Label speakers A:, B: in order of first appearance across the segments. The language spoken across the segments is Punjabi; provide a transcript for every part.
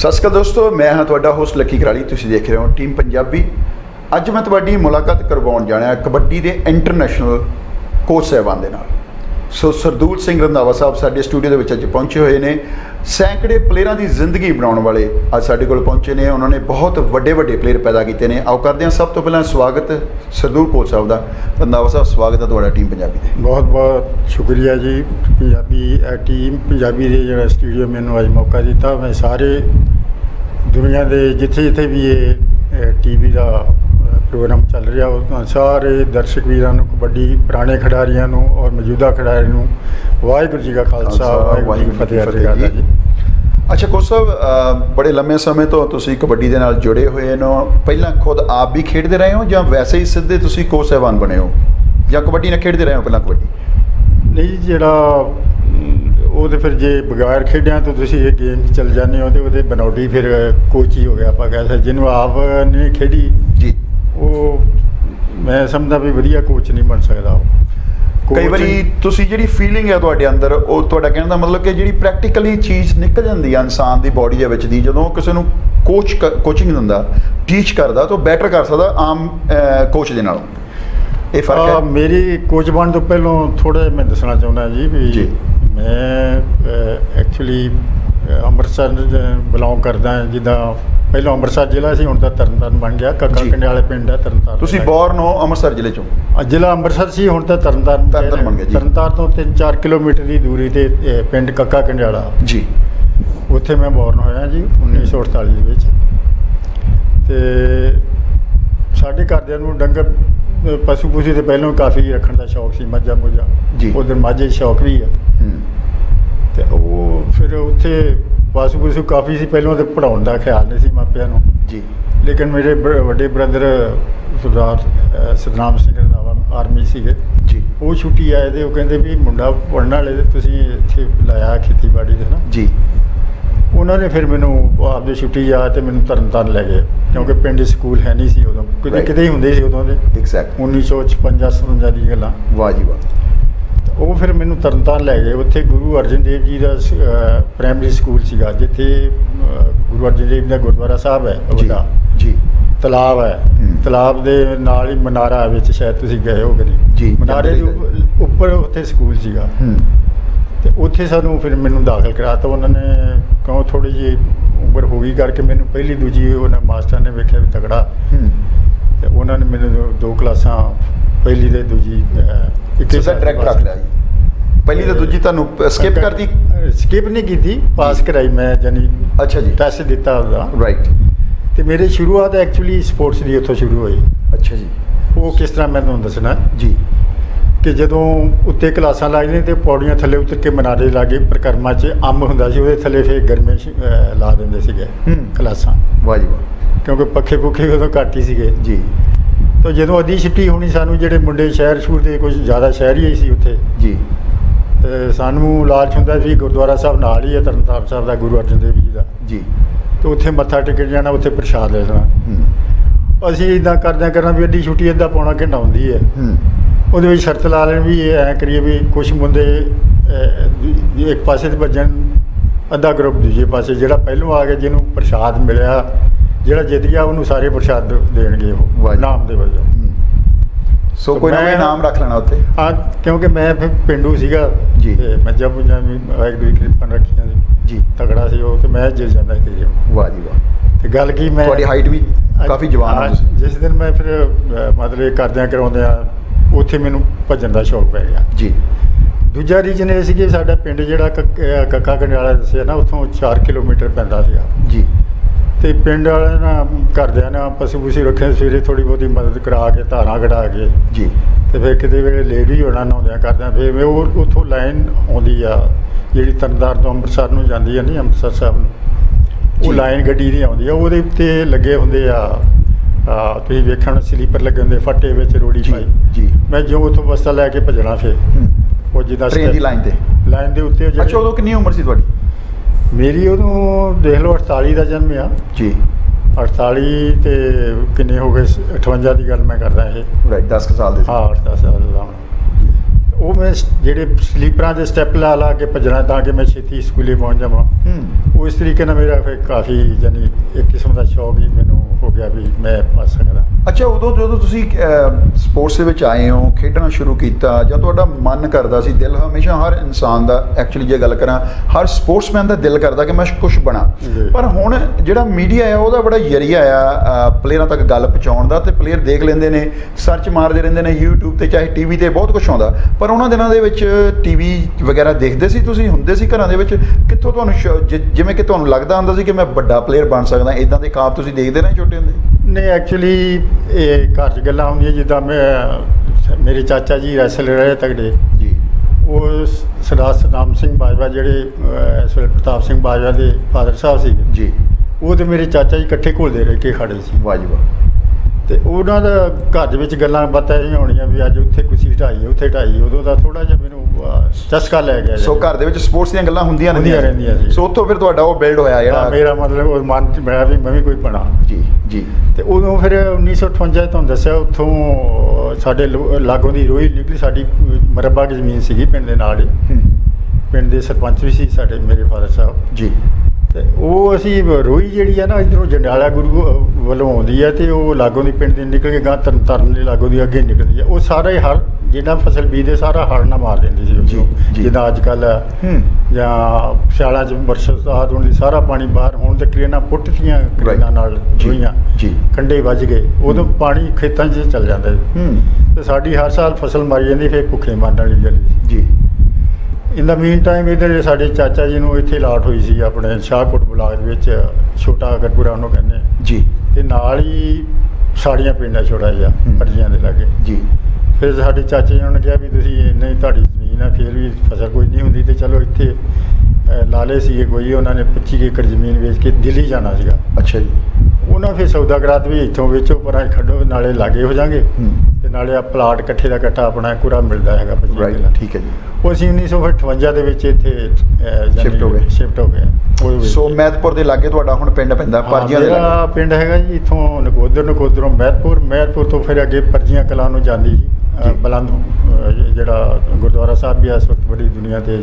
A: ਸਤਿ ਸ਼੍ਰੀ ਅਕਾਲ ਦੋਸਤੋ, ਮੈਂ ਹਾਂ ਤੁਹਾਡਾ ਹੋਸਟ ਲੱਕੀ ਕਰਾਲੀ। ਤੁਸੀਂ ਦੇਖ ਰਹੇ ਹੋ ਟੀਮ ਪੰਜਾਬੀ ਅੱਜ ਮੈਂ ਤੁਹਾਡੀ ਮੁਲਾਕਾਤ ਕਰਵਾਉਣ ਜਾਣਿਆ ਕਬੱਡੀ ਦੇ ਇੰਟਰਨੈਸ਼ਨਲ ਕੋਚ ਸਾਹਿਬਾਨ ਦੇ ਨਾਲ। ਸੋ ਸਰਦੂਲ ਸਿੰਘ ਰੰਧਾਵਾ ਸਾਹਿਬ ਸਾਡੇ ਸਟੂਡੀਓ ਦੇ ਵਿੱਚ ਅੱਜ ਪਹੁੰਚੇ ਹੋਏ ਨੇ। ਸੈਂਕੜੇ ਪਲੇਅਰਾਂ ਦੀ ਜ਼ਿੰਦਗੀ ਬਣਾਉਣ ਵਾਲੇ ਅੱਜ ਸਾਡੇ ਕੋਲ ਪਹੁੰਚੇ ਨੇ। ਉਹਨਾਂ ਨੇ ਬਹੁਤ ਵੱਡੇ ਵੱਡੇ ਪਲੇਅਰ ਪੈਦਾ ਕੀਤੇ ਨੇ। ਆਓ ਕਰਦੇ ਹਾਂ ਸਭ ਤੋਂ ਪਹਿਲਾਂ ਸਵਾਗਤ ਸਰਦੂਲ ਕੋਚ ਸਾਹਿਬ ਦਾ। ਰੰਧਾਵਾ ਸਾਹਿਬ, ਸਵਾਗਤ ਹੈ ਤੁਹਾਡਾ ਟੀਮ ਪੰਜਾਬੀ ਦੇ
B: ਬਹੁਤ ਬਹੁਤ ਸ਼ੁਕਰੀਆ ਜੀ। ਪੰਜਾਬੀ ਟੀਮ ਪੰਜਾਬੀ ਦੇ ਜਿਹੜਾ ਸਟੂਡੀਓ ਮੈਨੂੰ ਅੱਜ ਮੌਕਾ ਦਿੱਤਾ। ਮੈਂ ਸਾਰੇ ਦੁਨੀਆ ਦੇ ਜਿੱਥੇ ਜਿੱਥੇ ਵੀ ਇਹ ਟੀਵੀ ਦਾ ਪ੍ਰੋਗਰਾਮ ਚੱਲ ਰਿਹਾ ਉਹ ਸਾਰੇ ਦਰਸ਼ਕ ਵੀਰਾਂ ਨੂੰ ਕਬੱਡੀ ਪੁਰਾਣੇ ਖਿਡਾਰੀਆਂ ਨੂੰ ਔਰ ਮੌਜੂਦਾ ਖਿਡਾਰੀਆਂ ਨੂੰ ਵਾਹਿਗੁਰੂ ਜੀ ਕਾ ਖਾਲਸਾ ਵਾਹਿਗੁਰੂ ਜੀ ਫਤਿਹ ਅਰਜ਼ ਜੀ।
A: ਅੱਛਾ ਕੋਚ ਸਾਹਿਬ ਬੜੇ ਲੰਮੇ ਸਮੇਂ ਤੋਂ ਤੁਸੀਂ ਕਬੱਡੀ ਦੇ ਨਾਲ ਜੁੜੇ ਹੋਏ ਹੋ ਪਹਿਲਾਂ ਖੁਦ ਆਪ ਵੀ ਖੇਡਦੇ ਰਹੇ ਹੋ ਜਾਂ ਵੈਸੇ ਹੀ ਸਿੱਧੇ ਤੁਸੀਂ ਕੋਚ ਸਾਹਿਬਾਨ ਬਣੇ ਹੋ? ਜਾਂ ਕਬੱਡੀ ਨਾਲ ਖੇਡਦੇ ਰਹੇ ਹੋ ਪਹਿਲਾਂ ਕਬੱਡੀ?
B: ਨਹੀਂ ਜਿਹੜਾ ਉਹ ਤੇ ਫਿਰ ਜੇ ਬਗੈਰ ਖੇਡਿਆਂ ਤੋਂ ਤੁਸੀਂ ਇਹ ਗੇਮ 'ਚ ਚੱਲ ਜਾਂਦੇ ਹੋ ਤੇ ਉਹਦੇ ਬਨੌਟੀ ਫਿਰ ਕੋਚ ਹੀ ਹੋ ਗਿਆ ਆਪਾਂ ਕਹਿ ਸਕਦੇ ਜਿਹਨੂੰ ਆਪ ਨਹੀਂ ਖੇਡੀ। ਉਹ ਮੈਂ ਸਮਝਦਾ ਵੀ ਵਧੀਆ ਕੋਚ ਨਹੀਂ ਬਣ ਸਕਦਾ ਉਹ।
A: ਕਈ ਵਾਰੀ ਤੁਸੀਂ ਜਿਹੜੀ ਫੀਲਿੰਗ ਹੈ ਤੁਹਾਡੇ ਅੰਦਰ ਉਹ ਤੁਹਾਡਾ ਕਹਿਣ ਦਾ ਮਤਲਬ ਕਿ ਜਿਹੜੀ ਪ੍ਰੈਕਟੀਕਲੀ ਚੀਜ਼ ਨਿਕਲ ਜਾਂਦੀ ਹੈ ਇਨਸਾਨ ਦੀ ਬਾਡੀ ਦੇ ਵਿੱਚ ਦੀ ਜਦੋਂ ਕਿਸੇ ਨੂੰ ਕੋਚ ਕੋਚਿੰਗ ਦਿੰਦਾ ਟੀਚ ਕਰਦਾ ਤਾਂ ਬੈਟਰ ਕਰ ਸਕਦਾ ਆਮ ਕੋਚ ਦੇ ਨਾਲੋਂ। ਇਹ ਫ਼ਰਕ ਹੈ।
B: ਮੇਰੀ ਕੋਚ ਬਣਨ ਤੋਂ ਪਹਿਲਾਂ ਥੋੜਾ ਮੈਂ ਦੱਸਣਾ ਚਾਹੁੰਦਾ ਜੀ ਵੀ
A: ਜੀ।
B: ਮੈਂ ਐਕਚੁਅਲੀ ਅੰਮ੍ਰਿਤਸਰ ਬਿਲੋਂਗ ਕਰਦਾ ਜਿੱਦਾਂ ਪਹਿਲਾਂ ਅੰਮ੍ਰਿਤਸਰ ਜ਼ਿਲ੍ਹਾ ਸੀ ਹੁਣ ਤਾਂ ਤਰਨਤਾਰਨ ਬਣ ਗਿਆ। ਕੱਕਾ
A: ਜੀ।
B: ਕੰਡਿਆਲੇ ਪਿੰਡ ਹੈ ਤਰਨਤਾਰਨ
A: ਤੁਸੀਂ। ਬੌਰਨ ਹੋ ਅੰਮ੍ਰਿਤਸਰ ਜ਼ਿਲ੍ਹੇ ਚੋਂ?
B: ਅ, ਜ਼ਿਲ੍ਹਾ ਅੰਮ੍ਰਿਤਸਰ ਸੀ ਹੁਣ ਤਾਂ ਤਰਨਤਾਰਨ
A: ਤਰਨਤਾਰਨ ਬਣ ਗਿਆ ਜੀ।
B: ਤਰਨਤਾਰਨ ਤੋਂ 3-4 ਕਿਲੋਮੀਟਰ ਦੀ ਦੂਰੀ ਤੇ ਇਹ ਪਿੰਡ ਕੱਕਾ ਕੰਡਿਆਲਾ
A: ਜੀ।
B: ਉੱਥੇ ਮੈਂ ਬੌਰਨ ਹੋਇਆ ਜੀ 1948 ਦੇ ਵਿੱਚ। ਤੇ ਸਾਡੇ ਘਰਦਿਆਂ ਨੂੰ ਡੰਗਰ ਅ, ਪਸ਼ੂ ਪੂਸੀ ਤੇ ਪਹਿਲਾਂ ਕਾਫੀ ਰੱਖਣ ਦਾ ਸ਼ੌਕ ਸੀ ਮੱਝਾਂ ਮੁੱਝਾਂ
A: ਜੀ।
B: ਉਧਰ ਮਾਝੇ ਸ਼ੌਕ ਵੀ ਆ।
A: ਹੂੰ।
B: ਤੇ ਉਹ ਫਿਰ ਉੱਥੇ ਪਸ਼ੂ ਪੂਸੂ ਕਾਫੀ ਸੀ ਪਹਿਲਾਂ ਤੇ ਪੜਾਉਣ ਦਾ ਖਿਆਲ ਨਹੀਂ ਸੀ ਮਾਪਿਆਂ ਨੂੰ।
A: ਜੀ।
B: ਲੇਕਿਨ ਮੇਰੇ ਵੱਡੇ ਬ੍ਰਦਰ ਸਰਦਾਰ ਸਤਨਾਮ ਸਿੰਘ ਰੰਧਾਵਾ ਆਰਮੀ ਸੀਗੇ।
A: ਜੀ।
B: ਉਹ ਛੁੱਟੀ ਆਏ ਤੇ ਉਹ ਕਹਿੰਦੇ ਵੀ ਮੁੰਡਾ ਪੜਨ ਵਾਲੇ ਤੇ ਤੁਸੀਂ ਇੱਥੇ ਲਾਇਆ ਖੇਤੀਬਾੜੀ ਦੇ ਨਾ।
A: ਜੀ।
B: ਉਹਨਾਂ ਨੇ ਫਿਰ ਮੈਨੂੰ ਆਪਦੀ ਛੁੱਟੀ ਆ ਤੇ ਮੈਨੂੰ ਤਰਨਤਾਰਨ ਲੈ ਗਏ ਕਿਉਂਕਿ ਪਿੰਡ ਸਕੂਲ ਹੈ ਨਹੀਂ ਸੀ ਉਦੋਂ। ਕਿਤੇ. ਕਿਤੇ ਹੀ ਹੁੰਦੇ ਸੀ ਉਦੋਂ ਦੇ।
A: ਐਗਜ਼ੈਕਟ
B: 1956 57 ਦੀ ਗੱਲਾਂ।
A: ਵਾਹ ਜੀ ਵਾਹ।
B: ਉਹ ਫਿਰ ਮੈਨੂੰ ਤਰਨਤਾਰਨ ਲੈ ਗਏ। ਉੱਥੇ ਗੁਰੂ ਅਰਜਨ ਦੇਵ ਜੀ ਦਾ ਪ੍ਰਾਇਮਰੀ ਸਕੂਲ ਸੀਗਾ ਜਿੱਥੇ ਗੁਰੂ ਅਰਜਨ ਦੇਵ ਦਾ ਗੁਰਦੁਆਰਾ ਸਾਹਿਬ ਹੈ
A: ਜੀ
B: ਵੱਡਾ।
A: ਜੀ।
B: ਤਲਾਬ ਹੈ। ਤਲਾਬ ਦੇ ਨਾਲ ਹੀ ਮਨਾਰਾ ਹੈ ਵਿੱਚ ਸ਼ਾਇਦ ਤੁਸੀਂ ਗਏ ਹੋ ਕਦੀ
A: ਜੀ,
B: ਮਨਾਰੇ ਦੇ ਉੱਪਰ ਉੱਥੇ ਸਕੂਲ ਸੀਗਾ। ਤੇ ਉੱਥੇ ਸਾਨੂੰ ਫਿਰ ਮੈਨੂੰ ਦਾਖਲ ਕਰਾਤਾ ਉਹਨਾਂ ਨੇ ਕਿਉਂ ਥੋੜੀ ਜਿਹੀ ਉਮਰ ਹੋ ਗਈ ਕਰਕੇ ਮੈਨੂੰ ਪਹਿਲੀ ਦੂਜੀ ਉਹਨਾਂ ਮਾਸਟਰ ਨੇ ਵੇਖਿਆ ਵੀ ਤਗੜਾ ਤੇ ਉਹਨਾਂ ਨੇ ਮੈਨੂੰ ਦੋ ਕਲਾਸਾਂ ਪਹਿਲੀ ਤੇ ਦੂਜੀ ਇੱਕੇ ਸਾਲ
A: ਡਾਇਰੈਕਟ ਰੱਖ ਲਿਆ ਜੀ। ਪਹਿਲੀ ਤਾਂ ਦੂਜੀ ਤੁਹਾਨੂੰ ਸਕਿਪ ਕਰਤੀ
B: ਸਕਿਪ ਨਹੀਂ ਕੀਤੀ ਪਾਸ ਕਰਾਈ ਮੈਂ ਜਾਨੀ
A: ਅੱਛਾ ਜੀ।
B: ਟੈਸਟ ਦਿੱਤਾ ਉਹਦਾ।
A: ਰਾਈਟ
B: ਤੇ ਮੇਰੀ ਸ਼ੁਰੂਆਤ ਐਕਚੁਅਲੀ ਸਪੋਰਟਸ ਦੀ ਉੱਥੋਂ ਸ਼ੁਰੂ ਹੋਈ।
A: ਅੱਛਾ ਜੀ।
B: ਉਹ ਕਿਸ ਤਰ੍ਹਾਂ ਮੈਂ ਤੁਹਾਨੂੰ ਦੱਸਣਾ?
A: ਜੀ।
B: ਕਿ ਜਦੋਂ ਉੱਤੇ ਕਲਾਸਾਂ ਲੱਗਦੀਆਂ ਤੇ ਪੌੜੀਆਂ ਥੱਲੇ ਉਤਰ ਕੇ ਮਨਾਰੇ ਲਾਗੇ ਪ੍ਰਕਰਮਾ 'ਚ ਅੰਬ ਹੁੰਦਾ ਸੀ ਉਹਦੇ ਥੱਲੇ ਫੇਰ ਗਰਮੇ ਲਾ ਦਿੰਦੇ ਸੀਗੇ
A: ਹੂੰ।
B: ਕਲਾਸਾਂ।
A: ਵਾਹ ਜੀ ਵਾਹ।
B: ਕਿਉਂਕਿ ਪੱਖੇ ਪੁੱਖੇ ਉਦੋਂ ਘੱਟ ਹੀ ਸੀਗੇ।
A: ਜੀ।
B: ਤਾਂ ਜਦੋਂ ਅੱਧੀ ਛੁੱਟੀ ਹੋਣੀ ਸਾਨੂੰ ਜਿਹੜੇ ਮੁੰਡੇ ਸ਼ਹਿਰ ਸ਼ੂਰ ਦੇ ਕੁਝ ਜ਼ਿਆਦਾ ਸ਼ਹਿਰੀ ਹੀ ਸੀ ਉੱਥੇ।
A: ਜੀ।
B: ਤੇ ਸਾਨੂੰ ਲਾਲਚ ਹੁੰਦਾ ਸੀ ਗੁਰਦੁਆਰਾ ਸਾਹਿਬ ਨਾਲ ਹੀ ਹੈ ਤਰਨਤਾਰਨ ਸਾਹਿਬ ਦਾ ਗੁਰੂ ਅਰਜਨ ਦੇਵ ਜੀ ਦਾ।
A: ਜੀ।
B: ਤੇ ਉੱਥੇ ਮੱਥਾ ਟੇਕਣ ਜਾਣਾ ਉੱਥੇ ਪ੍ਰਸ਼ਾਦ ਲੈ ਲੈਣਾ ਅਸੀਂ ਇਦਾਂ ਕਰਦਿਆਂ ਕਰਾਂ ਵੀ ਅੱਧੀ ਛੁੱਟੀ ਅੱਧਾ ਪੌਣਾ ਘੰਟਾ ਹੁੰਦੀ ਹੈ। ਉਹਦੇ ਵਿੱਚ ਸ਼ਰਤ ਲਾ ਲੈਣ ਵੀ ਇਹ ਐ ਕਰੀਏ ਵੀ ਕੁਝ ਮੁੰਡੇ ਇੱਕ ਪਾਸੇ ਤੇ ਭੱਜਣ ਅੱਧਾ ਗਰੁੱਪ ਦੂਜੇ ਪਾਸੇ ਜਿਹੜਾ ਪਹਿਲੋਂ ਆ ਗਿਆ ਜਿਹਨੂੰ ਪ੍ਰਸ਼ਾਦ ਮਿਲਿਆ ਜਿਹੜਾ ਜਿੱਤ ਗਿਆ ਉਹਨੂੰ ਸਾਰੇ ਪ੍ਰਸ਼ਾਦ ਦੇਣਗੇ ਉਹ। ਨਾਮ ਦੇ ਵਜੋਂ।
A: ਸੋ ਕੋਈ ਨਾ
B: ਮੈਂ-
A: ਨਾਮ ਰੱਖ ਲੈਣਾ ਉੱਤੇ
B: ਹਾਂ ਕਿਉਂਕਿ ਮੈਂ ਫਿਰ ਪਿੰਡੂ ਸੀਗਾ
A: ਜੀ।
B: ਤੇ ਮੱਝਾਂ ਪੁੱਜਾਂ ਵੀ ਵਾਹਿਗੁਰੂ ਦੀ ਕਿਰਪਾ ਰੱਖੀਆਂ ਸੀ।
A: ਜੀ।
B: ਤਗੜਾ ਸੀ ਉਹ ਤੇ ਮੈਂ ਜਿੱਤ ਜਾਂਦਾ ਸੀ
A: ਵਾਹ ਜੀ ਵਾਹ।
B: ਤੇ ਗੱਲ ਕੀ ਮੈਂ
A: ਤੁਹਾਡੀ ਹਾਈਟ ਵੀ ਕਾਫੀ ਜਵਾਨ ਹੋ
B: ਜਿਸ ਦਿਨ ਮੈਂ ਫਿਰ ਮਤਲਬ ਕਰਦਿਆਂ ਕਰਾਉਂਦਿਆਂ ਉੱਥੇ ਮੈਨੂੰ ਭੱਜਣ ਦਾ ਸ਼ੌਕ ਪੈ ਗਿਆ।
A: ਜੀ।
B: ਦੂਜਾ ਰੀਜਨ ਇਹ ਸੀ ਕਿ ਸਾਡਾ ਪਿੰਡ ਜਿਹੜਾ ਕੱਕਾ ਕੰਡਿਆਲਾ ਦੱਸਿਆ ਨਾ ਉੱਥੋਂ 4 ਕਿਲੋਮੀਟਰ ਪੈਂਦਾ ਸੀਗਾ।
A: ਜੀ।
B: ਤੇ ਪਿੰਡ ਵਾਲਿਆਂ ਨਾਲ ਘਰਦਿਆਂ ਨਾਲ ਪਸ਼ੂ ਪੂਸੀ ਰੱਖੇ ਸਵੇਰੇ ਥੋੜੀ ਬਹੁਤੀ ਮਦਦ ਕਰਾ ਕੇ ਧਾਰਾਂ ਕਢਾ ਕੇ।
A: ਜੀ।
B: ਤੇ ਫਿਰ ਕਿਤੇ ਵੇਲੇ ਲੇਟ ਵੀ ਹੋਣਾ ਨਹਾਉਂਦਿਆਂ ਕਰਦਿਆਂ ਫਿਰ ਮੈਂ ਉਹ ਉੱਥੋਂ ਲਾਈਨ ਆਉਂਦੀ ਆ ਜਿਹੜੀ ਤਰਨਤਾਰਨ ਤੋਂ ਅੰਮ੍ਰਿਤਸਰ ਨੂੰ ਜਾਂਦੀ ਆ ਨਹੀਂ ਅੰਮ੍ਰਿਤਸਰ ਸਾਹਿਬ ਨੂੰ। ਉਹ ਲਾਈਨ ਗੱਡੀ ਦੀ ਆਉਂਦੀ ਆ ਉਹਦੇ ਉੱਤੇ ਲੱਗੇ ਹੁੰਦੇ ਆ ਆ ਤੁਸੀਂ ਵੇਖਣ ਸਲੀਪਰ ਲੱਗੇ ਹੁੰਦੇ ਫੱਟੇ ਵਿੱਚ ਰੋੜੀ ਪਾਈ।
A: ਜੀ।
B: ਮੈਂ ਜਿਉਂ ਉੱਥੋਂ ਬਸਤਾ ਲੈ ਕੇ ਭੱਜਣਾ ਫਿਰ।
A: ਹੂੰ।
B: ਉਹ ਜਿੱਦਾਂ
A: ਟ੍ਰੇਨ ਦੀ ਲਾਈਨ ਤੇ?
B: ਲਾਈਨ ਦੇ ਉੱਤੇ
A: ਅੱਛਾ ਉਦੋਂ ਕਿੰਨੀ ਉਮਰ ਸੀ ਤੁਹਾਡੀ?
B: ਮੇਰੀ ਉਦੋਂ ਦੇਖ ਲਓ 48 ਦਾ ਜਨਮ ਆ।
A: ਜੀ।
B: 48 ਤੇ ਕਿੰਨੇ ਹੋ ਗਏ 58 ਦੀ ਗੱਲ ਮੈਂ ਕਰਦਾ ਇਹ।
A: ਰਾਈਟ 10 ਕੁ ਸਾਲ ਦੇ
B: ਹਾਂ 8 ਸਾਲ ਦਾ। ਉਹ ਮੈਂ ਜਿਹੜੇ ਸਲੀਪਰਾਂ ਦੇ ਸਟੈਪ ਲਾ ਲਾ ਕੇ ਭੱਜਣਾ ਤਾਂ ਕਿ ਮੈਂ ਛੇਤੀ ਸਕੂਲੇ ਪਹੁੰਚ ਜਾਵਾਂ। ਉਹ ਇਸ ਤਰੀਕੇ ਨਾਲ ਮੇਰਾ ਫਿਰ ਕਾਫੀ ਯਾਨੀ ਇੱਕ ਕਿਸਮ ਦਾ ਸ਼ੌਕ ਹੀ ਮੈਨੂੰ ਹੋ ਗਿਆ ਵੀ ਮੈਂ ਪਾ ਸਕਦਾ।
A: ਅੱਛਾ ਉਦੋਂ ਜਦੋਂ ਤੁਸੀਂ ਸਪੋਰਟਸ ਦੇ ਵਿੱਚ ਆਏ ਹੋ ਖੇਡਣਾ ਸ਼ੁਰੂ ਕੀਤਾ ਜਾਂ ਤੁਹਾਡਾ ਮਨ ਕਰਦਾ ਸੀ ਦਿਲ ਹਮੇਸ਼ਾ ਹਰ ਇਨਸਾਨ ਦਾ ਐਕਚੁਅਲੀ ਜੇ ਗੱਲ ਕਰਾਂ ਹਰ ਸਪੋਰਟਸਮੈਨ ਦਾ ਦਿਲ ਕਰਦਾ ਕਿ ਮੈਂ ਕੁਝ ਬਣਾ। ਪਰ ਹੁਣ ਜਿਹੜਾ ਮੀਡੀਆ ਆ ਉਹਦਾ ਬੜਾ ਜ਼ਰੀਆ ਆ ਪਲੇਅਰਾਂ ਤੱਕ ਗੱਲ ਪਹੁੰਚਾਉਣ ਦਾ ਤੇ ਪਲੇਅਰ ਦੇਖ ਲੈਂਦੇ ਨੇ ਸਰਚ ਮਾਰਦੇ ਰਹਿੰਦੇ ਨੇ YouTube ਤੇ ਚਾਹੇ ਟੀਵੀ ਤੇ ਬਹੁਤ ਕੁਝ ਆਉਂਦਾ ਪਰ ਉਹਨਾਂ ਦਿਨਾਂ ਦੇ ਵਿੱਚ ਟੀਵੀ ਵਗੈਰਾ ਦੇਖਦੇ ਸੀ ਤੁਸੀਂ? ਹੁੰਦੇ ਸੀ ਘਰਾਂ ਦੇ ਵਿੱਚ? ਕਿੱਥੋਂ ਤੁਹਾਨੂੰ ਜਿਵੇਂ ਕਿ ਤੁਹਾਨੂੰ ਲੱਗਦਾ ਹੁੰਦਾ ਸੀ ਕਿ ਮੈਂ ਵੱਡਾ ਪਲੇਅਰ ਬਣ ਸਕਦਾ ਇਦਾਂ ਦੇ ਖਾਬ ਤੁਸੀਂ ਦੇਖਦੇ ਰਹੇ ਛੋਟੇ ਹੁੰਦੇ?
B: ਨਹੀਂ ਐਕਚੁਅਲੀ ਇਹ ਘਰ 'ਚ ਗੱਲਾਂ ਹੁੰਦੀਆਂ ਜਿੱਦਾਂ ਮੈਂ ਮੇਰੇ ਚਾਚਾ ਜੀ ਰੈਸਲਰ ਰਹੇ ਤਗੜੇ
A: ਜੀ।
B: ਉਹ ਸਰਦਾਰ ਸਤਨਾਮ ਸਿੰਘ ਬਾਜਵਾ ਜਿਹੜੇ ਅਹ, ਇਸ ਵੇਲੇ ਪ੍ਰਤਾਪ ਸਿੰਘ ਬਾਜਵਾ ਦੇ ਫਾਦਰ ਸਾਹਿਬ ਸੀ
A: ਜੀ।
B: ਉਹ ਤੇ ਮੇਰੇ ਚਾਚਾ ਜੀ ਇਕੱਠੇ ਘੁਲਦੇ ਰਹੇ ਕੇ ਖੜੇ ਸੀ।
A: ਵਾਹ।
B: ਤੇ ਉਹਨਾਂ ਦਾ ਘਰ ਦੇ ਵਿੱਚ ਗੱਲਾਂ ਬਾਤਾਂ ਇਹ ਹੋਣੀਆਂ ਵੀ ਅੱਜ ਉੱਥੇ ਕੁਛ ਢਾਈ ਉੱਥੇ ਢਾਈ ਉਦੋਂ ਦਾ ਥੋੜਾ ਜਿਹਾ ਮੈਨੂੰ ਚਸਕਾ ਲੈ ਗਿਆ
A: ਸੋ ਘਰ ਦੇ ਵਿੱਚ ਸਪੋਰਟਸ ਦੀਆਂ ਗੱਲਾਂ ਹੁੰਦੀਆਂ
B: ਹੁੰਦੀਆਂ ਰਹਿੰਦੀਆਂ ਸੀ।
A: ਸੋ ਉੱਥੋਂ ਫਿਰ ਤੁਹਾਡਾ ਉਹ ਬਿਲਡ ਹੋਇਆ ਜਿਹੜਾ
B: ਮੇਰਾ ਮਤਲਬ ਉਹ ਮਨ ਚ ਮੈਂ ਵੀ ਮੈਂ ਵੀ ਕੋਈ ਬਣਾ
A: ਜੀ ਜੀ।
B: ਤੇ ਉਦੋਂ ਫਿਰ 1958 ਤੁਹਾਨੂੰ ਦੱਸਿਆ ਉੱਥੋਂ ਸਾਡੇ ਲਾਗੋਂ ਦੀ ਰੋਈ ਨਿਕਲੀ ਸਾਡੀ ਮਰਬਾ ਦੀ ਜ਼ਮੀਨ ਸੀਗੀ ਪਿੰਡ ਦੇ ਨਾਲ ਹੂੰ, ਪਿੰਡ ਦੇ ਸਰਪੰਚ ਵੀ ਸੀ ਸਾਡੇ ਮੇਰੇ ਫਾਦਰ ਸਾਹਿਬ।
A: ਜੀ।
B: ਤੇ ਉਹ ਅਸੀਂ ਰੋਈ ਜਿਹੜੀ ਆ ਨਾ ਇਧਰੋਂ ਜੰਡਿਆਲਾ ਗੁਰੂ ਵੱਲੋਂ ਆਉਂਦੀ ਹੈ ਤੇ ਉਹ ਲਾਗੋਂ ਦੀ ਪਿੰਡ ਦੇ ਨਿਕਲ ਕੇ ਗਾਂ ਤਰਨ ਤਰਨ ਦੇ ਲਾਗੋਂ ਦੀ ਅੱਗੇ ਨਿਕਲਦੀ ਹੈ ਉਹ ਸਾਰਾ ਹੀ ਹੜ ਜਿਹੜਾ ਫਸਲ ਬੀਜਦੇ ਸਾਰਾ ਹੜ ਨਾਲ ਮਾਰ ਦਿੰਦੀ ਸੀ।
A: ਜੀ।
B: ਜਿੱਦਾਂ ਅੱਜ ਕੱਲ
A: ਹੂੰ।
B: ਜਾਂ ਸਿਆਲਾਂ ਚ ਬਰਸਾਤ ਹੋਣ ਦੀ ਸਾਰਾ ਪਾਣੀ ਬਾਹਰ ਹੋਣ ਤੇ ਕਰੇਨਾਂ ਪੁੱਟਤੀਆਂ ਕਰੇਨਾਂ ਨਾਲ
A: ਜੀ,
B: ਰੋਈਆਂ।
A: ਜੀ।
B: ਕੰਡੇ ਵੱਜ ਗਏ। ਉਦੋਂ। ਪਾਣੀ ਖੇਤਾਂ 'ਚ ਚੱਲ ਜਾਂਦਾ ਤੇ ਸਾਡੀ ਹਰ ਸਾਲ ਫਸਲ ਮਾਰੀ ਜਾਂਦੀ ਫਿਰ ਭੁੱਖੇ ਮਰਨ ਵਾਲੀ ਗੱਲ
A: ਜੀ।
B: ਇਨ ਦਾ ਮੀਨ ਟਾਈਮ ਇਧਰ ਸਾਡੇ ਚਾਚਾ ਜੀ ਨੂੰ ਇੱਥੇ ਲਾਟ ਹੋਈ ਸੀ ਆਪਣੇ ਸ਼ਾਹਕੋਟ ਬਲਾਕ ਦੇ ਵਿੱਚ ਛੋਟਾ ਅਗਰਪੁਰਾ ਉਹਨੂੰ ਕਹਿੰਦੇ।
A: ਜੀ
B: ਤੇ ਨਾਲ ਹੀ ਸਾੜੀਆਂ ਪਿੰਡਾਂ ਛੋੜਾ ਜਿਹਾ। ਪਰਜੀਆਂ ਦੇ ਲਾਗੇ
A: ਜੀ
B: ਫਿਰ ਸਾਡੇ ਚਾਚੇ ਜੀ ਨੇ ਕਿਹਾ ਵੀ ਤੁਸੀਂ ਇੰਨੀ ਤੁਹਾਡੀ ਜ਼ਮੀਨ ਹੈ ਫਿਰ ਵੀ ਫਸਲ ਕੋਈ ਨਹੀਂ ਹੁੰਦੀ ਤੇ ਚਲੋ ਇੱਥੇ ਲਾਲੇ ਸੀਗੇ ਕੋਈ ਉਹਨਾਂ ਨੇ 25 ਏਕੜ ਜ਼ਮੀਨ ਵੇਚ ਕੇ ਦਿੱਲੀ ਜਾਣਾ ਸੀਗਾ।
A: ਅੱਛਾ ਜੀ।
B: ਉਹਨਾਂ ਫਿਰ ਸੌਦਾ ਕਰਾਤ ਵੀ ਇੱਥੋਂ ਵੇਚੋ ਪਰਾਂ ਖੱਡੋ ਨਾਲੇ ਲਾਗੇ ਹੋ ਜਾਾਂਗੇ। ਤੇ ਨਾਲੇ ਆ ਪਲਾਟ ਇਕੱਠੇ ਦਾ ਇਕੱਠਾ ਆਪਣਾ ਪੂਰਾ ਮਿਲਦਾ ਹੈਗਾ ਬੱਚੇ
A: ਰਾਈਟ ਠੀਕ ਹੈ ਜੀ।
B: ਉਹ ਅਸੀਂ 1958 ਦੇ ਵਿੱਚ ਇੱਥੇ
A: Shift ਹੋ ਗਏ।
B: ਸ਼ਿਫਟ ਹੋ ਗਏ।
A: ਸੋ ਮਹਿਤਪੁਰ ਦੇ ਲਾਗੇ ਤੁਹਾਡਾ ਹੁਣ ਪਿੰਡ ਪੈਂਦਾ ਪਰਜੀਆਂ ਦੇ ਲਾਗੇ?
B: ਪਿੰਡ ਹੈਗਾ ਜੀ ਇਥੋਂ ਨਕੋਦਰ ਨਕੋਦਰੋਂ ਮਹਿਤਪੁਰ। ਮਹਿਤਪੁਰ ਤੋਂ ਫਿਰ ਅੱਗੇ ਪਰਜੀਆਂ ਕਲਾਂ ਨੂੰ ਜਾਂਦੀ ਜੀ। ਬਲੰਦ ਜਿਹੜਾ ਗੁਰਦੁਆਰਾ ਸਾਹਿਬ ਵੀ ਇਸ ਵਕਤ ਬੜੀ ਦੁਨੀਆ ਤੇ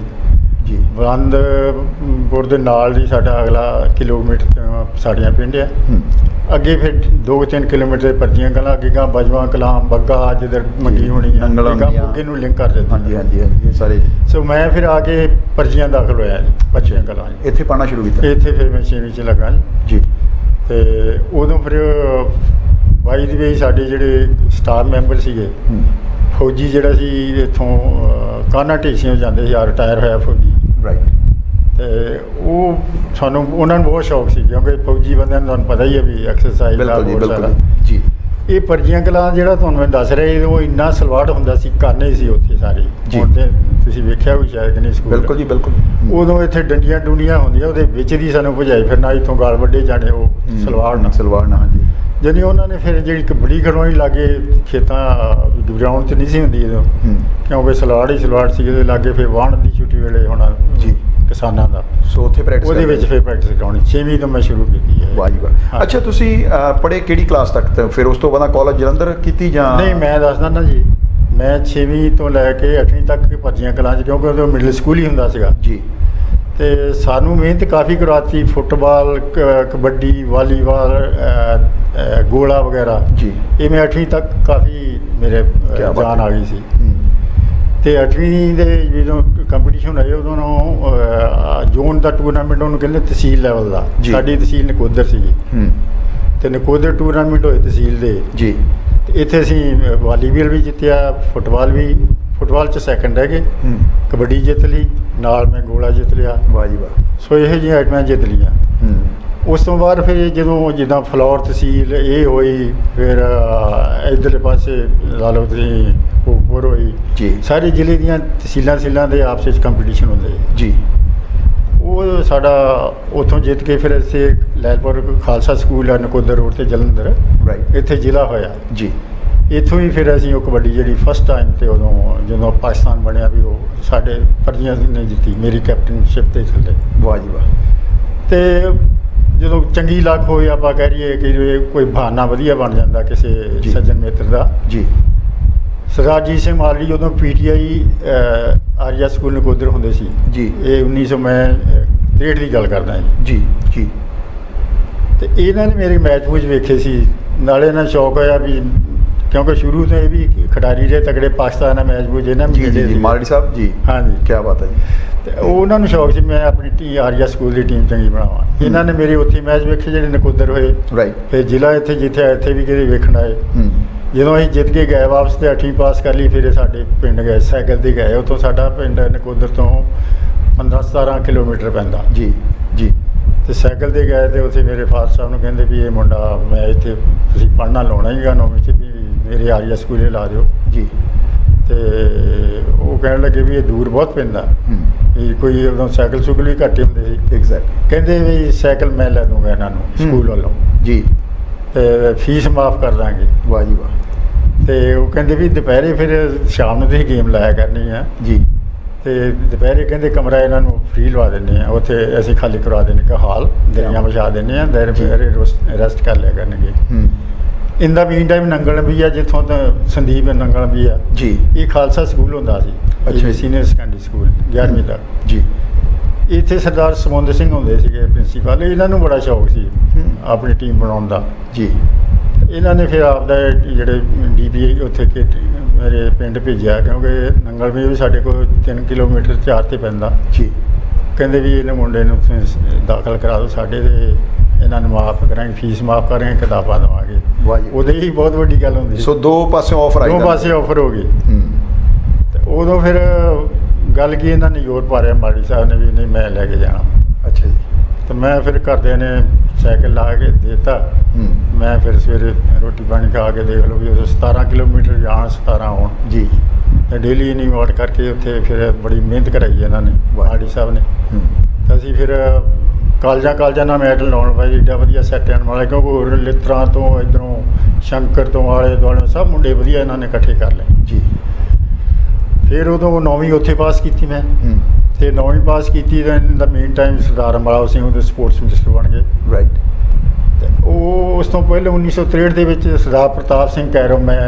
A: ਜੀ।
B: ਬਲੰਦਪੁਰ ਦੇ ਨਾਲ ਹੀ ਸਾਡਾ ਅਗਲਾ ਕਿਲੋਮੀਟਰ ਤੋਂ ਸਾਡੀਆਂ ਪਿੰਡ ਹੈ। ਅੱਗੇ ਫਿਰ 2-3 ਕਿਲੋਮੀਟਰ ਪਰਜੀਆਂ ਕਲਾਂ ਅੱਗੇ ਗਾਂ ਬਜਵਾ ਕਲਾਂ ਬੱਗਾ ਜਿੱਧਰ ਮੰਡੀ ਹੋਣੀ ਹੈ ਅੱਗੇ। ਮੋਗੇ ਨੂੰ ਲਿੰਕ ਕਰ ਦਿੰਦੀ
A: ਹਾਂਜੀ ਹਾਂਜੀ ਹਾਂਜੀ ਸਾਰੇ।
B: ਸੋ ਮੈਂ ਫਿਰ ਆ ਕੇ ਪਰਜੀਆਂ ਦਾਖਲ ਹੋਇਆ ਜੀ ਪਰਜੀਆਂ ਕਲਾਂ।
A: ਇੱਥੇ ਪਾਣਾ ਸ਼ੁਰੂ ਕੀਤਾ।
B: ਇੱਥੇ ਫਿਰ ਮੈਂ ਛੇਵੀਂ ਚ ਲੱਗਾ ਜੀ। ਤੇ ਉਦੋਂ ਫਿਰ ਬਾਈ ਦੀ ਵੇ ਸਾਡੇ ਜਿਹੜੇ ਸਟਾਫ ਮੈਂਬਰ ਸੀਗੇ ਫੌਜੀ ਜਿਹੜਾ ਸੀ ਇੱਥੋਂ ਕਾਨਾ ਢੇਸੀਆਂ ਜਾਂਦੇ ਸੀ ਰਿਟਾਇਰ ਹੋਇਆ ਫੌਜੀ।
A: ਰਾਈਟ
B: ਤੇ ਉਹ ਸਾਨੂੰ ਉਹਨਾਂ ਨੂੰ ਬਹੁਤ ਸ਼ੌਕ ਸੀ ਕਿਉਂਕਿ ਫੌਜੀ ਬੰਦਿਆਂ ਨੂੰ ਤੁਹਾਨੂੰ ਪਤਾ ਹੀ ਹੈ ਵੀ ਐਕਸਰਸਾਈਜ਼ ਦਾ ਬਹੁਤ ਸਾਰਾ।
A: ਜੀ।
B: ਇਹ ਪਰਜੀਆਂ ਕਲਾਂ ਜਿਹੜਾ ਤੁਹਾਨੂੰ ਮੈਂ ਦੱਸ ਰਿਹਾ ਉਹ ਇੰਨਾ ਸਲਵਾੜ ਹੁੰਦਾ ਸੀ ਕਾਨੇ ਸੀ ਉੱਥੇ ਸਾਰੇ। ਤੇ ਤੁਸੀਂ ਵੇਖਿਆ ਵੀ ਸ਼ਾਇਦ ਨਹੀਂ ਸਕੂਲ
A: ਬਿਲਕੁਲ ਜੀ ਬਿਲਕੁਲ।
B: ਉਦੋਂ ਇੱਥੇ ਡੰਡੀਆਂ ਡੁੰਡੀਆਂ ਹੁੰਦੀਆਂ ਉਹਦੇ ਵਿੱਚ ਦੀ ਸਾਨੂੰ ਭਜਾਈ ਫਿਰਨਾ ਇੱਥੋਂ ਗਾਲ ਵੱਡੇ ਜਾਣੇ ਉਹ
A: ਹੂੰ,
B: ਸਲਵਾੜ ਨਾਲ।
A: ਸਲਵਾਰ ਨਾਲ ਹਾਂਜੀ।
B: ਜਨੀ ਉਹਨਾਂ ਨੇ ਫਿਰ ਜਿਹੜੀ ਕਬੱਡੀ ਖੜਵਾਉਣੀ ਲਾਗੇ ਖੇਤਾਂ ਗਰਾਊਂਡ 'ਚ ਨਹੀਂ ਸੀ ਹੁੰਦੀ
A: ਹੂੰ।
B: ਕਿਉਂਕਿ ਸਲਵਾੜ ਹੀ ਸਲਵਾੜ ਸੀ ਉਹਦੇ ਲਾਗੇ ਫਿਰ ਵਾਹਣ ਦੀ ਛੁੱਟੀ ਵੇਲੇ ਹੋਣਾ
A: ਜੀ।
B: ਕਿਸਾਨਾਂ ਦਾ।
A: ਸੋ ਉੱਥੇ ਪ੍ਰੈਕਟਿਸ
B: ਉਹਦੇ ਵਿੱਚ ਫਿਰ ਪ੍ਰੈਕਟਿਸ ਕਰਾਉਣੀ 6ਵੀਂ ਤੋਂ ਮੈਂ ਸ਼ੁਰੂ ਕੀਤੀ ਹੈ।
A: ਵਾਹ ਜੀ ਵਾਹ। ਅੱਛਾ ਤੁਸੀਂ ਪੜ੍ਹੇ ਕਿਹੜੀ ਕਲਾਸ ਤੱਕ ਤੇ ਫਿਰ ਉਸ ਤੋਂ ਬਾਅਦ ਕਾਲਜ ਜਲੰਧਰ ਕੀਤੀ ਜਾਂ?
B: ਨਹੀਂ ਮੈਂ ਦੱਸਦਾ ਨਾ ਜੀ ਮੈਂ 6ਵੀਂ ਤੋਂ ਲੈ ਕੇ 8ਵੀਂ ਤੱਕ ਪਰਜੀਆਂ ਕਲਾਂ 'ਚ ਕਿਉਂਕਿ ਉਦੋਂ ਮਿਡਲ ਸਕੂਲ ਹੀ ਹੁੰਦਾ ਸੀਗਾ।
A: ਜੀ।
B: ਤੇ ਸਾਨੂੰ ਮਿਹਨਤ ਕਾਫੀ ਕਰਵਾਤੀ ਫੁੱਟਬਾਲ ਕਬੱਡੀ ਵਾਲੀਬਾਲ ਗੋਲਾ ਵਗੈਰਾ।
A: ਜੀ।
B: ਇਹ ਮੈਂ 8ਵੀਂ ਤੱਕ ਕਾਫੀ ਮੇਰੇ ਜਾਨ। ਆ ਗਈ ਸੀ। ਤੇ 8ਵੀਂ ਦੇ ਜਦੋਂ ਕੰਪੀਟੀਸ਼ਨ ਹੋਏ ਉਦੋਂ ਨੂੰ, ਜ਼ੋਨ ਦਾ ਟੂਰਨਾਮੈਂਟ ਉਹਨੂੰ ਕਹਿੰਦੇ ਤਹਿਸੀਲ ਲੈਵਲ ਦਾ। ਸਾਡੀ ਤਹਿਸੀਲ ਨਕੋਦਰ
A: ਹੂੰ।
B: ਤੇ ਨਕੋਦਰ ਟੂਰਨਾਮੈਂਟ ਹੋਏ ਤਹਿਸੀਲ ਦੇ।
A: ਜੀ।
B: ਇੱਥੇ ਅਸੀਂ ਵਾਲੀਬਾਲ ਵੀ ਜਿੱਤਿਆ ਫੁੱਟਬਾਲ ਵੀ ਫੁੱਟਬਾਲ 'ਚ ਸੈਕੰਡ ਹੈਗੇ। ਕਬੱਡੀ ਜਿੱਤ ਲਈ। ਨਾਲ ਮੈਂ ਗੋਲਾ ਜਿੱਤ ਲਿਆ।
A: ਵਾਹ ਜੀ ਵਾਹ।
B: ਸੋ ਇਹੋ ਜਿਹੀਆਂ ਆਈਟਮਾਂ ਜਿੱਤ ਲਈਆਂ।
A: ਹੂੰ।
B: ਉਸ ਤੋਂ ਬਾਅਦ ਫਿਰ ਜਦੋਂ ਜਿੱਦਾਂ ਫਲੋਰ ਤਹਿਸੀਲ ਇਹ ਹੋਈ ਫਿਰ ਇੱਧਰਲੇ ਪਾਸੇ ਲਾ ਲਓ ਤੁਸੀਂ ਭੋਗਪੁਰ ਹੋਈ।
A: ਜੀ।
B: ਸਾਰੇ ਜ਼ਿਲ੍ਹੇ ਦੀਆਂ ਤਹਿਸੀਲਾਂ ਤਹਿਸੀਲਾਂ ਦੇ ਆਪਸ ਵਿੱਚ ਕੰਪੀਟੀਸ਼ਨ ਹੁੰਦੇ
A: ਜੀ।
B: ਉਹ ਸਾਡਾ ਉੱਥੋਂ ਜਿੱਤ ਕੇ ਫਿਰ ਅਸੀਂ ਲੈਲਪੁਰ ਖਾਲਸਾ ਸਕੂਲ ਆ ਨਕੋਦਰ ਰੋਡ ਤੇ ਜਲੰਧਰ।
A: ਰਾਈਟ
B: ਇੱਥੇ ਜ਼ਿਲ੍ਹਾ ਹੋਇਆ।
A: ਜੀ।
B: ਇੱਥੋਂ ਹੀ ਫਿਰ ਅਸੀਂ ਉਹ ਕਬੱਡੀ ਜਿਹੜੀ ਫਸਟ ਟਾਈਮ ਤੇ ਉਦੋਂ ਜਦੋਂ ਪਾਕਿਸਤਾਨ ਬਣਿਆ ਵੀ ਉਹ ਸਾਡੇ ਫਰਜ਼ੀਆਂ ਨੇ ਜਿੱਤੀ ਮੇਰੀ ਕੈਪਟਨਸ਼ਿਪ ਤੇ ਥੱਲੇ
A: ਵਾਹ ਜੀ ਵਾਹ
B: ਤੇ ਜਦੋਂ ਚੰਗੀ ਲੱਕ ਹੋਈ ਆਪਾਂ ਕਹਿ ਰਹੀਏ ਕਿ ਕੋਈ ਬਹਾਨਾ ਵਧੀਆ ਬਣ ਜਾਂਦਾ ਕਿਸੇ। ਸੱਜਣ ਮਿੱਤਰ ਦਾ।
A: ਜੀ।
B: ਸਰਦਾਰ ਜੀਤ ਸਿੰਘ ਮਾਲੀ ਉਦੋਂ ਪੀਟੀਆਈ ਆਰੀਆ ਸਕੂਲ ਨਕੋਦਰ ਹੁੰਦੇ ਸੀ
A: ਜੀ।
B: ਇਹ 1900 ਮੈਂ ਅਹ, 63 ਦੀ ਗੱਲ ਕਰਦਾ ਜੀ।
A: ਜੀ ਜੀ।
B: ਤੇ ਇਹਨਾਂ ਨੇ ਮੇਰੇ ਮੈਚ ਮੁਝ ਵੇਖੇ ਸੀ। ਨਾਲੇ ਇਹਨਾਂ ਸ਼ੌਕ ਹੋਇਆ ਵੀ ਕਿਉਂਕਿ ਸ਼ੁਰੂ ਤੋਂ ਇਹ ਵੀ ਖਿਡਾਰੀ ਰਹੇ ਤਗੜੇ ਪਾਕਿਸਤਾਨ ਮੈਚ ਇਹਨਾਂ
A: ਜੀ ਜੀ ਜੀ। ਮਾਲੜੀ ਸਾਹਿਬ ਜੀ
B: ਹਾਂਜੀ।
A: ਕੀ ਬਾਤ ਹੈ ਜੀ।
B: ਉਹਨਾਂ ਨੂੰ ਸ਼ੌਕ ਸੀ ਮੈਂ ਆਪਣੀ ਟੀ ਆਰੀਆ ਸਕੂਲ ਦੀ ਟੀਮ ਚੰਗੀ ਬਣਾਵਾਂ। ਇਹਨਾਂ ਨੇ ਮੇਰੇ ਉੱਥੇ ਮੈਚ ਵੇਖੇ ਜਿਹੜੇ ਨਕੋਦਰ ਹੋਏ।
A: ਰਾਈਟ
B: ਫਿਰ ਜ਼ਿਲ੍ਹਾ ਇੱਥੇ ਜਿੱਥੇ ਇੱਥੇ ਵੀ ਕਿਤੇ ਵੇਖਣ ਆਏ। ਜਦੋਂ ਅਸੀਂ ਜਿੱਤ ਕੇ ਗਏ ਵਾਪਸ ਤੇ 8ਵੀਂ ਪਾਸ ਕਰ ਲਈ ਫਿਰ ਇਹ ਸਾਡੇ ਪਿੰਡ ਗਏ ਸਾਈਕਲ ਤੇ ਗਏ। ਉੱਥੋਂ ਸਾਡਾ ਪਿੰਡ ਨਕੋਦਰ ਤੋਂ 15 17 ਕਿਲੋਮੀਟਰ ਪੈਂਦਾ।
A: ਜੀ ਜੀ।
B: ਤੇ ਸਾਈਕਲ ਤੇ ਗਏ ਤੇ ਉੱਥੇ ਮੇਰੇ ਫਾਦਰ ਸਾਹਿਬ ਨੂੰ ਕਹਿੰਦੇ ਵੀ ਇਹ ਮੁੰਡਾ ਮੈਂ ਇੱਥੇ ਤੁਸੀਂ ਪੜ੍ਹਨਾ ਲਾਉਣਾ ਹੀਗਾ ਨੌਵੀਂ ਚ ਵੀ ਮੇਰੇ ਆਰੀਆ ਸਕੂਲੇ ਲਾ ਦਿਓ।
A: ਜੀ।
B: ਤੇ ਉਹ ਕਹਿਣ ਲੱਗੇ ਵੀ ਇਹ ਦੂਰ ਬਹੁਤ ਪੈਂਦਾ ਵੀ ਕੋਈ ਉਦੋਂ ਸਾਈਕਲ ਸੁਕਲ ਵੀ ਘੱਟ ਹੁੰਦੇ ਸੀ।
A: ਐਗਜ਼ੈਕਟ
B: ਕਹਿੰਦੇ ਵੀ ਸਾਈਕਲ ਮੈਂ ਲੈ ਦੂੰਗਾ ਇਹਨਾਂ ਨੂੰ ਸਕੂਲ ਵੱਲੋਂ।
A: ਜੀ।
B: ਤੇ ਫੀਸ ਮਾਫ ਕਰ ਦਾਂਗੇ।
A: ਵਾਹ ਜੀ ਵਾਹ।
B: ਤੇ ਉਹ ਕਹਿੰਦੇ ਵੀ ਦੁਪਹਿਰੇ ਫਿਰ ਸ਼ਾਮ ਨੂੰ ਤੁਸੀਂ ਗੇਮ ਲਾਇਆ ਕਰਨੀ ਆ।
A: ਜੀ।
B: ਤੇ ਦੁਪਹਿਰੇ ਕਹਿੰਦੇ ਕਮਰਾ ਇਹਨਾਂ ਨੂੰ ਫ੍ਰੀ ਲਵਾ ਦਿੰਦੇ ਆ। ਉੱਥੇ ਅਸੀਂ ਖਾਲੀ ਕਰਵਾ ਦਿੰਦੇ ਕਿ ਹਾਲ ਦਰੀਆਂ ਵਿਛਾ ਦਿੰਦੇ ਆ। ਦਰ ਦੁਪਹਿਰੇ ਰੈਸਟ ਕਰ ਲਿਆ ਕਰਨਗੇ।
A: ਹੂੰ।
B: ਇੰਦਾ ਮੀਨ ਟਾਈਮ ਨੰਗਲ ਵੀ ਆ ਜਿੱਥੋਂ ਤਾਂ ਸੰਦੀਪ ਨੰਗਲ ਵੀ ਆ
A: ਜੀ
B: ਇਹ ਖਾਲਸਾ ਸਕੂਲ ਹੁੰਦਾ ਸੀ
A: ਅੱਛਾ।
B: ਸੀਨੀਅਰ ਸੈਕੰਡਰੀ ਸਕੂਲ 11ਵੀਂ ਤੱਕ
A: ਜੀ
B: ਇੱਥੇ ਸਰਦਾਰ ਸਮੁੰਦਰ ਸਿੰਘ ਹੁੰਦੇ ਸੀਗੇ ਪ੍ਰਿੰਸੀਪਲ ਇਹਨਾਂ ਨੂੰ ਬੜਾ ਸ਼ੌਕ ਸੀ। ਆਪਣੀ ਟੀਮ ਬਣਾਉਣ ਦਾ
A: ਜੀ
B: ਇਹਨਾਂ ਨੇ ਫਿਰ ਆਪਦਾ ਇਹ ਜਿਹੜੇ ਡੀਪੀਆਈ ਉੱਥੇ ਕਿ ਮੇਰੇ ਪਿੰਡ ਭੇਜਿਆ ਕਿਉਂਕਿ ਨੰਗਲ ਵੀ ਸਾਡੇ ਕੋਲ 3 ਕਿਲੋਮੀਟਰ ਚਾਰ ਤੇ ਪੈਂਦਾ
A: ਜੀ
B: ਕਹਿੰਦੇ ਵੀ ਇਹਨੇ ਮੁੰਡੇ ਨੂੰ ਦਾਖਲ ਕਰਾ ਦਿਓ ਸਾਡੇ ਤੇ ਇਹਨਾਂ ਨੂੰ ਮਾਫ ਕਰਾਂਗੇ ਫੀਸ ਮਾਫ ਕਰਾਂਗੇ ਕਿਤਾਬਾਂ ਦੇਵਾਂਗੇ। ਉਹਦੇ ਹੀ ਬਹੁਤ ਵੱਡੀ ਗੱਲ ਹੁੰਦੀ
A: ਸੋ। ਦੋ ਪਾਸਿਓਂ ਆਫਰ ਆਈ
B: ਦੋ। ਪਾਸੇ ਆਫਰ ਹੋ ਗਈ।
A: ਹੂੰ।
B: ਤੇ ਉਦੋਂ ਫਿਰ ਗੱਲ ਕੀ ਇਹਨਾਂ ਨੇ ਜ਼ੋਰ ਪਾ ਰਿਹਾ ਮਾੜੀ ਸਾਹਿਬ ਨੇ ਵੀ ਨਹੀਂ ਮੈਂ ਲੈ ਕੇ ਜਾਣਾ।
A: ਅੱਛਾ ਜੀ।
B: ਤੇ ਮੈਂ ਫਿਰ ਘਰਦਿਆਂ ਨੇ ਸਾਈਕਲ ਲਾ ਕੇ ਦਿੱਤਾ।
A: ਹੂੰ।
B: ਮੈਂ ਫਿਰ ਸਵੇਰੇ ਰੋਟੀ ਪਾਣੀ ਖਾ ਕੇ ਦੇਖ ਲਓ ਵੀ ਉਦੋਂ 17 ਕਿਲੋਮੀਟਰ ਜਾਣ 17 ਆਉਣ
A: ਜੀ।
B: ਤੇ ਡੇਲੀ ਨਹੀਂ ਵਾਟ ਕਰਕੇ ਉੱਥੇ ਫਿਰ ਬੜੀ ਮਿਹਨਤ ਕਰਾਈ ਇਹਨਾਂ ਨੇ
A: ਵਾਹ।
B: ਮਾੜੀ ਸਾਹਿਬ ਨੇ।
A: ਹੂੰ।
B: ਤਾਂ ਅਸੀਂ ਫਿਰ ਕਾਲਜਾਂ ਕਾਲਜਾਂ ਨਾਲ ਮੈਚ ਲਾਉਣ ਪਏ ਏਡਾ ਵਧੀਆ ਸੈੱਟ ਆਉਣ ਵਾਲਾ ਕਿਉਂਕਿ ਹੋਰ ਲਿੱਤਰਾਂ ਤੋਂ ਇਧਰੋਂ ਸ਼ੰਕਰ ਤੋਂ ਆਲੇ ਦੁਆਲੇ ਸਭ ਮੁੰਡੇ ਵਧੀਆ ਇਹਨਾਂ ਨੇ ਇਕੱਠੇ ਕਰ ਲਏ।
A: ਜੀ।
B: ਫਿਰ ਉਦੋਂ ਨੌਵੀਂ ਉੱਥੇ ਪਾਸ ਕੀਤੀ ਮੈਂ। ਤੇ ਨੌਵੀਂ ਪਾਸ ਕੀਤੀ ਤਾਂ in the meantime Sardar Amrao Singh ਉਹਦੇ ਸਪੋਰਟਸ ਮਿਨਿਸਟਰ ਬਣ ਗਏ।
A: ਰਾਈਟ
B: ਤੇ ਉਹ ਉਸ ਤੋਂ ਪਹਿਲੇ 1963 ਦੇ ਵਿੱਚ ਸਰਦਾਰ ਪ੍ਰਤਾਪ ਸਿੰਘ ਕੈਰੋ ਮੈਂ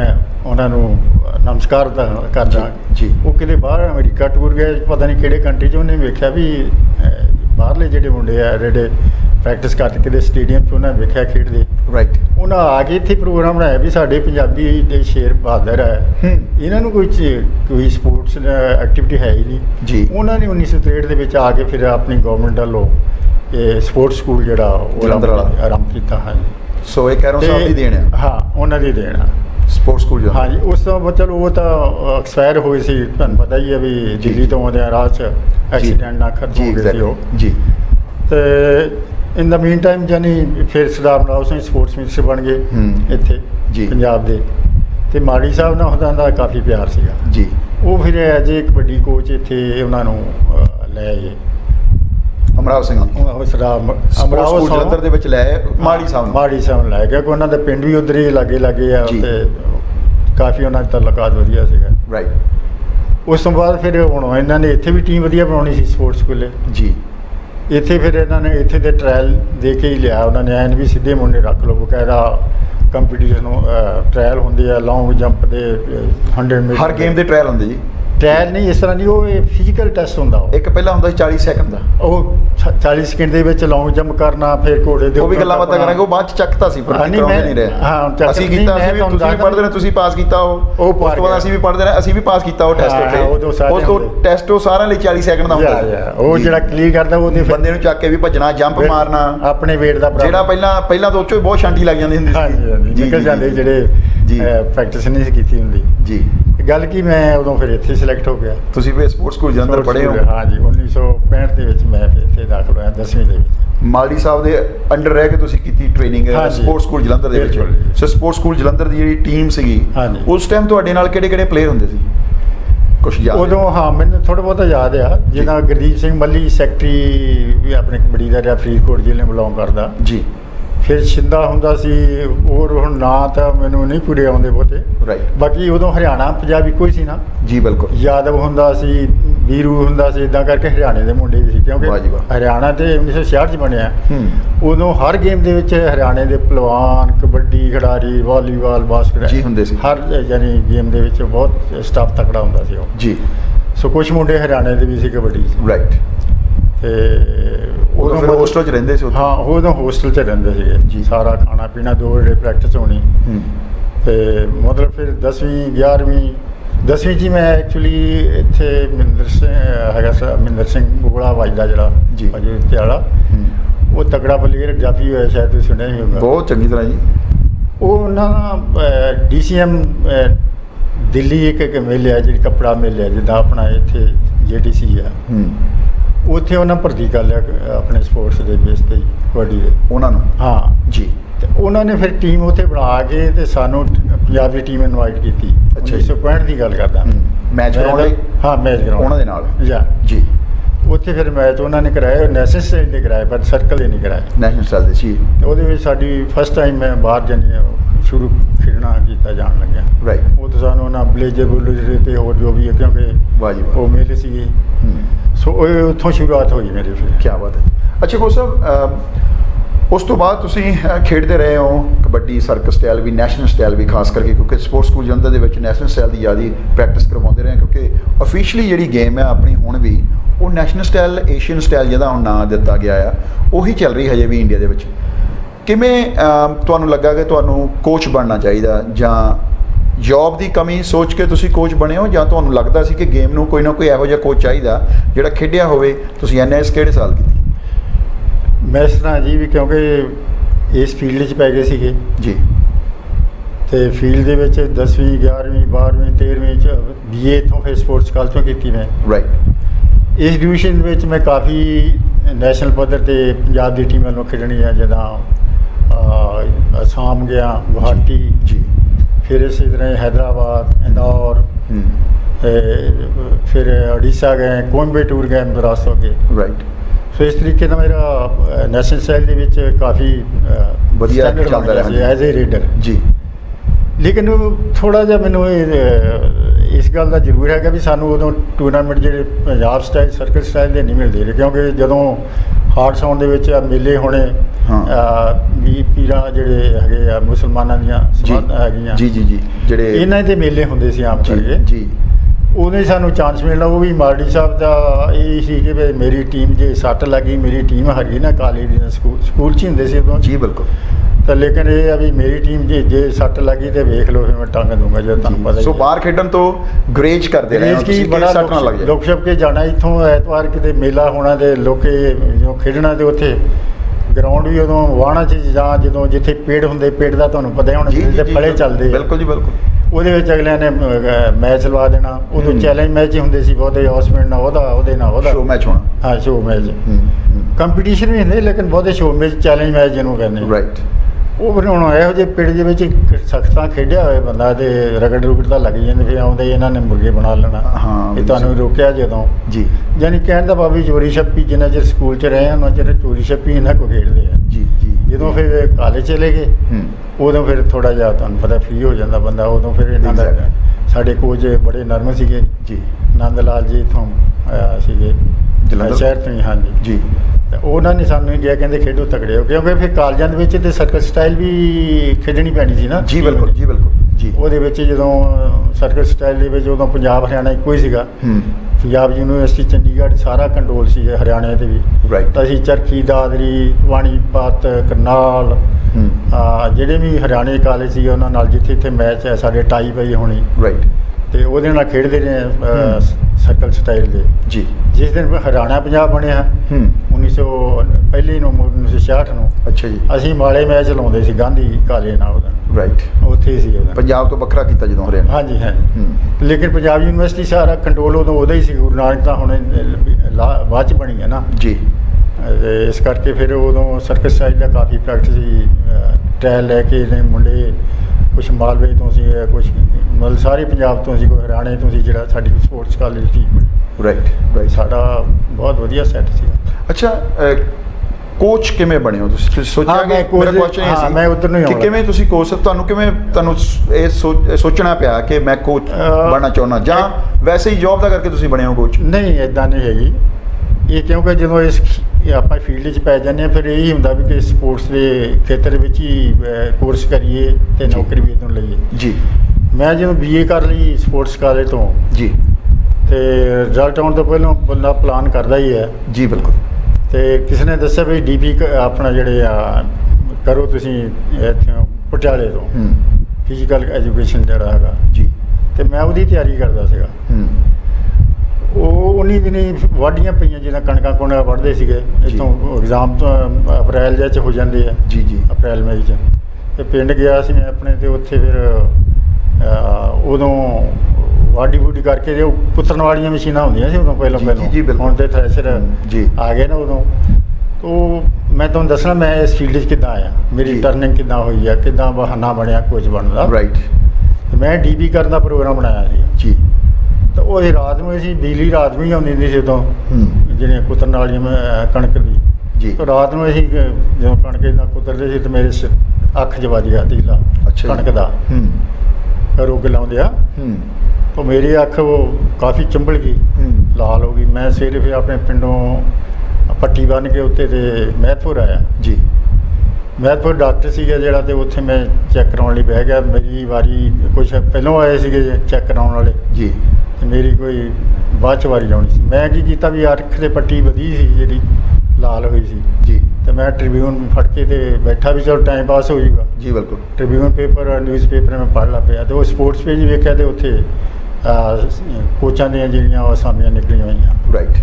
B: ਉਹਨਾਂ ਨੂੰ ਨਮਸਕਾਰ ਕਰਦਾ।
A: ਜੀ।
B: ਉਹ ਕਿਤੇ ਬਾਹਰ ਅਮਰੀਕਾ ਟੂਰ ਗਏ ਪਤਾ ਨਹੀਂ ਕਿਹੜੇ ਕੰਟਰੀ 'ਚ ਉਹਨੇ ਵੇਖਿਆ ਵੀ ਬਾਹਰਲੇ ਜਿਹੜੇ ਮੁੰਡੇ ਆ ਜਿਹੜੇ ਪ੍ਰੈਕਟਿਸ ਕਰਦੇ ਕਿਤੇ ਸਟੇਡੀਅਮ 'ਚ ਉਹਨਾਂ ਵੇਖਿਆ ਖੇਡਦੇ।
A: ਰਾਈਟ
B: ਉਹਨਾਂ ਆ ਕੇ ਇੱਥੇ ਪ੍ਰੋਗਰਾਮ ਬਣਾਇਆ ਵੀ ਸਾਡੇ ਪੰਜਾਬੀ ਦੇ ਸ਼ੇਰ ਬਹਾਦਰ ਹੈ
A: ਹੂੰ।
B: ਇਹਨਾਂ ਨੂੰ ਕੋਈ ਕੋਈ ਸਪੋਰਟਸ ਐਕਟੀਵਿਟੀ ਹੈ ਹੀ ਨਹੀਂ।
A: ਜੀ।
B: ਉਹਨਾਂ ਨੇ 1963 ਦੇ ਵਿੱਚ ਆ ਕੇ ਫਿਰ ਆਪਣੀ ਗਵਰਨਮੈਂਟ ਵੱਲੋਂ ਇਹ ਸਪੋਰਟਸ ਸਕੂਲ ਜਿਹੜਾ ਉਹ। ਆਰੰਭ- ਕੀਤਾ ਹੈ
A: ਸੋ ਇਹ ਕੈਰੋਂ ਸਾਹਿਬ ਦੀ ਦੇਣ ਆ।
B: ਹਾਂ ਉਹਨਾਂ ਦੀ ਦੇਣ ਆ।
A: ਸਪੋਰਟਸ ਸਕੂਲ ਜਾਂਦਾ
B: ਹਾਂਜੀ ਉਸ ਤੋਂ ਬਾਅਦ ਚਲੋ ਉਹ ਤਾਂ ਐਕਸਪਾਇਰ ਹੋਏ ਸੀ ਤੁਹਾਨੂੰ ਪਤਾ ਹੀ ਹੈ ਵੀ। ਦਿੱਲੀ ਤੋਂ ਆਉਂਦੇ ਆ ਰਾਹ 'ਚ ਐਕਸੀਡੈਂਟ ਨਾਲ ਖਤਮ ਹੋ ਗਏ ਸੀ ਉਹ।
A: ਜੀ।
B: ਤੇ ਇਨ ਦਾ ਮੀਨ ਟਾਈਮ ਜਾਨੀ ਫਿਰ ਸਰਦਾਰ ਮਰਾਓ ਸਿੰਘ ਸਪੋਰਟਸ ਮਿਨਿਸਟਰ ਬਣ ਗਏ। ਇੱਥੇ
A: ਜੀ।
B: ਪੰਜਾਬ ਦੇ। ਤੇ ਮਾੜੀ ਸਾਹਿਬ ਨਾਲ ਉਹਨਾਂ ਦਾ ਕਾਫੀ ਪਿਆਰ ਸੀਗਾ।
A: ਜੀ।
B: ਉਹ ਫਿਰ ਐਜ ਇੱਕ ਵੱਡੀ ਕੋਚ ਇੱਥੇ ਉਹਨਾਂ ਨੂੰ ਲੈ ਆਏ।
A: ਅਮਰਾਵ ਸਿੰਘ ਜੀ
B: ਉਹ ਸਰਦਾਰ ਸਾਹਿਬ-
A: ਜਲੰਧਰ ਦੇ ਵਿੱਚ ਲੈ ਮਾੜੀ ਸਾਹਿਬ
B: ਮਾੜੀ ਸਾਹਿਬ ਲੈ ਗਿਆ ਕਿ ਉਹਨਾਂ ਦਾ ਪਿੰਡ ਵੀ ਉਧਰ ਹੀ ਲਾਗੇ ਲਾਗੇ ਆ। ਤੇ ਕਾਫੀ ਉਹਨਾਂ ਦਾ ਤਲਕਾਤ ਵਧੀਆ ਸੀਗਾ।
A: ਰਾਈਟ
B: ਉਸ ਤੋਂ ਬਾਅਦ ਫਿਰ ਹੁਣ ਇਹਨਾਂ ਨੇ ਇੱਥੇ ਵੀ ਟੀਮ ਵਧੀਆ ਬਣਾਉਣੀ ਸੀ ਸਪੋਰਟਸ ਸਕੂਲੇ।
A: ਜੀ।
B: ਇੱਥੇ ਫਿਰ ਇਹਨਾਂ ਨੇ ਇੱਥੇ ਦੇ ਟ੍ਰਾਇਲ ਦੇ ਕੇ ਹੀ ਲਿਆ ਉਹਨਾਂ ਨੇ ਐਨ ਵੀ ਸਿੱਧੇ ਮੁੰਡੇ ਰੱਖ ਲਓ ਬਕਾਇਦਾ ਕੰਪੀਟੀਸ਼ਨ ਟ੍ਰਾਇਲ ਹੁੰਦੇ ਆ ਲੌਂਗ ਜੰਪ ਦੇ ਅਹ, 100 ਮੀਟਰ
A: ਹਰ ਗੇਮ ਦੇ ਟ੍ਰਾਇਲ ਹੁੰਦੇ ਜੀ।
B: ਟ੍ਰਾਇਲ ਨਹੀਂ ਇਸ ਤਰ੍ਹਾਂ ਨਹੀਂ ਉਹ ਫਿਜ਼ੀਕਲ ਟੈਸਟ ਹੁੰਦਾ ਉਹ
A: ਇੱਕ ਪਹਿਲਾਂ ਹੁੰਦਾ ਸੀ 40 ਸੈਕਿੰਡ ਦਾ
B: ਉਹ ਛ- 40 ਸਕਿੰਟ ਦੇ ਵਿੱਚ ਲੌਂਗ ਜੰਪ ਕਰਨਾ ਫਿਰ ਘੋੜੇ ਦੇ
A: ਉਹ ਵੀ ਗੱਲਾਂ ਬਾਤਾਂ। ਕਰਾਂਗੇ ਉਹ ਬਾਅਦ ਚ ਚੱਕਤਾ ਸੀ ਪਰ
B: ਨਹੀਂ,
A: ਨਹੀਂ ਰਹੇ
B: ਹਾਂ, ਚੱਕ-
A: ਅਸੀਂ ਕੀਤਾ ਸੀ ਵੀ ਤੁਸੀਂ ਪੜ੍ਹਦੇ ਰਹੇ ਤੁਸੀਂ ਪਾਸ ਕੀਤਾ ਉਹ
B: ਉਹ
A: ਤੋਂ ਬਾਅਦ। ਅਸੀਂ ਵੀ ਪੜ੍ਹਦੇ ਰਹੇ ਅਸੀਂ ਵੀ ਪਾਸ ਕੀਤਾ ਉਹ ਟੈਸਟ ਉੱਤੇ ਉਸ ਤੋਂ। ਟੈਸਟ ਉਹ ਸਾਰਿਆਂ ਲਈ 40 ਸੈਕਿੰਡ ਦਾ ਹੁੰਦਾ
B: ਉਹ। ਜਿਹੜਾ ਕਲੀਅਰ ਕਰਦਾ ਉਹਦੇ
A: ਬੰਦੇ ਨੂੰ ਚੱਕ ਕੇ ਵੀ ਭੱਜਣਾ ਜੰਪ ਮਾਰਨਾ
B: ਆਪਣੇ weight ਦਾ।
A: ਜਿਹੜਾ ਪਹਿਲਾਂ ਪਹਿਲਾਂ ਤਾਂ ਉਹ ਚੋਂ ਬਹੁਤ ਸ਼ਾਂਤੀ ਲੱਗ ਜਾਂਦੀ ਹੁੰਦੀ ਸੀ
B: ਹਾਂਜੀ ਹਾਂਜੀ
A: ਜੀ,
B: ਨਿਕਲ ਜਾਂਦੇ। ਜਿਹੜੇ
A: ਜੀ
B: ਪ੍ਰੈਕਟਿਸ ਨਹੀਂ ਕੀਤੀ ਹੁੰਦੀ
A: ਜੀ
B: ਗੱਲ ਕੀ ਮੈਂ ਉਦੋਂ ਫਿਰ ਇੱਥੇ ਸਿਲੈਕਟ ਹੋ ਗਿਆ
A: ਤੁਸੀਂ ਵੀ ਸਪੋਰਟਸ ਸਕੂਲ ਜਲੰਧਰ ਪੜ੍ਹੇ ਹੋ
B: ਹਾਂ ਜੀ 1965 ਦੇ ਵਿੱਚ ਮੈਂ ਫਿਰ ਇੱਥੇ ਦਾਖਲ ਹੋਇਆ 10ਵੀਂ ਦੇ ਵਿੱਚ
A: ਮਾਲਡੀ ਸਾਹਿਬ ਦੇ ਅੰਡਰ ਰਹਿ ਕੇ ਤੁਸੀਂ ਕੀਤੀ ਟ੍ਰੇਨਿੰਗ। ਸਪੋਰਟਸ ਸਕੂਲ ਜਲੰਧਰ ਦੇ ਵਿੱਚ। ਸੋ ਸਪੋਰਟਸ ਸਕੂਲ ਜਲੰਧਰ ਦੀ ਜਿਹੜੀ ਟੀਮ ਸੀਗੀ। ਉਸ ਟਾਈਮ ਤੁਹਾਡੇ ਨਾਲ ਕਿਹੜੇ ਕਿਹੜੇ ਪਲੇਅਰ ਹੁੰਦੇ ਸੀ ਕੁਝ ਯਾਦ?
B: ਉਦੋਂ ਹਾਂ ਮੈਨੂੰ ਥੋੜਾ ਬਹੁਤਾ ਯਾਦ ਆ ਜਿੱਦਾਂ ਗੁਰਦੀਪ ਸਿੰਘ ਮੱਲੀ ਸੈਕਟਰੀ ਵੀ ਆਪਣੇ ਕਬੱਡੀ ਦਾ ਰਿਹਾ ਫਰੀਦਕੋਟ ਜ਼ਿਲ੍ਹੇ ਨੂੰ ਬਿਲੋਂਗ ਕਰਦਾ
A: ਜੀ
B: ਫਿਰ ਛਿੰਦਾ ਹੁੰਦਾ ਸੀ ਹੋਰ ਹੁਣ ਨਾਂ ਤਾਂ ਮੈਨੂੰ ਨਹੀਂ ਪੂਰੇ ਆਉਂਦੇ ਬਹੁਤੇ।
A: ਰਾਈਟ
B: ਬਾਕੀ ਉਦੋਂ ਹਰਿਆਣਾ ਪੰਜਾਬ ਇੱਕੋ ਹੀ ਸੀ ਨਾ।
A: ਜੀ ਬਿਲਕੁਲ।
B: ਯਾਦਵ ਹੁੰਦਾ ਸੀ ਵੀਰੂ ਹੁੰਦਾ ਸੀ ਇਦਾਂ ਕਰਕੇ ਹਰਿਆਣੇ ਦੇ ਮੁੰਡੇ ਵੀ ਸੀ ਕਿਉਂਕਿ। ਹਰਿਆਣਾ ਤੇ 1966 ਚ ਬਣਿਆ।
A: ਹੂੰ।
B: ਉਦੋਂ ਹਰ ਗੇਮ ਦੇ ਵਿੱਚ ਹਰਿਆਣੇ ਦੇ ਪਹਿਲਵਾਨ ਕਬੱਡੀ ਖਿਡਾਰੀ ਵਾਲੀਬਾਲ ਬਾਸਕਟ
A: ਜੀ ਹੁੰਦੇ ਸੀ।
B: ਹਰ ਯਾਨੀ ਗੇਮ ਦੇ ਵਿੱਚ ਬਹੁਤ ਸਟਾਫ ਤਕੜਾ ਹੁੰਦਾ ਸੀ ਉਹ।
A: ਜੀ।
B: ਸੋ ਕੁਝ ਮੁੰਡੇ ਹਰਿਆਣੇ ਦੇ ਵੀ ਸੀ ਕਬੱਡੀ।
A: ਰਾਈਟ
B: ਤੇ
A: ਉਦੋਂ ਫਿਰ ਹੋਸਟਲ 'ਚ ਰਹਿੰਦੇ ਸੀ ਉੱਥੇ?
B: ਹਾਂ ਉਦੋਂ ਹੋਸਟਲ 'ਚ ਰਹਿੰਦੇ ਸੀਗੇ
A: ਜੀ।
B: ਸਾਰਾ ਖਾਣਾ ਪੀਣਾ ਦੋ ਜਿਹੜੇ ਪ੍ਰੈਕਟਿਸ ਹੋਣੀ। ਤੇ ਮਤਲਬ ਫਿਰ 10ਵੀਂ 11ਵੀਂ 10ਵੀਂ ਜੀ ਮੈਂ ਐਕਚੁਅਲੀ ਇੱਥੇ ਮਿੰਦਰ ਸਿੰਘ ਹੈਗਾ ਸਰ ਮਿੰਦਰ ਸਿੰਘ ਬੁਗੜਾ ਵੱਜਦਾ ਜਿਹੜਾ
A: ਜੀ।
B: ਅਜੇ ਵਾਲਾ। ਉਹ ਤਗੜਾ ਪਲੇਅਰ ਜਾਫੀ ਹੋਇਆ ਸ਼ਾਇਦ ਤੁਸੀਂ ਸੁਣਿਆ ਹੀ ਹੋਗਾ
A: ਬਹੁਤ ਚੰਗੀ ਤਰ੍ਹਾਂ ਜੀ।
B: ਉਹ ਉਹਨਾਂ ਦਾ ਡੀਸੀਐਮ ਦਿੱਲੀ ਇੱਕ ਇੱਕ ਮੇਲੇ ਆ ਜਿਹੜੀ ਕੱਪੜਾ ਮੇਲੇ ਆ ਜਿੱਦਾਂ ਆਪਣਾ ਇੱਥੇ ਜੀਟੀਸੀ ਆ।
A: ਹੂੰ।
B: ਉੱਥੇ ਉਹਨਾਂ ਭਰਤੀ ਕਰ ਲਿਆ ਆਪਣੇ ਸਪੋਰਟਸ ਦੇ ਬੇਸ ਤੇ ਕਬੱਡੀ ਦੇ।
A: ਉਹਨਾਂ ਨੂੰ?
B: ਹਾਂ।
A: ਜੀ।
B: ਤੇ ਉਹਨਾਂ ਨੇ ਫਿਰ ਟੀਮ ਉੱਥੇ ਬਣਾ ਕੇ ਤੇ ਸਾਨੂੰ ਪੰਜਾਬ ਦੀ ਟੀਮ ਇਨਵਾਈਟ ਕੀਤੀ।
A: ਅੱਛਾ ਜੀ।
B: 1965 ਦੀ ਗੱਲ ਕਰਦਾ।
A: ਮੈਚ ਕਰਾਉਣ ਲਈ?
B: ਹਾਂ ਮੈਚ ਕਰਾਉਣ।
A: ਉਹਨਾਂ ਦੇ ਨਾਲ?
B: ਜੀ। ਉੱਥੇ ਫਿਰ ਮੈਚ ਉਹਨਾਂ ਨੇ ਕਰਾਇਆ ਨੈਸ਼ਨਲ ਸਟੇਜ ਦੇ ਕਰਾਇਆ ਪਰ ਸਰਕਲ ਦੇ ਨਹੀਂ ਕਰਾਇਆ।
A: ਨੈਸ਼ਨਲ ਸਟਾਈਲ ਦੇ ਸੀ।
B: ਤੇ ਉਹਦੇ ਵਿੱਚ ਸਾਡੀ ਫਸਟ ਟਾਈਮ ਮੈਂ ਬਾਹਰ ਜਾਣੀ ਸ਼ੁਰੂ ਖੇਡਣਾ ਕੀਤਾ ਜਾਣ ਲੱਗਿਆ।
A: ਰਾਈਟ
B: ਉਹ ਤਾਂ ਸਾਨੂੰ ਉਹਨਾਂ ਬਲੇਜਰ ਬੁਲੇਜਰ ਤੇ ਹੋਰ ਜੋ ਵੀ ਹੈ ਕਿਉਂਕਿ
A: ਵਾਹ
B: ਉਹ ਮੇਲੇ ਸੀਗੇ।
A: ਹੂੰ।
B: ਸੋ ਉੱਥੋਂ ਸ਼ੁਰੂਆਤ ਹੋਈ ਮੇਰੀ ਫਿਰ।
A: ਕੀ ਬਾਤ ਹੈ। ਅੱਛਾ ਕੋ ਸਾਹਿਬ ਉਸ ਤੋਂ ਬਾਅਦ ਤੁਸੀਂ ਖੇਡਦੇ ਰਹੇ ਹੋ। ਕਬੱਡੀ ਸਰਕਸ ਸਟਾਈਲ ਵੀ ਨੈਸ਼ਨਲ ਸਟਾਈਲ ਵੀ ਖਾਸ ਕਰਕੇ ਕਿਉਂਕਿ ਸਪੋਰਟਸ ਸਕੂਲ ਜਲੰਧਰ ਦੇ ਵਿੱਚ ਨੈਸ਼ਨਲ ਸਟਾਈਲ ਦੀ ਜ਼ਿਆਦਾ ਪ੍ਰੈਕਟਿਸ ਕਰਵਾਉਂਦੇ ਰਹੇ ਕਿਉਂਕਿ ਅਫੀਸ਼ੀਅਲੀ ਜਿਹੜੀ ਗੇਮ ਹੈ ਆਪਣੀ ਹੁਣ ਵੀ ਉਹ ਨੈਸ਼ਨਲ ਸਟਾਈਲ ਏਸ਼ੀਅਨ ਸਟਾਈਲ ਜਿਹਦਾ ਹੁਣ ਨਾਂ ਦਿੱਤਾ ਗਿਆ ਆ ਉਹੀ ਚੱਲ ਰਹੀ ਹਜੇ ਵੀ ਇੰਡੀਆ ਦੇ ਵਿੱਚ। ਕਿਵੇਂ ਤੁਹਾਨੂੰ ਲੱਗਾ ਕਿ ਤੁਹਾਨੂੰ ਕੋਚ ਬਣਨਾ ਚਾਹੀਦਾ ਜਾਂ ਜੌਬ ਦੀ ਕਮੀ ਸੋਚ ਕੇ ਤੁਸੀਂ ਕੋਚ ਬਣੇ ਹੋ ਜਾਂ ਤੁਹਾਨੂੰ ਲੱਗਦਾ ਸੀ ਕਿ ਗੇਮ ਨੂੰ ਕੋਈ ਨਾ ਕੋਈ ਇਹੋ ਜਿਹਾ ਕੋਚ ਚਾਹੀਦਾ ਜਿਹੜਾ ਖੇਡਿਆ ਹੋਵੇ? ਤੁਸੀਂ ਐਨਐਸ ਕਿਹੜੇ ਸਾਲ ਕੀਤੀ?
B: ਮੈਂ ਇਸ ਤਰ੍ਹਾਂ ਜੀ ਵੀ ਕਿਉਂਕਿ ਇਸ ਫੀਲਡ 'ਚ ਪੈ ਗਏ ਸੀਗੇ।
A: ਜੀ।
B: ਤੇ ਫੀਲਡ ਦੇ ਵਿੱਚ 10ਵੀਂ 11ਵੀਂ 12ਵੀਂ 13ਵੀਂ ਚ ਬੀਏ ਇੱਥੋਂ ਫਿਰ ਸਪੋਰਟਸ ਕਾਲਜ ਤੋਂ ਕੀਤੀ ਮੈਂ।
A: ਰਾਈਟ
B: ਇਸ ਡਿਵੀਜ਼ਨ ਵਿੱਚ ਮੈਂ ਕਾਫੀ ਨੈਸ਼ਨਲ ਪੱਧਰ ਤੇ ਪੰਜਾਬ ਦੀ ਟੀਮ ਵੱਲੋਂ ਖੇਡਣੀ ਆ ਜਿੱਦਾਂ ਅਸਾਮ ਗਿਆ ਗੁਹਾਟੀ
A: ਜੀ।
B: ਫਿਰ ਇਸੇ ਤਰ੍ਹਾਂ ਹੀ ਹੈਦਰਾਬਾਦ ਇੰਦੌਰ
A: ਹੂੰ।
B: ਫਿਰ ਉੜੀਸਾ ਗਏ ਕੋਇੰਬਟੂਰ ਗਏ ਮਦਰਾਸ ਹੋ ਕੇ
A: ਰਾਈਟ
B: ਸੋ ਇਸ ਤਰੀਕੇ ਨਾਲ ਮੇਰਾ ਨੈਸ਼ਨਲ ਸਟਾਈਲ ਦੇ ਵਿੱਚ ਕਾਫੀ
A: ਵਧੀਆ ਚੱਲਦਾ ਰਿਹਾ।
B: ਐਜ਼ ਏ ਰੀਡਰ
A: ਜੀ।
B: ਲੇਕਿਨ ਥੋੜਾ ਜਿਹਾ ਮੈਨੂੰ ਇਹ ਇਸ ਗੱਲ ਦਾ ਜ਼ਰੂਰ ਹੈਗਾ ਵੀ ਸਾਨੂੰ ਉਦੋਂ ਟੂਰਨਾਮੈਂਟ ਜਿਹੜੇ ਪੰਜਾਬ ਸਟਾਈਲ ਸਰਕਲ ਸਟਾਈਲ ਦੇ ਨਹੀਂ ਮਿਲਦੇ ਰਹੇ ਕਿਉਂਕਿ ਜਦੋਂ ਹਾਰਟ ਸਾਊਂਡ ਦੇ ਵਿੱਚ ਆ ਮੇਲੇ ਹੋਣੇ ਵੀ ਪੀਰਾਂ ਜਿਹੜੇ ਹੈਗੇ ਆ ਮੁਸਲਮਾਨਾਂ ਦੀਆਂ ਹੈਗੀਆਂ।
A: ਜੀ ਜੀ ਜੀ ਜਿਹੜੇ
B: ਇਹਨਾਂ ਦੇ ਮੇਲੇ ਹੁੰਦੇ ਸੀ ਆਮ
A: ਜੀ
B: ਕਰਕੇ।
A: ਜੀ।
B: ਉਹਨੇ ਸਾਨੂੰ ਚਾਂਸ ਮਿਲਣਾ ਉਹ ਵੀ ਮਾਰਡੀ ਸਾਹਿਬ ਦਾ ਇਹ ਸੀ ਕਿ ਮੇਰੀ ਟੀਮ ਜੇ ਸੱਟ ਲੱਗੀ ਮੇਰੀ ਟੀਮ ਹਾਰੀ ਨਾ ਕਾਲੀ ਦੀ ਸਕੂਲ ਸਕੂਲ ਚ ਹੁੰਦੇ ਸੀ ਉਦੋਂ।
A: ਜੀ ਬਿਲਕੁਲ।
B: ਤਾਂ ਲੇਕਿਨ ਇਹ ਆ ਵੀ ਮੇਰੀ ਟੀਮ ਜੇ ਜੇ ਸੱਟ ਲੱਗੀ ਤੇ ਵੇਖ ਲਓ ਫਿਰ ਮੈਂ ਟੰਗ ਦੂੰਗਾ ਜੇ ਤੁਹਾਨੂੰ ਪਤਾ ਹੀ
A: ਸੋ। ਬਾਹਰ ਖੇਡਣ ਤੋਂ ਗਰੇਜ ਕਰਦੇ ਰਹੇ ਹੋ ਤੁਸੀਂ
B: ਬੜਾ
A: ਸੱਟ ਨਾ ਲੱਗ ਜਾਏ
B: ਕੇ ਜਾਣਾ ਇੱਥੋਂ ਐਤਵਾਰ ਕਿਤੇ ਮੇਲਾ ਹੋਣਾ ਤੇ ਲੋਕੇ ਜੋ ਖੇਡਣਾ ਤੇ ਉੱਥੇ ਗਰਾਊਂਡ ਵੀ ਉਦੋਂ ਵਾਹਣਾ ਚ ਜਾਂ ਜਦੋਂ ਜਿੱਥੇ ਪੇੜ ਹੁੰਦੇ ਪੇੜ ਦਾ ਤੁਹਾਨੂੰ ਪਤਾ ਹੁਣ
A: ਜੀ,
B: ਫਲੇ। ਚੱਲਦੇ।
A: ਬਿਲਕੁਲ ਜੀ ਬਿਲਕੁਲ
B: ਉਹਦੇ ਵਿੱਚ ਅਗਲਿਆਂ ਨੇ ਮੈਚ ਲਵਾ ਦੇਣਾ ਉਦੋਂ। ਚੈਲੰਜ ਮੈਚ ਹੀ ਹੁੰਦੇ ਸੀ ਬਹੁਤੇ ਹੌਸਪੀਟਲ ਨਾਲ ਉਹਦਾ ਉਹਦੇ ਨਾਲ ਉਹਦਾ
A: ਸ਼ੋ ਮੈਚ ਹੋਣਾ
B: ਹਾਂ ਸ਼ੋ ਮੈਚ ਕੰਪੀਟੀਸ਼ਨ ਵੀ ਹੁੰਦੇ ਲੇਕਿਨ ਬਹੁਤੇ ਸ਼ੋ ਮੈਚ ਚੈਲੰਜ ਮੈਚ ਜਿਹਨੂੰ ਕਹਿੰਦੇ
A: ਰਾਈਟ
B: ਉਹ ਫਿਰ ਹੁਣ ਇਹੋ ਜਿਹੇ ਪਿੰਡ ਦੇ ਵਿੱਚ ਸਖਤਾਂ ਖੇਡਿਆ ਹੋਇਆ ਬੰਦਾ ਤੇ ਰਗੜ ਰੁਗੜ ਤਾਂ ਲੱਗ ਜਾਂਦੇ ਫਿਰ ਆਉਂਦੇ ਇਹਨਾਂ ਨੇ ਮੁਰਗੇ ਬਣਾ ਲੈਣਾ।
A: ਹਾਂ,
B: ਇਹ ਤੁਹਾਨੂੰ ਰੋਕਿਆ ਜਦੋਂ।
A: ਜੀ।
B: ਯਾਨੀ ਕਹਿਣ ਦਾ ਭਾਵੀ ਚੋਰੀ ਛੱਪੀ ਜਿੰਨਾ ਚਿਰ ਸਕੂਲ ਚ ਰਹੇ ਉਹਨਾਂ ਚਿਰ ਚੋਰੀ ਛੱਪੀ ਇਹਨਾਂ ਕੋ ਖੇਡਦੇ ਆ।
A: ਜੀ ਜੀ।
B: ਜਦੋਂ ਫਿਰ ਕਾਲਜ ਚਲੇ ਗਏ
A: ਹੂੰ।
B: ਉਦੋਂ ਫਿਰ ਥੋੜਾ ਜਿਹਾ ਤੁਹਾਨੂੰ ਪਤਾ ਫ੍ਰੀ ਹੋ ਜਾਂਦਾ ਬੰਦਾ ਉਦੋਂ ਫਿਰ ਇਹਨਾਂ ਦਾ. ਸਾਡੇ ਕੋਚ ਬੜੇ ਨਰਮ ਸੀਗੇ
A: ਜੀ।
B: ਨੰਦ ਲਾਲ ਜੀ ਇਥੋਂ ਸੀਗੇ।
A: ਜਲੰਧਰ?
B: ਸ਼ਹਿਰ ਤੋਂ ਹੀ ਹਾਂਜੀ।
A: ਜੀ।
B: ਤੇ ਉਹਨਾਂ ਨੇ ਸਾਨੂੰ ਕਿਹਾ ਕਹਿੰਦੇ ਖੇਡੋ ਤਕੜੇ ਹੋ ਕਿਉਂਕਿ ਫਿਰ ਕਾਲਜਾਂ ਦੇ ਵਿੱਚ ਤੇ ਸਰਕਲ ਸਟਾਈਲ ਵੀ ਖੇਡਣੀ ਪੈਣੀ ਸੀ ਨਾ।
A: ਜੀ ਬਿਲਕੁਲ ਜੀ ਬਿਲਕੁਲ। ਜੀ।
B: ਉਹਦੇ ਵਿੱਚ ਜਦੋਂ ਸਰਕਲ ਸਟਾਈਲ ਦੇ ਵਿੱਚ ਉਦੋਂ ਪੰਜਾਬ ਹਰਿਆਣਾ ਇੱਕੋ ਹੀ ਸੀਗਾ।
A: ਹੂੰ।
B: ਪੰਜਾਬ ਯੂਨੀਵਰਸਿਟੀ ਚੰਡੀਗੜ੍ਹ ਸਾਰਾ ਕੰਟਰੋਲ ਸੀ ਹਰਿਆਣੇ ਤੇ ਵੀ।
A: ਰਾਈਟ
B: ਤਾਂ ਅਸੀਂ ਚਰਖੀ ਦਾਦਰੀ ਵਾਣੀਪਤ ਕਰਨਾਲ ਜਿਹੜੇ ਵੀ ਹਰਿਆਣੇ ਕਾਲਜ ਸੀ ਉਹਨਾਂ ਨਾਲ ਜਿੱਥੇ ਇੱਥੇ ਮੈਚ ਹੈ ਸਾਡੇ ਟਾਈ ਪਈ ਹੋਣੀ।
A: ਰਾਈਟ
B: ਤੇ ਉਹਦੇ ਨਾਲ ਖੇਡਦੇ ਰਹੇ ਸਰਕਲ ਸਟਾਈਲ ਦੇ।
A: ਜੀ।
B: ਜਿਸ ਦਿਨ ਹਰਿਆਣਾ ਪੰਜਾਬ ਬਣਿਆ
A: ਹੂੰ।
B: 1900 ਪਹਿਲੀ ਨੂੰ 1966 ਨੂੰ
A: ਅੱਛਾ ਜੀ।
B: ਅਸੀਂ ਮਾਲੇ ਮੈਚ ਲਾਉਂਦੇ ਸੀ ਗਾਂਧੀ ਕਾਲੇ ਨਾਲ ਉਹਦਾ
A: ਰਾਈਟ
B: ਉੱਥੇ ਸੀ ਉਹਦਾ
A: ਪੰਜਾਬ ਤੋਂ ਵੱਖਰਾ ਕੀਤਾ ਜਦੋਂ ਹਰਿਆਣਾ।
B: ਹਾਂਜੀ ਹਾਂ
A: ਹੂੰ।
B: ਲੇਕਿਨ ਪੰਜਾਬ ਯੂਨੀਵਰਸਿਟੀ ਸਾਰਾ ਕੰਟਰੋਲ ਉਦੋਂ ਉਹਦਾ ਹੀ ਸੀ ਗੁਰੂ ਨਾਨਕ ਤਾਂ ਹੁਣ ਬਾਅਦ ਚ ਬਣੀ ਹੈ ਨਾ।
A: ਜੀ।
B: ਇਸ ਕਰਕੇ ਫਿਰ ਉਦੋਂ ਸਰਕਸ ਸਟਾਈਲ ਦਾ ਕਾਫੀ ਪ੍ਰੈਕਟਿਸ ਸੀ ਟ੍ਰਾਇਲ ਲੈ ਕੇ ਨੇ ਮੁੰਡੇ ਕੁਝ ਮਾਲਵੇ ਤੋਂ ਸੀ ਕੁਝ ਮਤਲਬ ਸਾਰੇ ਪੰਜਾਬ ਤੋਂ ਸੀ ਕੋਈ ਹਰਿਆਣੇ ਤੋਂ ਸੀ ਜਿਹੜਾ ਸਾਡੀ sports college team
A: right right
B: ਸਾਡਾ ਬਹੁਤ ਵਧੀਆ ਸੈੱਟ ਸੀ
A: ਅੱਛਾ ਕੋਚ ਕਿਵੇਂ ਬਣੇ ਹੋ ਤੁਸੀਂ? ਸੋਚਿਆ ਕਿ ਮੇਰਾ question ਇਹ
B: ਹਾਂ,
A: ਸੀ
B: ਮੈਂ ਉੱਧਰ ਨੂੰ ਹੀ
A: ਕਿ। ਕਿਵੇਂ ਤੁਸੀਂ ਕੋਚ ਤੁਹਾਨੂੰ ਕਿਵੇਂ ਤੁਹਾਨੂੰ ਇਹ ਸੋਚ- ਇਹ ਸੋਚਣਾ ਪਿਆ ਕਿ ਮੈਂ ਕੋਚ ਬਣਨਾ ਚਾਹੁੰਦਾ? ਜਾਂ ਵੈਸੇ ਹੀ ਜੌਬ ਦਾ ਕਰਕੇ ਤੁਸੀਂ ਬਣੇ ਹੋ ਕੋਚ
B: ਨਹੀਂ ਇਦਾਂ ਨਹੀਂ ਹੈਗੀ। ਇਹ ਕਿਉਂਕਿ ਜਦੋਂ ਇਸ ਆਪਾਂ ਫੀਲਡ 'ਚ ਪੈ ਜਾਂਦੇ ਹਾਂ ਫਿਰ ਇਹ ਹੀ ਹੁੰਦਾ ਵੀ ਕਿ ਸਪੋਰਟਸ ਦੇ ਖੇਤਰ ਵਿੱਚ ਹੀ ਕੋਰਸ ਕਰੀਏ ਤੇ। ਨੌਕਰੀ ਵੀ ਤੋਂ ਲਈਏ।
A: ਜੀ।
B: ਮੈਂ ਜਦੋਂ ਬੀਏ ਕਰ ਲਈ ਸਪੋਰਟਸ ਕਾਲਜ ਤੋਂ
A: ਜੀ।
B: ਤੇ ਰਿਜ਼ਲਟ ਆਉਣ ਤੋਂ ਪਹਿਲਾਂ ਬੰਦਾ ਪਲਾਨ ਕਰਦਾ ਹੀ ਹੈ।
A: ਜੀ ਬਿਲਕੁਲ।
B: ਤੇ ਕਿਸੇ ਨੇ ਦੱਸਿਆ ਵੀ ਡੀਪੀ ਆਪਣਾ ਜਿਹੜੇ ਆ ਕਰੋ ਤੁਸੀਂ ਇੱਥੇ ਪਟਿਆਲੇ ਤੋਂ। ਫਿਜ਼ੀਕਲ ਐਜੂਕੇਸ਼ਨ ਜਿਹੜਾ ਹੈਗਾ।
A: ਜੀ।
B: ਤੇ ਮੈਂ ਉਹਦੀ ਤਿਆਰੀ ਕਰਦਾ ਸੀਗਾ। ਉਹ ਉਨੀ ਦਿਨੀ ਵਾਢੀਆਂ ਪਈਆਂ ਜਿਹਨਾਂ ਕਣਕਾਂ ਕੁਣਕਾਂ ਵੱਢਦੇ ਸੀਗੇ। ਇੱਥੋਂ ਐਗਜ਼ਾਮ ਤੋਂ ਅਪ੍ਰੈਲ ਜਿਹੇ ਚ ਹੋ ਜਾਂਦੇ ਆ।
A: ਜੀ ਜੀ।
B: ਅਪ੍ਰੈਲ ਮਈ ਚ। ਤੇ ਪਿੰਡ ਗਿਆ ਸੀ ਮੈਂ ਆਪਣੇ ਤੇ ਉੱਥੇ ਫਿਰ ਉਦੋਂ ਵਾਢੀ ਵੂਢੀ ਕਰਕੇ ਉਹ ਪੁੱਤਰਨ ਵਾਲੀਆਂ ਮਸ਼ੀਨਾਂ ਹੁੰਦੀਆਂ ਸੀ ਉਦੋਂ ਪਹਿਲਾਂ
A: ਜੀ,
B: ਪਹਿਲਾਂ।
A: ਜੀ, ਜੀ।
B: ਹੁਣ ਤੇ ਥ੍ਰੈਸ਼ਰ
A: ਜੀ।
B: ਆ ਗਏ ਨਾ ਉਦੋਂ। ਤੋਂ ਮੈਂ ਤੁਹਾਨੂੰ ਦੱਸਣਾ ਮੈਂ ਇਸ ਫੀਲਡ 'ਚ ਕਿੱਦਾਂ ਆਇਆ? ਮੇਰੀ
A: ਜੀ।
B: ਟਰਨਿੰਗ ਕਿੱਦਾਂ ਹੋਈ ਆ? ਕਿੱਦਾਂ ਬਹਾਨਾ ਬਣਿਆ? ਕੋਚ ਬਣਨ ਦਾ
A: ਰਾਈਟ
B: ਤੇ ਮੈਂ ਡੀਪੀ ਕਰਨ ਦਾ ਪ੍ਰੋਗਰਾਮ ਬਣਾਇਆ ਸੀ
A: ਜੀ।
B: ਤਾਂ ਉਹ ਇਹ ਰਾਤ ਨੂੰ ਅਸੀਂ ਬਿਜਲੀ ਰਾਤ ਨੂੰ ਹੀ ਆਉਂਦੀ ਹੁੰਦੀ ਸੀ ਉਦੋਂ। ਜਿਹੜੀਆਂ ਕੁਤਰਨ ਵਾਲੀਆਂ ਕਣਕ ਦੀ।
A: ਜੀ।
B: ਤਾਂ ਰਾਤ ਨੂੰ ਅਸੀਂ ਜਦੋਂ ਕਣਕ ਇਦਾਂ ਕੁਤਰਦੇ ਸੀ ਤੇ ਮੇਰੇ ਸਿਰ ਅੱਖ 'ਚ ਵੱਜ ਗਿਆ ਤੀਲਾ
A: ਅੱਛਾ ਜੀ।
B: ਕਣਕ ਦਾ।
A: ਹੂੰ।
B: ਰੁੱਗ ਲਾਉਂਦੇ ਆ।
A: ਹੂੰ।
B: ਤਾਂ ਮੇਰੀ ਅੱਖ ਉਹ ਕਾਫੀ ਚੰਬਲ ਗਈ ਲਾਲ ਹੋ ਗਈ। ਮੈਂ ਸਵੇਰੇ ਫਿਰ ਆਪਣੇ ਪਿੰਡੋਂ ਪੱਟੀ ਬੰਨ੍ਹ ਕੇ ਉੱਤੇ ਤੇ ਮਹਿਤਪੁਰ ਆਇਆ।
A: ਜੀ।
B: ਮਹਿਤਪੁਰ ਡਾਕਟਰ ਸੀਗਾ ਜਿਹੜਾ ਤੇ ਉੱਥੇ ਮੈਂ ਚੈੱਕ ਕਰਾਉਣ ਲਈ ਬਹਿ ਗਿਆ। ਮੇਰੀ ਵਾਰੀ ਕੁਝ ਪਹਿਲਾਂ ਆਏ ਸੀਗੇ ਚੈੱਕ ਕਰਾਉਣ ਵਾਲੇ।
A: ਜੀ।
B: ਤੇ ਮੇਰੀ ਕੋਈ ਬਾਅਦ ਚ ਵਾਰੀ ਆਉਣੀ ਸੀ। ਮੈਂ ਕੀ ਕੀਤਾ ਵੀ ਅੱਖ ਦੇ ਪੱਟੀ ਵਧੀ ਸੀ ਜਿਹੜੀ ਲਾਲ ਹੋਈ ਸੀ।
A: ਜੀ।
B: ਤੇ ਮੈਂ ਟ੍ਰਿਬਿਊਨ ਫੜ ਕੇ ਤੇ ਬੈਠਾ ਵੀ ਚਲੋ ਟਾਈਮ ਪਾਸ ਹੋ ਜਾਊਗਾ।
A: ਜੀ ਬਿਲਕੁਲ।
B: ਟ੍ਰਿਬਿਊਨ ਪੇਪਰ ਨਿਊਜ਼ ਪੇਪਰ ਮੈਂ ਪੜ੍ਹ ਲਾ ਪਿਆ ਤੇ ਉਹ ਸਪੋਰਟਸ ਪੇਜ ਵੇਖਿਆ ਤੇ ਉੱਥੇ ਕੋਚਾਂ ਦੀਆਂ ਜਿਹੜੀਆਂ ਉਹ ਅਸਾਮੀਆਂ ਨਿਕਲੀਆਂ ਹੋਈਆਂ।
A: ਰਾਈਟ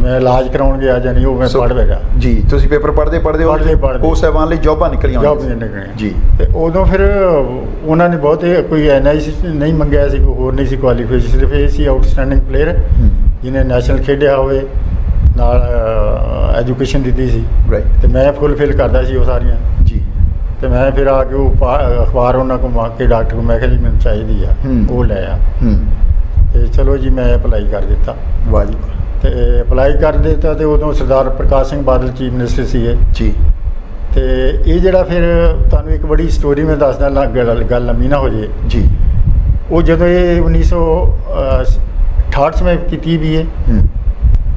B: ਮੈਂ ਇਲਾਜ ਕਰਾਉਣ ਗਿਆ ਜਾਨੀ ਉਹ ਮੈਂ ਪੜ੍ਹ ਬੈਠਾ
A: ਜੀ ਤੁਸੀਂ ਪੇਪਰ ਪੜ੍ਹਦੇ ਪੜ੍ਹਦੇ। ਕੋਚ ਸਾਹਿਬਾਨ ਲਈ ਜੌਬਾਂ ਨਿਕਲੀਆਂ
B: ਜੌਬ ਨਹੀਂ। ਨਿਕਲੀਆਂ।
A: ਜੀ।
B: ਤੇ ਉਦੋਂ ਫਿਰ ਉਹਨਾਂ ਨੇ ਬਹੁਤ ਕੋਈ ਐਨਆਈਸੀ ਨਹੀਂ ਮੰਗਿਆ ਸੀ ਕੋਈ ਹੋਰ ਨਹੀਂ ਸੀ ਕੁਆਲੀਫਿਕੇਸ਼ਨ ਸਿਰਫ ਇਹ ਸੀ ਆਊਟਸਟੈਂਡਿੰਗ ਪਲੇਅਰ ਜਿਹਨੇ ਨੈਸ਼ਨਲ ਖੇਡਿਆ ਹੋਵੇ ਨਾਲ ਐਜੂਕੇਸ਼ਨ ਦਿੱਤੀ ਸੀ।
A: ਰਾਈਟ
B: ਤੇ ਮੈਂ ਫੁੱਲਫਿਲ ਕਰਦਾ ਸੀ ਉਹ ਸਾਰੀਆਂ।
A: ਜੀ
B: ਤੇ ਮੈਂ ਫਿਰ ਆ ਕੇ ਉਹ ਅਖਬਾਰ ਉਹਨਾਂ ਕੋਲ ਮੰਗ ਕੇ ਡਾਕਟਰ ਕੋਲ ਮੈਂ ਕਿਹਾ ਜੀ ਮੈਨੂੰ ਚਾਹੀਦੀ ਆ। ਉਹ ਲੈ ਆ। ਤੇ ਚਲੋ ਜੀ ਮੈਂ ਅਪਲਾਈ ਕਰ ਦਿੱਤਾ।
A: ਵਾਹ ਜੀ।
B: ਤੇ ਅਪਲਾਈ ਕਰ ਦਿੱਤਾ ਤੇ ਉਦੋਂ ਸਰਦਾਰ ਪ੍ਰਕਾਸ਼ ਸਿੰਘ ਬਾਦਲ ਚੀਫ ਮਿਨਿਸਟਰ ਸੀਗੇ।
A: ਜੀ।
B: ਤੇ ਇਹ ਜਿਹੜਾ ਫਿਰ ਤੁਹਾਨੂੰ ਇੱਕ ਬੜੀ ਸਟੋਰੀ ਮੈਂ ਦੱਸਦਾ ਲੱਗ ਗੱਲ ਲੰਮੀ ਨਾ ਹੋ ਜੇ।
A: ਜੀ।
B: ਉਹ ਜਦੋਂ ਇਹ 1968 ਚ ਮੈਂ ਕੀਤੀ ਵੀ ਹੈ।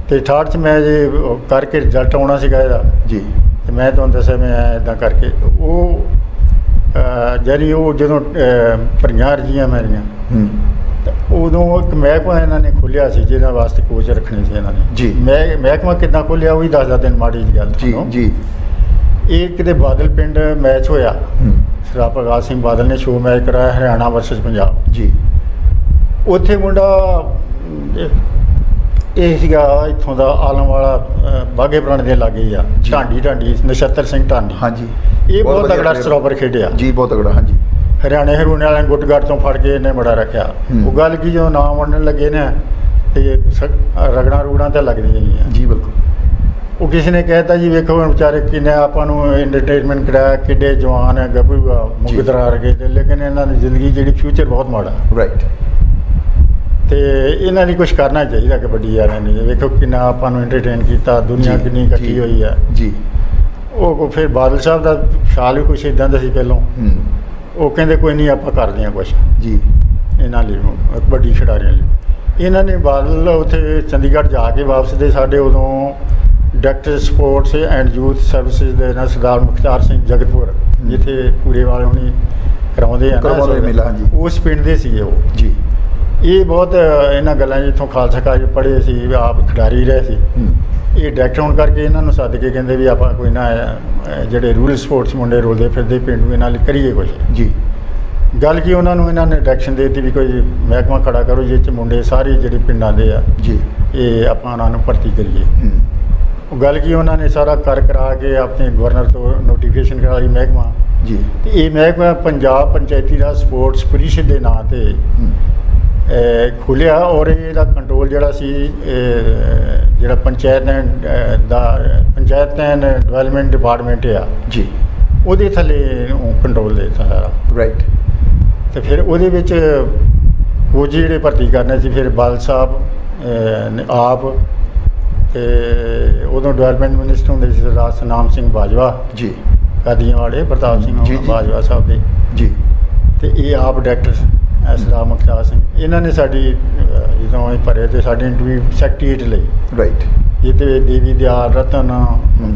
B: ਤੇ 68 ਚ ਮੈਂ ਜੇ ਕਰਕੇ ਰਿਜ਼ਲਟ ਆਉਣਾ ਸੀਗਾ ਇਹਦਾ।
A: ਜੀ।
B: ਤੇ ਮੈਂ ਤੁਹਾਨੂੰ ਦੱਸਿਆ ਮੈਂ ਇਦਾਂ ਕਰਕੇ ਉਹ ਜਾਣੀ ਉਹ ਜਦੋਂ ਅਹ, ਭਰੀਆਂ ਅਰਜ਼ੀਆਂ ਮੇਰੀਆਂ
A: ਹੂੰ।
B: ਉਦੋਂ ਇੱਕ ਮਹਿਕਮਾ ਇਹਨਾਂ ਨੇ ਖੋਲ੍ਹਿਆ ਸੀ ਜਿਹਨਾਂ ਵਾਸਤੇ ਕੋਚ ਰੱਖਣੇ ਸੀ ਇਹਨਾਂ ਨੇ।
A: ਜੀ।
B: ਮੈਂ ਮਹਿਕਮਾ ਕਿੱਦਾਂ ਖੋਲ੍ਹਿਆ ਉਹ ਵੀ ਦੱਸਦਾ ਤੈਨੂੰ ਮਾੜੀ ਜਿਹੀ ਗੱਲ
A: ਜੀ। ਜੀ।
B: ਇਹ ਕਿਤੇ ਬਾਦਲ ਪਿੰਡ ਮੈਚ ਹੋਇਆ।
A: ਹੂੰ।
B: ਸਰਦਾਰ ਪ੍ਰਕਾਸ਼ ਸਿੰਘ ਬਾਦਲ ਨੇ ਸ਼ੋਅ ਮੈਚ ਕਰਾਇਆ ਹਰਿਆਣਾ ਵਰਸਸ ਪੰਜਾਬ।
A: ਜੀ।
B: ਉੱਥੇ ਮੁੰਡਾ ਇਹ- ਸੀਗਾ ਇੱਥੋਂ ਦਾ ਆਲਮ ਵਾਲਾ ਬਾਘੇ ਪੁਰਾਣੇ ਦੇ ਲਾਗੇ ਹੀ ਆ। ਢਾਂਡੀ ਢਾਂਡੀ ਨਛੱਤਰ ਸਿੰਘ ਢਾਂਡੀ।
A: ਹਾਂਜੀ।
B: ਇਹ ਬਹੁਤ ਤਗੜਾ। ਸਰੋਵਰ ਖੇਡਿਆ।
A: ਜੀ ਬਹੁਤ ਤਗੜਾ ਹਾਂਜੀ।
B: ਹਰਿਆਣੇ ਹਰੂਣੇ ਵਾਲਿਆਂ ਗੁੱਟਗੜ ਤੋਂ ਫੜ ਕੇ ਇਹਨੇ ਬੜਾ ਰੱਖਿਆ।
A: ਹੂੰ।
B: ਉਹ ਗੱਲ ਕੀ ਜਦੋਂ ਨਾਮ ਵੰਡਣ ਲੱਗੇ ਨੇ ਤੇ ਰਗੜਾਂ ਰੂੜਾਂ ਤੇ ਲੱਗਦੀਆਂ ਗਈਆਂ
A: ਜੀ ਬਿਲਕੁਲ।
B: ਉਹ ਕਿਸੇ ਨੇ ਕਹਿਤਾ ਜੀ ਵੇਖੋ ਹੁਣ ਵਿਚਾਰੇ ਕਿੰਨੇ ਆਪਾਂ ਨੂੰ ਐਂਟਰਟੇਨਮੈਂਟ ਕਰਾਇਆ ਕਿੱਡੇ ਜਵਾਨ ਹੈ ਗੱਭਰੂ ਆ ਮੁਗਦਰਾ ਰਗੇ ਤੇ ਲੇਕਿਨ ਇਹਨਾਂ ਦੀ ਜ਼ਿੰਦਗੀ ਜਿਹੜੀ ਫਿਊਚਰ ਬਹੁਤ ਮਾੜਾ।
A: ਰਾਈਟ
B: ਤੇ ਇਹਨਾਂ ਲਈ ਕੁਝ ਕਰਨਾ ਚਾਹੀਦਾ ਕਬੱਡੀ ਵਾਲਿਆਂ ਨੇ। ਵੇਖੋ ਕਿੰਨਾ ਆਪਾਂ ਨੂੰ ਐਂਟਰਟੇਨ ਕੀਤਾ ਦੁਨੀਆ ਕਿੰਨੀ ਇਕੱਠੀ ਹੋਈ ਆ।
A: ਜੀ।
B: ਉਹ ਕੋ- ਫਿਰ ਬਾਦਲ ਸਾਹਿਬ ਦਾ ਖਿਆਲ ਵੀ ਕੁਛ ਇਦਾਂ ਦਾ ਸੀ ਪਹਿਲਾਂ। ਉਹ ਕਹਿੰਦੇ ਕੋਈ ਨਹੀਂ ਆਪਾਂ ਕਰਦੇ ਹਾਂ ਕੁਝ
A: ਜੀ।
B: ਇਹਨਾਂ ਲਈ ਕਬੱਡੀ ਖਿਡਾਰੀਆਂ ਲਈ। ਇਹਨਾਂ ਨੇ ਬਾਦਲ ਉੱਥੇ ਚੰਡੀਗੜ੍ਹ ਜਾ ਕੇ ਵਾਪਸ ਦੇ ਸਾਡੇ ਉਦੋਂ director sports and youth services ਦੇ ਨਾਲ ਸਰਦਾਰ ਮੁਖਤਾਰ ਸਿੰਘ ਜਗਤਪੁਰ ਜਿੱਥੇ ਪੂਰੇ ਵਾਲੇ ਹੁਣੀ ਕਰਾਉਂਦੇ ਆ। ਉਸ ਪਿੰਡ ਦੇ ਸੀਗੇ ਉਹ।
A: ਜੀ।
B: ਇਹ ਬਹੁਤ ਇਹਨਾਂ ਗੱਲਾਂ ਇੱਥੋਂ ਖਾਲਸਾ ਕਾਲਜ ਪੜ੍ਹੇ ਸੀ ਆਪ ਖਿਡਾਰੀ ਰਹੇ ਸੀ। ਇਹ ਡਾਇਰੈਕਟਰ ਹੋਣ ਕਰਕੇ ਇਹਨਾਂ ਨੂੰ ਸੱਦ ਕੇ ਕਹਿੰਦੇ ਵੀ ਆਪਾਂ ਕੋਈ ਨਾ ਜਿਹੜੇ ਰੂਰਲ ਸਪੋਰਟਸ ਮੁੰਡੇ ਰੋਲਦੇ ਫਿਰਦੇ ਪਿੰਡ ਇਹਨਾਂ ਲਈ ਕਰੀਏ ਕੁਝ
A: ਜੀ।
B: ਗੱਲ ਕੀ ਉਹਨਾਂ ਨੂੰ ਇਹਨਾਂ ਨੇ ਡਾਇਰੈਕਸ਼ਨ ਦੇ ਦਿੱਤੀ ਵੀ ਕੋਈ ਮਹਿਕਮਾ ਖੜਾ ਕਰੋ ਜਿਹ 'ਚ ਮੁੰਡੇ ਸਾਰੇ ਜਿਹੜੇ ਪਿੰਡਾਂ ਦੇ ਆ
A: ਜੀ।
B: ਇਹ ਆਪਾਂ ਉਹਨਾਂ ਨੂੰ ਭਰਤੀ ਕਰੀਏ। ਉਹ ਗੱਲ ਕੀ ਉਹਨਾਂ ਨੇ ਸਾਰਾ ਕਰ ਕਰਾ ਕੇ ਆਪਣੇ ਗਵਰਨਰ ਤੋਂ ਨੋਟੀਫਿਕੇਸ਼ਨ ਕਰਾਈ ਮਹਿਕਮਾ।
A: ਜੀ।
B: ਤੇ ਇਹ ਮਹਿਕਮਾ ਪੰਜਾਬ ਪੰਚਾਇਤੀ ਰਾਜ ਸਪੋਰਟਸ ਪ੍ਰੀਸ਼ਦ ਦੇ ਨਾਂ ਤੇ ਖੁੱਲਿਆ ਔਰ ਇਹਦਾ ਕੰਟਰੋਲ ਜਿਹੜਾ ਸੀ ਜਿਹੜਾ ਪੰਚਾਇਤ ਦਾ ਪੰਚਾਇਤ ਐਂਡ ਡਿਵੈਲਪਮੈਂਟ ਡਿਪਾਰਟਮੈਂਟ ਆ
A: ਜੀ।
B: ਉਹਦੇ ਥੱਲੇ ਕੰਟਰੋਲ ਦੇ ਦਿੱਤਾ ਸਾਰਾ।
A: ਰਾਈਟ
B: ਤੇ ਫਿਰ ਉਹਦੇ ਵਿੱਚ ਉਹ ਜਿਹੜੇ ਭਰਤੀ ਕਰਨੇ ਸੀ ਫਿਰ ਬਾਲ ਸਾਹਿਬ ਨੇ ਆਪ ਤੇ ਉਦੋਂ ਡਿਵੈਲਪਮੈਂਟ ਮਿਨਿਸਟਰ ਹੁੰਦੇ ਸੀ ਸਰਦਾਰ ਸਨਾਮ ਸਿੰਘ ਬਾਜਵਾ।
A: ਜੀ।
B: ਕਾਦੀਆਂ ਵਾਲੇ ਪ੍ਰਤਾਪ ਸਿੰਘ। ਬਾਜਵਾ ਸਾਹਿਬ ਦੇ।
A: ਜੀ।
B: ਤੇ ਇਹ ਆਪ ਡਾਇਰੈਕਟਰ ਐਸ ਰਾਮ ਮੁਖਤਾਰ ਸਿੰਘ। ਇਹਨਾਂ ਨੇ ਸਾਡੀ ਜਦੋਂ ਇਹ ਭਰੇ ਤੇ ਸਾਡੀ ਇੰਟਰਵਿਊ ਸੈਕਟਰੀਏਟ ਲਈ।
A: ਰਾਈਟ
B: ਇਹ ਤੇ ਦੇਵੀ ਦਿਆਲ ਰਤਨ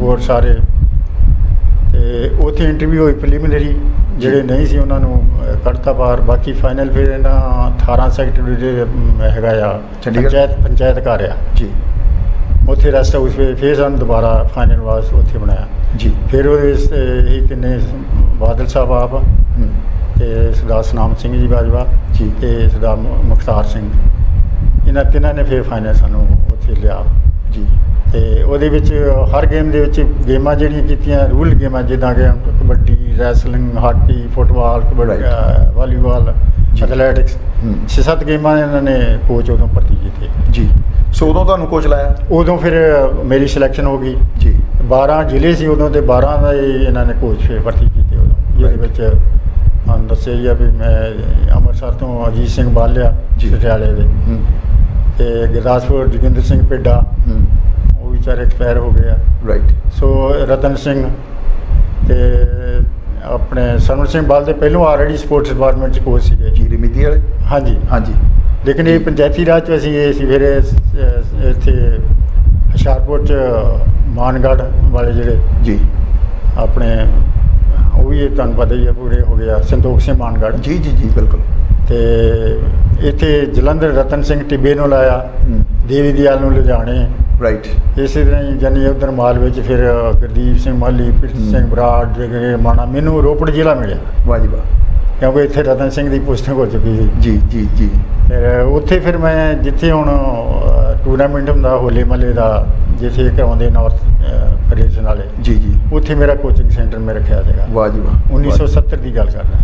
B: ਹੋਰ ਸਾਰੇ। ਤੇ ਉੱਥੇ ਇੰਟਰਵਿਊ ਹੋਈ ਪ੍ਰੀਲਿਮਿਨਰੀ ਜਿਹੜੇ ਨਹੀਂ ਸੀ ਉਹਨਾਂ ਨੂੰ ਕੱਢਤਾ ਬਾਹਰ। ਬਾਕੀ ਫਾਈਨਲ ਫਿਰ ਇਹਨਾਂ 18 ਸੈਕਟਰੀ ਦੇ ਹੈਗਾ ਆ
A: ਚੰਡੀਗੜ੍ਹ?
B: ਪੰਚਾਇਤ ਪੰਚਾਇਤ ਘਰ ਆ।
A: ਜੀ।
B: ਉੱਥੇ ਰੈਸਟ ਹਾਊਸ ਵਿੱਚ ਫਿਰ ਸਾਨੂੰ ਦੁਬਾਰਾ ਫਾਈਨਲ ਵਾਸ ਉੱਥੇ ਬਣਾਇਆ।
A: ਜੀ।
B: ਫਿਰ ਉਹਦੇ ਵਿੱਚ ਇਹ ਤਿੰਨੇ ਬਾਦਲ ਸਾਹਿਬ ਆਪ। ਤੇ ਸਰਦਾਰ ਸਨਾਮ ਸਿੰਘ ਜੀ ਬਾਜਵਾ
A: ਜੀ।
B: ਤੇ ਸਰਦਾਰ ਮੁਖਤਾਰ ਸਿੰਘ ਇਹਨਾਂ ਤਿੰਨਾਂ ਨੇ ਫਿਰ ਫਾਈਨਲ ਸਾਨੂੰ ਉੱਥੇ ਲਿਆ।
A: ਜੀ।
B: ਤੇ ਉਹਦੇ ਵਿੱਚ ਹਰ ਗੇਮ ਦੇ ਵਿੱਚ ਗੇਮਾਂ ਜਿਹੜੀਆਂ ਕੀਤੀਆਂ ਰੂਲ ਗੇਮਾਂ ਜਿੱਦਾਂ ਕਿ kabaddi wrestling hockey football kabaddi volleyball. Athletics. ਛੇ ਸੱਤ ਗੇਮਾਂ ਇਹਨਾਂ ਨੇ ਕੋਚ ਉਦੋਂ ਭਰਤੀ ਕੀਤੇ
A: ਜੀ। ਸੋ ਉਦੋਂ ਤੁਹਾਨੂੰ ਕੋਚ ਲਾਇਆ?
B: ਉਦੋਂ ਫਿਰ ਮੇਰੀ ਸਿਲੈਕਸ਼ਨ ਹੋ ਗਈ।
A: ਜੀ।
B: 12 ਜ਼ਿਲ੍ਹੇ ਸੀ ਉਦੋਂ ਤੇ 12 ਦਾ ਇਹਨਾਂ ਨੇ ਕੋਚ ਫਿਰ ਭਰਤੀ ਕੀਤੇ ਉਦੋਂ ਜਿਹਦੇ. ਵਿੱਚ ਤੁਹਾਨੂੰ ਦੱਸਿਆ ਹੀ ਆ ਵੀ ਮੈਂ ਅੰਮ੍ਰਿਤਸਰ ਤੋਂ ਅਜੀਤ ਸਿੰਘ ਬਾਲਿਆ
A: ਜੀ।
B: ਪਟਿਆਲੇ ਦੇ। ਤੇ ਗੁਰਦਾਸਪੁਰ ਜੋਗਿੰਦਰ ਸਿੰਘ ਪਿੱਡਾ ਉਹ ਵਿਚਾਰੇ ਐਕਸਪਾਇਰ ਹੋ ਗਏ ਆ।
A: ਰਾਈਟ
B: ਸੋ ਰਤਨ ਸਿੰਘ ਤੇ ਆਪਣੇ ਸਰਵਨ ਸਿੰਘ ਬਾਲ ਦੇ ਪਹਿਲੋਂ ਆਲਰੇਡੀ ਸਪੋਰਟਸ ਡਿਪਾਰਟਮੈਂਟ ਚ ਕੋਚ ਸੀਗੇ।
A: ਜੀ ਰਿਮਿਤੀ ਵਾਲੇ?
B: ਹਾਂਜੀ।
A: ਹਾਂਜੀ।
B: ਲੇਕਿਨ ਇਹ
A: ਜੀ।
B: ਪੰਚਾਇਤੀ ਰਾਜ ਚ ਅਸੀਂ ਇਹ ਸੀ ਫਿਰ ਇੱਥੇ ਹੁਸ਼ਿਆਰਪੁਰ ਚ ਮਾਨਗੜ੍ਹ ਵਾਲੇ ਜਿਹੜੇ
A: ਜੀ।
B: ਆਪਣੇ ਉਹ ਵੀ ਤੁਹਾਨੂੰ ਪਤਾ ਹੀ ਹੈ ਪੂਰੇ ਹੋ ਗਿਆ ਸੰਤੋਖ ਸਿੰਘ ਮਾਨਗੜ੍ਹ।
A: ਜੀ ਜੀ ਜੀ ਬਿਲਕੁਲ।
B: ਤੇ ਇੱਥੇ ਜਲੰਧਰ ਰਤਨ ਸਿੰਘ ਟਿੱਬੇ ਨੂੰ ਲਾਇਆ ਦੇਵੀ ਦਿਆਲ ਨੂੰ ਲੁਧਿਆਣੇ
A: ਰਾਈਟ
B: ਇਸੇ ਤਰ੍ਹਾਂ ਹੀ ਜਾਨੀ ਉਧਰ ਮਾਲ ਵਿੱਚ ਫਿਰ ਗੁਰਦੀਪ ਸਿੰਘ ਮਾਲੀ ਪਿਰਤ। ਸਿੰਘ ਬਰਾੜ ਜਗਰੇ ਮਾਣਾ ਮੈਨੂੰ ਰੋਪੜ ਜ਼ਿਲ੍ਹਾ ਮਿਲਿਆ।
A: ਵਾਹ ਜੀ ਵਾਹ।
B: ਕਿਉਂਕਿ ਇੱਥੇ ਰਤਨ ਸਿੰਘ ਦੀ ਪੋਸਟਿੰਗ ਹੋ ਚੁੱਕੀ ਸੀ।
A: ਜੀ ਜੀ ਜੀ।
B: ਫਿਰ ਉੱਥੇ ਫਿਰ ਮੈਂ ਜਿੱਥੇ ਹੁਣ ਟੂਰਨਾਮੈਂਟ ਹੁੰਦਾ ਹੋਲੇ ਮਹੱਲੇ ਦਾ ਜਿੱਥੇ ਕਰਾਉਂਦੇ ਨਾਰਥ ਫੈਡਰੇਸ਼ਨ ਵਾਲੇ।
A: ਜੀ ਜੀ।
B: ਉੱਥੇ ਮੇਰਾ ਕੋਚਿੰਗ ਸੈਂਟਰ ਮੈਂ ਰੱਖਿਆ ਸੀਗਾ।
A: ਵਾਹ ਜੀ ਵਾਹ
B: 1970 ਦੀ ਗੱਲ ਕਰਦਾ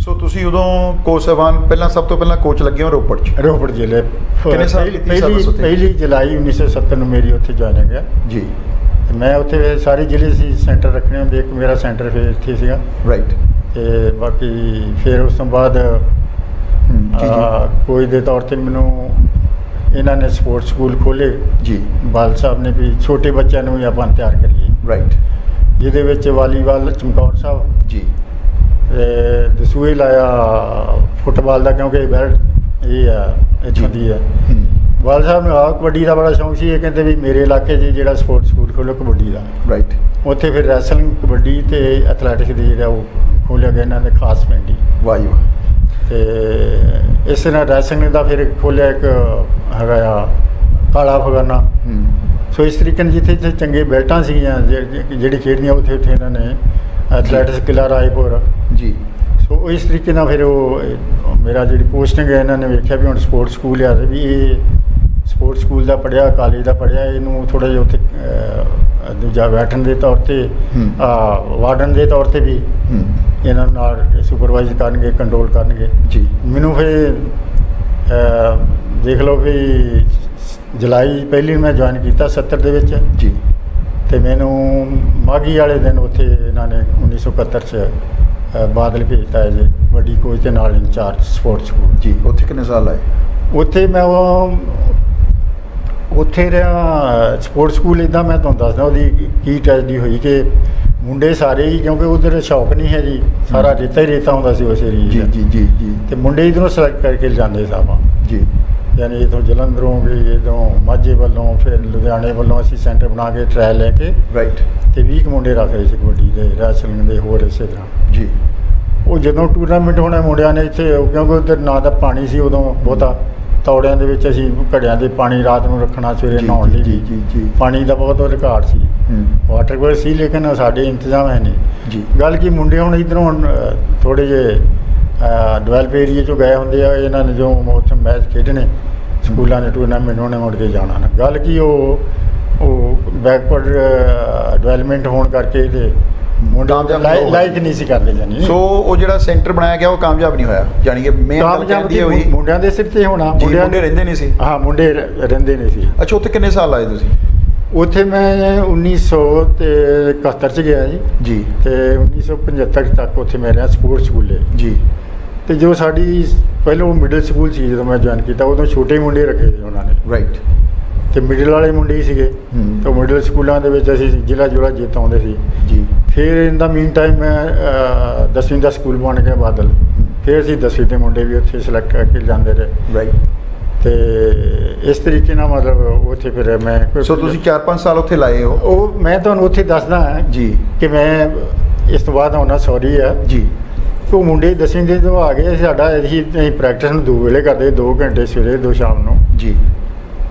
A: ਸੋ ਤੁਸੀਂ ਉਦੋਂ ਕੋਚ ਸਾਹਿਬਾਨ ਪਹਿਲਾਂ ਸਭ ਤੋਂ ਪਹਿਲਾਂ ਕੋਚ ਲੱਗੇ ਹੋ ਰੋਪੜ ਚ?
B: ਰੋਪੜ ਜ਼ਿਲ੍ਹੇ।
A: ਕਿੰਨੇ ਸਾਲ
B: ਪਹਿਲੀ- ਪਹਿਲੀ ਜੁਲਾਈ 1970 ਨੂੰ ਮੇਰੀ ਉੱਥੇ ਜੁਆਇਨਿੰਗ ਹੈ
A: ਜੀ।
B: ਤੇ ਮੈਂ ਉੱਥੇ ਸਾਰੇ ਜ਼ਿਲ੍ਹੇ ਸੀ ਸੈਂਟਰ ਰੱਖਣੇ ਹੁੰਦੇ ਇੱਕ ਮੇਰਾ ਸੈਂਟਰ ਫਿਰ ਇੱਥੇ ਸੀਗਾ।
A: ਰਾਈਟ
B: ਤੇ ਬਾਕੀ ਫਿਰ ਉਸ ਤੋਂ ਬਾਅਦ ਕੋਚ ਦੇ ਤੌਰ ਤੇ ਮੈਨੂੰ ਇਹਨਾਂ ਨੇ ਸਪੋਰਟਸ ਸਕੂਲ ਖੋਲੇ
A: ਜੀ।
B: ਬਾਲ ਸਾਹਿਬ ਨੇ ਵੀ ਛੋਟੇ ਬੱਚਿਆਂ ਨੂੰ ਵੀ ਆਪਾਂ ਤਿਆਰ ਕਰੀਏ।
A: ਰਾਈਟ
B: ਜਿਹਦੇ ਵਿੱਚ ਵਾਲੀਬਾਲ ਚਮਕੌਰ ਸਾਹਿਬ।
A: ਜੀ।
B: ਦਸੂਏ ਲਾਇਆ ਫੁੱਟਬਾਲ ਦਾ ਕਿਉਂਕਿ ਇਹ ਬੈਲਟ ਇਹ ਆ ਇੱਥੋਂ ਦੀ ਹੈ
A: ਹੂੰ।
B: ਬਾਲ ਸਾਹਿਬ ਨੂੰ ਆ ਕਬੱਡੀ ਦਾ ਬੜਾ ਸ਼ੌਂਕ ਸੀ ਇਹ ਕਹਿੰਦੇ ਵੀ ਮੇਰੇ ਇਲਾਕੇ 'ਚ ਜਿਹੜਾ ਸਪੋਰਟਸ ਸਕੂਲ ਖੋਲੋ ਕਬੱਡੀ ਦਾ।
A: ਰਾਈਟ
B: ਉੱਥੇ ਫਿਰ ਰੈਸਲਿੰਗ ਕਬੱਡੀ ਤੇ ਐਥਲੈਟਿਕਸ ਦੀ ਜਿਹੜਾ ਉਹ ਖੋਲ੍ਹਿਆ ਗਿਆ ਇਹਨਾਂ ਦੇ ਖਾਸ ਪਿੰਡ ਹੀ।
A: ਵਾਹ ਜੀ ਵਾਹ।
B: ਤੇ ਇਸ ਤਰ੍ਹਾਂ ਰੈਸਲਿੰਗ ਦਾ ਫਿਰ ਖੋਲ੍ਹਿਆ ਇੱਕ ਹੈਗਾ ਆ ਕਾਲਾ ਫਗਾਨਾ ਸੋ ਇਸ ਤਰੀਕੇ ਨਾਲ ਜਿੱਥੇ ਜਿੱਥੇ ਚੰਗੇ ਬੈਲਟਾਂ ਸੀਗੀਆਂ ਜਿਹੜੀ ਜਿਹੜੀ ਖੇਡਦੀਆਂ ਉੱਥੇ ਉੱਥੇ ਇਹਨਾਂ ਨੇ ਐਥਲੈਟਿਕਸ ਕਿਲਾ ਰਾਏਪੁਰ।
A: ਜੀ।
B: ਸੋ ਇਸ ਤਰੀਕੇ ਨਾਲ ਫਿਰ ਉਹ ਮੇਰਾ ਜਿਹੜੀ ਪੋਸਟਿੰਗ ਹੈ ਇਹਨਾਂ ਨੇ ਵੇਖਿਆ ਵੀ ਹੁਣ ਸਪੋਰਟਸ ਸਕੂਲ ਆ ਵੀ ਇਹ ਸਪੋਰਟਸ ਸਕੂਲ ਦਾ ਪੜਿਆ ਕਾਲਜ ਦਾ ਪੜਿਆ ਇਹਨੂੰ ਥੋੜਾ ਜਿਹਾ ਉੱਥੇ ਦੂਜਾ ਬੈਠਣ ਦੇ ਤੌਰ ਤੇ ਵਾਰਡਨ ਦੇ ਤੌਰ ਤੇ ਵੀ ਇਹਨਾਂ ਨਾਲ ਸੁਪਰਵਾਈਜ਼ ਕਰਨਗੇ ਕੰਟਰੋਲ ਕਰਨਗੇ।
A: ਜੀ।
B: ਮੈਨੂੰ ਫਿਰ ਦੇਖ ਲਓ ਵੀ ਜੁਲਾਈ ਪਹਿਲੀ ਮੈਂ ਜੁਆਇਨ ਕੀਤਾ 70 ਦੇ ਵਿੱਚ।
A: ਜੀ।
B: ਤੇ ਮੈਨੂੰ ਮਾਗੀ ਵਾਲੇ ਦਿਨ ਉੱਥੇ ਇਹਨਾਂ ਨੇ 1971 ਚ ਬਾਦਲ ਭੇਜਤਾ ਹੈ ਜੀ ਵੱਡੀ ਕੋਚ ਦੇ ਨਾਲ ਇੰਚਾਰਜ ਸਪੋਰਟਸ ਸਕੂਲ
A: ਜੀ ਉੱਥੇ ਕਿੰਨੇ ਸਾਲ ਲਾਏ
B: ਉੱਥੇ ਮੈਂ ਉਹ ਉੱਥੇ ਰਿਹਾ ਸਪੋਰਟਸ ਸਕੂਲ ਇਦਾਂ ਮੈਂ ਤੁਹਾਨੂੰ ਦੱਸਦਾ ਉਹਦੀ ਕੀ ਟ੍ਰੈਜਡੀ ਹੋਈ ਕਿ ਮੁੰਡੇ ਸਾਰੇ ਹੀ ਕਿਉਂਕਿ ਉਧਰ ਸ਼ੌਕ ਨਹੀਂ ਹੈ ਜੀ। ਸਾਰਾ। ਰੇਤਾ ਹੀ ਰੇਤਾ ਹੁੰਦਾ ਸੀ ਉਸ ਏਰੀਏ
A: ਜੀ ਜੀ ਜੀ ਜੀ।
B: ਤੇ ਮੁੰਡੇ ਇਧਰੋਂ ਸਿਲੈਕਟ ਕਰਕੇ ਜਾਂਦੇ ਸਾਪਾਂ
A: ਜੀ।
B: ਯਾਨੀ ਇਥੋਂ ਜਲੰਧਰੋਂ ਵੀ ਇਦੋਂ ਮਾਝੇ ਵੱਲੋਂ ਫਿਰ ਲੁਧਿਆਣੇ ਵੱਲੋਂ ਅਸੀਂ ਸੈਂਟਰ ਬਣਾ ਕੇ ਟਰਾਇਲ ਲੈ ਕੇ
A: ਰਾਈਟ
B: ਤੇ 20 ਕੁ ਮੁੰਡੇ ਰੱਖ ਰਹੇ ਸੀ ਕਬੱਡੀ ਦੇ ਰੈਸਲਿੰਗ ਦੇ ਹੋਰ ਇਸੇ ਤਰ੍ਹਾਂ।
A: ਜੀ।
B: ਉਹ ਜਦੋਂ ਟੂਰਨਾਮੈਂਟ ਹੋਣਾ ਮੁੰਡਿਆਂ ਨੇ ਇੱਥੇ ਕਿਉਂਕਿ ਉੱਧਰ ਨਾ ਤਾਂ ਪਾਣੀ ਸੀ ਉਦੋਂ ਬਹੁਤਾ। ਤੌੜਿਆਂ ਦੇ ਵਿੱਚ ਅਸੀਂ ਘੜਿਆਂ ਦੇ ਪਾਣੀ ਰਾਤ ਨੂੰ ਰੱਖਣਾ ਸਵੇਰੇ ਨਹਾਉਣ ਲਈ
A: ਜੀ, ਜੀ, ਜੀ।
B: ਪਾਣੀ ਦਾ ਬਹੁਤ ਰਿਕਾਰਡ ਸੀ। ਵਾਟਰ ਕੋਲ ਸੀ ਲੇਕਿਨ ਸਾਡੇ ਇੰਤਜ਼ਾਮ ਹੈ ਨਹੀਂ।
A: ਜੀ।
B: ਗੱਲ ਕੀ ਮੁੰਡੇ ਹੁਣ ਇਧਰੋਂ ਥੋੜੇ ਜੇ ਡਿਵੈਲਪ ਏਰੀਏ ਚੋਂ ਗਏ ਹੁੰਦੇ ਆ ਇਹਨਾਂ ਨੇ ਜੋ ਉੱਥੇ ਮੈਚ ਖੇਡਣੇ ਸਕੂਲਾਂ ਦੇ ਟੂਰਨਾਮੈਂਟ ਹੋਣੇ ਮੁੜ ਕੇ ਜਾਣਾ ਨਾ। ਗੱਲ ਕੀ ਉਹ ਉਹ ਬੈਕਵਰਡ ਡਿਵੈਲਪਮੈਂਟ ਹੋਣ ਕਰਕੇ ਤੇ ਮੁੰਡੇ ਲਾਈਕ ਨਹੀਂ ਸੀ ਕਰਦੇ ਜਾਨੀ।
A: ਸੋ ਉਹ ਜਿਹੜਾ ਸੈਂਟਰ ਬਣਾਇਆ ਗਿਆ ਉਹ ਕਾਮਯਾਬ ਨਹੀਂ ਹੋਇਆ। ਯਾਨੀ ਕਿ ਮੇਨ
B: ਕਾਮਯਾਬ ਦੀ
A: ਹੋਈ
B: ਮੁੰਡਿਆਂ ਦੇ ਸਿਰ ਤੇ ਹੋਣਾ।
A: ਮੁੰਡੇ ਰਹਿੰਦੇ ਨਹੀਂ ਸੀ।
B: ਹਾਂ ਮੁੰਡੇ ਰਹਿੰਦੇ ਨਹੀਂ ਸੀ।
A: ਅੱਛਾ ਉੱਥੇ ਕਿੰਨੇ ਸਾਲ ਲਾਏ ਤੁਸੀਂ?
B: ਉੱਥੇ ਮੈਂ 1971 ਚ ਗਿਆ ਜੀ।
A: ਜੀ।
B: ਤੇ 1975 ਤੱਕ ਉੱਥੇ ਮੈਂ ਰਿਹਾ ਸਪੋਰਟਸ ਸਕੂਲੇ।
A: ਜੀ।
B: ਤੇ ਜੋ ਸਾਡੀ ਪਹਿਲਾਂ ਮਿਡਲ ਸਕੂਲ ਸੀ ਜਦੋਂ ਮੈਂ ਜੁਆਇਨ ਕੀਤਾ ਉਦੋਂ ਛੋਟੇ ਮੁੰਡੇ ਰੱਖੇ ਸੀ ਉਹਨਾਂ ਨੇ।
A: ਰਾਈਟ
B: ਤੇ ਮਿਡਲ ਵਾਲੇ ਮੁੰਡੇ ਹੀ ਸੀਗੇ। ਤੇ ਮਿਡਲ ਸਕੂਲਾਂ ਦੇ ਵਿੱਚ ਅਸੀਂ ਜ਼ਿਲ੍ਹਾ ਜੁਲਾ ਜਿੱਤ ਆਉਂਦੇ ਸੀ।
A: ਜੀ।
B: ਫਿਰ ਇਨ ਦਾ ਮੀਨ ਟਾਈਮ ਮੈਂ ਅਹ, ਦਸਵੀਂ ਦਾ ਸਕੂਲ ਬਣ ਗਿਆ ਬਾਦਲ। ਫਿਰ ਅਸੀਂ ਦਸਵੀਂ ਦੇ ਮੁੰਡੇ ਵੀ ਉੱਥੇ ਸਿਲੈਕਟ ਕਰਕੇ ਜਾਂਦੇ ਰਹੇ।
A: ਰਾਈਟ
B: ਤੇ ਇਸ ਤਰੀਕੇ ਨਾਲ ਮਤਲਬ ਉੱਥੇ ਫਿਰ ਮੈਂ
A: ਸੋ ਤੁਸੀਂ 4-5 ਸਾਲ ਉੱਥੇ ਲਾਏ ਹੋ?
B: ਉਹ ਮੈਂ ਤੁਹਾਨੂੰ ਉੱਥੇ ਦੱਸਦਾ
A: ਜੀ।
B: ਕਿ ਮੈਂ ਇਸ ਤੋਂ ਬਾਅਦ ਆਉਣਾ ਸੌਰੀ ਆ।
A: ਜੀ।
B: ਉਹ ਮੁੰਡੇ ਦਸਵੀਂ ਦੇ ਤੋਂ ਆ ਗਏ ਸਾਡਾ ਅਸੀਂ ਪ੍ਰੈਕਟਿਸ ਨੂੰ ਦੋ ਵੇਲੇ ਕਰਦੇ 2 ਘੰਟੇ ਸਵੇਰੇ ਦੋ ਸ਼ਾਮ ਨੂੰ।
A: ਜੀ।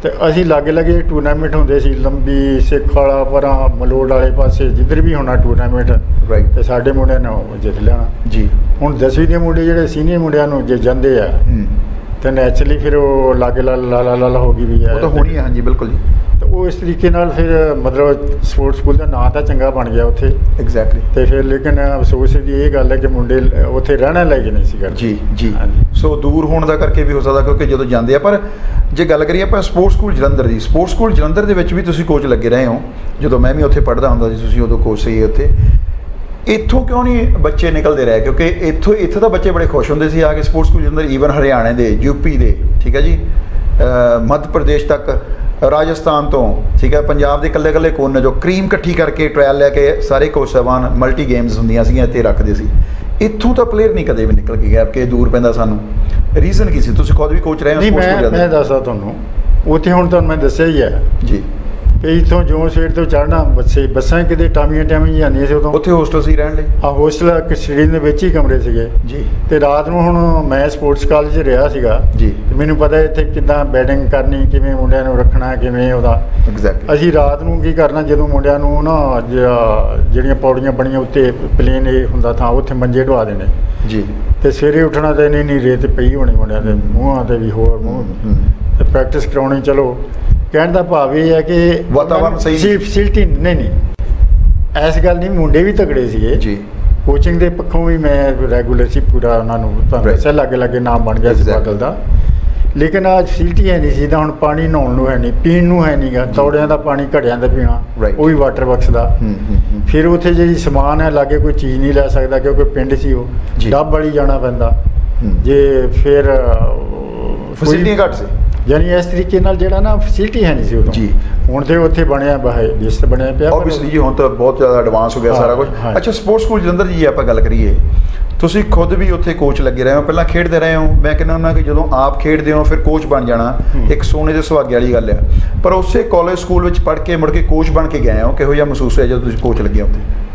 B: ਤੇ ਅਸੀਂ ਲਾਗੇ ਲਾਗੇ ਟੂਰਨਾਮੈਂਟ ਹੁੰਦੇ ਸੀ ਲੰਬੀ ਸਿੱਖ ਵਾਲਾ ਪਰਾਂ ਮਲੋੜ ਵਾਲੇ ਪਾਸੇ ਜਿੱਧਰ ਵੀ ਹੋਣਾ ਟੂਰਨਾਮੈਂਟ
A: ਰਾਈਟ
B: ਤੇ ਸਾਡੇ ਮੁੰਡਿਆਂ ਨੇ ਜਿੱਤ ਲੈਣਾ
A: ਜੀ।
B: ਹੁਣ ਦਸਵੀਂ ਦੇ ਮੁੰਡੇ ਜਿਹੜੇ ਸੀਨੀਅਰ ਮੁੰਡਿਆਂ ਨੂੰ ਜੇ ਜਾਂਦੇ ਆ ਤੇ ਨੈਚੁਰਲੀ ਫਿਰ ਉਹ ਲਾਗੇ ਲਾ ਲਾ ਲਾ ਲਾ ਹੋ ਗਈ ਵੀ ਹੈ
A: ਉਹ ਤਾਂ ਹੋਣੀ ਹੈ ਹਾਂਜੀ ਬਿਲਕੁਲ ਜੀ।
B: ਤੇ ਉਹ ਇਸ ਤਰੀਕੇ ਨਾਲ ਫਿਰ ਮਤਲਬ ਸਪੋਰਟਸ ਸਕੂਲ ਦਾ ਨਾਂ ਤਾਂ ਚੰਗਾ ਬਣ ਗਿਆ ਉੱਥੇ।
A: ਐਗਜ਼ੈਕਟਲੀ
B: ਤੇ ਫਿਰ ਲੇਕਿਨ ਅਫਸੋਸ ਦੀ ਇਹ ਗੱਲ ਹੈ ਕਿ ਮੁੰਡੇ ਉੱਥੇ ਰਹਿਣਾ ਲਾਇਕ ਨਹੀਂ ਸੀ ਕਰਦੇ।
A: ਜੀ ਜੀ।
B: ਹਾਂਜੀ।
A: ਸੋ ਦੂਰ ਹੋਣ ਦਾ ਕਰਕੇ ਵੀ ਹੋ ਸਕਦਾ ਕਿਉਂਕਿ ਜਦੋਂ ਜਾਂਦੇ ਆ ਪਰ ਜੇ ਗੱਲ ਕਰੀਏ ਆਪਾਂ ਸਪੋਰਟਸ ਸਕੂਲ ਜਲੰਧਰ ਦੀ ਸਪੋਰਟਸ ਸਕੂਲ ਜਲੰਧਰ ਦੇ ਵਿੱਚ ਵੀ ਤੁਸੀਂ ਕੋਚ ਲੱਗੇ ਰਹੇ ਹੋ। ਜਦੋਂ ਮੈਂ ਵੀ ਉੱਥੇ ਪੜ੍ਹਦਾ ਹੁੰਦਾ ਸੀ ਤੁਸੀਂ ਉਦੋਂ ਕੋਚ ਸੀ ਉੱਥੇ। ਇੱਥੋਂ ਕਿਉਂ ਨਹੀਂ ਬੱਚੇ ਨਿਕਲਦੇ ਰਹੇ? ਕਿਉਂਕਿ ਇੱਥੋਂ ਇੱਥੇ ਤਾਂ ਬੱਚੇ ਬੜੇ ਖੁਸ਼ ਹੁੰਦੇ ਸੀ ਆ ਕੇ ਸਪੋਰਟਸ ਸਕੂਲ ਜਲੰਧਰ ਈਵਨ ਹਰਿਆਣੇ ਦੇ ਯੂਪੀ ਦੇ ਠੀਕ ਹੈ ਜੀ? ਮੱਧ ਪ੍ਰਦੇਸ਼ ਤੱਕ ਰਾਜਸਥਾਨ ਤੋਂ ਠੀਕ ਹੈ? ਪੰਜਾਬ ਦੇ ਇਕੱਲੇ ਇਕੱਲੇ ਕੋਨੇ ਜੋ ਕਰੀਮ ਇਕੱਠੀ ਕਰਕੇ ਟ੍ਰਾਇਲ ਲੈ ਕੇ ਸਾਰੇ ਕੋਚ ਸਾਹਿਬਾਨ ਮਲਟੀ ਗੇਮਸ ਹੁੰਦੀਆਂ ਸੀਗੀਆਂ ਇੱਥੇ ਰੱਖਦੇ ਸੀ। ਇੱਥੋਂ ਤਾਂ ਪਲੇਅਰ ਨਹੀਂ ਕਦੇ ਵੀ ਨਿਕਲ ਕੇ ਗਿਆ ਕਿ ਦੂਰ ਪੈਂਦਾ ਸਾਨੂੰ। ਰੀਜ਼ਨ ਕੀ ਸੀ? ਤੁਸੀਂ ਖੁਦ ਵੀ ਕੋਚ ਰਹੇ ਹੋ
B: ਨਹੀਂ
A: sports
B: ਮੈਂ। ਦੱਸਦਾ ਤੁਹਾਨੂੰ ਉੱਥੇ ਹੁਣ ਤੁਹਾਨੂੰ ਮੈਂ ਦੱਸਿਆ ਹੀ ਹੈ।
A: ਜੀ।
B: ਕਿ ਇੱਥੋਂ ਜੋ ਸਵੇਰ ਤੋਂ ਚੜਨਾ ਬੱਸੇ ਬੱਸਾਂ ਕਿਤੇ ਟਾਮੀਆਂ ਟਾਮੀਆਂ ਜਾਂਦੀਆਂ ਸੀ ਉਦੋਂ।
A: ਉੱਥੇ ਹੋਸਟਲ ਸੀ ਰਹਿਣ ਲਈ?
B: ਆ ਹੋਸਟਲ ਇੱਕ ਸਟੇਡੀਅਮ ਦੇ ਵਿੱਚ ਹੀ ਕਮਰੇ ਸੀਗੇ।
A: ਜੀ।
B: ਤੇ ਰਾਤ ਨੂੰ ਹੁਣ ਮੈਂ ਸਪੋਰਟਸ ਕਾਲਜ ਰਿਹਾ ਸੀਗਾ।
A: ਜੀ।
B: ਤੇ ਮੈਨੂੰ ਪਤਾ ਇੱਥੇ ਕਿੱਦਾਂ ਬੈਟਿੰਗ ਕਰਨੀ ਕਿਵੇਂ ਮੁੰਡਿਆਂ ਨੂੰ ਰੱਖਣਾ ਕਿਵੇਂ ਉਹਦਾ।
A: ਐਗਜ਼ੈਕਟਲੀ
B: ਅਸੀਂ ਰਾਤ ਨੂੰ ਕੀ ਕਰਨਾ ਜਦੋਂ ਮੁੰਡਿਆਂ ਨੂੰ ਨਾ ਜਿਹੜੀਆਂ ਪੌੜੀਆਂ ਬਣੀਆਂ ਉੱਤੇ ਪਲੇਨ ਇਹ ਹੁੰਦਾ ਥਾਂ ਉੱਥੇ ਮੰਜੇ ਢਵਾ ਦੇਣੇ।
A: ਜੀ।
B: ਤੇ ਸਵੇਰੇ ਉੱਠਣਾ ਤੇ ਨਹੀਂ ਨਹੀਂ ਰੇਤ ਪਈ ਹੋਣੀ ਮੁੰਡਿਆਂ ਦੇ ਮੂੰਹਾਂ ਤੇ ਵੀ ਹੋਰ ਮੂੰਹ। ਤੇ ਪ੍ਰੈਕਟਿਸ ਕਰਾਉਣੀ ਚਲੋ। ਕਹਿਣ ਦਾ ਭਾਵ ਇਹ ਹੈ ਕਿ
A: ਵਾਤਾਵਰਣ ਸਹੀ
B: ਸੀ ਫੈਸਿਲਿਟੀ ਨਹੀਂ ਨਹੀਂ ਐਸ ਗੱਲ ਨਹੀਂ ਮੁੰਡੇ ਵੀ ਤਗੜੇ ਸੀਗੇ
A: ਜੀ
B: ਕੋਚਿੰਗ ਦੇ ਪੱਖੋਂ ਵੀ ਮੈਂ ਰੈਗੂਲਰ ਸੀ ਪੂਰਾ ਉਹਨਾਂ ਨੂੰ ਤੁਹਾਨੂੰ. ਦੱਸਿਆ ਲੱਗੇ ਲੱਗੇ ਨਾਮ ਬਣ ਗਿਆ ਸੀ. ਬਾਦਲ ਦਾ ਲੇਕਿਨ ਅੱਜ ਫੈਸਿਲਿਟੀ ਹੈ ਨਹੀਂ ਸੀ ਤਾਂ ਹੁਣ ਪਾਣੀ ਨਹਾਉਣ ਨੂੰ ਹੈ ਨਹੀਂ ਪੀਣ ਨੂੰ ਹੈ ਨਹੀਂਗਾ ਤੌੜਿਆਂ ਦਾ ਪਾਣੀ ਘੜਿਆਂ ਦਾ ਪੀਣਾ. ਉਹ ਵੀ ਵਾਟਰ ਬਕਸ ਦਾ। ਫਿਰ ਉੱਥੇ ਜਿਹੜੀ ਸਮਾਨ ਹੈ ਲਾਗੇ ਕੋਈ ਚੀਜ਼ ਨਹੀਂ ਲੈ ਸਕਦਾ ਕਿਉਂਕਿ ਪਿੰਡ ਸੀ ਉਹ। ਡੱਬ ਵਾਲੀ ਜਾਣਾ ਪੈਂਦਾ। ਜੇ ਫਿਰ
A: ਫੈਸਿਲਿਟੀਆਂ ਘੱਟ ਸੀ
B: ਯਾਨੀ ਇਸ ਤਰੀਕੇ ਨਾਲ ਜਿਹੜਾ ਨਾ ਫੈਸਿਲਿਟੀ ਹੈ ਨਹੀਂ ਸੀ ਉਦੋਂ।
A: ਜੀ।
B: ਹੁਣ ਤੇ ਉੱਥੇ ਬਣਿਆ ਬਾਹਰ ਜਿਸ ਬਣਿਆ ਪਿਆ।
A: ਆਬਵੀਅਸਲੀ ਜੀ ਹੁਣ ਤਾਂ ਬਹੁਤ ਜ਼ਿਆਦਾ ਐਡਵਾਂਸ ਹੋ ਗਿਆ
B: ਹਾਂ,
A: ਸਾਰਾ ਕੁਝ
B: ਹਾਂ।
A: ਅੱਛਾ ਸਪੋਰਟਸ ਸਕੂਲ ਜਲੰਧਰ ਜੀ ਆਪਾਂ ਗੱਲ ਕਰੀਏ। ਤੁਸੀਂ ਖੁਦ ਵੀ ਉੱਥੇ ਕੋਚ ਲੱਗੇ ਰਹੇ ਹੋ ਪਹਿਲਾਂ ਖੇਡਦੇ ਰਹੇ ਹੋ। ਮੈਂ ਕਹਿੰਦਾ ਹੁੰਦਾ ਕਿ ਜਦੋਂ ਆਪ ਖੇਡਦੇ ਹੋ ਫਿਰ ਕੋਚ ਬਣ ਜਾਣਾ।
B: ਹੂੰ।
A: ਇੱਕ ਸੋਨੇ ਦੇ ਸੁਹਾਗੇ ਵਾਲੀ ਗੱਲ ਆ। ਪਰ ਉਸੇ ਕਾਲਜ ਸਕੂਲ ਵਿੱਚ ਪੜ੍ਹ ਕੇ ਮੁੜ ਕੇ ਕੋਚ ਬਣ ਕੇ ਗਏ ਹੋ? ਕਿਹੋ ਜਿਹਾ ਮਹਿਸੂਸ ਹੋਇਆ ਜਦੋਂ ਤੁਸੀਂ ਕੋਚ ਲੱਗੇ ਉੱਥੇ?
B: ਆ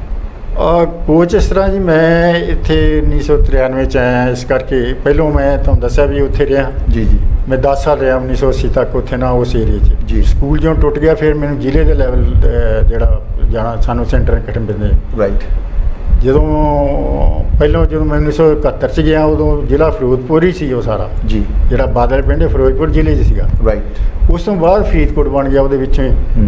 B: ਕੋਚ ਇਸ ਤਰ੍ਹਾਂ ਜੀ ਮੈਂ ਇੱਥੇ 1993 ਚ ਆਇਆ ਇਸ ਕਰਕੇ ਪਹਿਲੋਂ ਮੈਂ ਤੁਹਾਨੂੰ ਦੱਸਿਆ ਵੀ ਉੱਥੇ ਰਿਹਾ।
A: ਜੀ ਜੀ।
B: ਮੈਂ 10 ਸਾਲ ਰਿਹਾ 1980 ਤੱਕ ਉੱਥੇ ਨਾ ਉਸ ਏਰੀਏ 'ਚ।
A: ਜੀ।
B: ਸਕੂਲ ਜਦੋਂ ਟੁੱਟ ਗਿਆ ਫਿਰ ਮੈਨੂੰ ਜ਼ਿਲ੍ਹੇ ਦੇ ਲੈਵਲ ਜਿਹੜਾ ਜਾਣਾ ਸਾਨੂੰ ਸੈਂਟਰ ਕੱਟਣ ਪੈਂਦੇ।
A: ਰਾਈਟ
B: ਜਦੋਂ ਪਹਿਲਾਂ ਜਦੋਂ ਮੈਂ 1971 ਚ ਗਿਆ ਉਦੋਂ ਜ਼ਿਲ੍ਹਾ ਫਿਰੋਜ਼ਪੁਰ ਹੀ ਸੀ ਉਹ ਸਾਰਾ।
A: ਜੀ।
B: ਜਿਹੜਾ ਬਾਦਲ ਪਿੰਡ ਫਿਰੋਜ਼ਪੁਰ ਜ਼ਿਲ੍ਹੇ 'ਚ ਸੀਗਾ।
A: ਰਾਈਟ
B: ਉਸ ਤੋਂ ਬਾਅਦ ਫਰੀਦਕੋਟ ਬਣ ਗਿਆ ਉਹਦੇ ਵਿੱਚੋਂ।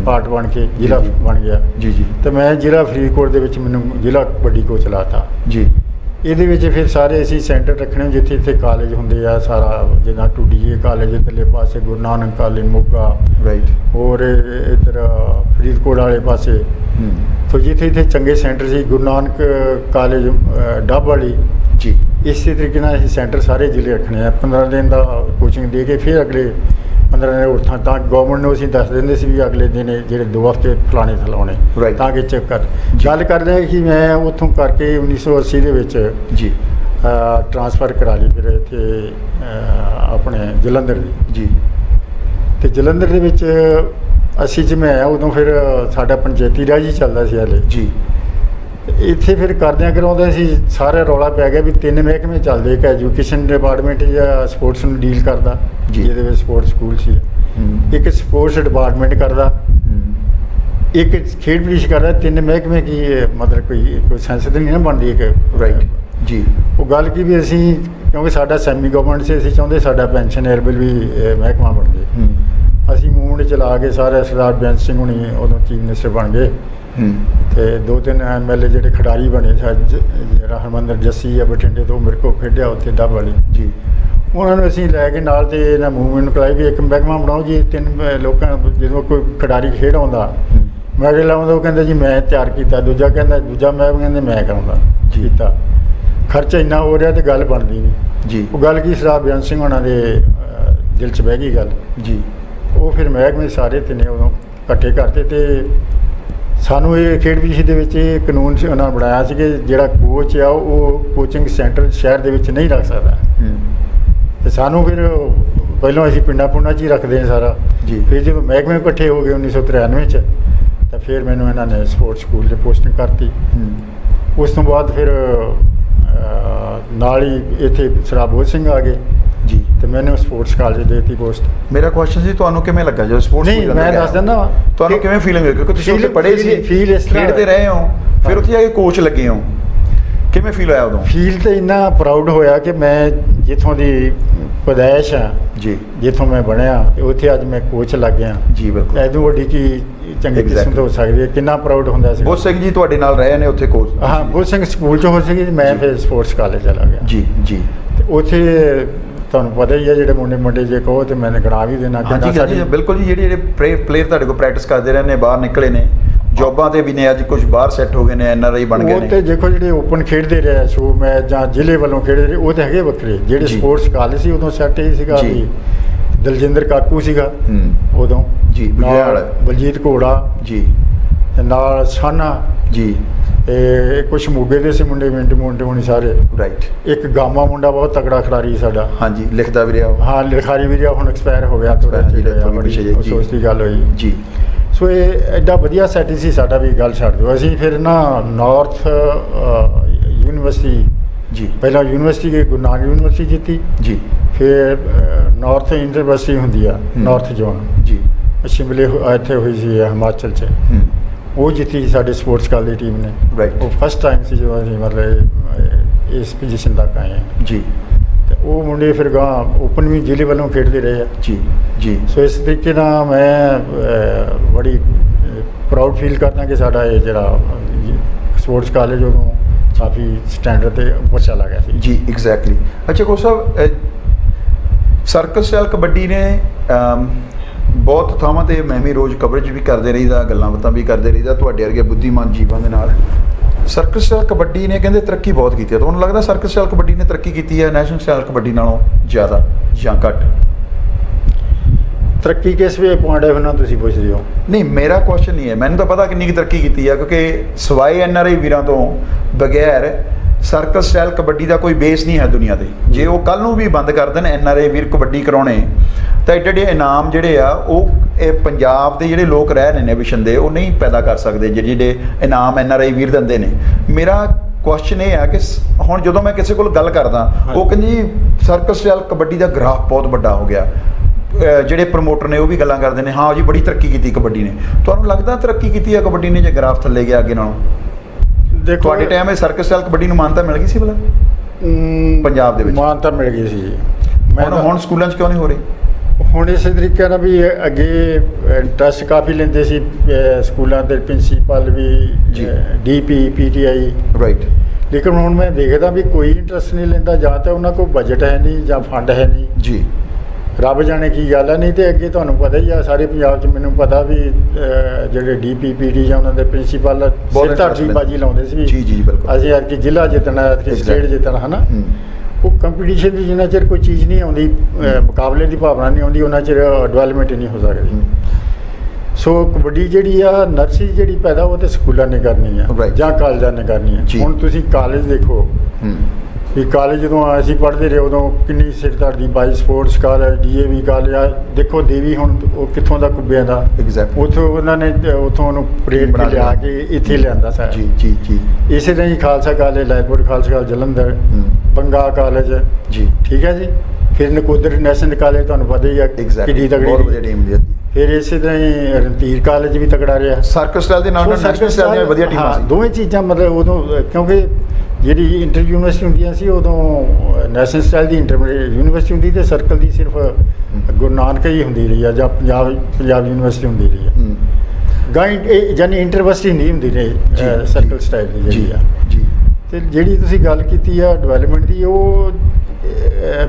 B: ਪਾਰਟ ਬਣ ਕੇ ਜ਼ਿਲ੍ਹਾ। ਬਣ ਗਿਆ।
A: ਜੀ ਜੀ।
B: ਤੇ ਮੈਂ ਜ਼ਿਲ੍ਹਾ ਫਰੀਦਕੋਟ ਦੇ ਵਿੱਚ ਮੈਨੂੰ ਜ਼ਿਲ੍ਹਾ ਕਬੱਡੀ ਕੋਚ ਲਾਤਾ
A: ਜੀ।
B: ਇਹਦੇ ਵਿੱਚ ਫਿਰ ਸਾਰੇ ਅਸੀਂ ਸੈਂਟਰ ਰੱਖਣੇ ਜਿੱਥੇ ਇੱਥੇ ਕਾਲਜ ਹੁੰਦੇ ਆ ਸਾਰਾ ਜਿੱਦਾਂ ਟੂਡੀਏ ਕਾਲਜ ਇੱਧਰਲੇ ਪਾਸੇ ਗੁਰੂ ਨਾਨਕ ਕਾਲਜ ਮੋਗਾ।
A: ਰਾਈਟ
B: ਹੋਰ ਇੱਧਰ ਫਰੀਦਕੋਟ ਵਾਲੇ ਪਾਸੇ।
A: ਹੂੰ।
B: ਤੋ ਜਿੱਥੇ ਇੱਥੇ ਚੰਗੇ ਸੈਂਟਰ ਸੀ ਗੁਰੂ ਨਾਨਕ ਕਾਲਜ ਡੱਬ ਵਾਲੀ।
A: ਜੀ।
B: ਇਸੇ ਤਰੀਕੇ ਨਾਲ ਅਸੀਂ ਸੈਂਟਰ ਸਾਰੇ ਜ਼ਿਲ੍ਹੇ ਰੱਖਣੇ ਆ। 15 ਦਿਨ ਦਾ ਕੋਚਿੰਗ ਦੇ ਕੇ ਫਿਰ ਅਗਲੇ 15 ਦਿਨ ਉਠਾਂ ਤਾਂ ਗਵਰਨਮੈਂਟ ਨੂੰ ਅਸੀਂ ਦੱਸ ਦਿੰਦੇ ਸੀ ਵੀ ਅਗਲੇ ਦਿਨ ਜਿਹੜੇ ਦੋ ਹਫ਼ਤੇ ਫਲਾਣੇ ਥਲਾਉਣੇ. ਤਾਂ ਕਿ ਚੈੱਕ ਕਰ। ਗੱਲ ਕਰਦੇ ਹਾਂ ਕਿ ਮੈਂ ਉੱਥੋਂ ਕਰਕੇ 1980 ਦੇ ਵਿੱਚ
A: ਜੀ।
B: ਟ੍ਰਾਂਸਫਰ ਕਰਾ ਲਈ ਫਿਰ ਇੱਥੇ ਆਪਣੇ ਜਲੰਧਰ
A: ਜੀ।
B: ਤੇ ਜਲੰਧਰ ਦੇ ਵਿੱਚ ਅਸੀਂ ਜਿਵੇਂ ਆਇਆ ਉਦੋਂ ਫਿਰ ਸਾਡਾ ਪੰਚਾਇਤੀ ਰਾਜ ਹੀ ਚੱਲਦਾ ਸੀ ਹਲੇ।
A: ਜੀ।
B: ਇੱਥੇ ਫਿਰ ਕਰਦਿਆਂ ਕਰਾਉਂਦੇ ਸੀ ਸਾਰੇ ਰੌਲਾ ਪੈ ਗਿਆ ਵੀ ਤਿੰਨ ਮਹਿਕਮੇ ਚੱਲਦੇ ਇੱਕ ਐਜੂਕੇਸ਼ਨ ਡਿਪਾਰਟਮੈਂਟ ਜਾਂ ਸਪੋਰਟਸ ਨੂੰ ਡੀਲ ਕਰਦਾ। ਜਿਹਦੇ ਵਿੱਚ ਸਪੋਰਟਸ ਸਕੂਲ ਸੀ। ਇੱਕ ਸਪੋਰਟਸ ਡਿਪਾਰਟਮੈਂਟ ਕਰਦਾ ਇੱਕ ਖੇਡ ਪੁਲਿਸ ਕਰਦਾ ਤਿੰਨ ਮਹਿਕਮੇ ਕੀ ਮਤਲਬ ਕੋਈ ਕੋਈ ਸੈਂਸ ਤਾਂ ਨਹੀਂ ਨਾ ਬਣਦੀ ਇੱਕ
A: ਰਾਈਟ ਜੀ।
B: ਉਹ ਗੱਲ ਕੀ ਵੀ ਅਸੀਂ ਕਿਉਂਕਿ ਸਾਡਾ ਸੈਮੀ ਗਵਰਨਮੈਂਟ ਸੀ ਅਸੀਂ ਚਾਹੁੰਦੇ ਸਾਡਾ ਪੈਨਸ਼ਨ ਏਅਰਬਿਲ ਵੀ ਮਹਿਕਮਾ ਬਣ ਜੇ। ਅਸੀਂ ਮੂੰਡ ਚਲਾ ਕੇ ਸਾਰੇ ਸਰਦਾਰ ਬੇਅੰਤ ਸਿੰਘ ਹੁਣੀ ਉਦੋਂ ਚੀਫ ਮਿਨਿਸਟਰ ਬਣ ਗਏ। ਤੇ ਦੋ ਤਿੰਨ ਐਮਐਲਏ ਜਿਹੜੇ ਖਿਡਾਰੀ ਬਣੇ ਜਿਹੜਾ ਹਰਮੰਦਰ ਜੱਸੀ ਆ ਬਠਿੰਡੇ ਤੋਂ ਮੇਰੇ ਕੋਲ ਖੇਡਿਆ ਉੱਥੇ ਡੱਬ ਵਾਲੀ।
A: ਜੀ।
B: ਉਹਨਾਂ ਨੂੰ ਅਸੀਂ ਲੈ ਕੇ ਨਾਲ ਤੇ ਇਹਨਾਂ ਮੂਵਮੈਂਟ ਕਰਾਈ ਵੀ ਇੱਕ ਮਹਿਕਮਾ ਬਣਾਓ ਜੀ ਤਿੰਨ ਲੋਕਾਂ ਜਦੋਂ ਕੋਈ ਖਿਡਾਰੀ ਖੇਡ ਆਉਂਦਾ
A: ਹੂੰ।
B: ਮੈਡਲ ਲਾਉਂਦਾ ਉਹ ਕਹਿੰਦਾ ਜੀ ਮੈਂ ਤਿਆਰ ਕੀਤਾ ਦੂਜਾ ਕਹਿੰਦਾ ਦੂਜਾ ਮੈਂ ਕਹਿੰਦੇ ਮੈਂ ਕਰਾਉਂਦਾ। ਕੀਤਾ। ਖਰਚਾ ਇੰਨਾ ਹੋ ਰਿਹਾ ਤੇ ਗੱਲ ਬਣਦੀ ਨਹੀਂ।
A: ਜੀ।
B: ਉਹ ਗੱਲ ਕੀ ਸਰਦਾਰ ਬੇਅੰਤ ਸਿੰਘ ਉਹਨਾਂ ਦੇ ਦਿਲ 'ਚ ਬਹਿ ਗਈ ਗੱਲ।
A: ਜੀ।
B: ਉਹ ਫਿਰ ਮਹਿਕਮੇ ਸਾਰੇ ਤਿੰਨੇ ਉਦੋਂ ਇਕੱਠੇ ਕਰਤੇ ਤੇ ਸਾਨੂੰ ਇਹ ਖੇਡ ਵਿਸ਼ੇ ਦੇ ਵਿੱਚ ਇਹ ਕਾਨੂੰਨ ਸੀ ਉਹਨਾਂ ਬਣਾਇਆ ਸੀ ਕਿ ਜਿਹੜਾ ਕੋਚ ਆ ਉਹ ਕੋਚਿੰਗ ਸੈਂਟਰ ਸ਼ਹਿਰ ਦੇ ਵਿੱਚ ਨਹੀਂ ਰੱਖ ਸਕਦਾ। ਤੇ ਸਾਨੂੰ ਫਿਰ ਪਹਿਲਾਂ ਅਸੀਂ ਪਿੰਡਾਂ ਪੁੰਡਾਂ 'ਚ ਹੀ ਰੱਖਦੇ ਹਾਂ ਸਾਰਾ।
A: ਜੀ।
B: ਫਿਰ ਜਦੋਂ ਮਹਿਕਮੇ ਇਕੱਠੇ ਹੋ ਗਏ 1993 'ਚ ਤਾਂ ਫਿਰ ਮੈਨੂੰ ਇਹਨਾਂ ਨੇ ਸਪੋਰਟਸ ਸਕੂਲ 'ਚ ਪੋਸਟਿੰਗ ਕਰਤੀ। ਉਸ ਤੋਂ ਬਾਅਦ ਫਿਰ ਨਾਲ ਹੀ ਇੱਥੇ ਸਰਾਬੋਧ ਸਿੰਘ ਆ ਗਏ। ਤੇ ਮੈਨੂੰ ਸਪੋਰਟਸ ਕਾਲਜ ਦੇਤੀ ਪੋਸਟ
A: ਮੇਰਾ ਕੁਐਸਚਨ ਸੀ ਤੁਹਾਨੂੰ ਕਿਵੇਂ ਲੱਗਾ ਜਦੋਂ ਸਪੋਰਟਸ
B: ਨਹੀਂ ਮੈਂ ਦੱਸ ਦਿੰਦਾ ਵਾਂ।
A: ਤੁਹਾਨੂੰ ਕਿਵੇਂ ਫੀਲਿੰਗ ਹੋਈ? ਕਿਉਂਕਿ ਤੁਸੀਂ ਉੱਥੇ ਪੜ੍ਹੇ ਸੀ
B: feel ਇਸ ਤਰ੍ਹਾਂ
A: ਖੇਡਦੇ ਰਹੇ ਹੋ। ਫਿਰ ਉੱਥੇ ਜਾ ਕੇ ਕੋਚ ਲੱਗੇ ਹੋ। ਕਿਵੇਂ ਫੀਲ ਹੋਇਆ ਉਦੋਂ?
B: ਫੀਲ ਤੇ ਇੰਨਾ ਪ੍ਰਾਊਡ ਹੋਇਆ ਕਿ ਮੈਂ ਜਿੱਥੋਂ ਦੀ ਪਦੈਸ਼ ਆ
A: ਜੀ।
B: ਜਿੱਥੋਂ ਮੈਂ ਬਣਿਆ ਉੱਥੇ ਅੱਜ ਮੈਂ ਕੋਚ ਲੱਗ ਗਿਆ।
A: ਜੀ ਬਿਲਕੁਲ।
B: ਐਦੋਂ ਵੱਡੀ ਕੀ ਚੰਗੀ. ਕਿਸਮਤ ਹੋ ਸਕਦੀ ਹੈ? ਕਿੰਨਾ ਪ੍ਰਾਊਡ ਹੁੰਦਾ ਸੀ
A: ਬੋਧ ਸਿੰਘ ਜੀ ਤੁਹਾਡੇ ਨਾਲ ਰਹੇ ਨੇ ਉੱਥੇ ਕੋਚ
B: ਹਾਂ ਬੁੱਧ ਸਿੰਘ ਸਕੂਲ ਚ ਹੋ ਸੀਗੀ ਮੈਂ। ਫਿਰ ਸਪੋਰਟਸ ਕਾਲਜ ਚਲਾ ਗਿਆ।
A: ਜੀ ਜੀ।
B: ਤੇ ਉੱਥੇ ਤੁਹਾਨੂੰ ਪਤਾ ਹੀ ਹੈ ਜਿਹੜੇ ਮੁੰਡੇ ਮੁੰਡੇ ਜੇ ਕਹੋ ਤੇ ਮੈਂ ਗਣਾ ਵੀ ਦੇਣਾ
A: ਹਾਂਜੀ ਹਾਂਜੀ ਬਿਲਕੁਲ ਜੀ ਜਿਹੜੇ ਜਿਹੜੇ ਪਲੇਅਰ ਤੁਹਾਡੇ ਕੋਲ ਪ੍ਰੈਕਟਿਸ ਕਰਦੇ ਰਹੇ ਨੇ ਬਾਹਰ ਨਿਕਲੇ ਨੇ ਜੌਬਾਂ ਤੇ ਵੀ ਨੇ ਅੱਜ ਕੁਝ ਬਾਹਰ ਸੈੱਟ ਹੋ ਗਏ ਨੇ ਐਨ ਆਰ ਆਈ ਬਣ ਗਏ
B: ਉਹ ਤੇ
A: ਨੇ
B: ਦੇਖੋ ਜਿਹੜੇ ਓਪਨ ਖੇਡਦੇ ਰਹੇ ਸ਼ੋ ਮੈਚ ਜਾਂ ਜ਼ਿਲ੍ਹੇ ਵੱਲੋਂ ਖੇਡਦੇ ਰਹੇ ਉਹ ਤੇ ਹੈਗੇ ਵੱਖਰੇ। ਜਿਹੜੇ। ਸਪੋਰਟਸ ਕਾਲਜ ਸੀ ਉਦੋਂ ਸੈੱਟ ਹੀ ਸੀਗਾ
A: ਜੀ।
B: ਵੀ ਦਲਜਿੰਦਰ ਕਾਕੂ ਸੀਗਾ
A: ਹੂੰ।
B: ਉਦੋਂ।
A: ਜੀ, ਬੁਝਿਆਲ।
B: ਬਲਜੀਤ ਘੋੜਾ।
A: ਜੀ।
B: ਤੇ ਨਾਲ ਸਾਨਾ।
A: ਜੀ।
B: ਤੇ ਕੁਝ ਮੋਗੇ ਦੇ ਸੀ ਮੁੰਡੇ ਮਿੰਟ ਮੁੰਡੇ ਹੋਣੀ ਸਾਰੇ।
A: ਰਾਈਟ
B: ਇੱਕ ਗਾਮਾ ਮੁੰਡਾ ਬਹੁਤ ਤਗੜਾ ਖਿਡਾਰੀ ਸਾਡਾ।
A: ਹਾਂਜੀ ਲਿਖਦਾ ਵੀ ਰਿਹਾ ਉਹ।
B: ਹਾਂ ਲਿਖਾਰੀ ਵੀ ਰਿਹਾ ਹੁਣ ਐਕਸਪਾਇਰ ਹੋ ਗਿਆ ਥੋੜਾ ਜਿਹਾ। ਅਫਸੋਸ ਦੀ ਗੱਲ ਹੋਈ।
A: ਜੀ।
B: ਸੋ ਇਹ ਐਡਾ ਵਧੀਆ ਸੈਟ ਸੀ ਸਾਡਾ ਵੀ ਗੱਲ ਛੱਡ ਦਿਓ। ਅਸੀਂ ਫਿਰ ਨਾ ਨਾਰਥ ਯੂਨੀਵਰਸਿਟੀ
A: ਜੀ।
B: ਪਹਿਲਾਂ ਯੂਨੀਵਰਸਿਟੀ ਗਏ ਗੁਰੂ ਨਾਨਕ ਯੂਨੀਵਰਸਿਟੀ ਜਿੱਤੀ।
A: ਜੀ।
B: ਫਿਰ ਨਾਰਥ ਯੂਨੀਵਰਸਿਟੀ ਹੁੰਦੀ ਆ। ਨਾਰਥ ਜ਼ੋਨ
A: ਜੀ।
B: ਸ਼ਿਮਲੇ ਇੱਥੇ ਹੋਈ ਸੀ ਹਿਮਾਚਲ 'ਚ।
A: ਹੂੰ।
B: ਉਹ ਜਿੱਤੀ ਸਾਡੇ ਸਪੋਰਟਸ ਕਾਲਜ ਦੀ ਟੀਮ ਨੇ।
A: Right.
B: ਉਹ ਫਸਟ ਟਾਈਮ ਸੀ ਜਦੋਂ ਅਸੀਂ ਮਤਲਬ ਇਸ ਪੋਜੀਸ਼ਨ ਤੱਕ ਆਏ ਹਾਂ।
A: ਜੀ।
B: ਤੇ ਉਹ ਮੁੰਡੇ ਫਿਰ ਗਾਂ ਓਪਨ ਵੀ ਜ਼ਿਲ੍ਹੇ ਵੱਲੋਂ ਖੇਡਦੇ ਰਹੇ ਆ।
A: ਜੀ ਜੀ।
B: ਸੋ ਇਸ ਤਰੀਕੇ ਨਾਲ ਮੈਂ ਬੜੀ ਪ੍ਰਾਊਡ ਫੀਲ ਕਰਦਾ ਕਿ ਸਾਡਾ ਇਹ ਜਿਹੜਾ ਸਪੋਰਟਸ ਕਾਲਜ ਉਦੋਂ ਕਾਫੀ ਸਟੈਂਡਰਡ ਤੇ ਉੱਪਰ ਚਲਾ ਗਿਆ ਸੀ।
A: ਜੀ ਐਗਜ਼ੈਕਟਲੀ ਅੱਛਾ ਕੋ ਸਾਹਿਬ ਸਰਕਸ ਸੈਲ ਕਬੱਡੀ ਨੇ ਬਹੁਤ ਥਾਵਾਂ ਤੇ ਮੈਂ ਵੀ ਰੋਜ਼ ਕਵਰੇਜ ਵੀ ਕਰਦੇ ਰਹੀਦਾ ਗੱਲਾਂ ਬਾਤਾਂ ਵੀ ਕਰਦੇ ਰਹੀਦਾ ਤੁਹਾਡੇ ਵਰਗੇ ਬੁੱਧੀਮਾਨ ਜੀਵਾਂ ਦੇ ਨਾਲ। ਸਰਕਸ ਸੈਲ ਕਬੱਡੀ ਨੇ ਕਹਿੰਦੇ ਤਰੱਕੀ ਬਹੁਤ ਕੀਤੀ ਹੈ। ਤੁਹਾਨੂੰ ਲੱਗਦਾ ਸਰਕਸ ਸੈਲ ਕਬੱਡੀ ਨੇ ਤਰੱਕੀ ਕੀਤੀ ਹੈ ਨੈਸ਼ਨਲ ਸੈਲ ਕਬੱਡੀ ਨਾਲੋਂ ਜ਼ਿਆਦਾ ਜਾਂ ਘੱਟ?
B: ਤਰੱਕੀ ਕਿਸ ਵੇ ਪੁਆਇੰਟ ਆਫ ਨਾਲ ਤੁਸੀਂ ਪੁੱਛਦੇ ਹੋ?
A: ਨਹੀਂ ਮੇਰਾ ਕੁਐਸਚਨ ਨਹੀਂ ਹੈ। ਮੈਨੂੰ ਤਾਂ ਪਤਾ ਕਿੰਨੀ ਕੁ ਤਰੱਕੀ ਕੀਤੀ ਹੈ ਕਿਉਂਕਿ ਸਵਾਈ ਐਨ ਆਰ ਆਈ ਵੀਰਾਂ ਤੋਂ ਬਗੈਰ ਸਰਕਸ ਸਟਾਈਲ ਕਬੱਡੀ ਦਾ ਕੋਈ ਬੇਸ ਨਹੀਂ ਹੈ ਦੁਨੀਆ ਤੇ ਜੇ ਉਹ ਕੱਲ ਨੂੰ ਵੀ ਬੰਦ ਕਰ ਦੇਣ ਐਨ ਆਰ ਆਈ ਵੀਰ ਕਬੱਡੀ ਕਰਾਉਣੇ ਤਾਂ ਏਡੇ ਏਡੇ ਇਨਾਮ ਜਿਹੜੇ ਆ ਉਹ ਇਹ ਪੰਜਾਬ ਦੇ ਜਿਹੜੇ ਲੋਕ ਰਹਿ ਰਹੇ ਨੇ ਵਿਸ਼ਨ ਦੇ ਉਹ ਨਹੀਂ ਪੈਦਾ ਕਰ ਸਕਦੇ ਜਿਹੜੇ ਜਿਹੜੇ ਇਨਾਮ ਐਨ ਆਰ ਆਈ ਵੀਰ ਦਿੰਦੇ ਨੇ। ਮੇਰਾ ਕੁਐਸਚਨ ਇਹ ਆ ਕਿ ਹੁਣ ਜਦੋਂ ਮੈਂ ਕਿਸੇ ਕੋਲ ਗੱਲ ਕਰਦਾ ਉਹ ਕਹਿੰਦੇ ਜੀ ਸਰਕਸ ਸਟਾਈਲ ਕਬੱਡੀ ਦਾ ਗ੍ਰਾਫ ਬਹੁਤ ਵੱਡਾ ਹੋ ਗਿਆ। ਜਿਹੜੇ ਪ੍ਰਮੋਟਰ ਨੇ ਉਹ ਵੀ ਗੱਲਾਂ ਕਰਦੇ ਨੇ ਹਾਂ ਜੀ ਬੜੀ ਤਰੱਕੀ ਕੀਤੀ ਕਬੱਡੀ ਨੇ। ਤੁਹਾਨੂੰ ਲੱਗਦਾ ਤਰੱਕੀ ਕੀਤੀ ਹੈ ਕਬੱਡੀ ਨੇ ਜੇ ਗ੍ਰਾਫ ਥੱਲੇ ਗਿਆ ਅੱਗੇ ਨਾਲੋਂ?
B: ਦੇਖੋ
A: ਤੁਹਾਡੇ ਟਾਈਮ ਇਹ ਸਰਕਸ ਸਟਾਈਲ ਕਬੱਡੀ ਨੂੰ ਮਾਨਤਾ ਮਿਲ ਗਈ ਸੀ ਭਲਾ? ਪੰਜਾਬ ਦੇ ਵਿੱਚ।
B: ਮਾਨਤਾ ਮਿਲ ਗਈ ਸੀ
A: ਹੁਣ ਹੁਣ ਸਕੂਲਾਂ 'ਚ ਕਿਉਂ ਨਹੀਂ ਹੋ ਰਹੀ?
B: ਹੁਣ ਇਸੇ ਤਰੀਕੇ ਨਾਲ ਵੀ ਅੱਗੇ ਟੈਸਟ ਕਾਫੀ ਲੈਂਦੇ ਸੀ ਸਕੂਲਾਂ ਦੇ ਪ੍ਰਿੰਸੀਪਲ। ਵੀ ਡੀਪੀ ਪੀਟੀਆਈ
A: ਰਾਈਟ
B: ਲੇਕਿਨ ਹੁਣ ਮੈਂ ਦੇਖਦਾ ਵੀ ਕੋਈ ਇੰਟਰਸਟ ਨਹੀਂ ਲੈਂਦਾ ਜਾਂ ਤਾਂ ਉਹਨਾਂ ਕੋਲ ਬਜਟ ਹੈ ਨਹੀਂ ਜਾਂ ਫੰਡ ਹੈ ਨਹੀਂ।
A: ਜੀ।
B: ਰੱਬ ਜਾਣੇ ਕੀ ਗੱਲ ਹੈ ਨਹੀਂ ਤੇ ਅੱਗੇ ਤੁਹਾਨੂੰ ਪਤਾ ਹੀ ਆ ਸਾਰੇ ਪੰਜਾਬ 'ਚ ਮੈਨੂੰ ਪਤਾ ਵੀ ਜਿਹੜੇ ਡੀਪੀਪੀਟੀ ਜਾਂ ਉਹਨਾਂ ਦੇ ਪ੍ਰਿੰਸੀਪਲ
A: ਬਹੁਤ
B: ਸਿਰ ਧਰਤੀ
A: interest
B: ਬਾਜੀ ਲਾਉਂਦੇ ਸੀ
A: ਜੀ, ਜੀ, ਬਿਲਕੁਲ।
B: ਅਸੀਂ ਅੱਜ ਜ਼ਿਲ੍ਹਾ ਜਿੱਤਣਾ ਅੱਜ ਸਟੇਟ
A: Exactly.
B: ਜਿੱਤਣਾ ਹਨਾ
A: ਹੂੰ
B: ਉਹ ਕੰਪੀਟੀਸ਼ਨ ਦੀ ਜਿੰਨਾ ਚਿਰ ਕੋਈ ਚੀਜ਼ ਨਹੀਂ ਆਉਂਦੀ ਮੁਕਾਬਲੇ ਦੀ ਭਾਵਨਾ ਨਹੀਂ ਆਉਂਦੀ ਉਹਨਾਂ ਚਿਰ ਡਿਵੈਲਪਮੈਂਟ ਹੀ ਨਹੀਂ ਹੋ ਸਕਦੀ
A: ਹੂੰ।
B: ਸੋ ਕਬੱਡੀ ਜਿਹੜੀ ਆ ਨਰਸਰੀ ਜਿਹੜੀ ਪੈਦਾ ਉਹ ਤੇ ਸਕੂਲਾਂ ਨੇ ਕਰਨੀ ਆ. ਜਾਂ ਕਾਲਜਾਂ ਨੇ ਕਰਨੀ ਆ। ਹੁਣ ਤੁਸੀਂ ਕਾਲਜ ਦੇਖੋ
A: ਹੂੰ
B: ਵੀ ਕਾਲਜ ਜਦੋਂ ਅਸੀਂ ਪੜ੍ਹਦੇ ਰਹੇ ਉਦੋਂ ਕਿੰਨੀ ਸਿਰਦਰਦੀ ਦੀ ਬਾਈ ਸਪੋਰਟਸ ਕਾਲਜ ਡੀਏਵੀ ਕਾਲਜ ਆ ਦੇਖੋ ਦੇਵੀ ਹੁਣ ਉਹ ਕਿੱਥੋਂ ਦਾ ਕੁੱਬਿਆਂ ਦਾ?
A: Exactly.
B: ਉਥੋਂ ਉਹਨਾਂ ਨੇ ਉਥੋਂ ਉਹਨੂੰ ਪ੍ਰੇਰ
A: ਬਣਾ
B: ਕੇ ਲਿਆ। ਕੇ ਇੱਥੇ ਲਿਆਂਦਾ ਸਰ।
A: ਜੀ ਜੀ ਜੀ।
B: ਇਸੇ ਤਰ੍ਹਾਂ ਹੀ ਖਾਲਸਾ ਕਾਲਜ ਲਾਇਲਪੁਰ ਖਾਲਸਾ ਕਾਲਜ ਜਲੰਧਰ
A: ਹੂੰ।
B: ਬੰਗਾ ਕਾਲਜ
A: ਜੀ।
B: ਠੀਕ ਹੈ ਜੀ? ਫਿਰ ਨਕੋਦਰ ਨੈਸ਼ਨਲ ਕਾਲਜ ਤੁਹਾਨੂੰ ਪਤਾ ਹੀ
A: ਐਗਜ਼ੈਕਟਲੀ
B: ਕਿੰਨੀ ਤਗੜੀ
A: ਬਹੁਤ ਵਧੀਆ ਟੀਮ ਦੀ ਹੈ
B: ਫਿਰ ਇਸੇ ਤਰ੍ਹਾਂ ਹੀ ਰਣਧੀਰ ਕਾਲਜ ਵੀ ਤਕੜਾ ਰਿਹਾ।
A: ਸਰਕਸ ਸਟਾਈਲ ਦੇ ਨਾਲ ਨਾਲ
B: ਸੋ
A: ਨੈਸ਼ਨਲ ਸਟਾਈਲ ਦੀਆਂ ਵਧੀਆ
B: ਹਾਂ,
A: ਟੀਮਾਂ ਸੀ।
B: ਦੋਵੇਂ ਚੀਜ਼ਾਂ ਮਤਲਬ ਉਦੋਂ ਕਿਉਂਕਿ ਜਿਹੜੀ ਇੰਟਰ ਯੂਨੀਵਰਸਿਟੀ ਹੁੰਦੀਆਂ ਸੀ ਉਦੋਂ ਨੈਸ਼ਨਲ ਸਟਾਈਲ ਦੀ ਇੰਟਰ ਯੂਨੀਵਰਸਿਟੀ ਹੁੰਦੀ ਤੇ ਸਰਕਲ ਦੀ ਸਿਰਫ ਗੁਰੂ ਨਾਨਕ ਹੀ ਹੁੰਦੀ ਰਹੀ ਆ ਜਾਂ ਪੰਜਾਬ ਪੰਜਾਬ ਯੂਨੀਵਰਸਿਟੀ ਹੁੰਦੀ ਰਹੀ ਆ। ਗਾਈਡ ਇਹ ਜਾਨੀ ਇੰਟਰਵਰਸਿਟੀ ਨਹੀਂ ਹੁੰਦੀ ਰਹੀ। ਸਰਕਲ ਸਟਾਈਲ ਦੀ ਜਿਹੜੀ ਆ।
A: ਜੀ
B: ਤੇ ਜਿਹੜੀ ਤੁਸੀਂ ਗੱਲ ਕੀਤੀ ਆ ਡਿਵੈਲਪਮੈਂਟ ਦੀ ਉਹ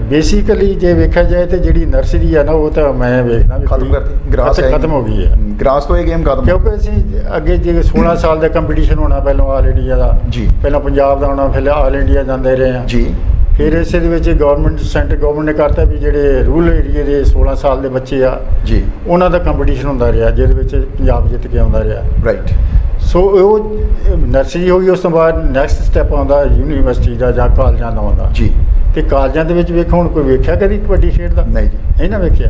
B: ਬੇਸਿਕਲੀ ਜੇ ਵੇਖਿਆ ਜਾਏ ਤੇ ਜਿਹੜੀ ਨਰਸਰੀ ਆ ਨਾ ਉਹ ਤਾਂ ਮੈਂ ਵੇਖਦਾ ਵੀ
A: ਖਤਮ ਕਰਤੀ। ਗ੍ਰਾਸ
B: ਖਤਮ ਹੋ ਗਈ ਹੈ।
A: ਗ੍ਰਾਸ ਤੋਂ ਇਹ ਗੇਮ ਖਤਮ।
B: ਕਿਉਂਕਿ ਅਸੀਂ ਅੱਗੇ ਜੇ 16 ਸਾਲ ਦਾ ਕੰਪੀਟੀਸ਼ਨ ਹੋਣਾ ਪਹਿਲਾਂ ਆਲ ਇੰਡੀਆ ਦਾ
A: ਜੀ।
B: ਪਹਿਲਾਂ ਪੰਜਾਬ ਦਾ ਹੋਣਾ ਫਿਰ ਆਲ ਇੰਡੀਆ ਜਾਂਦੇ ਰਹੇ ਆ
A: ਜੀ।
B: ਫਿਰ ਇਸੇ ਦੇ ਵਿੱਚ ਗਵਰਨਮੈਂਟ ਸੈਂਟਰ ਗਵਰਨਮੈਂਟ ਨੇ ਕਰਤਾ ਵੀ ਜਿਹੜੇ ਰੂਰਲ ਏਰੀਆ ਦੇ 16 ਸਾਲ ਦੇ ਬੱਚੇ ਆ
A: ਜੀ।
B: ਉਹਨਾਂ ਦਾ ਕੰਪੀਟੀਸ਼ਨ ਹੁੰਦਾ ਰਿਹਾ ਜਿਹਦੇ ਵਿੱਚ ਪੰਜਾਬ ਜਿੱਤ ਕੇ ਆਉਂਦਾ ਰਿਹਾ।
A: ਰਾਈਟ
B: ਸੋ ਉਹ ਨਰਸਰੀ ਹੋ ਗਈ ਉਸ ਤੋਂ ਬਾਅਦ ਨੈਕਸਟ ਸਟੈਪ ਆਉਂਦਾ ਯੂਨੀਵਰਸਿਟੀ ਦਾ ਜਾਂ ਕਾਲਜਾਂ ਦਾ। ਆਉਂਦਾ
A: ਜੀ।
B: ਤੇ ਕਾਲਜਾਂ ਦੇ ਵਿੱਚ ਵੇਖੋ ਹੁਣ ਕੋਈ ਵੇਖਿਆ ਕਦੀ ਕਬੱਡੀ ਖੇਡ ਦਾ?
A: ਨਹੀਂ ਜੀ।
B: ਇਹ ਨਾ ਵੇਖਿਆ?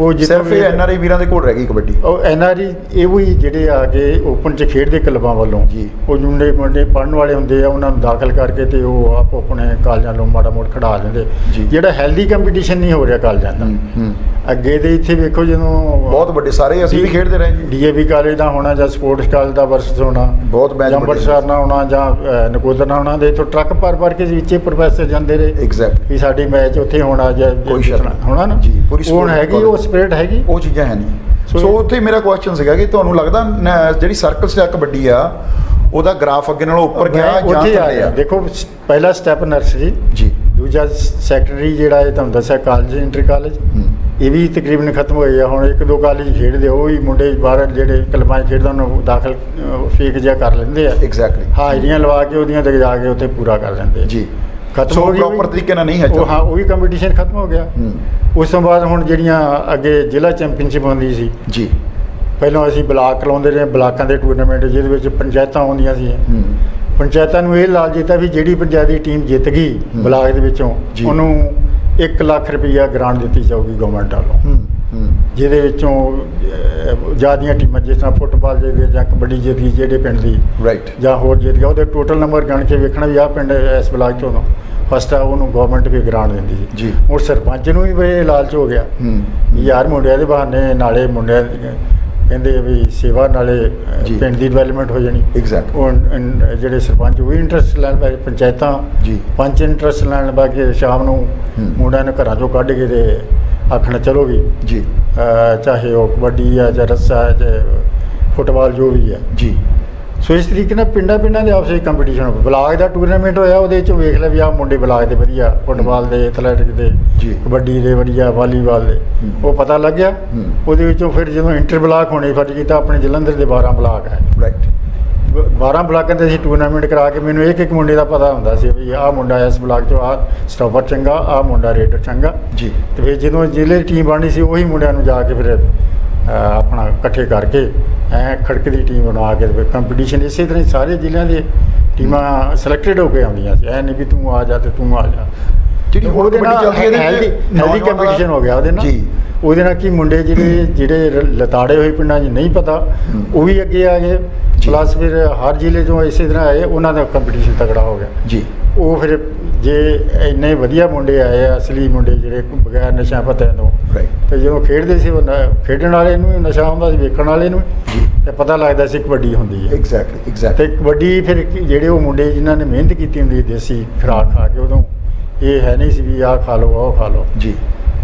B: ਉਹ
A: ਸਿਰਫ ਇਹ ਐਨ ਆਰ ਆਈ ਵੀਰਾਂ ਦੇ ਕੋਲ ਰਹਿ ਗਈ ਕਬੱਡੀ।
B: ਉਹ ਐਨਆਰਈ ਇਹ ਵੀ ਜਿਹੜੇ ਆ ਕੇ ਓਪਨ ਚ ਖੇਡਦੇ ਕਲੱਬਾਂ ਵੱਲੋਂ।
A: ਜੀ।
B: ਉਹ ਮੁੰਡੇ ਮੁੰਡੇ ਪੜਨ ਵਾਲੇ ਹੁੰਦੇ ਆ ਉਹਨਾਂ ਨੂੰ ਦਾਖਲ ਕਰਕੇ ਤੇ ਉਹ ਆਪ ਆਪਣੇ ਕਾਲਜਾਂ ਨੂੰ ਮਾੜਾ ਮੋੜ ਖੜਾ
A: ਜੀ।
B: ਜਿਹੜਾ ਹੈਲਦੀ ਕੰਪੀਟੀਸ਼ਨ ਨਹੀਂ ਹੋ ਰਿਹਾ ਕਾਲਜਾਂ ਦਾ।
A: ਹੂੰ ਹੂੰ।
B: ਅੱਗੇ ਦੇ ਇੱਥੇ ਵੇਖੋ ਜਦੋਂ
A: ਬਹੁਤ ਵੱਡੇ ਸਾਰੇ ਅਸੀਂ ਵੀ ਖੇਡਦੇ ਰਹੇ ਜੀ।
B: ਡੀਏਵੀ ਕਾਲਜ ਦਾ ਹੋਣਾ ਜਾਂ ਸਪੋਰਟਸ ਕਾਲਜ ਦਾ ਵਰਸਸ ਹੋਣਾ
A: ਬਹੁਤ ਵੱਡੇ
B: ਅੰਮ੍ਰਿਤਸਰ ਨਾਲ ਹੋਣਾ ਜਾਂ ਨਕੋਦਰ ਨਾਲ ਹੋਣਾ ਦੇ ਇੱਥੋਂ ਟਰੱਕ ਭਰ ਭਰ ਕੇ ਵਿੱਚੇ ਪ੍ਰੋਫੈਸਰ ਜਾਂਦੇ ਰਹੇ।
A: ਐਗਜ਼ੈਕਟ
B: ਵੀ ਸਾਡੀ ਮੈਚ ਉੱਥੇ ਹੋਣਾ ਜਾਂ। ਹੋਣਾ ਨਾ?
A: ਜੀ, ਪੂਰੀ support
B: ਹੈਗੀ ਉਹ ਸਪਿਰਿਟ ਹੈਗੀ?
A: ਉਹ ਚੀਜ਼ਾਂ ਹੈ ਨਹੀਂ।
B: ਸੋ
A: ਉੱਥੇ ਮੇਰਾ ਕੁਐਸਚਨ ਸੀਗਾ ਕਿ ਤੁਹਾਨੂੰ ਲੱਗਦਾ ਜਿਹੜੀ ਸਰਕਲ ਸਟੈਕ ਕਬੱਡੀ ਆ ਉਹਦਾ ਗ੍ਰਾਫ ਅੱਗੇ ਨਾਲੋਂ ਉੱਪਰ ਗਿਆ ਜਾਂ ਥੱਲੇ ਆ?
B: ਦੇਖੋ ਪਹਿਲਾ ਸਟੈਪ ਨਰਸਰੀ
A: ਜੀ।
B: ਦੂਜਾ ਸੈਕਟਰੀ ਜਿਹੜਾ ਇਹ ਤੁਹਾਨੂੰ ਦੱਸਿਆ ਕਾਲਜ ਇੰਟਰ ਕਾਲਜ ਇਹ ਵੀ ਤਕਰੀਬਨ ਖਤਮ ਹੋਏ ਆ। ਹੁਣ ਇੱਕ ਦੋ ਕਾਲਜ ਖੇਡਦੇ ਉਹ ਵੀ ਮੁੰਡੇ ਬਾਹਰ ਜਿਹੜੇ ਕਲਬਾਂ ਖੇਡਦੇ ਉਹਨੂੰ ਦਾਖਲ ਫੇਕ ਜਿਹਾ ਕਰ ਲੈਂਦੇ ਆ।
A: ਐਗਜ਼ੈਕਟਲੀ
B: ਹਾਜ਼ਰੀਆਂ ਲਵਾ ਕੇ ਉਹਦੀਆਂ ਤੇ ਜਾ ਕੇ ਉੱਥੇ ਪੂਰਾ ਕਰ ਲੈਂਦੇ ਆ।
A: ਜੀ।
B: ਖਤਮ ਹੋ ਗਈ
A: ਪ੍ਰੋਪਰ। ਤਰੀਕੇ ਨਾਲ ਨਹੀਂ ਹੈ
B: ਉਹ ਹਾਂ ਉਹ ਵੀ ਕੰਪੀਟੀਸ਼ਨ ਖਤਮ ਹੋ ਗਿਆ। ਉਸ ਤੋਂ ਬਾਅਦ ਹੁਣ ਜਿਹੜੀਆਂ ਅੱਗੇ ਜ਼ਿਲ੍ਹਾ ਚੈਂਪੀਅਨਸ਼ਿਪ ਹੁੰਦੀ ਸੀ
A: ਜੀ।
B: ਪਹਿਲਾਂ ਅਸੀਂ ਬਲਾਕ ਲਾਉਂਦੇ ਰਹੇ ਬਲਾਕਾਂ ਦੇ ਟੂਰਨਾਮੈਂਟ ਜਿਹਦੇ ਵਿੱਚ ਪੰਚਾਇਤਾਂ ਆਉਂਦੀਆਂ ਸੀ। ਪੰਚਾਇਤਾਂ ਨੂੰ ਇਹ ਲਾਲ ਦਿੱਤਾ ਵੀ ਜਿਹੜੀ ਪੰਚਾਇਤ ਦੀ ਟੀਮ ਜਿੱਤ ਗਈ। ਬਲਾਕ ਦੇ ਵਿੱਚੋਂ। ਉਹਨੂੰ 1 ਲੱਖ ਰੁਪਈਆ ਗ੍ਰਾਂਟ ਦਿੱਤੀ ਜਾਊਗੀ ਗਵਰਨਮੈਂਟ ਵੱਲੋਂ। ਜਿਹਦੇ ਵਿੱਚੋਂ ਜ਼ਿਆਦੀਆਂ ਟੀਮਾਂ ਜਿਸ ਤਰ੍ਹਾਂ ਫੁੱਟਬਾਲ ਦੇ ਵਿੱਚ ਜਾਂ ਕਬੱਡੀ ਜਿੱਤ ਗਈ ਜਿਹੜੇ ਪਿੰਡ ਦੀ
A: ਰਾਈਟ
B: ਜਾਂ ਹੋਰ ਗਿਆ ਉਹਦੇ ਟੋਟਲ ਨੰਬਰ ਗਣ ਕੇ ਵੇਖਣਾ ਵੀ ਆਹ ਪਿੰਡ ਇਸ ਬਲਾਕ ਚੋਂ ਫਸਟ ਆ ਉਹਨੂੰ ਗਵਰਨਮੈਂਟ ਵੀ ਗ੍ਰਾਂਟ ਦਿੰਦੀ
A: ਜੀ।
B: ਹੁਣ ਸਰਪੰਚ ਨੂੰ ਵੀ ਬਈ ਲਾਲਚ ਹੋ ਗਿਆ
A: ਹੂੰ
B: ਵੀ ਯਾਰ ਮੁੰਡਿਆਂ ਦੇ ਬਹਾਨੇ ਨਾਲੇ ਮੁੰਡਿਆਂ ਦੀ ਕਹਿੰਦੇ ਵੀ ਸੇਵਾ ਨਾਲੇ
A: ਜੀ।
B: ਪਿੰਡ ਦੀ ਡਿਵੈਲਪਮੈਂਟ ਹੋ ਜਾਣੀ
A: ਐਗਜ਼ੈਕਟ
B: ਇਨ- ਜਿਹੜੇ ਸਰਪੰਚ ਉਹ ਵੀ ਇੰਟਰਸਟ ਲੈਣ ਪਏ ਪੰਚਾਇਤਾਂ
A: ਜੀ।
B: ਪੰਚ ਇੰਟਰਸਟ ਲੈਣ ਪਾ ਕੇ ਸ਼ਾਮ ਨੂੰ। ਮੁੰਡਿਆਂ ਨੂੰ ਘਰਾਂ ਚੋਂ ਕੱਢ ਕੇ ਤੇ ਆਖਣਾ ਚਲੋ ਵੀ
A: ਜੀ।
B: ਚਾਹੇ ਉਹ ਕਬੱਡੀ ਆ ਜਾਂ ਰੱਸਾ ਹੈ ਜਾਂ ਫੁੱਟਬਾਲ ਜੋ ਵੀ ਹੈ
A: ਜੀ।
B: ਸੋ ਇਸ ਤਰੀਕੇ ਨਾਲ ਪਿੰਡਾਂ ਪਿੰਡਾਂ ਦੇ ਆਪਸੇ ਕੰਪੀਟੀਸ਼ਨ ਹੋ ਬਲਾਕ ਦਾ ਟੂਰਨਾਮੈਂਟ ਹੋਇਆ ਉਹਦੇ ਚ ਵੇਖ ਲਿਆ ਵੀ ਆਹ ਮੁੰਡੇ ਬਲਾਕ ਦੇ ਵਧੀਆ ਫੁੱਟਬਾਲ ਦੇ ਐਥਲੈਟਿਕ ਦੇ
A: ਜੀ।
B: ਕਬੱਡੀ ਦੇ ਵਧੀਆ ਵਾਲੀਬਾਲ ਦੇ।
A: ਹੂੰ।
B: ਉਹ ਪਤਾ ਲੱਗ ਗਿਆ
A: ਹੂੰ।
B: ਉਹਦੇ ਵਿੱਚੋਂ ਫਿਰ ਜਦੋਂ ਇੰਟਰ ਬਲਾਕ ਹੋਣੇ ਫਰਜ਼ ਕੀਤਾ ਆਪਣੇ ਜਲੰਧਰ ਦੇ 12 ਬਲਾਕ ਹੈ
A: ਰਾਈਟ
B: 12 ਬਲਾਕਾਂ ਦੇ ਅਸੀਂ ਟੂਰਨਾਮੈਂਟ ਕਰਾ ਕੇ ਮੈਨੂੰ ਇੱਕ ਇੱਕ ਮੁੰਡੇ ਦਾ ਪਤਾ ਹੁੰਦਾ ਸੀ ਵੀ ਆਹ ਮੁੰਡਾ ਇਸ ਬਲਾਕ ਚੋਂ ਆਹ ਸਟਾਪਰ ਚੰਗਾ ਆਹ ਮੁੰਡਾ ਰੇਡਰ ਚੰਗਾ।
A: ਜੀ।
B: ਤੇ ਫਿਰ ਜਦੋਂ ਜ਼ਿਲ੍ਹੇ ਦੀ ਟੀਮ ਬਣਨੀ ਸੀ ਉਹੀ ਮੁੰਡਿਆਂ ਨੂੰ ਜਾ ਕੇ ਫਿਰ ਆਪਣਾ ਇਕੱਠੇ ਕਰਕੇ ਐ ਖੜਕ ਦੀ ਟੀਮ ਬਣਾ ਕੇ ਤੇ ਫਿਰ ਕੰਪੀਟੀਸ਼ਨ ਇਸੇ ਤਰ੍ਹਾਂ ਹੀ ਸਾਰੇ ਜ਼ਿਲ੍ਹਿਆਂ ਦੇ ਟੀਮਾਂ ਸਿਲੈਕਟਡ ਹੋ ਕੇ ਆਉਂਦੀਆਂ ਸੀ। ਐ ਨਹੀਂ ਵੀ ਤੂੰ ਆ ਜਾ ਤੇ ਤੂੰ ਆ ਜਾ।
A: ਜਿਹੜੀ ਹੁਣ
B: ਉਹਦੇ
A: ਕਬੱਡੀ
B: ਨਾਲ
A: ਚੱਲਦੀ ਹੈ ਇਹਦੇ
B: ਹੈਲਦੀ ਹੈਲਦੀ ਕੰਪੀਟੀਸ਼ਨ ਹੋ ਗਿਆ ਉਹਦੇ ਨਾਲ।
A: ਜੀ।
B: ਉਹਦੇ ਨਾਲ ਕੀ ਮੁੰਡੇ ਜਿਹੜੇ ਜਿਹੜੇ ਲਤਾੜੇ ਹੋਏ ਪਿੰਡਾਂ 'ਚ ਨਹੀਂ ਪਤਾ। ਉਹ ਵੀ ਅੱਗੇ ਆ ਗਏ। ਪਲੱਸ ਫਿਰ ਹਰ ਜ਼ਿਲ੍ਹੇ ਚੋਂ ਇਸੇ ਤਰ੍ਹਾਂ ਆਏ ਉਹਨਾਂ ਦਾ ਕੰਪੀਟੀਸ਼ਨ ਤਗੜਾ ਹੋ ਗਿਆ।
A: ਜੀ।
B: ਉਹ ਫਿਰ ਜੇ ਇੰਨੇ ਵਧੀਆ ਮੁੰਡੇ ਆਏ ਆ ਅਸਲੀ ਮੁੰਡੇ ਜਿਹੜੇ ਬਗੈਰ ਨਸ਼ਾ ਪਤਿਆਂ ਤੋਂ ਤੇ ਜਦੋਂ ਖੇਡਦੇ ਸੀ ਉਹ ਖੇਡਣ ਵਾਲੇ ਨੂੰ ਨਸ਼ਾ ਹੁੰਦਾ ਸੀ ਵੇਖਣ ਵਾਲੇ ਨੂੰ ਤੇ ਪਤਾ ਲੱਗਦਾ ਸੀ ਕਬੱਡੀ ਹੁੰਦੀ ਹੈ।
A: ਐਗਜ਼ੈਕਟਲੀ
B: ਤੇ
A: ਐਗਜ਼ੈਕਟਲੀ
B: ਕਬੱਡੀ ਫਿਰ ਜਿਹੜੇ ਉਹ ਮੁੰਡੇ ਜਿਨ੍ਹਾਂ ਨੇ ਮਿਹਨਤ ਕੀਤੀ ਹੁੰਦੀ ਦੇਸੀ ਖੁਰਾਕ ਖਾ ਕੇ ਉਦੋਂ ਇਹ ਹੈ ਨਹੀਂ ਸੀ ਵੀ ਆਹ ਖਾ ਲਓ ਆਹ ਖਾ ਲਓ।
A: ਜੀ।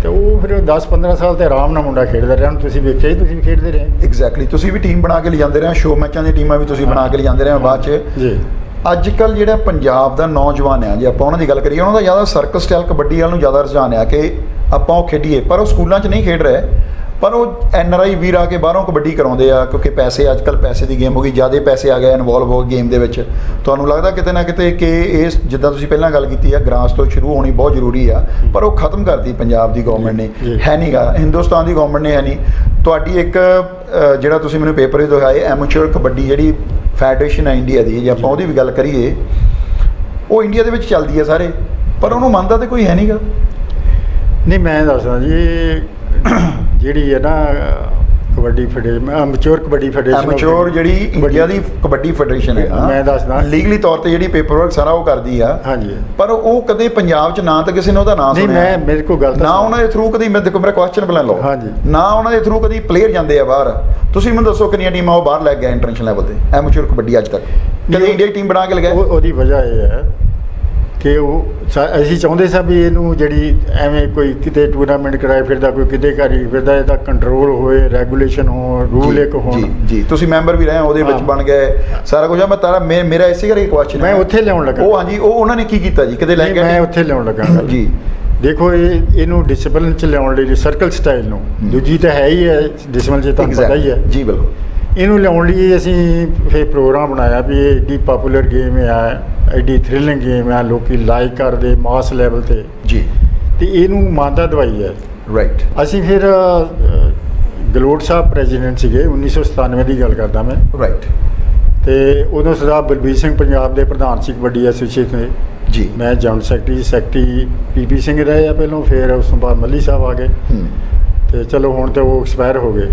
B: ਤੇ ਉਹ ਫਿਰ 10 15 ਸਾਲ ਤੇ ਆਰਾਮ ਨਾਲ ਮੁੰਡਾ ਖੇਡਦਾ ਰਿਹਾ। ਹੁਣ ਤੁਸੀਂ ਵੇਖਿਆ ਹੀ ਤੁਸੀਂ ਵੀ ਖੇਡਦੇ ਰਹੇ।
A: ਐਗਜ਼ੈਕਟਲੀ ਤੁਸੀਂ ਵੀ ਟੀਮ ਬਣਾ ਕੇ ਲਿਜਾਂਦੇ ਰਹੇ ਸ਼ੋ ਮੈਚਾਂ ਦੀਆਂ ਟੀਮਾਂ ਵੀ ਤੁਸੀਂ ਬਣਾ ਕੇ ਲਿਜਾਂਦੇ ਰਹੇ ਬਾਅਦ ਚ।
B: ਜੀ।
A: ਅੱਜ ਕੱਲ ਜਿਹੜਾ ਪੰਜਾਬ ਦਾ ਨੌਜਵਾਨ ਆ ਜੇ ਆਪਾਂ ਉਹਨਾਂ ਦੀ ਗੱਲ ਕਰੀਏ ਉਹਨਾਂ ਦਾ ਜ਼ਿਆਦਾ ਸਰਕਲ ਸਟਾਈਲ ਕਬੱਡੀ ਵੱਲ ਨੂੰ ਜ਼ਿਆਦਾ ਰੁਝਾਨ ਆ ਕਿ ਆਪਾਂ ਉਹ ਖੇਡੀਏ ਪਰ ਉਹ ਸਕੂਲਾਂ 'ਚ ਨਹੀਂ ਖੇਡ ਰਹੇ। ਪਰ ਉਹ ਐਨ ਆਰ ਆਈ ਵੀਰ ਆ ਕੇ ਬਾਹਰੋਂ ਕਬੱਡੀ ਕਰਾਉਂਦੇ ਆ ਕਿਉਂਕਿ ਪੈਸੇ ਅੱਜ ਕੱਲ ਪੈਸੇ ਦੀ ਗੇਮ ਹੋ ਗਈ ਜ਼ਿਆਦਾ ਪੈਸੇ ਆ ਗਏ ਇਨਵੋਲਵ ਹੋ ਗੇਮ ਦੇ ਵਿੱਚ। ਤੁਹਾਨੂੰ ਲੱਗਦਾ ਕਿਤੇ ਨਾ ਕਿਤੇ ਕਿ ਇਸ ਜਿੱਦਾਂ ਤੁਸੀਂ ਪਹਿਲਾਂ ਗੱਲ ਕੀਤੀ ਆ ਗ੍ਰਾਸ ਤੋਂ ਸ਼ੁਰੂ ਹੋਣੀ ਬਹੁਤ ਜ਼ਰੂਰੀ ਆ ਪਰ ਉਹ ਖਤਮ ਕਰਤੀ ਪੰਜਾਬ ਦੀ ਗਵਰਨਮੈਂਟ ਨੇ। ਹੈ ਨਹੀਂਗਾ ਹਿੰਦੁਸਤਾਨ ਦੀ ਗਵਰਨਮੈਂਟ ਨੇ ਹੈ ਨਹੀਂ ਤੁਹਾਡੀ ਇੱਕ ਜਿਹੜਾ ਤੁਸੀਂ ਮੈਨੂੰ ਪੇਪਰ ਹੀ ਦਿਖਾਏ ਐਮੇਚਰ ਕਬੱਡੀ ਜਿਹੜੀ ਫੈਡਰੇਸ਼ਨ ਹੈ ਇੰਡੀਆ ਦੀ ਜੇ ਆਪਾਂ ਉਹਦੀ ਵੀ ਗੱਲ ਕਰੀਏ ਉਹ ਇੰਡੀਆ ਦੇ ਵਿੱਚ ਚੱਲਦੀ ਹੈ ਸਾਰੇ ਪਰ ਉਹਨੂੰ ਮੰਨਦਾ ਤੇ ਕੋਈ ਹੈ ਨਹੀਂਗਾ
B: ਨਹੀਂ ਮੈਂ ਦੱਸਦਾ ਜੀ ਜਿਹੜੀ ਹੈ ਨਾ kabaddi federation amateur kabaddi federation
A: amateur ਜਿਹੜੀ ਇੰਡੀਆ ਦੀ ਕਬੱਡੀ ਫੈਡਰੇਸ਼ਨ ਹੈ ਨਾ
B: ਮੈਂ ਦੱਸਦਾ।
A: ਲੀਗਲੀ ਤੌਰ ਤੇ ਜਿਹੜੀ ਪੇਪਰਵਰਕ ਸਾਰਾ ਉਹ ਕਰਦੀ ਆ।
B: ਹਾਂਜੀ।
A: ਪਰ ਉਹ ਕਦੇ ਪੰਜਾਬ 'ਚ ਨਾ ਤਾਂ ਕਿਸੇ ਨੇ ਉਹਦਾ ਨਾਮ
B: ਨਹੀਂ
A: ਸੁਣਿਆ।
B: ਮੈਂ ਮੇਰੇ ਕੋਲ ਗੱਲ
A: ਨਾ ਉਹਨਾਂ ਦੇ ਥਰੂ ਕਦੀ ਮੈਂ ਦੇਖੋ ਮੇਰਾ ਕੁਐਸਚਨ ਬਣਾ ਲਓ।
B: ਹਾਂਜੀ।
A: ਨਾ ਉਹਨਾਂ ਦੇ ਥਰੂ ਕਦੀ ਪਲੇਅਰ ਜਾਂਦੇ ਆ ਬਾਹਰ। ਤੁਸੀਂ ਮੈਨੂੰ ਦੱਸੋ ਕਿੰਨੀਆਂ ਟੀਮਾਂ ਉਹ ਬਾਹਰ ਲੈ ਗਏ ਇੰਟਰਨੈਸ਼ਨਲ ਲੈਵਲ ਤੇ ਐਮੇਚਰ ਕਬੱਡੀ ਅੱਜ ਤੱਕ? ਕਦੇ
B: ਨਹੀਂ,
A: ਇੰਡੀਆ ਟੀਮ ਬਣਾ ਕੇ
B: ਉਹ- ਉਹਦੀ ਵਜ੍ਹਾ ਇਹ ਹੈ ਕਿ ਉਹ ਅਸੀਂ ਚਾਹੁੰਦੇ ਸਾਂ ਵੀ ਇਹਨੂੰ ਜਿਹੜੀ ਐਵੇਂ ਕੋਈ ਕਿਤੇ ਟੂਰਨਾਮੈਂਟ ਕਰਾਏ ਫਿਰਦਾ ਕੋਈ ਕਿਤੇ ਕਰੀ ਫਿਰਦਾ ਇਹਦਾ ਕੰਟਰੋਲ ਹੋਏ ਰੈਗੂਲੇਸ਼ਨ ਹੋ ਰੂਲ ਇੱਕ ਹੋਣ।
A: ਜੀ ਜੀ। ਤੁਸੀਂ ਮੈਂਬਰ ਵੀ ਰਹੇ ਹੋ ਉਹਦੇ ਵਿੱਚ। ਬਣ ਗਏ। ਸਾਰਾ ਕੁਝ ਆ ਮੈਂ ਤਾਰਾ ਮੇਰਾ ਇਸੇ ਕਰਕੇ ਕੁਐਸਚਨ
B: ਮੈਂ ਉੱਥੇ ਲਿਆਉਣ ਲੱਗਾ।
A: ਉਹ ਹਾਂਜੀ ਉਹ ਉਹਨਾਂ ਨੇ ਕੀ ਕੀਤਾ ਜੀ? ਕਿਤੇ ਲੈ ਕੇ
B: ਮੈਂ ਉੱਥੇ ਲਿਆਉਣ ਲੱਗਾ।
A: ਜੀ।
B: ਦੇਖੋ ਇਹ ਇਹਨੂੰ ਡਿਸਪਲਿਨ ਚ ਲਿਆਉਣ ਲਈ ਸਰਕਲ ਸਟਾਈਲ ਨੂੰ। ਦੂਜੀ ਤਾਂ ਹੈ ਹੀ ਹੈ ਡਿਸਪਲਿਨ ਚ ਤੁਹਾਨੂੰ ਪਤਾ ਹੀ ਹੈ।
A: ਜੀ ਬਿਲਕੁਲ।
B: ਇਹਨੂੰ ਲਿਆਉਣ ਲਈ ਅਸੀਂ ਫਿਰ ਪ੍ਰੋਗਰਾਮ ਬਣਾਇਆ ਵੀ ਇਹ ਏਡੀ ਪਪੂਲਰ ਗੇਮ ਆ ਐਡੀ ਥ੍ਰਿਲਿੰਗ ਗੇਮ ਆ ਲੋਕੀ ਲਾਈਕ ਕਰਦੇ ਮਾਸ ਲੈਵਲ ਤੇ।
A: ਜੀ।
B: ਤੇ ਇਹਨੂੰ ਮਾਨਤਾ ਦਵਾਈ ਹੈ।
A: ਰਾਈਟ
B: ਅਸੀਂ ਫਿਰ ਗਲੋਟ ਸਾਹਿਬ ਪ੍ਰੈਜ਼ੀਡੈਂਟ ਸੀਗੇ 1997 ਦੀ ਗੱਲ ਕਰਦਾ ਮੈਂ।
A: ਰਾਈਟ
B: ਤੇ ਉਦੋਂ ਸਰਦਾਰ ਬਲਬੀਰ ਸਿੰਘ ਪੰਜਾਬ ਦੇ ਪ੍ਰਧਾਨ ਸੀ ਕਬੱਡੀ ਐਸੋਸੀਏਸ਼ਨ ਦੇ।
A: ਜੀ।
B: ਮੈਂ general secretary secretary PP Singh ਰਹੇ ਆ ਪਹਿਲਾਂ ਫਿਰ ਉਸ ਤੋਂ ਬਾਅਦ ਮੱਲੀ ਸਾਹਿਬ ਆ ਗਏ।
A: ਹੂੰ।
B: ਤੇ ਚਲੋ ਹੁਣ ਤੇ ਉਹ ਐਕਸਪਾਇਰ ਹੋ ਗਏ।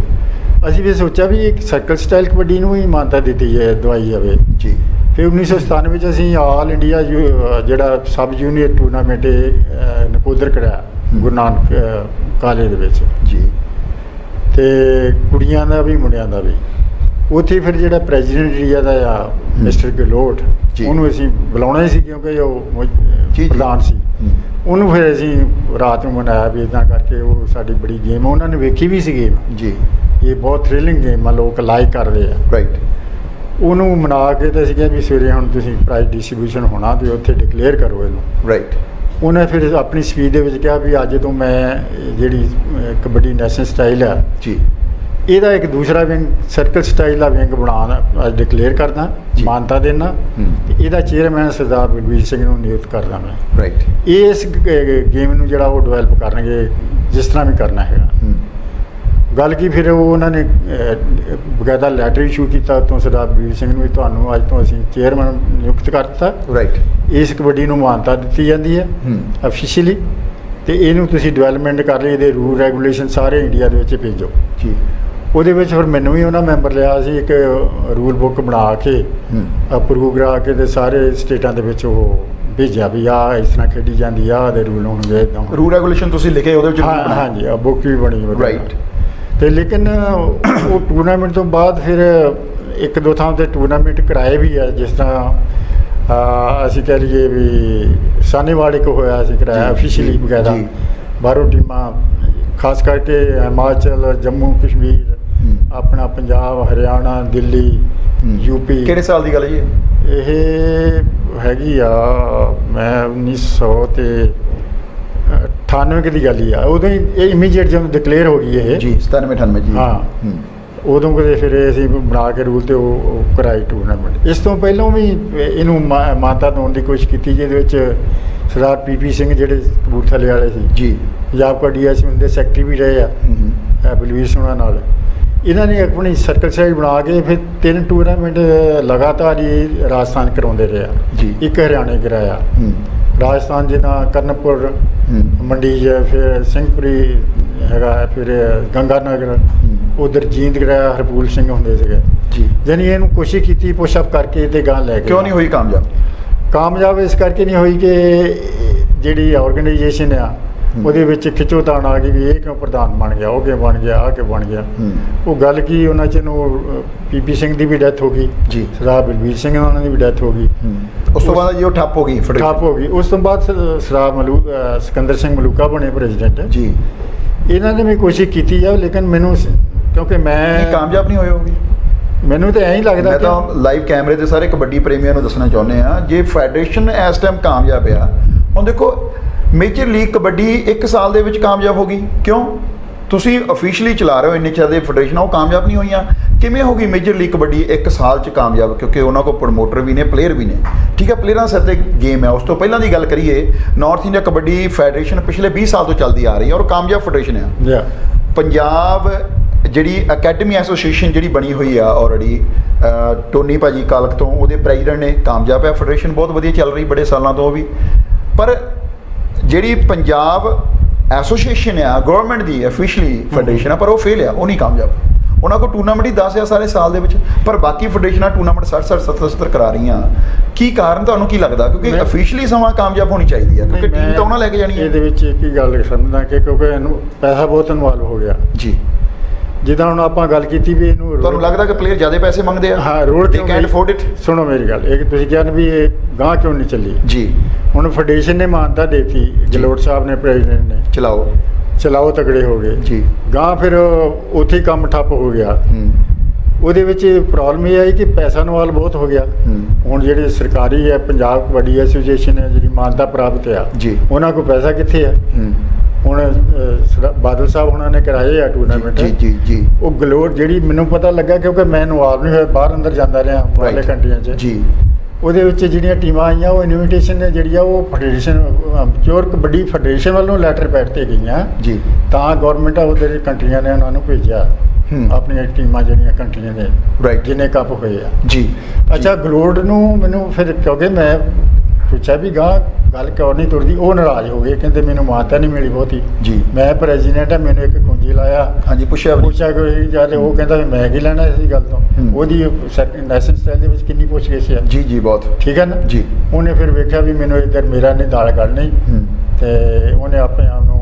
B: ਅਸੀਂ ਵੀ ਸੋਚਿਆ ਵੀ ਇੱਕ ਸਰਕਲ ਸਟਾਈਲ ਕਬੱਡੀ ਨੂੰ ਹੀ ਮਾਨਤਾ ਦਿੱਤੀ ਜਾਏ ਦਵਾਈ ਜਾਵੇ।
A: ਜੀ।
B: ਫਿਰ 1997 ਵਿੱਚ ਅਸੀਂ ਆਲ ਇੰਡੀਆ ਜਿਹੜਾ ਸਬ ਜੂਨੀਅਰ ਟੂਰਨਾਮੈਂਟ ਇਹ, ਨਕੋਦਰ ਕਰਾਇਆ
A: ਹੂੰ।
B: ਗੁਰੂ ਨਾਨਕ ਕਾਲਜ ਦੇ ਵਿੱਚ।
A: ਜੀ।
B: ਤੇ ਕੁੜੀਆਂ ਦਾ ਵੀ ਮੁੰਡਿਆਂ ਦਾ ਵੀ। ਉੱਥੇ ਫਿਰ ਜਿਹੜਾ ਪ੍ਰੈਜ਼ੀਡੈਂਟ ਇੰਡੀਆ ਦਾ ਆ
A: ਹੂੰ।
B: ਮਿਸਟਰ ਗਲੋਟ। ਉਹਨੂੰ ਅਸੀਂ ਬੁਲਾਉਣਾ ਹੀ ਸੀ ਕਿਉਂਕਿ ਉਹ। ਪ੍ਰਧਾਨ ਸੀ।
A: ਹੂੰ।
B: ਉਹਨੂੰ ਫਿਰ ਅਸੀਂ ਰਾਤ ਨੂੰ ਮਨਾਇਆ ਵੀ ਇਦਾਂ ਕਰਕੇ ਉਹ ਸਾਡੀ ਬੜੀ ਗੇਮ ਉਹਨਾਂ ਨੇ ਵੇਖੀ ਵੀ ਸੀ ਗੇਮ
A: ਜੀ।
B: ਇਹ ਬਹੁਤ ਥ੍ਰਿਲਿੰਗ ਗੇਮ ਆ ਲੋਕ ਲਾਈਕ ਕਰਦੇ ਆ।
A: ਰਾਈਟ
B: ਉਹਨੂੰ ਮਨਾ ਕੇ ਤੇ ਅਸੀਂ ਕਿਹਾ ਵੀ ਸਵੇਰੇ ਹੁਣ ਤੁਸੀਂ ਪ੍ਰਾਈਜ਼ ਡਿਸਟ੍ਰੀਬਿਊਸ਼ਨ ਹੋਣਾ ਤੇ ਉੱਥੇ ਡਿਕਲੇਅਰ ਕਰੋ ਇਹਨੂੰ।
A: ਰਾਈਟ
B: ਉਹਨੇ ਫਿਰ ਆਪਣੀ ਸਪੀਚ ਦੇ ਵਿੱਚ ਕਿਹਾ ਵੀ ਅੱਜ ਤੋਂ ਮੈਂ ਜਿਹੜੀ ਕਬੱਡੀ ਨੈਸ਼ਨਲ ਸਟਾਈਲ ਆ
A: ਜੀ।
B: ਇਹਦਾ ਇੱਕ ਦੂਸਰਾ ਵਿੰਗ ਸਰਕਲ ਸਟਾਈਲ ਦਾ ਵਿੰਗ ਬਣਾਉਣ ਅੱਜ ਡਿਕਲੇਅਰ ਕਰਦਾ। ਮਾਨਤਾ ਦੇਣਾ ਤੇ ਇਹਦਾ ਚੇਅਰਮੈਨ ਸਰਦਾਰ ਬਲਬੀਰ ਸਿੰਘ ਨੂੰ ਨਿਯੁਕਤ ਕਰਦਾ ਮੈਂ।
A: ਰਾਈਟ
B: ਇਸ ਗੇਮ ਨੂੰ ਜਿਹੜਾ ਉਹ ਡਿਵੈਲਪ ਕਰਨਗੇ ਜਿਸ ਤਰ੍ਹਾਂ ਵੀ ਕਰਨਾ ਹੈਗਾ। ਗੱਲ ਕੀ ਫਿਰ ਉਹ ਉਹਨਾਂ ਨੇ ਬਕਾਇਦਾ ਲੈਟਰ ਇਸ਼ੂ ਕੀਤਾ ਤੋਂ ਸਰਦਾਰ ਬਲਬੀਰ ਸਿੰਘ ਨੂੰ ਵੀ ਤੁਹਾਨੂੰ ਅੱਜ ਤੋਂ ਅਸੀਂ ਚੇਅਰਮੈਨ ਨਿਯੁਕਤ ਕਰ ਦਿੱਤਾ।
A: ਰਾਈਟ
B: ਇਸ ਕਬੱਡੀ ਨੂੰ ਮਾਨਤਾ ਦਿੱਤੀ ਜਾਂਦੀ ਹੈ ਅਫੀਸ਼ੀਅਲੀ ਤੇ ਇਹਨੂੰ ਤੁਸੀਂ ਡਿਵੈਲਪਮੈਂਟ ਕਰ ਲਈ ਇਹਦੇ ਰੂਲ ਰੈਗੂਲੇਸ਼ਨ ਸਾਰੇ ਇੰਡੀਆ ਦੇ ਵਿੱਚ ਭੇਜੋ।
A: ਜੀ
B: ਉਹਦੇ ਵਿੱਚ ਫਿਰ ਮੈਨੂੰ ਵੀ ਉਹਨਾਂ ਮੈਂਬਰ ਲਿਆ ਸੀ ਇੱਕ ਰੂਲ ਬੁੱਕ ਬਣਾ ਕੇ ਅਪਰੂਵ ਕਰਾ ਕੇ ਤੇ ਸਾਰੇ ਸਟੇਟਾਂ ਦੇ ਵਿੱਚ ਉਹ ਭੇਜਿਆ ਵੀ ਆ ਇਸ ਤਰ੍ਹਾਂ ਖੇਡੀ ਜਾਂਦੀ ਆ ਦੇ ਰੂਲ ਹੋਣਗੇ ਇਦਾਂ
A: ਰੂਲ ਰੈਗੂਲੇਸ਼ਨ ਤੁਸੀਂ ਲਿਖੇ ਉਹਦੇ ਵਿੱਚ
B: ਹਾਂ ਹਾਂਜੀ ਆ ਬੁੱਕ ਵੀ ਬਣੀ ਵਗੈਰਾ। ਤੇ ਲੇਕਿਨ ਉਹ ਟੂਰਨਾਮੈਂਟ ਤੋਂ ਬਾਅਦ ਫਿਰ ਇੱਕ ਦੋ ਥਾਂ ਤੇ ਟੂਰਨਾਮੈਂਟ ਕਰਾਏ ਵੀ ਆ ਜਿਸ ਤਰ੍ਹਾਂ ਅਸੀਂ ਕਹਿ ਲਈਏ ਵੀ ਸਾਨੇਵਾਲ ਇੱਕ ਹੋਇਆ ਸੀ ਕਰਾਇਆ ਅਫੀਸ਼ੀਅਲੀ
A: ਜੀ।
B: ਬਾਹਰੋਂ ਟੀਮਾਂ ਖਾਸ ਕਰਕੇ ਹਿਮਾਚਲ ਜੰਮੂ ਕਸ਼ਮੀਰ। ਆਪਣਾ ਪੰਜਾਬ ਹਰਿਆਣਾ ਦਿੱਲੀ। ਯੂਪੀ
A: ਕਿਹੜੇ ਸਾਲ ਦੀ ਗੱਲ ਹੈ ਜੀ
B: ਇਹ ਹੈਗੀ ਆ ਮੈਂ 1900 ਤੇ 98 ਕੁ ਦੀ ਗੱਲ ਹੀ ਆ। ਉਦੋਂ ਹੀ ਇਹ ਇਮੀਡੀਏਟ ਜਦੋਂ ਡਿਕਲੇਅਰ ਹੋ ਗਈ ਇਹ।
A: ਜੀ 97 98 ਜੀ।
B: ਹਾਂ। ਉਦੋਂ ਕਦੇ ਫਿਰ ਅਸੀਂ ਬਣਾ ਕੇ ਰੂਲ ਤੇ ਉਹ ਕਰਾਈ ਟੂਰਨਾਮੈਂਟ ਇਸ ਤੋਂ ਪਹਿਲਾਂ ਵੀ ਇਹਨੂੰ ਮਾਤਾ ਦੇਣ ਦੀ ਕੋਸ਼ਿਸ਼ ਕੀਤੀ ਜਿਹਦੇ ਵਿੱਚ ਸਰਦਾਰ ਪੀਪੀ ਸਿੰਘ ਜਿਹੜੇ ਕਬੂਰਥਲੇ ਵਾਲੇ ਸੀ।
A: ਜੀ।
B: ਪੰਜਾਬ ਕਾ ਡੀਐਸਸੀ ਹੁੰਦੇ ਸੈਕਟਰੀ ਵੀ ਰਹੇ ਆ। ਬਲਵੀਰ ਸੋਨਾ ਨਾਲ। ਇਹਨਾਂ ਨੇ ਆਪਣੀ ਸਰਕਲ ਸਾਈਜ਼ ਬਣਾ ਕੇ ਫਿਰ ਤਿੰਨ ਟੂਰਨਾਮੈਂਟ ਲਗਾਤਾਰ ਹੀ ਰਾਜਸਥਾਨ ਕਰਾਉਂਦੇ ਰਹੇ ਆ।
A: ਜੀ।
B: ਇੱਕ ਹਰਿਆਣੇ ਕਰਾਇਆ।
A: ਹੂੰ।
B: ਰਾਜਸਥਾਨ ਜਿੱਦਾਂ ਕਰਨਪੁਰ ਮੰਡੀ ਹੈ ਫਿਰ ਸਿੰਘਪੁਰੀ ਹੈਗਾ ਹੈ, ਫਿਰ ਗੰਗਾਨਗਰ
A: ਹੂੰ।
B: ਉਧਰ ਜੀਂਦ ਕਰਾਇਆ ਹਰਪੂਲ ਸਿੰਘ ਹੁੰਦੇ ਸੀਗੇ
A: ਜੀ
B: ਯਾਨੀ ਇਹਨੂੰ ਕੋਸ਼ਿਸ਼ ਕੀਤੀ ਪੁਸ਼ਅਪ ਕਰਕੇ ਤੇ ਗਾਂ ਲੈ ਕੇ
A: ਕਿਉਂ ਨਹੀਂ ਹੋਈ ਕਾਮਯਾਬ
B: ਕਾਮਯਾਬ ਇਸ ਕਰਕੇ ਨਹੀਂ ਹੋਈ ਕਿ ਜਿਹੜੀ ਆਰਗੇਨਾਈਜੇਸ਼ਨ ਆ। ਉਹਦੇ ਵਿੱਚ ਖਿੱਚੋਤਾਣ ਆ ਗਈ ਵੀ ਇਹ ਕਿਉਂ ਪ੍ਰਧਾਨ ਬਣ ਗਿਆ ਉਹ ਕਿਉਂ ਬਣ ਗਿਆ ਆ ਕਿਉਂ ਬਣ ਗਿਆ। ਉਹ ਗੱਲ ਕੀ ਉਹਨਾਂ ਚ ਨੂੰ ਪੀਪੀ ਸਿੰਘ ਦੀ ਵੀ ਡੈਥ ਹੋ ਗਈ।
A: ਜੀ।
B: ਸਰਦਾਰ ਬਲਬੀਰ ਸਿੰਘ ਉਹਨਾਂ ਦੀ ਵੀ ਡੈਥ ਹੋ ਗਈ।
A: ਉਸ ਤੋਂ ਬਾਅਦ ਜੀ ਉਹ ਠੱਪ ਹੋ ਗਈ।
B: ਠੱਪ ਹੋ ਗਈ। ਉਸ ਤੋਂ ਬਾਅਦ ਸਰਦਾਰ ਮਲੂ ਸਿਕੰਦਰ ਸਿੰਘ ਮਲੂਕਾ ਬਣੇ ਪ੍ਰੈਜ਼ੀਡੈਂਟ।
A: ਜੀ।
B: ਇਹਨਾਂ ਨੇ ਵੀ ਕੋਸ਼ਿਸ਼ ਕੀਤੀ ਆ ਲੇਕਿਨ ਮੈਨੂੰ ਕਿਉਂਕਿ ਮੈਂ
A: ਕਾਮਯਾਬ ਨਹੀਂ ਹੋਏ ਹੋਗੀ।
B: ਮੈਨੂੰ ਤਾਂ ਐਂ ਹੀ ਲੱਗਦਾ
A: ਮੈਂ ਤਾਂ ਲਾਈਵ ਕੈਮਰੇ ਤੇ ਸਾਰੇ ਕਬੱਡੀ ਪ੍ਰੇਮੀਆਂ ਨੂੰ ਦੱਸਣਾ ਚਾਹੁੰਦੇ ਆ ਜੇ ਫੈਡਰੇਸ਼ਨ ਇਸ ਟਾਈਮ ਕਾਮਯਾਬ ਆ ਹੁਣ ਦੇਖੋ ਮੇਜਰ ਲੀਗ ਕਬੱਡੀ ਇੱਕ ਸਾਲ ਦੇ ਵਿੱਚ ਕਾਮਯਾਬ ਹੋ ਗਈ। ਕਿਉਂ? ਤੁਸੀਂ ਅਫੀਸ਼ੀਅਲੀ ਚਲਾ ਰਹੇ ਹੋ ਇੰਨੇ ਚਿਰ ਦੇ ਫੈਡਰੇਸ਼ਨ ਉਹ ਕਾਮਯਾਬ ਨਹੀਂ ਹੋਈਆਂ। ਕਿਵੇਂ ਹੋ ਗਈ ਮੇਜਰ ਲੀਗ ਕਬੱਡੀ ਇੱਕ ਸਾਲ ਚ ਕਾਮਯਾਬ? ਕਿਉਂਕਿ ਉਹਨਾਂ ਕੋਲ ਪ੍ਰਮੋਟਰ ਵੀ ਨੇ ਪਲੇਅਰ ਵੀ ਨੇ। ਠੀਕ ਹੈ ਪਲੇਅਰਾਂ ਸਿਰ ਤੇ ਗੇਮ ਹੈ। ਉਸ ਤੋਂ ਪਹਿਲਾਂ ਦੀ ਗੱਲ ਕਰੀਏ ਨਾਰਥ ਇੰਡੀਆ ਕਬੱਡੀ ਫੈਡਰੇਸ਼ਨ ਪਿਛਲੇ 20 ਸਾਲ ਤੋਂ ਚੱਲਦੀ ਆ ਰਹੀ ਹੈ ਔਰ ਕਾਮਯਾਬ ਫੈਡਰੇਸ਼ਨ ਹੈ. ਪੰਜਾਬ ਜਿਹੜੀ ਅਕੈਡਮੀ ਐਸੋਸੀਏਸ਼ਨ ਜਿਹੜੀ ਬਣੀ ਹੋਈ ਆ ਆਲਰੇਡੀ ਟੋਨੀ ਭਾਜੀ ਕਾਲਕ ਤੋਂ ਉਹਦੇ ਪ੍ਰੈਜ਼ੀਡੈਂਟ ਨੇ ਕਾਮਯਾਬ ਹੈ। ਫੈਡਰੇਸ਼ਨ ਬਹੁਤ ਵਧੀਆ ਚੱਲ ਰਹੀ ਬੜੇ ਸਾਲਾਂ ਤੋਂ ਉਹ ਵੀ। ਪਰ ਜਿਹੜੀ ਪੰਜਾਬ ਐਸੋਸੀਏਸ਼ਨ ਆ ਗਵਰਨਮੈਂਟ ਦੀ ਅਫੀਸ਼ੀਅਲੀ ਫੈਡਰੇਸ਼ਨ ਆ ਪਰ ਉਹ ਫੇਲ ਆ ਉਹ ਨਹੀਂ ਕਾਮਯਾਬ। ਉਹਨਾਂ ਕੋਲ ਟੂਰਨਾਮੈਂਟ ਹੀ 10 ਆ ਸਾਰੇ ਸਾਲ ਦੇ ਵਿੱਚ ਪਰ ਬਾਕੀ ਫੈਡਰੇਸ਼ਨਾਂ ਟੂਰਨਾਮੈਂਟ 60 60 70 70 ਕਰਾ ਰਹੀਆਂ। ਕੀ ਕਾਰਨ ਤੁਹਾਨੂੰ ਕੀ ਲੱਗਦਾ? ਕਿਉਂਕਿ ਅਫੀਸ਼ੀਅਲੀ ਸਮਾਂ ਕਾਮਯਾਬ ਹੋਣੀ ਚਾਹੀਦੀ ਹੈ ਕਿਉਂਕਿ ਟੀਮ ਤਾਂ ਉਹਨਾਂ ਲੈ ਕੇ ਜਾਣੀ ਹੈ
B: ਇਹਦੇ ਵਿੱਚ ਇੱਕ ਹੀ ਗੱਲ ਸਮਝਦਾ ਕਿ ਕਿਉਂਕਿ ਇਹਨੂੰ ਪੈਸਾ ਬਹੁਤ ਇਨਵੋਲਵ ਹੋ ਗਿਆ।
A: ਜੀ।
B: ਜਿੱਦਾਂ ਹੁਣ ਆਪਾਂ ਗੱਲ ਕੀਤੀ ਵੀ ਇਹਨੂੰ
A: ਤੁਹਾਨੂੰ ਲੱਗਦਾ ਕਿ ਪਲੇਅਰ ਜ਼ਿਆਦਾ ਪੈਸੇ ਮੰਗਦੇ ਆ?
B: ਹਾਂ road
A: they can't afford it?
B: ਸੁਣੋ ਮੇਰੀ ਗੱਲ ਇੱਕ ਤੁਸੀਂ ਕਿਹਾ ਨਾ ਵੀ ਇਹ ਗਾਂ ਕਿਉਂ ਨਹੀਂ ਚੱਲੀ?
A: ਜੀ।
B: ਹੁਣ ਫੈਡਰੇਸ਼ਨ ਨੇ ਮਾਨਤਾ ਦੇਤੀ ਗਲੋਟ ਸਾਹਿਬ ਨੇ ਪ੍ਰੈਜ਼ੀਡੈਂਟ ਨੇ।
A: ਚਲਾਓ।
B: ਚਲਾਓ ਤਗੜੇ ਹੋ ਗਏ।
A: ਜੀ।
B: ਗਾਂ ਫਿਰ ਉੱਥੇ ਕੰਮ ਠੱਪ ਹੋ ਗਿਆ। ਉਹਦੇ ਵਿੱਚ ਪ੍ਰੋਬਲਮ ਇਹ ਆਈ ਕਿ ਪੈਸਾ ਨਵਾਲ ਬਹੁਤ ਹੋ ਗਿਆ। ਹੁਣ ਜਿਹੜੀ ਸਰਕਾਰੀ ਹੈ ਪੰਜਾਬ ਕਬੱਡੀ ਐਸੋਸੀਏਸ਼ਨ ਹੈ ਜਿਹੜੀ ਮਾਨਤਾ ਪ੍ਰਾਪਤ ਆ
A: ਜੀ।
B: ਉਹਨਾਂ ਕੋਲ ਪੈਸਾ ਕਿੱਥੇ ਆ?
A: ਹੂੰ।
B: ਹੁਣ ਬਾਦਲ ਸਾਹਿਬ ਉਹਨਾਂ ਨੇ ਕਰਾਏ ਆ ਟੂਰਨਾਮੈਂਟ
A: ਜੀ ਜੀ ਜੀ
B: ਉਹ ਗਲੋਰ ਜਿਹੜੀ ਮੈਨੂੰ ਪਤਾ ਲੱਗਾ ਕਿਉਂਕਿ ਮੈਂ ਇਨਵੋਲਵ ਨਹੀਂ ਹੋਇਆ ਬਾਹਰ ਅੰਦਰ ਜਾਂਦਾ ਰਿਹਾ ਬਾਹਰਲੇ. ਕੰਟਰੀਆਂ 'ਚ।
A: ਜੀ।
B: ਉਹਦੇ ਵਿੱਚ ਜਿਹੜੀਆਂ ਟੀਮਾਂ ਆਈਆਂ ਉਹ ਇਨਵੀਟੇਸ਼ਨ ਨੇ ਜਿਹੜੀ ਆ ਉਹ ਫੈਡਰੇਸ਼ਨ ਚੋਰ ਕਬੱਡੀ ਫੈਡਰੇਸ਼ਨ ਵੱਲੋਂ ਲੈਟਰ ਪੈਡ ਤੇ ਗਈਆਂ।
A: ਜੀ।
B: ਤਾਂ ਗਵਰਨਮੈਂਟ ਆਫ ਦੇ ਕੰਟਰੀਆਂ ਨੇ ਉਹਨਾਂ ਨੂੰ ਭੇਜਿਆ। ਆਪਣੀਆਂ ਟੀਮਾਂ ਜਿਹੜੀਆਂ ਕੰਟਰੀਆਂ ਦੇ
A: Right.
B: ਜਿੰਨੇ ਕੱਪ ਹੋਏ ਆ।
A: ਜੀ।
B: ਅੱਛਾ ਗਲੋਡ ਨੂੰ ਮੈਨੂੰ ਫਿਰ ਕਿਉਂਕਿ ਮੈਂ ਪੁੱਛਿਆ ਵੀ ਗਾਂ ਗੱਲ ਕਿਉਂ ਨਹੀਂ ਤੁਰਦੀ? ਉਹ ਨਾਰਾਜ਼ ਹੋ ਗਏ ਕਹਿੰਦੇ ਮੈਨੂੰ ਮਾਨਤਾ ਨਹੀਂ ਮਿਲੀ ਬਹੁਤੀ।
A: ਜੀ।
B: ਮੈਂ ਪ੍ਰੈਜ਼ੀਡੈਂਟ ਆ ਮੈਨੂੰ ਇੱਕ ਕੁੰਜੀ ਲਾਇਆ।
A: ਹਾਂਜੀ ਪੁੱਛਿਆ।
B: ਪੁੱਛਿਆ ਕੋਈ ਜਦ ਉਹ ਕਹਿੰਦਾ ਵੀ ਮੈਂ ਕੀ ਲੈਣਾ ਇਸ ਗੱਲ ਤੋਂ। ਉਹਦੀ ਨੈਸ਼ਨਲ ਸਟਾਈਲ ਦੇ ਵਿੱਚ ਕਿੰਨੀ ਪੁੱਛ ਗਈ ਸੀ
A: ਜੀ ਜੀ ਬਹੁਤ।
B: ਠੀਕ ਹੈ ਨਾ?
A: ਜੀ।
B: ਉਹਨੇ ਫਿਰ ਵੇਖਿਆ ਵੀ ਮੈਨੂੰ ਇੱਧਰ ਮੇਰਾ ਨਹੀਂ ਦਾਲ ਕੱਢਣੀ। ਤੇ ਉਹਨੇ ਆਪਣੇ ਆਪ ਨੂੰ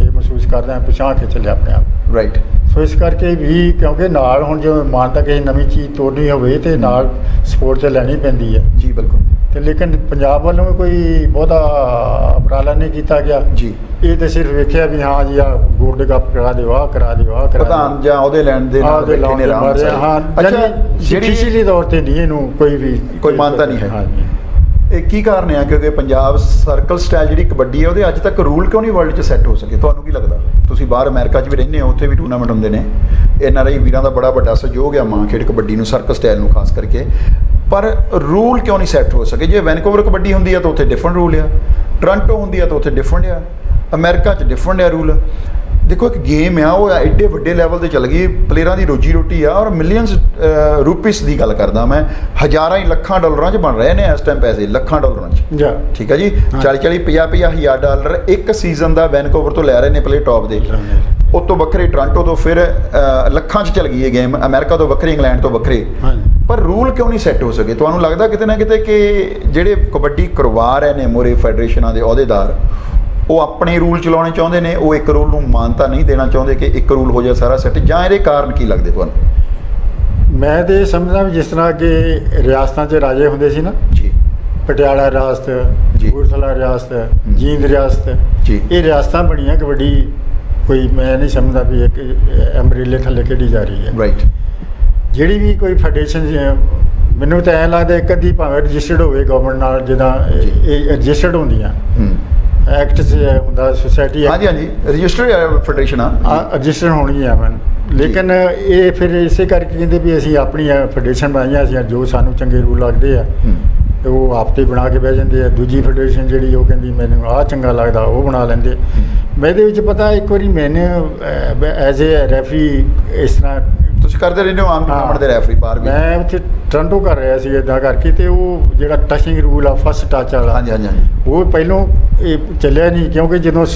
B: ਇਹ ਮਹਿਸੂਸ ਕਰਦਾ ਪਛਾਣ ਕੇ ਚੱਲਿਆ ਆਪਣੇ ਆਪ
A: ਰਾਈਟ
B: ਸੋ ਇਸ ਕਰਕੇ ਵੀ ਕਿਉਂਕਿ ਨਾਲ ਹੁਣ ਜੇ ਮਾਨਤਾ ਕਿਸੇ ਨਵੀਂ ਚੀਜ਼ ਤੋੜਨੀ ਹੋਵੇ ਤੇ ਨਾਲ ਸਪੋਰਟ ਤੇ ਲੈਣੀ ਪੈਂਦੀ ਹੈ
A: ਜੀ ਬਿਲਕੁਲ।
B: ਤੇ ਲੇਕਿਨ ਪੰਜਾਬ ਵੱਲੋਂ ਵੀ ਕੋਈ ਬਹੁਤਾ ਉਪਰਾਲਾ ਨਹੀਂ ਕੀਤਾ ਗਿਆ।
A: ਜੀ।
B: ਇਹ ਤੇ ਸਿਰਫ ਵੇਖਿਆ ਵੀ ਹਾਂ ਜੀ ਆ ਗੋਲਡ ਕੱਪ ਕਰਾ ਦਿਓ ਆਹ ਕਰਾ ਦਿਓ ਆਹ ਕਰਾ
A: ਪ੍ਰਧਾਨ ਜਾਂ ਉਹਦੇ ਲੈਣ ਦੇ ਨਾਲ
B: ਦੇ
A: ਬੈਠੇ ਨੇ ਨਾਲ
B: ਹਾਂ
A: ਅੱਛਾ
B: ਜਿਹੜੀ ਪਿਛਲੀ ਤੌਰ ਤੇ ਨਹੀਂ ਇਹਨੂੰ ਕੋਈ ਵੀ
A: ਕੋਈ ਮਾਨਤਾ ਨਹੀਂ ਹੈ।
B: ਹਾਂਜੀ।
A: ਇਹ ਕੀ ਕਾਰਨ ਹੈ ਕਿਉਂਕਿ ਪੰਜਾਬ ਸਰਕਲ ਸਟਾਈਲ ਜਿਹੜੀ ਕਬੱਡੀ ਹੈ ਉਹਦੇ ਅੱਜ ਤੱਕ ਰੂਲ ਕਿਉਂ ਨਹੀਂ ਵਰਲਡ 'ਚ ਸੈੱਟ ਹੋ ਸਕੇ? ਤੁਹਾਨੂੰ ਕੀ ਲੱਗਦਾ? ਤੁਸੀਂ ਬਾਹਰ ਅਮਰੀਕਾ 'ਚ ਵੀ ਰਹਿੰਦੇ ਹੋ ਉੱਥੇ ਵੀ ਟੂਰਨਾਮੈਂਟ ਹੁੰਦੇ ਨੇ। ਐਨ ਆਰ ਆਈ ਵੀਰਾਂ ਦਾ ਬੜਾ ਵੱਡਾ ਸਹਿਯੋਗ ਹੈ ਮਾਂ ਖੇਡ ਕਬੱਡੀ ਨੂੰ ਸਰਕਲ ਸਟਾਈਲ ਨੂੰ ਖਾਸ ਕਰਕੇ। ਪਰ ਰੂਲ ਕਿਉਂ ਨਹੀਂ ਸੈੱਟ ਹੋ ਸਕੇ? ਜੇ ਵੈਨਕੂਵਰ ਕਬੱਡੀ ਹੁੰਦੀ ਹੈ ਤਾਂ ਉੱਥੇ ਡਿਫਰੈਂਟ ਰੂਲ ਆ। ਟੋਰਾਂਟੋ ਹੁੰਦੀ ਹੈ ਤਾਂ ਉੱਥੇ ਡਿਫਰੈਂਟ ਆ। ਅਮਰੀਕਾ 'ਚ ਡਿਫਰੈਂਟ ਆ ਰੂਲ। ਦੇਖੋ ਇੱਕ ਗੇਮ ਆ ਉਹ ਐਡੇ ਵੱਡੇ ਲੈਵਲ ਤੇ ਚੱਲ ਗਈ। ਪਲੇਅਰਾਂ ਦੀ ਰੋਜੀ ਰੋਟੀ ਆ ਔਰ ਮਿਲੀਅਨਸ ਰੁਪੀਸ ਦੀ ਗੱਲ ਕਰਦਾ ਮੈਂ। ਹਜ਼ਾਰਾਂ ਹੀ ਲੱਖਾਂ ਡਾਲਰਾਂ 'ਚ ਬਣ ਰਹੇ ਨੇ ਇਸ ਟਾਈਮ ਪੈਸੇ ਲੱਖਾਂ ਡਾਲਰਾਂ 'ਚ।
B: ਜਾ।
A: ਠੀਕ ਹੈ ਜੀ?
B: ਹਾਂ।
A: 40 40 50 50 ਹਜ਼ਾਰ ਡਾਲਰ ਇੱਕ ਸੀਜ਼ਨ ਦਾ ਵੈਨਕੂਵਰ ਤੋਂ ਲੈ ਰਹੇ ਨੇ ਪਲੇ ਟੌਪ ਦੇ। ਉਸ ਤੋਂ ਵੱਖਰੇ ਟੋਰਾਂਟੋ ਤੋਂ ਫਿਰ ਲੱਖਾਂ 'ਚ ਚੱਲ ਗਈ ਇਹ ਗੇਮ ਅਮਰੀਕਾ ਤੋਂ ਵੱਖਰੇ ਇੰਗਲੈਂਡ ਤੋਂ ਵੱਖਰੇ। ਪਰ ਰੂਲ ਕਿਉਂ ਨਹੀਂ ਸੈੱਟ ਹੋ ਸਕੇ? ਤੁਹਾਨੂੰ ਲੱਗਦਾ ਕਿਤੇ ਨਾ ਕਿਤੇ ਕਿ ਜਿਹੜੇ ਕਬੱਡੀ ਕਰਵਾ ਰਹੇ ਨੇ ਮੋਰੇ ਫੈਡਰੇਸ਼ਨਾਂ ਦੇ ਅਹੁਦੇਦਾਰ ਉਹ ਆਪਣੇ ਰੂਲ ਚਲਾਉਣੇ ਚਾਹੁੰਦੇ ਨੇ? ਉਹ ਇੱਕ ਰੂਲ ਨੂੰ ਮਾਨਤਾ ਨਹੀਂ ਦੇਣਾ ਚਾਹੁੰਦੇ ਕਿ ਇੱਕ ਰੂਲ ਹੋ ਜਾਏ ਸਾਰਾ ਸੈੱਟ? ਜਾਂ ਇਹਦੇ ਕਾਰਨ ਕੀ ਲੱਗਦੇ ਤੁਹਾਨੂੰ?
B: ਮੈਂ ਤੇ ਸਮਝਦਾ ਵੀ ਜਿਸ ਤਰ੍ਹਾਂ ਕਿ ਰਿਆਸਤਾਂ 'ਚ ਰਾਜੇ ਹੁੰਦੇ ਸੀ ਨਾ
A: ਜੀ।
B: ਪਟਿਆਲਾ ਰਿਆਸਤ
A: ਜੀ।
B: ਕਪੂਰਥਲਾ ਰਿਆਸਤ ਜੀਂਦ ਰਿਆਸਤ
A: ਜੀ।
B: ਇਹ ਰਿਆਸਤਾਂ ਬਣੀਆਂ ਕਬੱਡੀ ਕੋਈ ਮੈਂ ਨਹੀਂ ਸਮਝਦਾ ਵੀ ਇੱਕ ਅੰਬਰੇਲੇ ਥੱਲੇ ਖੇਡੀ ਜਾ ਰਹੀ ਹੈ।
A: ਰਾਈਟ
B: ਜਿਹੜੀ ਵੀ ਕੋਈ ਫੈਡਰੇਸ਼ਨ ਮੈਨੂੰ ਤਾਂ ਐਂ ਲੱਗਦਾ ਇੱਕ ਅੱਧੀ ਭਾਵੇਂ ਰਜਿਸਟਰਡ ਹੋਵੇ ਗਵਰਨਮੈਂਟ ਨਾਲ ਜਿੱਦਾਂ। ਇਹ- ਰਜਿਸਟਰਡ ਹੁੰਦੀਆਂ। ਐਕਟ 'ਚ ਹੁੰਦਾ ਸੁਸਾਇਟੀ
A: ਹਾਂਜੀ ਹਾਂਜੀ। ਰਜਿਸਟਰਡ ਫੈਡਰੇਸ਼ਨ ਆ।
B: ਰਜਿਸਟਰ ਹੋਣੀ ਹੈ ਮੈਂ ਲੇਕਿਨ ਇਹ ਫਿਰ ਇਸੇ ਕਰਕੇ ਕਹਿੰਦੇ ਵੀ ਅਸੀਂ ਆਪਣੀ ਫੈਡਰੇਸ਼ਨ ਬਣਾਈਆਂ ਅਸੀਂ ਜੋ ਸਾਨੂੰ ਚੰਗੇ ਰੂਲ ਲੱਗਦੇ ਆ ਉਹ ਆਪੇ ਬਣਾ ਕੇ ਬਹਿ ਜਾਂਦੇ ਆ। ਦੂਜੀ ਫੈਡਰੇਸ਼ਨ ਜਿਹੜੀ ਉਹ ਕਹਿੰਦੀ ਮੈਨੂੰ ਆਹ ਚੰਗਾ ਲੱਗਦਾ ਉਹ ਬਣਾ ਲੈਂਦੇ। ਮੈਂ ਇਹਦੇ ਵਿੱਚ ਪਤਾ ਇੱਕ ਵਾਰੀ ਮੈਨੇ ਐਜ਼ ਅ ਰੈਫਰੀ ਇਸ ਤਰ੍ਹਾਂ
A: ਤੁਸੀਂ ਕਰਦੇ ਰਹਿੰਦੇ ਹੋ ਆਮ ਟੂਰਨਾਮੈਂਟ ਦੇ ਰੈਫਰੀ ਬਾਹਰ ਵੀ?
B: ਮੈਂ ਉੱਥੇ ਟ੍ਰਾਂਟੋ ਕਰ ਰਿਹਾ ਸੀ ਇਦਾਂ ਕਰਕੇ ਤੇ ਉਹ ਜਿਹੜਾ ਟਚਿੰਗ ਰੂਲ ਆ ਫਸਟ ਟੱਚ ਵਾਲਾ
A: ਹਾਂਜੀ ਹਾਂਜੀ ਹਾਂਜੀ।
B: ਉਹ ਪਹਿਲੋਂ ਇਹ ਚੱਲਿਆ ਨਹੀਂ ਕਿਉਂਕਿ ਜਦੋਂ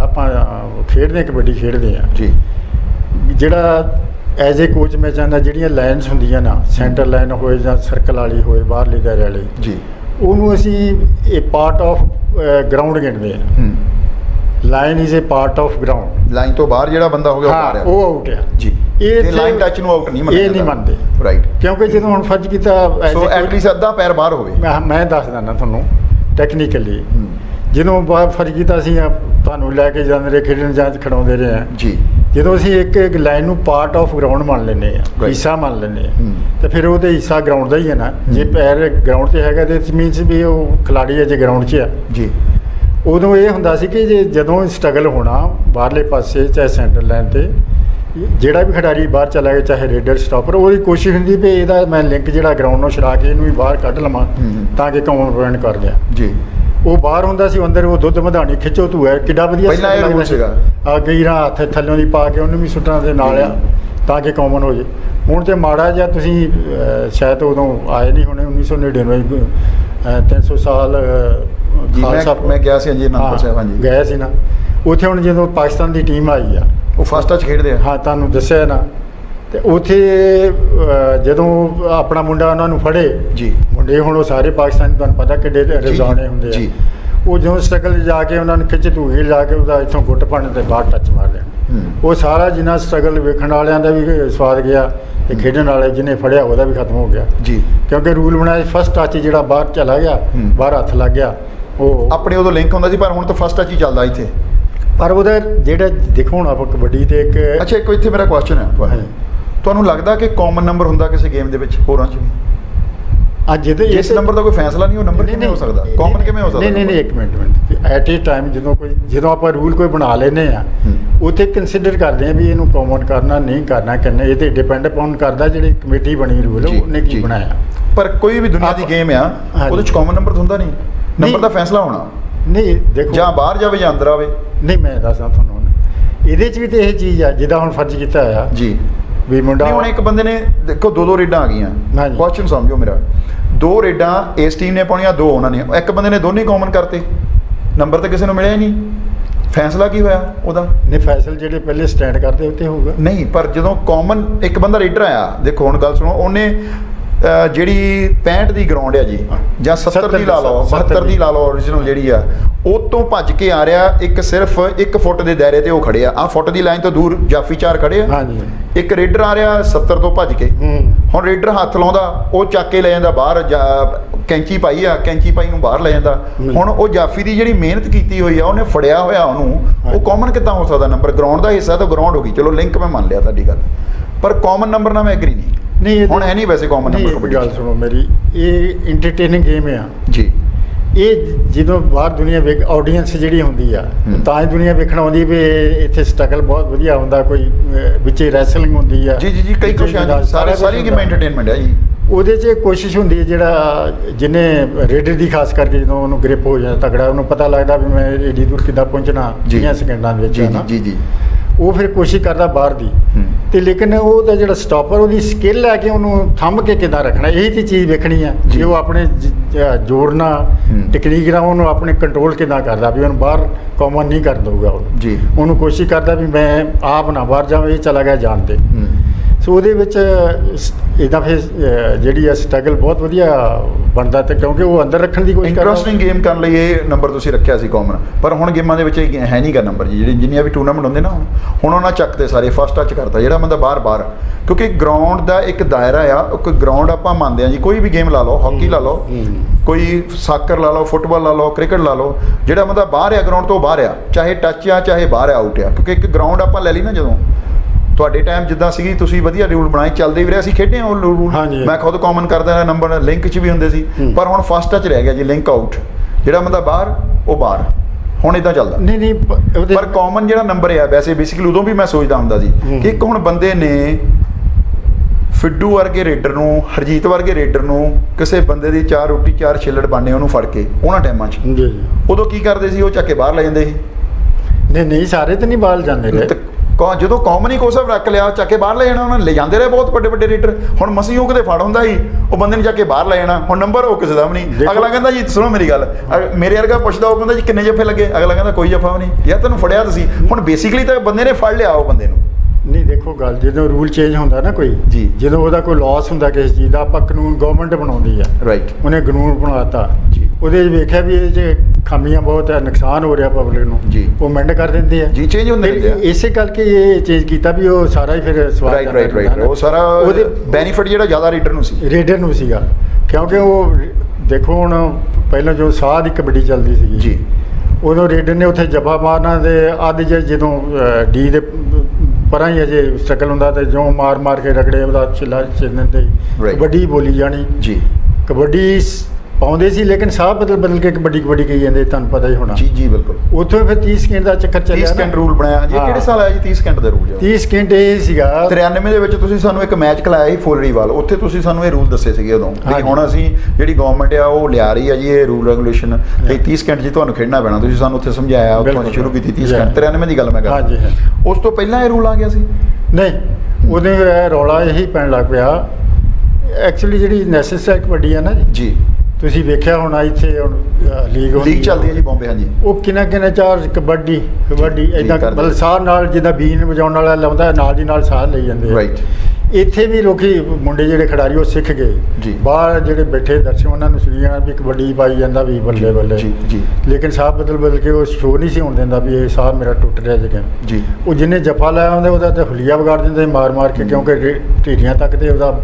B: ਆਪਾਂ ਖੇਡਦੇ ਕਬੱਡੀ ਖੇਡਦੇ ਆ
A: ਜੀ।
B: ਜਿਹੜਾ ਐਜ਼ ਅ ਕੋਚ ਮੈਂ ਚਾਹੁੰਦਾ ਜਿਹੜੀਆਂ ਲਾਈਨਸ ਹੁੰਦੀਆਂ ਨਾ ਸੈਂਟਰ ਲਾਈਨ ਹੋਏ ਜਾਂ ਸਰਕਲ ਵਾਲੀ ਹੋਏ ਬਾਹਰਲੀ ਦਾਇਰੇ ਵਾਲੀ
A: ਜੀ।
B: ਉਹਨੂੰ ਅਸੀਂ ਇਹ ਪਾਰਟ ਆਫ ਗਰਾਊਂਡ ਗਿਣਦੇ ਆ
A: ਹੂੰ।
B: Line is a part of ground
A: line ਤੋਂ ਬਾਹਰ ਜਿਹੜਾ ਬੰਦਾ ਹੋ ਗਿਆ ਉਹ ਬਾਹਰ
B: ਹਾਂ
A: ਹੈ
B: ਉਹ ਆਊਟ ਆ।
A: ਜੀ।
B: ਇਹ
A: ਲਾਈਨ ਟੱਚ ਨੂੰ ਆਊਟ ਨਹੀਂ ਮੰਨਿਆ
B: ਇਹ ਨਹੀਂ ਮੰਨਦੇ।
A: ਰਾਈਟ
B: ਕਿਉਂਕਿ ਜਦੋਂ ਹੁਣ ਫਰਜ਼ ਕੀਤਾ
A: ਸੋ ਐਟਲੀਸਟ ਅੱਧਾ ਪੈਰ ਬਾਹਰ ਹੋਵੇ।
B: ਮੈਂ ਦੱਸ ਦਿੰਦਾ ਤੁਹਾਨੂੰ ਟੈਕਨੀਕਲੀ
A: ਹੂੰ,
B: ਜਦੋਂ ਬਾਹਰ ਫਰਜ਼ ਕੀਤਾ ਅਸੀਂ ਤੁਹਾਨੂੰ ਲੈ ਕੇ ਜਾਂਦੇ ਰਹੇ ਖੇਡਣ ਜਾਂ ਖੜਾਉਂਦੇ ਰਹੇ ਆ।
A: ਜੀ।
B: ਜਦੋਂ ਅਸੀਂ ਇੱਕ ਇੱਕ ਲਾਈਨ ਨੂੰ ਪਾਰਟ ਆਫ ਗਰਾਊਂਡ ਮੰਨ ਲੈਂਦੇ ਆ. ਹਿੱਸਾ ਮੰਨ ਲੈਂਦੇ ਆ
A: ਹੂੰ।
B: ਤੇ ਫਿਰ ਉਹਦੇ ਹਿੱਸਾ ਗਰਾਊਂਡ ਦਾ ਹੀ ਹੈ ਨਾ। ਜੇ ਪੈਰ ਗਰਾਊਂਡ ਤੇ ਹੈਗਾ ਤੇ ਇਟ ਮੀਨਸ ਵੀ ਉਹ ਖਿਲਾੜੀ ਅਜੇ ਗਰਾਊਂਡ 'ਚ ਆ।
A: ਜੀ।
B: ਉਦੋਂ ਇਹ ਹੁੰਦਾ ਸੀ ਕਿ ਜੇ ਜਦੋਂ ਸਟਰਗਲ ਹੋਣਾ ਬਾਹਰਲੇ ਪਾਸੇ ਚਾਹੇ ਸੈਂਟਰ ਲਾਈਨ ਤੇ ਜਿਹੜਾ ਵੀ ਖਿਡਾਰੀ ਬਾਹਰ ਚਲਾ ਗਿਆ ਚਾਹੇ ਰੇਡਰ ਸਟਾਪਰ ਉਹਦੀ ਕੋਸ਼ਿਸ਼ ਹੁੰਦੀ ਵੀ ਇਹਦਾ ਮੈਂ ਲਿੰਕ ਜਿਹੜਾ ਗਰਾਊਂਡ ਨੂੰ ਛੜਾ ਕੇ ਇਹਨੂੰ ਵੀ ਬਾਹਰ ਕੱਢ ਲਵਾਂ। ਤਾਂ ਕਿ ਪੁਆਇੰਟ ਕਰ ਦਿਆਂ
A: ਜੀ।
B: ਉਹ ਬਾਹਰ ਹੁੰਦਾ ਸੀ ਅੰਦਰ ਉਹ ਦੁੱਧ ਵਧਾਣੀ ਖਿੱਚੋ ਤੂੰ ਹੈ ਕਿੱਡਾ ਵਧੀਆ
A: ਪਹਿਲਾਂ ਇਹ rule ਸੀਗਾ।
B: ਆ ਗਈਰਾਂ ਹੱਥ ਥੱਲਿਓਂ ਦੀ ਪਾ ਕੇ ਉਹਨੂੰ ਵੀ ਸੁੱਟਣਾ ਦੇ ਨਾਲ ਆ ਤਾਂ ਕਿ ਕਾਮਨ ਹੋ ਜੇ। ਹੁਣ ਤੇ ਮਾੜਾ ਜਿਹਾ ਤੁਸੀਂ ਸ਼ਾਇਦ ਉਦੋਂ ਆਏ ਨਹੀਂ ਹੋਣੇ 1999 ਅਹ, 300 ਸਾਲ ਖਾਲਸਾ
A: ਮੈਂ ਗਿਆ ਸੀ ਹਾਂਜੀ, ਅਨੰਦਪੁਰ ਸਾਹਿਬ, ਹਾਂਜੀ।
B: ਗਏ ਸੀ ਨਾ। ਉੱਥੇ ਹੁਣ ਜਦੋਂ ਪਾਕਿਸਤਾਨ ਦੀ ਟੀਮ ਆਈ ਆ।
A: ਉਹ ਫਸਟ ਟੱਚ ਖੇਡਦੇ ਆ।
B: ਹਾਂ ਤੁਹਾਨੂੰ ਦੱਸਿਆ ਨਾ। ਤੇ ਉੱਥੇ ਜਦੋਂ ਆਪਣਾ ਮੁੰਡਾ ਉਹਨਾਂ ਨੂੰ ਫੜੇ
A: ਜੀ।
B: ਮੁੰਡੇ ਹੁਣ ਉਹ ਸਾਰੇ ਪਾਕਿਸਤਾਨੀ ਤੁਹਾਨੂੰ ਪਤਾ ਕਿੱਡੇ ਰਜ਼ਾਨੇ ਹੁੰਦੇ ਆ।
A: ਜੀ।
B: ਉਹ ਜਦੋਂ ਸਟਰਗਲ ਜਾ ਕੇ ਉਹਨਾਂ ਨੇ ਖਿੱਚ ਧੂਏ ਜਾ ਕੇ ਉਹਦਾ ਇੱਥੋਂ ਗੁੱਟ ਫੜਨ ਤੇ ਬਾਹਰ ਟੱਚ ਮਾਰ ਲਿਆ। ਉਹ ਸਾਰਾ ਜਿੰਨਾ ਸਟਰਗਲ ਵੇਖਣ ਵਾਲਿਆਂ ਦਾ ਵੀ ਸਵਾਦ ਗਿਆ ਤੇ ਖੇਡਣ ਵਾਲੇ ਜਿਹਨੇ ਫੜਿਆ ਉਹਦਾ ਵੀ ਖਤਮ ਹੋ ਗਿਆ।
A: ਜੀ।
B: ਕਿਉਂਕਿ ਰੂਲ ਬਣਾਇਆ ਫਸਟ ਟੱਚ ਜਿਹੜਾ ਬਾਹਰ ਚਲਾ ਗਿਆ। ਬਾਹਰ ਹੱਥ ਲੱਗ ਗਿਆ।
A: ਆਪਣੇ ਉਦੋਂ ਲਿੰਕ ਹੁੰਦਾ ਸੀ ਪਰ ਹੁਣ ਤਾਂ ਫਸਟ ਟੱਚ ਹੀ ਚੱਲਦਾ ਇੱਥੇ।
B: ਪਰ ਉਹਦਾ ਜਿਹੜਾ ਦੇਖੋ ਹੁਣ ਆਪਾਂ ਕਬੱਡੀ ਤੇ ਇੱਕ
A: ਅੱਛਾ ਇੱਕ ਇੱਥੇ ਮੇਰਾ ਕੁਐਸਚਨ ਹੈ ਤੁਹਾਨੂੰ ਲੱਗਦਾ ਕਿ ਕਾਮਨ ਨੰਬਰ ਹੁੰਦਾ ਕਿਸੇ ਗੇਮ ਦੇ ਵਿੱਚ ਹੋਰਾਂ 'ਚ ਵੀ?
B: ਅੱਜ ਇਹਦੇ
A: ਇਸ ਨੰਬਰ ਦਾ ਕੋਈ ਫੈਸਲਾ ਨਹੀਂ ਉਹ ਨੰਬਰ ਕਿਵੇਂ ਹੋ ਸਕਦਾ? ਕਾਮਨ ਕਿਵੇਂ ਹੋ ਸਕਦਾ
B: ਨਹੀਂ ਨਹੀਂ ਨਹੀਂ ਇੱਕ minute minute. At a time ਜਦੋਂ ਕੋਈ ਜਦੋਂ ਆਪਾਂ ਰੂਲ ਕੋਈ ਬਣਾ ਲੈਨੇ ਆ। ਉੱਥੇ ਕੰਸੀਡਰ ਕਰਦੇ ਆ ਵੀ ਇਹਨੂੰ ਕਾਮਨ ਕਰਨਾ ਨਹੀਂ ਕਰਨਾ ਕਿੰਨੇ ਇਹ ਤੇ ਡਿਪੈਂਡ ਅਪਨ ਕਰਦਾ ਜਿਹੜੀ ਕਮੇਟੀ ਬਣੀ ਰੂਲ ਉਹਨੇ ਕੀ। ਬਣਾਇਆ।
A: ਪਰ ਕੋਈ ਵੀ ਦੁਨੀਆ ਦੀ ਗੇਮ ਆ। ਉਹਦੇ ਚ ਕਾਮਨ ਨੰਬਰ ਹੁੰਦਾ ਨਹੀਂ। ਨੰਬਰ
B: ਨਹੀਂ।
A: ਦਾ ਫੈਸਲਾ ਹੋਣਾ।
B: ਨਹੀਂ ਦੇਖੋ।
A: ਜਾਂ ਬਾਹਰ ਜਾਵੇ ਜਾਂ ਅੰਦਰ ਆਵੇ।
B: ਨਹੀਂ ਮੈਂ ਦੱਸਦਾ ਤੁਹਾਨੂੰ। ਇਹਦੇ ਚ ਵੀ ਤੇ ਇਹ ਚੀਜ਼ ਆ ਜਿਹਦਾ ਹੁਣ ਫਰਜ਼ ਕੀਤਾ ਆ
A: ਜੀ।
B: ਵੀ ਮੁੰਡਾ
A: ਨਹੀਂ ਹੁਣ ਇੱਕ ਬੰਦੇ ਨੇ ਦੇਖੋ ਦੋ ਦੋ ਰੇਡਾਂ ਆ ਗਈਆਂ। ਕੁਐਸਚਨ ਸਮਝੋ ਮੇਰਾ। ਦੋ ਰੇਡਾਂ ਇਸ ਟੀਮ ਨੇ ਪਾਉਣੀਆਂ ਦੋ ਉਹਨਾਂ ਨੇ। ਇੱਕ ਬੰਦੇ ਨੇ ਦੋਨੇ ਕਾਮਨ ਕਰਤੇ। ਨੰਬਰ ਤਾਂ ਕਿਸੇ ਨੂੰ ਮਿਲਿਆ ਹੀ ਨਹੀਂ। ਫੈਸਲਾ ਕੀ ਹੋਇਆ ਉਹਦਾ?
B: ਨੇ ਫੈਸਲ ਜਿਹੜੇ ਪਹਿਲੇ ਸਟੈਂਡ ਕਰਦੇ ਉੱਤੇ ਹੋਊਗਾ।
A: ਨਹੀਂ ਪਰ ਜਦੋਂ ਕਾਮਨ ਇੱਕ ਬੰਦਾ ਰੇਡਰ ਆਇਆ ਦੇਖੋ ਹੁਣ ਗੱਲ ਸੁਣੋ ਉਹਨੇ ਜਿਹੜੀ 65 ਦੀ ਗਰਾਊਂਡ ਆ ਜੀ ਜਾਂ 70 ਦੀ ਲਾ ਲਓ 72 ਦੀ। ਲਾ ਲਓ origignal ਜਿਹੜੀ ਆ ਉਹ ਤੋਂ ਭੱਜ ਕੇ ਆ ਰਿਹਾ ਇੱਕ ਸਿਰਫ 1 ਫੁੱਟ ਦੇ ਦਾਇਰੇ ਤੇ ਉਹ ਖੜੇ ਆ। ਆ ਫੁੱਟ ਦੀ ਲਾਈਨ ਤੋਂ ਦੂਰ ਜਾਫੀ ਚਾਰ ਖੜੇ ਆ।
B: ਹਾਂਜੀ।
A: ਇੱਕ ਰੇਡਰ ਆ ਰਿਹਾ 70 ਤੋਂ ਭੱਜ ਕੇ। ਹੁਣ ਰੇਡਰ ਹੱਥ ਲਾਉਂਦਾ ਉਹ ਚੱਕ ਕੇ ਲੈ ਜਾਂਦਾ ਬਾਹਰ ਕੈਂਚੀ ਪਾਈ ਆ ਕੈਂਚੀ ਪਾਈ ਨੂੰ ਬਾਹਰ ਲੈ ਜਾਂਦਾ। ਹੁਣ ਉਹ ਜਾਫੀ ਦੀ ਜਿਹੜੀ ਮਿਹਨਤ ਕੀਤੀ ਹੋਈ ਆ ਉਹਨੇ ਫੜਿਆ ਹੋਇਆ ਉਹਨੂੰ ਉਹ। ਕਾਮਨ ਕਿੱਦਾਂ ਹੋ ਸਕਦਾ ਨੰਬਰ ਗਰਾਊਂਡ ਦਾ ਹਿੱਸਾ ਤਾਂ ਗਰਾਊਂਡ ਹੋ ਗਈ। ਚਲੋ ਲਿੰਕ ਮੈਂ ਮੰਨ ਲਿਆ ਤੁਹਾਡੀ ਗੱਲ। ਪਰ ਕਾਮਨ ਨੰਬਰ ਨਾਲ ਮੈਂ ਐਗਰੀ ਨਹੀਂ।
B: ਨਹੀਂ
A: ਹੁਣ ਹੈ ਨਹੀਂ ਵੈਸੇ ਕਾਮਨ ਨੰਬਰ ਕਬੱਡੀ
B: ਗੱਲ ਸੁਣੋ ਮੇਰੀ ਇਹ ਇੰਟਰਟੇਨਿੰਗ ਗੇਮ ਆ
A: ਜੀ
B: ਇਹ ਜਦੋਂ ਬਾਹਰ ਦੁਨੀਆ ਵੇਖ ਆਡੀਅנס ਜਿਹੜੀ ਹੁੰਦੀ ਆ। ਤਾਂ ਹੀ ਦੁਨੀਆ ਵੇਖਣ ਆਉਂਦੀ ਵੀ ਇੱਥੇ ਸਟਰਗਲ ਬਹੁਤ ਵਧੀਆ ਹੁੰਦਾ ਕੋਈ ਵਿੱਚੇ ਰੈਸਲਿੰਗ ਹੁੰਦੀ ਆ
A: ਜੀ ਜੀ ਜੀ ਕਈ ਆ ਜੀ ਸਾਰੇ ਸਾਰੀ ਗੇਮ। ਐਂਟਰਟੇਨਮੈਂਟ ਹੈ ਜੀ
B: ਉਹਦੇ 'ਚ ਕੋਸ਼ਿਸ਼ ਹੁੰਦੀ ਹੈ ਜਿਹੜਾ ਜਿਹਨੇ ਰੇਡਰ ਦੀ ਖਾਸ ਕਰਕੇ ਜਦੋਂ ਉਹਨੂੰ ਗ੍ਰਿਪ ਹੋ ਜਾਂਦਾ ਤਗੜਾ ਉਹਨੂੰ ਪਤਾ ਲੱਗਦਾ ਵੀ ਮੈਂ ਏਡੀ ਦੂਰ ਕਿੱਦਾਂ ਪਹੁੰਚਣਾ
A: ਜੀ।
B: 20 ਸਕਿੰਟਾਂ ਦੇ ਵਿੱਚ
A: ਜੀ ਜੀ। ਜੀ
B: ਉਹ ਫਿਰ ਕੋਸ਼ਿਸ਼ ਕਰਦਾ ਬਾਹਰ ਦੀ। ਤੇ ਲੇਕਿਨ ਉਹਦਾ ਜਿਹੜਾ ਸਟਾਪਰ ਉਹਦੀ ਸਕਿੱਲ ਹੈ ਕਿ ਉਹਨੂੰ ਥੰਮ ਕੇ ਕਿੱਦਾਂ ਰੱਖਣਾ ਇਹੀ ਤੇ ਚੀਜ਼ ਵੇਖਣੀ ਆ
A: ਜੀ।
B: ਉਹ ਆਪਣੇ ਜੋੜਨਾ
A: ਹੂੰ।
B: ਟੈਕਨੀਕ ਨਾਲ ਉਹਨੂੰ ਆਪਣੇ ਕੰਟਰੋਲ ਕਿੱਦਾਂ ਕਰਦਾ ਵੀ ਉਹਨੂੰ ਬਾਹਰ ਕਾਮਨ ਨਹੀਂ ਕਰ ਦਊਗਾ ਉਹ
A: ਜੀ
B: ਉਹਨੂੰ ਕੋਸ਼ਿਸ਼ ਕਰਦਾ ਵੀ ਮੈਂ ਆਪ ਨਾ ਬਾਹਰ ਜਾਵਾਂ ਇਹ ਚਲਾ ਗਿਆ ਜਾਣ ਤੇ
A: ਹੂੰ।
B: ਸੋ ਉਹਦੇ ਵਿੱਚ ਇਦਾਂ ਫਿਰ ਜਿਹੜੀ ਆ ਸਟਰਗਲ ਬਹੁਤ ਵਧੀਆ ਬਣਦਾ ਤੇ ਕਿਉਂਕਿ ਉਹ ਅੰਦਰ ਰੱਖਣ ਦੀ ਕੋਸ਼ਿਸ਼ ਕਰਦਾ
A: ਇੰਟਰਸਟਿੰਗ ਗੇਮ ਕਰਨ ਲਈ ਇਹ ਨੰਬਰ ਤੁਸੀਂ ਰੱਖਿਆ ਸੀ ਕਾਮਨ ਪਰ ਹੁਣ ਗੇਮਾਂ ਦੇ ਵਿੱਚ ਇਹ ਹੈ ਨਹੀਂਗਾ ਨੰਬਰ ਜੀ ਜਿਹੜੇ ਜਿੰਨੀਆਂ ਵੀ ਟੂਰਨਾਮੈਂਟ ਹੁੰਦੇ ਨਾ ਹੁਣ ਹੁਣ ਉਹਨਾਂ ਚੱਕਦੇ ਸਾਰੇ ਫਸਟ ਟੱਚ ਕਰਤਾ ਜਿਹੜਾ ਬੰਦਾ ਬਾਹਰ ਬਾਹਰ ਕਿਉਂਕਿ ਗਰਾਊਂਡ ਦਾ ਇੱਕ ਦਾਇਰਾ ਆ ਇੱਕ ਗਰਾਊਂਡ ਆਪਾਂ ਮੰਨਦੇ ਆ ਜੀ ਕੋਈ ਵੀ ਗੇਮ ਲਾ ਲਓ ਹਾਕੀ ਲਾ ਲਓ। ਕੋਈ ਸਾਕਰ ਲਾ ਲਓ ਫੁੱਟਬਾਲ ਲਾ ਲਓ ਕ੍ਰਿਕਟ ਲਾ ਲਓ ਜਿਹੜਾ ਬੰਦਾ ਬਾਹਰ ਆ ਗਰਾਊਂਡ ਤੋਂ ਬਾਹਰ ਆ ਚਾਹੇ ਟੱਚ ਆ ਚਾਹੇ ਬਾਹਰ ਆ ਆਊਟ ਆ ਕਿਉਂਕਿ ਇੱਕ ਗਰਾਊਂਡ ਆਪਾਂ ਲੈ ਲਈ ਨਾ ਜਦੋਂ ਤੁਹਾਡੇ ਟਾਈਮ ਜਿੱਦਾਂ ਸੀਗੀ ਤੁਸੀਂ ਵਧੀਆ ਰੂਲ ਬਣਾਏ ਚੱਲਦੇ ਵੀ ਰਹੇ ਅਸੀਂ ਖੇਡੇ ਉਹ ਰੂਲ। ਮੈਂ ਖੁਦ ਕਾਮਨ ਕਰਦਾ ਨੰਬਰ ਲਿੰਕ 'ਚ ਵੀ ਹੁੰਦੇ ਸੀ। ਪਰ ਹੁਣ ਫਸਟ ਟੱਚ ਰਹਿ ਗਿਆ ਜੀ ਲਿੰਕ ਆਊਟ ਜਿਹੜਾ ਬੰਦਾ ਬਾਹਰ ਉਹ ਬਾਹਰ ਹੁਣ ਇਦਾਂ ਚੱਲਦਾ।
B: ਨਹੀਂ ਨਹੀਂ
A: ਪਰ ਕਾਮਨ ਜਿਹੜਾ ਨੰਬਰ ਆ ਵੈਸੇ ਬੇਸਿਕਲੀ ਉਦੋਂ ਵੀ ਮੈਂ ਸੋਚਦਾ ਹੁੰਦਾ ਸੀ। ਕਿ ਇੱਕ ਹੁਣ ਬੰਦੇ ਨੇ ਫਿੱਡੂ ਵਰਗੇ ਰੇਡਰ ਨੂੰ ਹਰਜੀਤ ਵਰਗੇ ਰੇਡਰ ਨੂੰ ਕਿਸੇ ਬੰਦੇ ਦੀ ਚਾਰ ਰੋਟੀ ਚਾਰ ਛਿੱਲੜ ਬਾਣੇ ਉਹਨੂੰ ਫੜ ਕੇ ਉਹਨਾਂ ਟਾਈਮਾਂ 'ਚ।
B: ਜੀ। ਜੀ
A: ਉਦੋਂ ਕੀ ਕਰਦੇ ਸੀ? ਉਹ ਚੱਕ ਕੇ ਬਾਹਰ ਲੈ ਜਾਂਦੇ ਸੀ।
B: ਨਹੀਂ ਨਹੀਂ ਸਾਰੇ ਤਾਂ ਨਹੀਂ ਬਾਲ ਜਾਂਦੇ ਰਹੇ।
A: ਕੌ- ਜਦੋਂ ਕਾਮਨ ਹੀ ਕੋਸਾ ਰੱਖ ਲਿਆ ਚੱਕ ਕੇ ਬਾਹਰ ਲੈ ਜਾਣਾ ਉਹਨਾਂ ਲੈ ਜਾਂਦੇ ਰਹੇ ਬਹੁਤ ਵੱਡੇ ਵੱਡੇ ਰੇਡਰ। ਹੁਣ ਮਸੀਂ ਉਹ ਕਿਤੇ ਫੜ ਹੁੰਦਾ ਸੀ ਉਹ ਬੰਦੇ ਨੇ ਚੱਕ ਕੇ ਬਾਹਰ ਲੈ ਜਾਣਾ। ਹੁਣ ਨੰਬਰ ਉਹ ਕਿਸੇ ਦਾ ਵੀ ਨਹੀਂ। ਅਗਲਾ ਕਹਿੰਦਾ ਜੀ ਸੁਣੋ ਮੇਰੀ ਗੱਲ। ਮੇਰੇ ਵਰਗਾ ਪੁੱਛਦਾ ਉਹ ਕਹਿੰਦਾ ਜੀ ਕਿੰਨੇ ਜੱਫੇ ਲੱਗੇ? ਅਗਲਾ ਕਹਿੰਦਾ ਕੋਈ ਜੱਫਾ ਵੀ ਨਹੀਂ। ਯਾਰ ਤੈਨੂੰ ਫੜਿਆ ਤੁਸੀਂ। ਹੁਣ ਬੇਸਿਕਲੀ ਤਾਂ ਬੰਦੇ ਨੇ ਫੜ ਲਿਆ ਉਹ ਬੰਦੇ ਨੂੰ।
B: ਨਹੀਂ ਦੇਖੋ ਗੱਲ ਜਦੋਂ ਰੂਲ ਚੇਂਜ ਹੁੰਦਾ ਨਾ ਕੋਈ
A: ਜੀ।
B: ਜਦੋਂ ਉਹਦਾ ਕੋਈ ਲਾਸ ਹੁੰਦਾ ਕਿਸੇ ਚੀਜ਼ ਦਾ ਆਪਾਂ ਕਾਨੂੰਨ ਗਵਰਨਮੈਂਟ ਬਣਾਉਂਦੀ ਆ।
A: ਰਾਈਟ
B: ਉਹਨੇ ਕਾਨੂੰਨ ਬਣਾਤਾ।
A: ਜੀ।
B: ਉਹਦੇ 'ਚ ਵੇਖਿਆ ਵੀ ਇਹ 'ਚ ਖਾਮੀਆਂ ਬਹੁਤ ਹੈ ਨੁਕਸਾਨ ਹੋ ਰਿਹਾ ਪਬਲਿਕ ਨੂੰ।
A: ਜੀ।
B: ਉਹ ਮੈਂਡ ਕਰ ਦਿੰਦੇ ਆ।
A: ਜੀ ਚੇਂਜ ਹੁੰਦੇ ਰਹਿੰਦੇ ਆ।
B: ਇਸੇ ਕਰਕੇ ਇਹ ਚੇਂਜ ਕੀਤਾ ਵੀ ਉਹ ਸਾਰਾ ਹੀ ਫਿਰ ਸਵਾਲ
A: ਰਾਈਟ ਰਾਈਟ ਰਾਈਟ ਉਹ ਸਾਰਾ
B: ਉਹਦੇ
A: ਬੈਨੀਫਿਟ ਜਿਹੜਾ ਜ਼ਿਆਦਾ ਰੇਡਰ ਨੂੰ ਸੀ।
B: ਰੇਡਰ ਨੂੰ ਸੀਗਾ। ਕਿਉਂਕਿ ਉਹ ਦੇਖੋ ਹੁਣ ਪਹਿਲਾਂ ਜੋ ਸਾਹ ਦੀ ਕਬੱਡੀ ਚੱਲਦੀ ਸੀਗੀ।
A: ਜੀ।
B: ਉਦੋਂ ਰੇਡਰ ਨੇ ਉੱਥੇ ਜੱਫਾ ਮਾਰਨਾ ਤੇ ਅੱਧ ਜੇ ਜਦੋਂ ਡੀ ਦੇ ਪਰਾਂ ਹੀ ਅਜੇ ਸਟਰਗਲ ਹੁੰਦਾ ਤੇ ਜੋ ਮਾਰ ਮਾਰ ਕੇ ਰਗੜੇ ਉਹਦਾ ਛਿੱਲਾ ਛਿੰਦਨ ਤੇ. ਕਬੱਡੀ ਬੋਲੀ ਜਾਣੀ।
A: ਜੀ।
B: ਕਬੱਡੀ ਸ- ਪਾਉਂਦੇ ਸੀ ਲੇਕਿਨ ਸਾਹ ਬਦਲ ਬਦਲ ਕੇ ਕਬੱਡੀ ਕਬੱਡੀ ਕਹੀ ਜਾਂਦੇ ਤੁਹਾਨੂੰ ਪਤਾ ਹੀ ਹੋਣਾ।
A: ਜੀ ਜੀ ਬਿਲਕੁਲ।
B: ਉੱਥੋਂ ਫਿਰ 30 ਸਕਿੰਟ ਦਾ ਚੱਕਰ
A: 30
B: ਚੱਲਿਆ
A: ਸਕਿੰਟ ਰੂਲ ਬਣਾਇਆ। ਜੀ। ਕਿਹੜੇ ਸਾਲ ਆਇਆ ਜੀ 30 ਸਕਿੰਟ ਦਾ ਰੂਲ ਜਿਹੜਾ
B: 30 ਸਕਿੰਟ ਇਹ ਸੀਗਾ।
A: 93 ਦੇ ਵਿੱਚ ਤੁਸੀਂ ਸਾਨੂੰ ਇੱਕ ਮੈਚ ਖਿਲਾਇਆ ਸੀ ਫੁੱਲਰੀਵਾਲ ਉੱਥੇ ਤੁਸੀਂ ਸਾਨੂੰ ਇਹ ਰੂਲ ਦੱਸੇ ਸੀਗੇ ਉਦੋਂ। ਵੀ
B: ਹਾਂਜੀ।
A: ਹੁਣ ਅਸੀਂ ਜਿਹੜੀ ਗਵਰਨਮੈਂਟ ਆ ਉਹ ਲਿਆ ਰਹੀ ਆ ਜੀ ਇਹ ਰੂਲ ਰੈਗੂਲੇਸ਼ਨ ਤੇ 30 ਸਕਿੰਟ ਜੀ ਤੁਹਾਨੂੰ ਖੇਡਣਾ ਪੈਣਾ। ਤੁਸੀਂ ਸਾਨੂੰ ਉੱਥੇ ਸਮਝਾਇਆ ਉੱਥੋਂ। ਸ਼ੁਰੂ ਕੀਤੀ 30
B: Yeah.
A: ਸਕਿੰਟ 93 ਦੀ ਗੱਲ ਮੈਂ ਕਰ
B: ਹਾਂਜੀ
A: ਉਸ ਤੋਂ ਪਹਿਲਾਂ ਇਹ ਰੂਲ ਆ ਗਿਆ ਸੀ?
B: ਨਹੀਂ ਉਹਦੇ ਰੌਲਾ ਇਹੀ ਪੈਣ ਲੱਗ ਪਿਆ। ਐਕਚੁਅਲੀ ਜਿਹੜੀ ਨੈਸੈਸਰੀ ਕਬੱਡੀ ਆ ਨਾ ਜੀ
A: ਜੀ।
B: ਤੁਸੀਂ ਵੇਖਿਆ ਹੋਣਾ ਇੱਥੇ ਹੁਣ ਲੀਗ ਹੁੰਦੀ
A: ਲੀਗ ਚੱਲਦੀ ਹੈ ਜੀ ਬੰਬੇ ਹਾਂਜੀ।
B: ਉਹ ਕਿੰਨਾ ਕਿੰਨਾ ਚਾਰ ਕਬੱਡੀ ਕਬੱਡੀ
A: ਕਰਦੇ।
B: ਮਤਲਬ ਸਾਹ ਨਾਲ ਜਿੱਦਾਂ ਬੀਨ ਵਜਾਉਣ ਵਾਲਾ ਲਾਉਂਦਾ ਨਾਲ ਦੀ ਨਾਲ ਸਾਹ ਲਈ ਜਾਂਦੇ।
A: ਰਾਈਟ
B: ਇੱਥੇ ਵੀ ਲੋਕੀ ਮੁੰਡੇ ਜਿਹੜੇ ਖਿਡਾਰੀ ਉਹ ਸਿੱਖ ਗਏ। ਬਾਹਰ ਜਿਹੜੇ ਬੈਠੇ ਦਰਸ਼ਕ ਉਹਨਾਂ ਨੂੰ ਸੁਣੀ ਜਾਣਾ ਵੀ ਕਬੱਡੀ ਪਾਈ ਜਾਂਦਾ ਵੀ ਬੱਲੇ ਬੱਲੇ।
A: ਜੀ ਜੀ।
B: ਲੇਕਿਨ ਸਾਹ ਬਦਲ ਬਦਲ ਕੇ ਉਹ ਸ਼ੋਰ ਨਹੀਂ ਸੀ ਹੋਣ ਦਿੰਦਾ ਵੀ ਇਹ ਸਾਹ ਮੇਰਾ ਟੁੱਟ ਰਿਹਾ ਜਗ੍ਹਾ
A: ਜੀ।
B: ਉਹ ਜਿੰਨੇ ਜਫਾ ਲਾਇਆ ਹੁੰਦਾ ਉਹਦਾ ਤੇ ਹੁਲੀਆ ਵਿਗਾੜ ਦਿੰਦੇ ਮਾਰ ਮਾਰ ਕੇ ਕਿਉਂਕਿ ਢੇਰੀਆਂ ਤੱਕ ਤੇ ਉਹਦਾ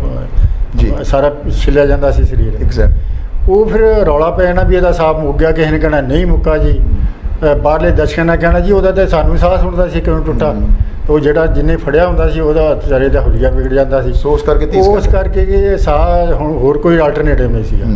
A: ਜੀ।
B: ਸਾਰਾ ਛਿਲਿਆ ਜਾਂਦਾ ਸੀ ਸਰੀਰ।
A: ਐਗਜ਼ੈਕਟ
B: ਉਹ ਫਿਰ ਰੌਲਾ ਪੈ ਜਾਣਾ ਵੀ ਇਹਦਾ ਸਾਹ ਮੁੱਕ ਗਿਆ ਕਿਸੇ ਨੇ ਕਹਿਣਾ ਨਹੀਂ ਮੁੱਕਾ ਜੀ। ਬਾਹਰਲੇ ਦਰਸ਼ਕਾਂ ਨੇ ਕਹਿਣਾ ਜੀ ਉਹਦਾ ਤੇ ਸਾਨੂੰ ਸਾਹ ਸੁਣਦਾ ਸੀ ਕਿਉਂ ਟੁੱਟਾ? ਉਹ ਜਿਹੜਾ ਜਿੰਨੇ ਫੜਿਆ ਹੁੰਦਾ ਸੀ ਉਹਦਾ ਵਿਚਾਰੇ ਦਾ ਹੁਲੀਆ ਵਿਗੜ ਜਾਂਦਾ ਸੀ।
A: ਸੋ ਉਸ ਕਰਕੇ 30
B: ਉਸ ਕਰਕੇ। ਕਿ ਇਹ ਸਾਹ ਹੁਣ ਹੋਰ ਕੋਈ ਆਲਟਰਨੇਟਿਵ ਨਹੀਂ ਸੀਗਾ।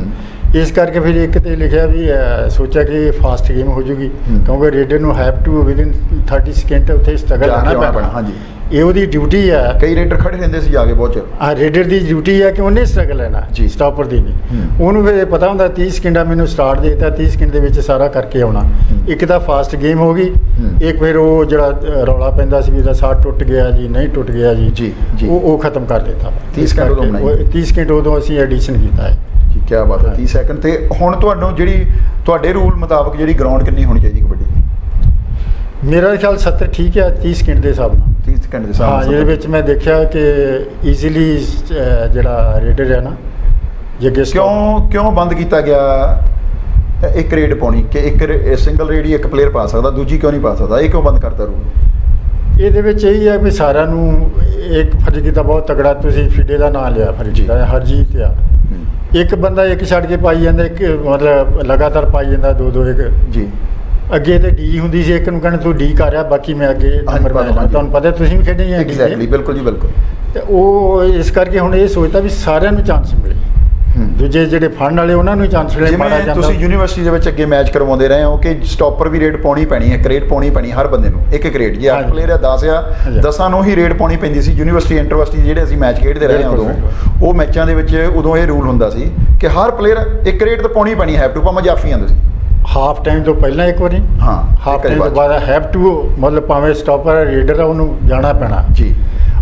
B: ਇਸ ਕਰਕੇ ਫਿਰ ਇੱਕ ਤੇ ਲਿਖਿਆ ਵੀ ਸੋਚਿਆ ਕਿ ਫਾਸਟ ਗੇਮ ਹੋ ਜੂਗੀ। ਕਿਉਂਕਿ ਰੇਡਰ ਨੂੰ ਹੈਵ ਟੂ ਵਿਦਿਨ 30 ਸਕਿੰਟ ਉੱਥੇ ਸਟਰਗਲ
A: ਆਉਣਾ
B: ਪੈਣਾ
A: ਹਾਂਜੀ।
B: ਇਹ ਉਹਦੀ ਡਿਊਟੀ ਹੈ
A: ਕਈ ਰੇਡਰ ਖੜੇ ਰਹਿੰਦੇ ਸੀ ਜਾ ਕੇ ਬਹੁਤ ਚਿਰ
B: ਆ ਰੇਡਰ ਦੀ ਡਿਊਟੀ ਹੈ ਕਿ ਉਹਨੇ ਸਟਰਗਲ ਲੈਣਾ। ਸਟਾਪਰ ਦੀ ਨਹੀਂ। ਉਹਨੂੰ ਫਿਰ ਪਤਾ ਹੁੰਦਾ 30 ਸਕਿੰਟਾਂ ਮੈਨੂੰ ਸਟਾਰਟ ਦੇਤਾ 30 ਸਕਿੰਟ ਦੇ ਵਿੱਚ ਸਾਰਾ ਕਰਕੇ ਆਉਣਾ। ਇੱਕ ਤਾਂ ਫਾਸਟ ਗੇਮ ਹੋ ਗਈ। ਇੱਕ ਫਿਰ ਉਹ ਜਿਹੜਾ ਰੌਲਾ ਪੈਂਦਾ ਸੀ ਵੀ ਇਹਦਾ ਸਾਹ ਟੁੱਟ ਗਿਆ ਜੀ ਨਹੀਂ ਟੁੱਟ ਗਿਆ ਜੀ। ਉਹ ਉਹ ਖਤਮ ਕਰ ਦਿੱਤਾ
A: 30 ਸਕਿੰਟ ਉਦੋਂ ਬਣਾਈ।
B: 30 ਸਕਿੰਟ ਉਦੋਂ ਅਸੀਂ ਐਡੀਸ਼ਨ ਕੀਤਾ ਹੈ
A: ਕੀ ਬਾਤ ਹੈ 30 ਸੈਕਿੰਡ ਤੇ ਹੁਣ ਤੁਹਾਨੂੰ ਜਿਹੜੀ ਤੁਹਾਡੇ ਰੂਲ ਮੁਤਾਬਕ ਜਿਹੜੀ ਗਰਾਊਂਡ ਕਿੰਨੀ ਹੋਣੀ ਚਾਹੀਦੀ ਕਬੱਡੀ? ਦੀ
B: ਮੇਰਾ ਖਿਆਲ 70 ਠੀਕ ਹੈ 30 ਸਕਿੰਟ ਦੇ ਹਿਸਾਬ ਨਾਲ।
A: 30 ਸੈਕਿੰਡ ਦੇ ਹਿਸਾਬ
B: ਹਾਂ
A: ਨਾਲ
B: ਇਹਦੇ ਵਿੱਚ ਮੈਂ ਦੇਖਿਆ ਕਿ ਈਜ਼ੀਲੀ ਜਿਹੜਾ ਰੇਡਰ ਹੈ ਨਾ ਜੇ
A: ਕਿਉਂ ਕਿਉਂ ਬੰਦ ਕੀਤਾ ਗਿਆ? ਇੱਕ ਰੇਡ ਪਾਉਣੀ ਕਿ ਇੱਕ ਸਿੰਗਲ ਰੇਡ ਹੀ ਇੱਕ ਪਲੇਅਰ ਪਾ ਸਕਦਾ ਦੂਜੀ ਕਿਉਂ ਨਹੀਂ ਪਾ ਸਕਦਾ? ਇਹ ਕਿਉਂ ਬੰਦ ਕਰਤਾ ਰੂਲ
B: ਇਹਦੇ ਵਿੱਚ ਇਹ ਹੈ ਵੀ ਸਾਰਿਆਂ ਨੂੰ ਇੱਕ ਫਰਜ਼ ਕੀਤਾ ਬਹੁਤ ਤਗੜਾ ਤੁਸੀਂ ਫਿਡੇ ਦਾ ਨਾਮ ਲਿਆ ਫਰਜ਼। ਕੀਤਾ ਹਰਜੀਤ ਆ। ਇੱਕ ਬੰਦਾ ਇੱਕ ਛੱਡ ਕੇ ਪਾਈ ਜਾਂਦਾ ਇੱਕ ਮਤਲਬ ਲਗਾਤਾਰ ਪਾਈ ਜਾਂਦਾ ਦੋ ਦੋ ਇੱਕ।
A: ਜੀ।
B: ਅੱਗੇ ਤੇ ਡੀ ਹੁੰਦੀ ਸੀ ਇੱਕ ਨੂੰ ਕਹਿੰਦੇ ਤੂੰ ਡੀ ਕਰ ਰਿਹਾ ਬਾਕੀ ਮੈਂ ਅੱਗੇ ਨੰਬਰ ਮੈਂ ਤੁਹਾਨੂੰ ਪਤਾ ਤੁਸੀਂ ਵੀ ਖੇਡੇ ਹੀ।
A: ਐਗਜ਼ੈਕਟਲੀ ਬਿਲਕੁਲ ਜੀ ਬਿਲਕੁਲ।
B: ਤੇ ਉਹ ਇਸ ਕਰਕੇ ਹੁਣ ਇਹ ਸੋਚਦਾ ਵੀ ਸਾਰਿਆਂ ਨੂੰ ਚਾਂਸ ਮਿਲੇ। ਦੂਜੇ ਜਿਹੜੇ ਫੰਡ ਵਾਲੇ ਉਹਨਾਂ ਨੂੰ ਚਾਂਸ ਮਾੜਾ
A: ਜਿਵੇਂ
B: ਜਾਂਦਾ।
A: ਤੁਸੀਂ ਯੂਨੀਵਰਸਿਟੀ ਦੇ ਵਿੱਚ ਅੱਗੇ ਮੈਚ ਕਰਵਾਉਂਦੇ ਰਹੇ ਹੋ ਕਿ ਸਟਾਪਰ ਵੀ ਰੇਡ ਪਾਉਣੀ ਪੈਣੀ ਹੈ ਕਰੇਟ ਪਾਉਣੀ ਪੈਣੀ ਹਰ ਬੰਦੇ ਨੂੰ ਇੱਕ ਇੱਕ ਰੇਡ ਜੇ 8
B: ਹਾਂਜੀ।
A: ਪਲੇਅਰ ਹੈ 10 ਆ
B: ਹਾਂਜੀ।
A: 10 ਨੂੰ ਹੀ ਰੇਡ ਪਾਉਣੀ ਪੈਂਦੀ ਸੀ ਯੂਨੀਵਰਸਿਟੀ ਇੰਟਰਵਰਸਿਟੀ ਜਿਹੜੇ ਅਸੀਂ ਮੈਚ ਖੇਡਦੇ ਰਹੇ ਹਾਂ ਉਦੋਂ ਉਹ ਮੈਚਾਂ ਦੇ ਵਿੱਚ ਉਦੋਂ ਇਹ ਰੂਲ ਹੁੰਦਾ ਸੀ ਕਿ ਹਰ ਪਲੇਅਰ ਇੱਕ ਰੇਡ ਤਾਂ ਪਾਉਣੀ ਪੈਣੀ ਹੈ ਟੂ ਭਾਵੇਂ ਜਾਫੀਆਂ ਤੁਸੀਂ
B: ਹਾਫ ਟਾਈਮ ਤੋਂ ਪਹਿਲਾਂ ਇੱਕ ਵਾਰੀ।
A: ਹਾਂ
B: ਹਾਫ ਟਾਈਮ ਤੋਂ ਬਾਅਦ। ਹੈਵ ਟੂ ਮਤਲਬ ਭਾਵੇਂ ਸਟਾਪਰ ਰੇਡਰ ਆ ਉਹਨੂੰ ਜਾਣਾ ਪੈਣਾ।
A: ਜੀ।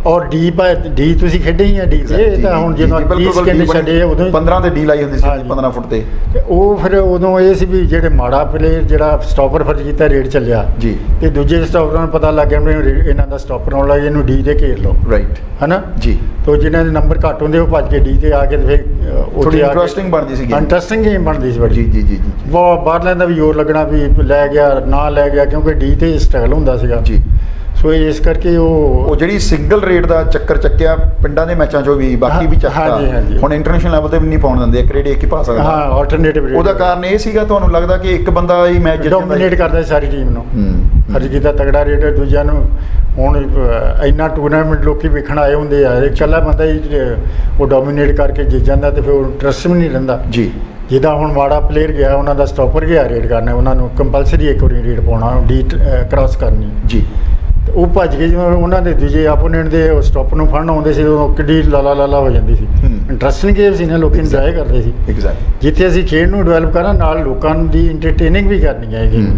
B: ਔਰ ਡੀ ਪਾ ਡੀ ਤੁਸੀਂ ਖੇਡੇ ਹੀ ਆ ਡੀ ਇਹ ਤਾਂ ਹੁਣ ਜਦੋਂ 30 ਸਕਿੰਟ ਛੱਡੇ ਉਦੋਂ ਹੀ
A: 15 ਤੇ ਡੀ ਲਾਈ ਹੁੰਦੀ ਸੀ
B: ਹਾਂਜੀ।
A: 15 ਫੁੱਟ ਤੇ।
B: ਉਹ ਫਿਰ ਉਦੋਂ ਇਹ ਸੀ ਵੀ ਜਿਹੜੇ ਮਾੜਾ ਪਲੇਅਰ ਜਿਹੜਾ ਸਟਾਪਰ ਫਰਜ਼ ਕੀਤਾ ਰੇਡ ਚੱਲਿਆ।
A: ਜੀ।
B: ਤੇ ਦੂਜੇ ਸਟਾਪਰਾਂ ਨੂੰ ਪਤਾ ਲੱਗ ਗਿਆ ਵੀ ਇਹਨਾਂ ਦਾ ਸਟਾਪਰ ਆਉਣ ਲੱਗ ਇਹਨੂੰ ਡੀ ਤੇ ਘੇਰ ਲਓ।
A: ਰਾਈਟ
B: ਹਨਾ?
A: ਜੀ।
B: ਤੋ ਜਿਨ੍ਹਾਂ ਦੇ ਨੰਬਰ ਘੱਟ ਹੁੰਦੇ ਉਹ ਭੱਜ ਕੇ ਡੀ ਤੇ ਆ ਕੇ ਫਿਰ
A: ਥੋੜੀ ਇੰਟਰਸਟਿੰਗ ਬਣਦੀ ਸੀ game।
B: ਇੰਟਰਸਟਿੰਗ ਗੇਮ ਬਣਦੀ ਸੀ
A: ਜੀ ਜੀ ਜੀ ਜੀ
B: ਬਹੁਤ ਬਾਹਰਲਿਆਂ ਦਾ ਵੀ ਜ਼ੋਰ ਲੱਗਣਾ ਵੀ ਲੈ ਗਿਆ ਨਾ ਲੈ ਗਿਆ ਕਿਉਂਕਿ ਡੀ ਤੇ ਸਟਰਗਲ ਹੁੰਦਾ ਸੀਗਾ।
A: ਜੀ।
B: ਸੋ ਇਸ ਕਰਕੇ ਉਹ
A: ਉਹ ਜਿਹੜੀ ਸਿੰਗਲ ਰੇਟ ਦਾ ਚੱਕਰ ਚੱਕਿਆ ਪਿੰਡਾਂ ਦੇ ਮੈਚਾਂ 'ਚੋਂ ਵੀ ਬਾਕੀ ਵੀ
B: ਹਾਂ,
A: ਚੱਕਦਾ। ਹੁਣ ਇੰਟਰਨੈਸ਼ਨਲ ਲੈਵਲ ਤੇ ਵੀ ਨਹੀਂ ਪਾਉਣ ਦਿੰਦੇ ਇੱਕ ਰੇਟ ਇੱਕ ਹੀ ਪਾ ਸਕਦਾ।
B: ਹਾਂ ਆਲਟਰਨੇਟਿਵ
A: ਉਹਦਾ ਕਾਰਨ ਇਹ ਸੀਗਾ ਤੁਹਾਨੂੰ ਲੱਗਦਾ ਕਿ ਇੱਕ ਬੰਦਾ ਹੀ ਮੈਚ ਜਿੱਤਦਾ
B: ਡੋਮੀਨੇਟ ਕਰਦਾ ਸਾਰੀ ਟੀਮ ਨੂੰ।
A: ਹੂੰ।
B: ਹਰਜੀ ਦਾ ਤਗੜਾ ਰੇਡਰ ਦੂਜਿਆਂ ਨੂੰ ਹੁਣ ਇੰਨਾ ਟੂਰਨਾਮੈਂਟ ਲੋਕੀ ਵੇਖਣ ਆਏ ਹੁੰਦੇ ਆ ਇਕੱਲਾ ਬੰਦਾ ਹੀ ਉਹ ਡੋਮੀਨੇਟ ਕਰਕੇ ਜਿੱਤ ਜਾਂਦਾ ਤੇ ਫਿਰ ਉਹ ਇੰਟਰਸਟ ਵੀ ਨਹੀਂ ਰਹਿੰਦਾ।
A: ਜੀ।
B: ਜਿੱਦਾਂ ਹੁਣ ਮਾੜਾ ਪਲੇਅਰ ਗਿਆ ਉਹਨਾਂ ਦਾ ਸਟਾਪਰ ਗਿਆ ਰੇਡ ਕਰਨਾ ਉਹਨਾਂ ਨੂੰ ਕੰਪਲਸਰੀ ਇੱਕ ਵਾਰੀ ਰੇਡ ਪਾਉਣਾ ਡੀ ਕ੍ਰਾਸ ਕਰਨੀ।
A: ਜੀ।
B: ਉਹ ਭੱਜ ਕੇ ਜਿਵੇਂ ਉਹਨਾਂ ਦੇ ਦੂਜੇ ਆਪੋਨੈਂਟ ਦੇ ਉਹ ਸਟਾਪ ਨੂੰ ਫੜਨ ਆਉਂਦੇ ਸੀ ਉਦੋਂ ਕਿੱਡੀ ਲਾਲਾ ਲਾਲਾ ਹੋ ਜਾਂਦੀ ਸੀ। ਇੰਟਰਸਟਿੰਗ ਗੇਮ ਸੀ ਨਾ ਲੋਕੀ ਇੰਜੋਏ ਕਰਦੇ ਸੀ। ਜਿੱਥੇ ਅਸੀਂ ਖੇਡ ਨੂੰ ਡਿਵੈਲਪ ਕਰਾਂ ਨਾਲ ਲੋਕਾਂ ਦੀ ਇੰਟਰਟੇਨਿੰਗ ਵੀ ਕਰਨੀ ਹੈ ਗੇਮ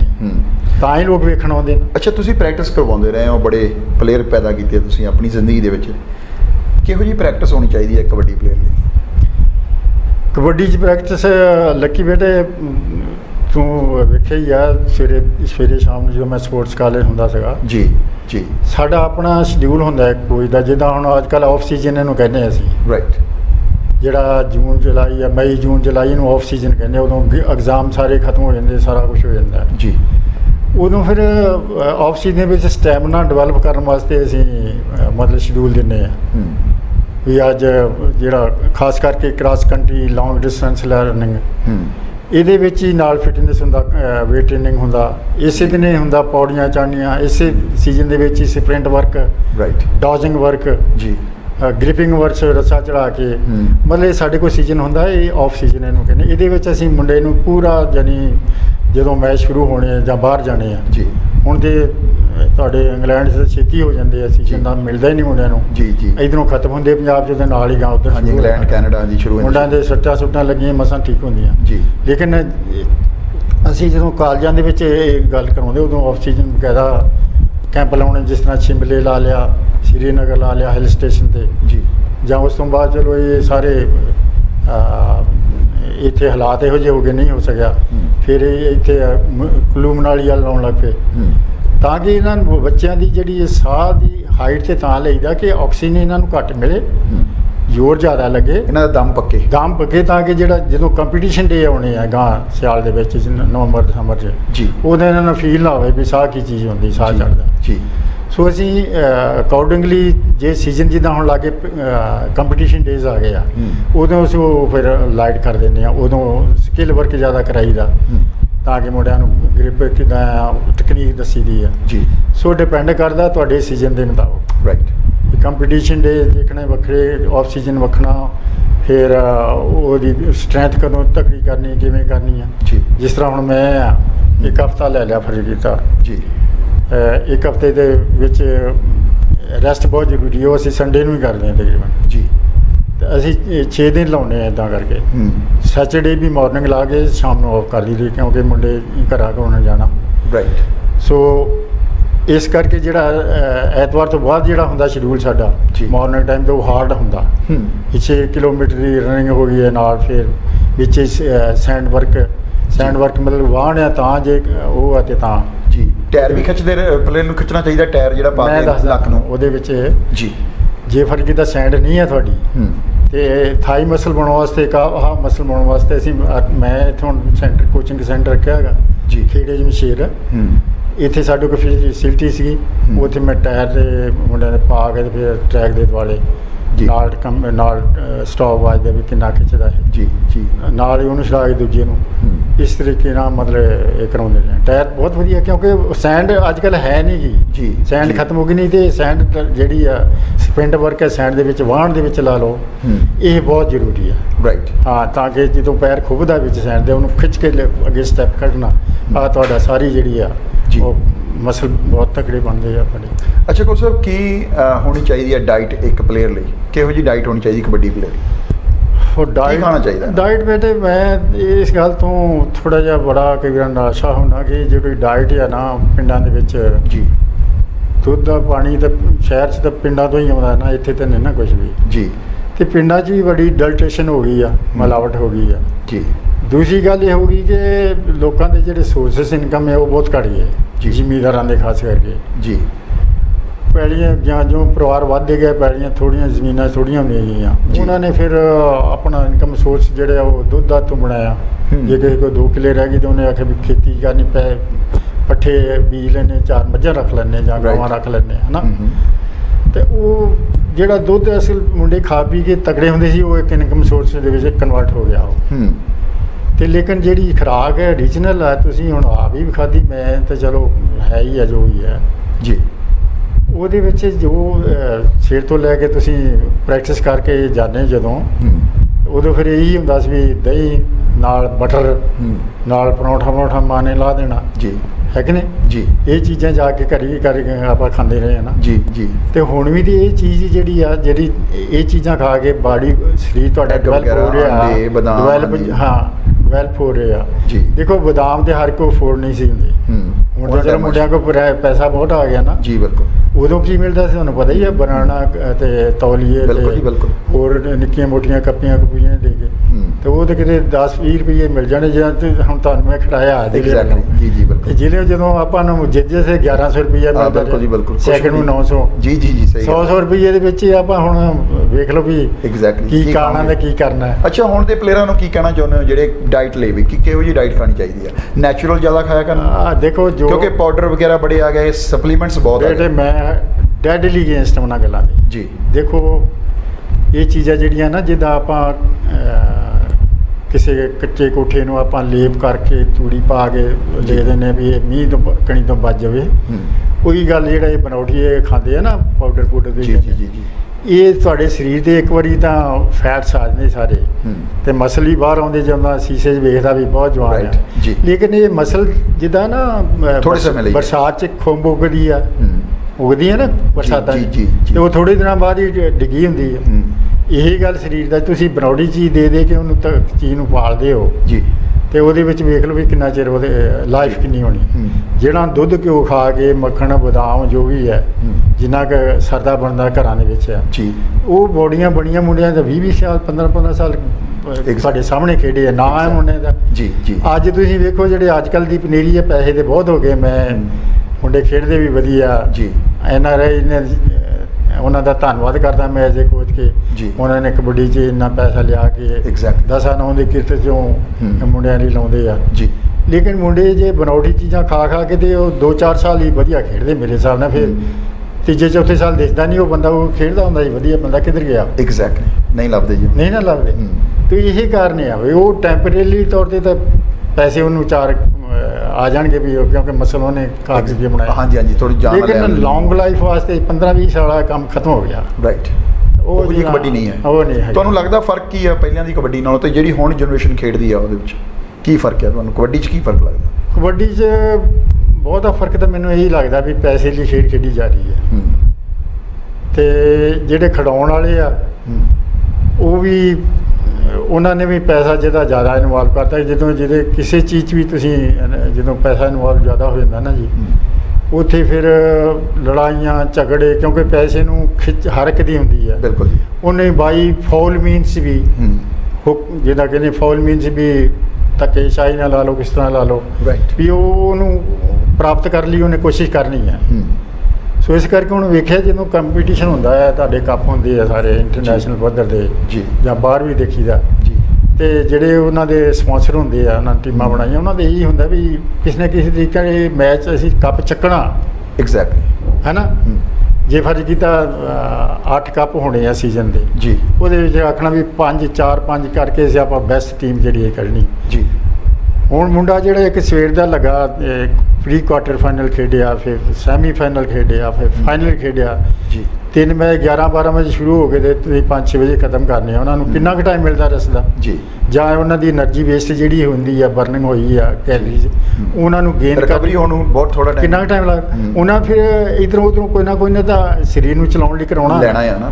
B: ਤਾਂ ਹੀ ਲੋਕ ਵੇਖਣ ਆਉਂਦੇ ਨੇ।
A: ਅੱਛਾ ਤੁਸੀਂ ਪ੍ਰੈਕਟਿਸ ਕਰਵਾਉਂਦੇ ਰਹੇ ਹੋ ਬੜੇ ਪਲੇਅਰ ਪੈਦਾ ਕੀਤੇ ਤੁਸੀਂ ਆਪਣੀ ਜ਼ਿੰਦਗੀ ਦੇ ਵਿੱਚ। ਕਿਹੋ ਜੀ ਪ੍ਰੈਕਟਿਸ ਹੋਣੀ ਚਾਹੀਦੀ ਹੈ ਕਬੱਡੀ ਪਲੇਅਰ ਲਈ?
B: ਕਬੱਡੀ 'ਚ ਪ੍ਰੈਕਟਿਸ ਲੱਕੀ ਬੇਟੇ ਤੂੰ ਵੇਖਿਆ ਹੀ ਆ ਸਵੇਰੇ ਸਵੇਰੇ ਸ਼ਾਮ ਨੂੰ ਜਦੋਂ ਮੈਂ ਸਪੋਰਟਸ ਕਾਲਜ ਹੁੰਦਾ ਸੀਗਾ।
A: ਜੀ ਜੀ।
B: ਸਾਡਾ ਆਪਣਾ ਸ਼ਡਿਊਲ ਹੁੰਦਾ ਹੈ ਕੋਈ ਦਾ ਜਿੱਦਾਂ ਹੁਣ ਅੱਜ ਕੱਲ ਆਫ ਸੀਜ਼ਨ ਇਹਨੂੰ ਕਹਿੰਦੇ ਅਸੀਂ।
A: ਰਾਈਟ
B: ਜਿਹੜਾ ਜੂਨ ਜੁਲਾਈ ਜਾਂ ਮਈ ਜੂਨ ਜੁਲਾਈ ਨੂੰ ਆਫ ਸੀਜ਼ਨ ਕਹਿੰਦੇ ਉਦੋਂ ਐਗਜ਼ਾਮ ਸਾਰੇ ਖਤਮ ਹੋ ਜਾਂਦੇ ਸਾਰਾ ਕੁਝ ਹੋ ਜਾਂਦਾ।
A: ਜੀ।
B: ਉਦੋਂ ਫਿਰ ਆਫ ਸੀਜ਼ਨ ਵਿੱਚ ਸਟੈਮਿਨਾ ਡਿਵੈਲਪ ਕਰਨ ਵਾਸਤੇ ਅਸੀਂ ਮਤਲਬ ਸ਼ਡਿਊਲ ਦਿੰਨੇ ਆ।
A: ਹੂੰ।
B: ਵੀ ਅੱਜ ਜਿਹੜਾ ਖਾਸ ਕਰਕੇ cross country long distance learning
A: ਹੂੰ।
B: ਇਹਦੇ ਵਿੱਚ ਹੀ ਨਾਲ ਫਿਟਨੈਸ ਹੁੰਦਾ ਵੇਟ ਟ੍ਰੇਨਿੰਗ ਹੁੰਦਾ। ਇਸੇ ਦਿਨ ਹੀ ਹੁੰਦਾ ਪੌੜੀਆਂ ਚੜ੍ਹਨੀਆਂ ਇਸੇ ਸੀਜ਼ਨ ਦੇ ਵਿੱਚ ਹੀ sprint work
A: right
B: dodging work
A: ਜੀ।
B: ਗ੍ਰਿਪਿੰਗ ਵਰਕ ਰੱਸਾ ਚੜਾ ਕੇ। ਮਤਲਬ ਇਹ ਸਾਡੇ ਕੋਲ ਸੀਜ਼ਨ ਹੁੰਦਾ ਇਹ ਆਫ ਸੀਜ਼ਨ ਇਹਨੂੰ ਕਹਿੰਦੇ। ਇਹਦੇ ਵਿੱਚ ਅਸੀਂ ਮੁੰਡੇ ਨੂੰ ਪੂਰਾ ਜਾਨੀ ਜਦੋਂ ਮੈਚ ਸ਼ੁਰੂ ਹੋਣੇ ਜਾਂ ਬਾਹਰ ਜਾਣੇ ਆ
A: ਜੀ।
B: ਹੁਣ ਅਹ, ਤੁਹਾਡੇ ਇੰਗਲੈਂਡ 'ਚ ਛੇਤੀ ਹੋ ਜਾਂਦੇ ਆ
A: ਜੀ।
B: ਸੀਜ਼ਨ ਦਾ ਮਿਲਦਾ ਹੀ ਨਹੀਂ ਮੁੰਡਿਆਂ ਨੂੰ।
A: ਜੀ ਜੀ।
B: ਇਧਰੋਂ ਖਤਮ ਹੁੰਦੇ ਪੰਜਾਬ 'ਚ ਤੇ ਨਾਲ ਹੀ ਗਾਂ ਉਧਰ
A: ਹਾਂਜੀ ਇੰਗਲੈਂਡ ਕੈਨੇਡਾ ਜੀ ਸ਼ੁਰੂ
B: ਮੁੰਡਿਆਂ ਦੇ ਸੱਟਾਂ ਸੁੱਟਾਂ ਲੱਗੀਆਂ ਮਸਾਂ ਠੀਕ ਹੁੰਦੀਆਂ।
A: ਜੀ।
B: ਲੇਕਿਨ ਅਸੀਂ ਜਦੋਂ ਕਾਲਜਾਂ ਦੇ ਵਿੱਚ ਇਹ ਗੱਲ ਕਰਾਉਂਦੇ ਉਦੋਂ ਆਫ ਸੀਜ਼ਨ ਬਕਾਇਦਾ ਕੈਂਪ ਲਾਉਣੇ ਜਿਸ ਤਰ੍ਹਾਂ ਸ਼ਿਮਲੇ ਲਾ ਲਿਆ ਸ਼੍ਰੀਨਗਰ ਲਾ ਲਿਆ ਹਿਲ ਸਟੇਸ਼ਨ ਤੇ।
A: ਜੀ।
B: ਜਾਂ ਉਸ ਤੋਂ ਬਾਅਦ ਚਲੋ ਇਹ ਸਾਰੇ ਇੱਥੇ ਹਾਲਾਤ ਇਹੋ ਜਿਹੇ ਹੋ ਗਏ ਨਹੀਂ ਹੋ ਸਕਿਆ। ਫਿਰ ਇਹ ਇੱਥੇ ਕੁੱਲੂ ਮਨਾਲੀ ਵੱਲ ਲਾਉਣ ਲੱਗ ਪਏ। ਤਾਂ ਕਿ ਇਹਨਾਂ ਨੂੰ ਬੱਚਿਆਂ ਦੀ ਜਿਹੜੀ ਸਾਹ ਦੀ ਹਾਈਟ ਤੇ ਤਾਂ ਲਈਦਾ ਕਿ ਆਕਸੀਜਨ ਇਹਨਾਂ ਨੂੰ ਘੱਟ ਮਿਲੇ। ਜ਼ੋਰ ਜ਼ਿਆਦਾ ਲੱਗੇ।
A: ਇਹਨਾਂ ਦਾ ਦਮ ਪੱਕੇ।
B: ਦਮ ਪੱਕੇ ਤਾਂ ਕਿ ਜਿਹੜਾ ਜਦੋਂ ਕੰਪੀਟੀਸ਼ਨ ਡੇ ਆਉਣੇ ਆ ਗਾਂ ਸਿਆਲ ਦੇ ਵਿੱਚ ਨਵੰਬਰ ਦਸੰਬਰ 'ਚ
A: ਜੀ।
B: ਉਹਦੇ ਇਹਨਾਂ ਨੂੰ ਫੀਲ ਨਾ ਹੋਵੇ ਵੀ ਸਾਹ ਕੀ ਚੀਜ਼ ਹੁੰਦੀ ਸਾਹ ਚੜਦਾ
A: ਜੀ।
B: ਸੋ ਅਸੀਂ ਅਕੋਰਡਿੰਗਲੀ ਜੇ ਸੀਜ਼ਨ ਜਿੱਦਾਂ ਹੁਣ ਲਾਗੇ ਕੰਪੀਟੀਸ਼ਨ ਡੇਜ਼ ਆ ਗਏ ਆ। ਉਦੋਂ ਅਸੀਂ ਉਹ ਫਿਰ ਲਾਈਟ ਕਰ ਦਿੰਦੇ ਆ ਉਦੋਂ ਸਕਿੱਲ ਵਰਕ ਜ਼ਿਆਦਾ ਕਰਾਈਦਾ। ਤਾਂ ਕਿ ਮੁੰਡਿਆਂ ਨੂੰ ਗ੍ਰਿਪ ਕਿਦਾਂ ਟੈਕਨੀਕ ਦੱਸੀ ਦੀ ਆ।
A: ਜੀ।
B: ਸੋ ਡਿਪੈਂਡ ਕਰਦਾ ਤੁਹਾਡੇ ਸੀਜ਼ਨ ਦੇ ਮੁਤਾਬਕ।
A: ਰਾਈਟ
B: ਕੰਪੀਟੀਸ਼ਨ ਦੇ ਦੇਖਣੇ ਵੱਖਰੇ ਆਫ ਸੀਜ਼ਨ ਵੱਖਣਾ ਫਿਰ ਉਹਦੀ ਸਟਰੈਂਥ ਕਦੋਂ ਤਕੜੀ ਕਰਨੀ ਕਿਵੇਂ ਕਰਨੀ ਆ।
A: ਜੀ।
B: ਜਿਸ ਤਰ੍ਹਾਂ ਹੁਣ ਮੈਂ ਇੱਕ ਹਫਤਾ ਲੈ ਲਿਆ ਫਰੀ ਕੀਤਾ।
A: ਜੀ।
B: ਇੱਕ ਹਫ਼ਤੇ ਦੇ ਵਿੱਚ ਰੈਸਟ ਬਹੁਤ ਜ਼ਰੂਰੀ ਹੈ ਅਸੀਂ ਸੰਡੇ ਨੂੰ ਹੀ ਕਰਦੇ ਹਾਂ ਤਕਰੀਬਨ।
A: ਜੀ।
B: ਤੇ ਅਸੀਂ 6 ਦਿਨ ਲਾਉਨੇ ਆ ਇਦਾਂ ਕਰਕੇ।
A: ਹੂੰ।
B: ਸੈਚਰਡੇ ਵੀ ਮਾਰਨਿੰਗ ਲਾ ਕੇ ਸ਼ਾਮ ਨੂੰ ਆਫ ਕਰ ਲਈਦੀ ਕਿਉਂਕਿ ਮੁੰਡੇ ਘਰਾਂ ਕੋਲ ਜਾਣਾ।
A: ਰਾਈਟ
B: ਸੋ ਇਸ ਕਰਕੇ ਜਿਹੜਾ ਐਤਵਾਰ ਤੋਂ ਬਾਅਦ ਜਿਹੜਾ ਹੁੰਦਾ ਸ਼ਡਿਊਲ ਸਾਡਾ। ਮਾਰਨਿੰਗ ਟਾਈਮ ਤੇ ਉਹ ਹਾਰਡ ਹੁੰਦਾ।
A: ਹੂੰ।
B: ਪਿੱਛੇ ਕਿਲੋਮੀਟਰ ਦੀ ਰਨਿੰਗ ਹੋ ਗਈ ਹੈ ਨਾਲ ਫਿਰ ਵਿੱਚ ਸੈਂਡ ਵਰਕ ਸੈਂਡ ਵਰਕ ਮਤਲਬ ਵਾਹਣ ਆ ਤਾਂ ਜੇ ਉਹ ਆ ਤੇ ਤਾਂ।
A: ਜੀ ਟਾਇਰ ਵੀ ਖਿੱਚਦੇ ਪਲੇਨ ਨੂੰ ਖਿੱਚਣਾ ਚਾਹੀਦਾ ਟਾਇਰ ਜਿਹੜਾ ਪਾ ਕੇ ਲੱਕ ਨੂੰ।
B: ਉਹਦੇ ਵਿੱਚ
A: ਜੀ।
B: ਜੇ ਫਰਕੀ ਦਾ ਸੈਂਡ ਨਹੀਂ ਹੈ ਤੁਹਾਡੀ। ਤੇ ਥਾਈ ਮਸਲ ਬਣਾਉਣ ਵਾਸਤੇ ਇੱਕ ਆਹ ਮਸਲ ਬਣਾਉਣ ਵਾਸਤੇ ਅਸੀਂ ਮੈਂ ਇੱਥੇ ਹੁਣ ਸੈਂਟਰ ਕੋਚਿੰਗ ਸੈਂਟਰ ਰੱਖਿਆ ਹੈਗਾ।
A: ਜੀ।
B: ਖੇੜੇ ਜਮਸ਼ੇਰ
A: ਹੂੰ।
B: ਇੱਥੇ ਸਾਡੇ ਕੋਲ ਫੈਸਿਲਿਟੀ ਸੀ
A: ਹੂੰ।
B: ਉੱਥੇ ਮੈਂ ਟਾਇਰ ਦੇ ਮੁੰਡਿਆਂ ਨੇ ਪਾ ਕੇ ਤੇ ਫਿਰ ਟਰੈਕ ਦੇ ਦੁਆਲੇ
A: ਜੀ।
B: ਨਾਲ ਕੰਮ ਨਾਲ ਸਟਾਪ ਵਾਜਦੇ ਵੀ ਕਿੰਨਾ ਖਿੱਚਦਾ ਹੈ।
A: ਜੀ ਜੀ।
B: ਨਾਲ ਹੀ ਉਹਨੂੰ ਛੜਾ ਕੇ ਦੂਜੇ ਨੂੰ। ਇਸ ਤਰੀਕੇ ਨਾਲ ਮਤਲਬ ਇਹ ਕਰਾਉਂਦੇ ਨੇ ਟਾਇਰ ਬਹੁਤ ਵਧੀਆ ਕਿਉਂਕਿ ਸੈਂਡ ਅੱਜ ਕੱਲ ਹੈ ਨਹੀਂ ਗੀ
A: ਜੀ,
B: ਸੈਂਡ
A: ਜੀ।
B: ਖਤਮ ਹੋ ਗਈ ਨਹੀਂ ਤੇ ਸੈਂਡ ਜਿਹੜੀ ਆ ਸਪਿੰਡ ਵਰਕ ਹੈ ਸੈਂਡ ਦੇ ਵਿੱਚ ਵਾਹਣ ਦੇ ਵਿੱਚ ਲਾ ਲਓ। ਇਹ ਬਹੁਤ ਜ਼ਰੂਰੀ ਹੈ।
A: ਰਾਈਟ
B: ਹਾਂ ਤਾਂ ਕਿ ਜਦੋਂ ਪੈਰ ਖੁੱਬਦਾ ਵਿੱਚ ਸੈਂਡ ਦੇ ਉਹਨੂੰ ਖਿੱਚ ਕੇ ਅੱਗੇ ਸਟੈਪ ਕੱਢਣਾ। ਆ ਤੁਹਾਡਾ ਸਾਰੀ ਜਿਹੜੀ ਆ
A: ਜੀ।
B: ਉਹ ਮਸਲ ਬਹੁਤ ਤਕੜੇ ਬਣਦੇ ਆ ਤੁਹਾਡੇ
A: ਅੱਛਾ ਕੋ ਸਾਹਿਬ ਕੀ ਹੋਣੀ ਚਾਹੀਦੀ ਹੈ ਡਾਈਟ ਇੱਕ ਪਲੇਅਰ ਲਈ? ਕਿਹੋ ਜੀ ਡਾਈਟ ਹੋਣੀ ਚਾਹੀਦੀ ਕਬੱਡੀ ਪਲੇਅਰ
B: ਉਹ ਡਾਈਟ
A: ਖਾਣਾ ਚਾਹੀਦਾ?
B: ਡਾਈਟ ਬੇਟੇ ਮੈਂ ਇਸ ਗੱਲ ਤੋਂ ਥੋੜਾ ਜਿਹਾ ਬੜਾ ਕਈ ਵਾਰ ਨਿਰਾਸ਼ਾ ਹੁੰਦਾ ਕਿ ਜਿਹੜੀ ਡਾਈਟ ਆ ਨਾ ਪਿੰਡਾਂ ਦੇ ਵਿੱਚ
A: ਜੀ।
B: ਦੁੱਧ ਦਾ ਪਾਣੀ ਤਾਂ ਸ਼ਹਿਰ 'ਚ ਤਾਂ ਪਿੰਡਾਂ ਤੋਂ ਹੀ ਆਉਂਦਾ ਨਾ ਇੱਥੇ ਤਾਂ ਨਹੀਂ ਨਾ ਕੁਝ ਵੀ।
A: ਜੀ।
B: ਤੇ ਪਿੰਡਾਂ 'ਚ ਵੀ ਬੜੀ ਡਲਟੇਸ਼ਨ ਹੋ ਗਈ ਆ ਮਿਲਾਵਟ ਹੋ ਗਈ ਆ।
A: ਜੀ।
B: ਦੂਸਰੀ ਗੱਲ ਇਹ ਹੋ ਗਈ ਕਿ ਲੋਕਾਂ ਦੇ ਜਿਹੜੇ ਸੋਰਸਸ ਇਨਕਮ ਹੈ ਉਹ ਬਹੁਤ ਘੱਟ ਗਏ
A: ਜੀ।
B: ਜ਼ਿਮੀਂਦਾਰਾਂ ਦੇ ਖਾਸ ਕਰਕੇ
A: ਜੀ
B: ਪੈਲੀਆਂ ਜਾਂ ਜੋ ਪਰਿਵਾਰ ਵੱਧਦੇ ਗਏ ਪੈਲੀਆਂ ਥੋੜੀਆਂ ਜ਼ਮੀਨਾਂ ਥੋੜੀਆਂ ਹੁੰਦੀਆਂ ਗਈਆਂ। ਉਹਨਾਂ ਨੇ ਫਿਰ ਆਪਣਾ ਇਨਕਮ ਸੋਰਸ ਜਿਹੜੇ ਉਹ ਦੁੱਧ ਦਾ ਤੋਂ ਬਣਾਇਆ
A: ਹੂੰ।
B: ਜੇ ਕਿਸੇ ਕੋਲ 2 ਕਿੱਲੇ ਰਹਿ ਗਈ ਤਾਂ ਉਹਨੇ ਆਖਿਆ ਵੀ ਖੇਤੀ ਕਰਨੀ ਪੈ ਪੱਠੇ ਬੀਜ ਲੈਣੇ ਚਾਰ ਮੱਝਾਂ ਰੱਖ ਲੈਣੇ ਜਾਂ ਗਾਵਾਂ. ਰੱਖ ਲੈਣੇ ਹਨਾ
A: ਹੂੰ, ਹੂੰ।
B: ਤੇ ਉਹ ਜਿਹੜਾ ਦੁੱਧ ਅਸਲ ਮੁੰਡੇ ਖਾ ਪੀ ਕੇ ਤਕੜੇ ਹੁੰਦੇ ਸੀ ਉਹ ਇੱਕ ਇਨਕਮ ਸੋਰਸ ਦੇ ਵਿੱਚ ਕਨਵਰਟ ਹੋ ਗਿਆ ਉਹ
A: ਹੂੰ
B: ਤੇ ਲੇਕਿਨ ਜਿਹੜੀ ਖੁਰਾਕ ਹੈ ਰੀਜਨਲ ਹੈ ਤੁਸੀਂ ਹੁਣ ਆਪ ਹੀ ਖਾਧੀ ਮੈਂ ਤਾਂ ਚਲੋ ਹੈ ਹੀ ਆ ਜੋ ਹੀ ਹੈ।
A: ਜੀ।
B: ਉਹਦੇ ਵਿੱਚ ਜੋ ਸਿਰ ਤੋਂ ਲੈ ਕੇ ਤੁਸੀਂ ਪ੍ਰੈਕਟਿਸ ਕਰਕੇ ਜਾਂਦੇ ਜਦੋਂ
A: ਹੂੰ।
B: ਉਦੋਂ ਫਿਰ ਇਹੀ ਹੁੰਦਾ ਸੀ ਵੀ ਦਹੀਂ ਨਾਲ ਬਟਰ
A: ਹੂੰ।
B: ਨਾਲ ਪਰੌਂਠਾ ਪਰੌਂਠਾ ਮਾਨੇ ਲਾ ਦੇਣਾ।
A: ਜੀ।
B: ਹੈ ਕਿ ਨਹੀਂ?
A: ਜੀ।
B: ਇਹ ਚੀਜ਼ਾਂ ਜਾ ਕੇ ਘਰੀ ਕਰ ਆਪਾਂ ਖਾਂਦੇ ਰਹੇ ਹਾਂ ਨਾ।
A: ਜੀ ਜੀ।
B: ਤੇ ਹੁਣ ਵੀ ਤੇ ਇਹ ਚੀਜ਼ ਜਿਹੜੀ ਆ ਜਿਹੜੀ ਇਹ ਚੀਜ਼ਾਂ ਖਾ ਕੇ ਬਾਡੀ ਸਰੀਰ ਤੁਹਾਡਾ ਡਿਵੈਲਪ ਹੋ ਰਿਹਾ develop-
A: ਹਾਂਜੀ।
B: ਹਾਂ। ਡਿਵੈਲਪ ਹੋ ਰਿਹਾ
A: ਜੀ।
B: ਦੇਖੋ ਬਦਾਮ ਤੇ ਹਰ ਕੋਈ ਅਫੋਰਡ ਨਹੀਂ ਸੀ ਹੁੰਦੇ।
A: ਹੂੰ।
B: ਹੁਣ ਤਾਂ ਚਲੋ ਮੁੰਡਿਆਂ ਕੋਲ ਪੈਸਾ ਬਹੁਤ ਆ ਗਿਆ ਨਾ
A: ਜੀ ਬਿਲਕੁਲ।
B: ਉਦੋਂ ਕੀ ਮਿਲਦਾ ਸੀ ਤੁਹਾਨੂੰ ਪਤਾ ਹੀ ਹੈ ਬਨਾਨਾ ਤੇ ਤੌਲੀਏ
A: ਬਿਲਕੁਲ।
B: ਹੋਰ ਨਿੱਕੀਆਂ ਮੋਟੀਆਂ ਕੱਪੀਆਂ ਕਪੀਆਂ ਦੇ ਕੇ। ਤੇ ਉਹ ਤੇ ਕਿਤੇ 10 20 ਰੁਪਏ ਮਿਲ ਜਾਣੇ ਜਾਂ ਤੇ ਹੁਣ ਤੁਹਾਨੂੰ ਮੈਂ ਖੜਾਇਆ
A: ਜੀ ਜੀ
B: ਤੇ
A: ਬਿਲਕੁਲ
B: ਜ਼ਿਲ੍ਹੇ ਜਦੋਂ ਆਪਾਂ ਨੂੰ ਜਿੱਜੇ ਸੇ 1100 ਰੁਪਏ ਮਿਲਦਾ
A: ਬਿਲਕੁਲ ਜੀ ਬਿਲਕੁਲ।
B: ਸੈਕਿੰਡ ਨੂੰ
A: ਨਹੀਂ।
B: 900
A: ਜੀ ਜੀ ਜੀ ਸਹੀ
B: 100 100 ਰੁਪਏ ਦੇ ਵਿੱਚ ਆਪਾਂ ਹੁਣ ਵੇਖ ਲਓ ਵੀ
A: ਐਗਜ਼ੈਕਟਲੀ
B: ਕੀ ਕਾਣਾ ਤੇ ਕੀ ਕਰਨਾ ਹੈ।
A: ਅੱਛਾ ਹੁਣ ਦੇ ਪਲੇਅਰਾਂ ਨੂੰ ਕੀ ਕਹਿਣਾ ਚਾਹੁੰਦੇ ਹੋ ਜਿਹੜੇ ਡਾਈਟ ਲਈ ਵੀ? ਕਿ ਕਿਹੋ ਜੀ ਡਾਈਟ ਖਾਣੀ ਚਾਹੀਦੀ ਹੈ ਨੈਚੁਰਲ ਜ਼ਿਆਦਾ ਖਾਇਆ ਕਰਨਾ?
B: ਆ ਦੇਖੋ ਜੋ
A: ਕਿਉਂਕਿ ਪਾਊਡਰ ਵਗੈਰਾ ਬੜੇ ਆ ਗਏ ਸਪਲੀਮੈਂਟਸ ਬਹੁਤ ਆ
B: ਬੇਟੇ
A: ਗਏ।
B: ਮੈਂ ਡੈਡਲੀ ਅਗੇਂਸਟ ਉਹਨਾਂ ਗੱਲਾਂ ਦੇ।
A: ਜੀ।
B: ਦੇਖੋ ਇਹ ਚੀਜ਼ਾਂ ਜਿਹੜੀਆਂ ਨਾ ਜਿੱਦਾਂ ਆਪਾਂ ਕਿਸੇ ਕੱਚੇ ਕੋਠੇ ਨੂੰ ਆਪਾਂ ਲੇਪ ਕਰਕੇ ਤੂੜੀ ਪਾ ਕੇ। ਦੇ ਦਿੰਦੇ ਵੀ ਇਹ ਮੀਂਹ ਤੋਂ ਕਣੀ ਤੋਂ ਬਚ ਜਾਵੇ। ਉਹੀ ਗੱਲ ਜਿਹੜਾ ਇਹ ਬਨੌਠੀ ਇਹ ਖਾਂਦੇ ਆ ਨਾ ਪਾਊਡਰ ਪਾਊਡਰ ਦੇ
A: ਜੀ ਜੀ ਜੀ।
B: ਇਹ ਤੁਹਾਡੇ ਸਰੀਰ ਤੇ ਇੱਕ ਵਾਰੀ ਤਾਂ ਫੈਟਸ ਆ ਜਾਂਦੇ ਸਾਰੇ।
A: ਹੂੰ।
B: ਤੇ ਮਸਲ ਹੀ ਬਾਹਰ ਆਉਂਦੇ ਜਦੋਂ ਸ਼ੀਸ਼ੇ 'ਚ ਵੇਖਦਾ ਵੀ ਬਹੁਤ ਜਵਾਨ ਆ। ਲੇਕਿਨ ਇਹ ਮਸਲ ਜਿੱਦਾਂ ਨਾ
A: ਥੋੜ੍ਹੇ ਸਮੇਂ ਲਈ।
B: ਬਰਸਾਤ 'ਚ ਖੁੰਬ ਉੱਗਦੀ ਆ।
A: ਹੂੰ।
B: ਉਗਦੀ ਆ ਨਾ ਬਰਸਾਤਾਂ। ਤੇ ਉਹ ਥੋੜੇ ਦਿਨਾਂ ਬਾਅਦ ਹੀ ਡਿੱਗੀ ਹੁੰਦੀ ਹੈ
A: ਹੂੰ।
B: ਇਹੀ ਗੱਲ ਸਰੀਰ ਦਾ ਤੁਸੀਂ ਬਨੌੜੀ ਚੀਜ਼ ਦੇ ਦੇ ਕੇ ਉਹਨੂੰ ਚੀਜ਼ ਨੂੰ ਪਾਲਦੇ ਹੋ।
A: ਜੀ।
B: ਤੇ ਉਹਦੇ ਵਿੱਚ ਵੇਖ ਲਓ ਵੀ ਕਿੰਨਾ ਚਿਰ ਉਹਦੇ ਲਾਈਫ ਕਿੰਨੀ ਹੋਣੀ।
A: ਹੂੰ।
B: ਜਿਹੜਾ ਦੁੱਧ ਘਿਓ ਖਾ ਕੇ ਮੱਖਣ ਬਦਾਮ ਜੋ ਵੀ ਹੈ
A: ਹੂੰ।
B: ਜਿੰਨਾ ਕੁ ਸਰਦਾ ਬਣਦਾ ਘਰਾਂ ਦੇ ਵਿੱਚ ਆ
A: ਜੀ।
B: ਉਹ ਬੋਡੀਆਂ ਬਣੀਆਂ ਮੁੰਡਿਆਂ ਦਾ 20 20 ਸਾਲ 15 15 ਸਾਲ. ਸਾਡੇ ਸਾਹਮਣੇ ਖੇਡੇ ਆ ਨਾ ਹੈ ਮੁੰਡਿਆਂ ਦਾ।
A: ਜੀ ਜੀ।
B: ਅੱਜ ਤੁਸੀਂ ਵੇਖੋ ਜਿਹੜੇ ਅੱਜ ਕੱਲ ਦੀ ਪਨੀਰੀ ਹੈ ਪੈਸੇ ਦੇ ਬਹੁਤ ਹੋ ਗਏ ਮੈਂ ਮੁੰਡੇ ਖੇਡਦੇ ਵੀ ਵਧੀਆ।
A: ਜੀ।
B: ਐਨ ਆਰ ਆਈ ਨੇ ਉਹਨਾਂ ਦਾ ਧੰਨਵਾਦ ਕਰਦਾ ਮੈਂ ਐਜ਼ ਕੋਚ ਕੇ। ਉਹਨਾਂ ਨੇ ਕਬੱਡੀ 'ਚ ਇੰਨਾ ਪੈਸਾ ਲਿਆ ਕੇ. ਦਸਾਂ ਨੌਂ ਦੀ ਕਿਰਤ ਚੋਂ। ਮੁੰਡਿਆਂ ਲਈ ਲਾਉਂਦੇ ਆ
A: ਜੀ
B: ਲੇਕਿਨ ਮੁੰਡੇ ਜੇ ਬਨੌਟੀ ਚੀਜ਼ਾਂ ਖਾ ਖਾ ਕੇ ਤੇ ਉਹ 2-4 ਸਾਲ ਹੀ ਵਧੀਆ ਖੇਡਦੇ ਮੇਰੇ ਹਿਸਾਬ ਨਾਲ ਫਿਰ। ਤੀਜੇ ਚੌਥੇ ਸਾਲ ਦਿਖਦਾ ਨਹੀਂ ਉਹ ਬੰਦਾ ਉਹ ਖੇਡਦਾ ਹੁੰਦਾ ਜੀ ਵਧੀਆ ਬੰਦਾ ਕਿੱਧਰ ਗਿਆ
A: ਐਗਜ਼ੈਕਟਲੀ ਨਹੀਂ ਲੱਭਦੇ ਜੀ
B: ਨਹੀਂ ਨਾ ਲੱਭਦੇ। ਤੇ ਇਹੀ ਕਾਰਨ ਆ ਉਹ ਟੈਂਪਰੇਰੀ ਤੌਰ ਤੇ ਤਾਂ ਪੈਸੇ ਉਹਨੂੰ ਚਾਰ ਆ ਜਾਣਗੇ ਵੀ ਕਿਉਂਕਿ ਮਸਲ ਉਹਨੇ ਕਾਗਜ਼ ਵੀ ਬਣਾਇਆ
A: ਹਾਂਜੀ ਹਾਂਜੀ ਥੋੜੀ ਜਾਨ
B: ਲੇਕਿਨ ਲੌਂਗ ਲਾਈਫ ਵਾਸਤੇ 15 20 ਸਾਲ ਦਾ ਕੰਮ ਖਤਮ ਹੋ ਗਿਆ।
A: ਰਾਈਟ ਉਹ ਜੀ
B: ਜਿਹੜਾ-
A: ਕਬੱਡੀ ਨਹੀਂ ਹੈ।
B: ਉਹ ਨਹੀਂ ਹੈ
A: ਤੁਹਾਨੂੰ ਲੱਗਦਾ ਫ਼ਰਕ ਕੀ ਹੈ ਪਹਿਲਾਂ ਦੀ ਕਬੱਡੀ ਨਾਲੋਂ? ਤੇ ਜਿਹੜੀ ਹੁਣ ਜਨਰੇਸ਼ਨ ਖੇਡਦੀ ਆ ਉਹਦੇ ਵਿੱਚ ਕੀ ਫ਼ਰਕ ਹੈ ਤੁਹਾਨੂੰ? ਕਬੱਡੀ 'ਚ ਕੀ ਫ਼ਰਕ ਲੱਗਦਾ?
B: ਕਬੱਡੀ 'ਚ ਬਹੁਤਾ ਫ਼ਰਕ ਤਾਂ ਮੈਨੂੰ ਇਹੀ ਲੱਗਦਾ ਵੀ ਪੈਸੇ ਲਈ ਖੇਡ ਖੇਡੀ ਜਾ ਰਹੀ ਹੈ। ਤੇ ਜਿਹੜੇ ਖਿਡਾਉਣ ਵਾਲੇ ਆ ਉਹ ਵੀ ਉਹਨਾਂ ਨੇ ਵੀ ਪੈਸਾ ਜਿਹਦਾ ਜ਼ਿਆਦਾ ਇਨਵੋਲਵ ਕਰਤਾ ਜਦੋਂ ਜਿਹਦੇ ਕਿਸੇ ਚੀਜ਼ 'ਚ ਵੀ ਤੁਸੀਂ ਜਦੋਂ ਪੈਸਾ ਇਨਵੋਲਵ ਜ਼ਿਆਦਾ ਹੋ ਜਾਂਦਾ ਨਾ ਜੀ ਉੱਥੇ ਫਿਰ ਲੜਾਈਆਂ ਝਗੜੇ ਕਿਉਂਕਿ ਪੈਸੇ ਨੂੰ ਖਿੱਚ ਹਰ ਇੱਕ ਦੀ ਹੁੰਦੀ ਹੈ।
A: ਬਿਲਕੁਲ ਜੀ।
B: ਉਹਨੇ ਬਾਈ ਫੌਲ ਮੀਨਸ ਵੀ ਜਿਹਦਾ ਕਹਿੰਦੇ ਫੌਲ ਮੀਨਸ ਵੀ ਧੱਕੇਸ਼ਾਹੀ ਨਾਲ ਲਾ ਲਓ ਕਿਸ ਤਰ੍ਹਾਂ ਲਾ ਲਓ।
A: ਰਾਈਟ
B: ਵੀ ਉਹ ਉਹਨੂੰ ਪ੍ਰਾਪਤ ਕਰਨ ਲਈ ਉਹਨੇ ਕੋਸ਼ਿਸ਼ ਕਰਨੀ ਹੂੰ। ਸੋ ਇਸ ਕਰਕੇ ਹੁਣ ਵੇਖਿਆ ਜਦੋਂ ਕੰਪੀਟੀਸ਼ਨ ਹੁੰਦਾ ਹੈ ਤੁਹਾਡੇ ਕੱਪ ਹੁੰਦੇ ਆ ਸਾਰੇ ਇੰਟਰਨੈਸ਼ਨਲ ਪੱਧਰ ਦੇ
A: ਜੀ।
B: ਜਾਂ ਬਾਹਰ ਵੀ ਦੇਖੀਦਾ।
A: ਜੀ।
B: ਤੇ ਜਿਹੜੇ ਉਹਨਾਂ ਦੇ ਸਪਾਂਸਰ ਹੁੰਦੇ ਆ ਉਹਨਾਂ ਟੀਮਾਂ ਬਣਾਈਆਂ ਉਹਨਾਂ ਦੇ ਇਹੀ ਹੁੰਦਾ ਵੀ ਕਿਸੇ ਨਾ ਕਿਸੇ ਤਰੀਕੇ ਨਾਲ ਇਹ ਮੈਚ ਅਸੀਂ ਕੱਪ ਚੱਕਣਾ।
A: ਐਗਜ਼ੈਕਟਲੀ
B: ਹੈਨਾ?
A: ਹੂੰ।
B: ਜੇ ਫਰਜ਼ ਕੀਤਾ 8 ਕੱਪ ਹੋਣੇ ਆ ਸੀਜ਼ਨ ਦੇ।
A: ਜੀ।
B: ਉਹਦੇ ਵਿੱਚ ਆਖਣਾ ਵੀ 5 4 5 ਕਰਕੇ ਅਸੀਂ ਆਪਾਂ ਬੈਸਟ ਟੀਮ ਜਿਹੜੀ ਇਹ ਕੱਢਣੀ।
A: ਜੀ।
B: ਹੁਣ ਮੁੰਡਾ ਜਿਹੜਾ ਇੱਕ ਸਵੇਰ ਦਾ ਲੱਗਾ ਪ੍ਰੀ ਕੁਆਟਰ ਫਾਈਨਲ ਖੇਡਿਆ, ਫਿਰ ਸੈਮੀ ਫਾਈਨਲ ਖੇਡਿਆ, ਫਿਰ ਫਾਈਨਲ ਖੇਡਿਆ।
A: ਜੀ।
B: ਤਿੰਨ ਮੈਂ 11 12 ਵਜੇ ਸ਼ੁਰੂ ਹੋ ਗਏ ਤੇ ਤੁਸੀਂ 5 6 ਵਜੇ ਖਤਮ ਕਰਨੇ ਆ। ਉਹਨਾਂ ਨੂੰ ਕਿੰਨਾ ਕੁ ਟਾਈਮ ਮਿਲਦਾ ਰਸ ਦਾ
A: ਜੀ।
B: ਜਾਂ ਉਹਨਾਂ ਦੀ એનર્ਜੀ ਵੇਸਟ ਜਿਹੜੀ ਹੁੰਦੀ ਆ ਬਰਨਿੰਗ ਹੋਈ ਆ ਕੈਲਰੀਜ਼ ਉਹਨਾਂ ਨੂੰ ਗੇਨ
A: ਰਿਕਵਰੀ ਹੋਣ ਬਹੁਤ ਥੋੜਾ ਟਾਈਮ
B: ਕਿੰਨਾ ਟਾਈਮ
A: ਲੱਗ
B: ਉਹਨਾਂ ਫਿਰ ਇਧਰੋਂ ਉਧਰੋਂ ਕੋਈ ਨਾ ਕੋਈ ਨਾ ਤਾਂ ਸਰੀਰ ਨੂੰ ਚਲਾਉਣ ਲਈ ਕਰਾਉਣਾ।
A: ਲੈਣਾ ਆ ਨਾ।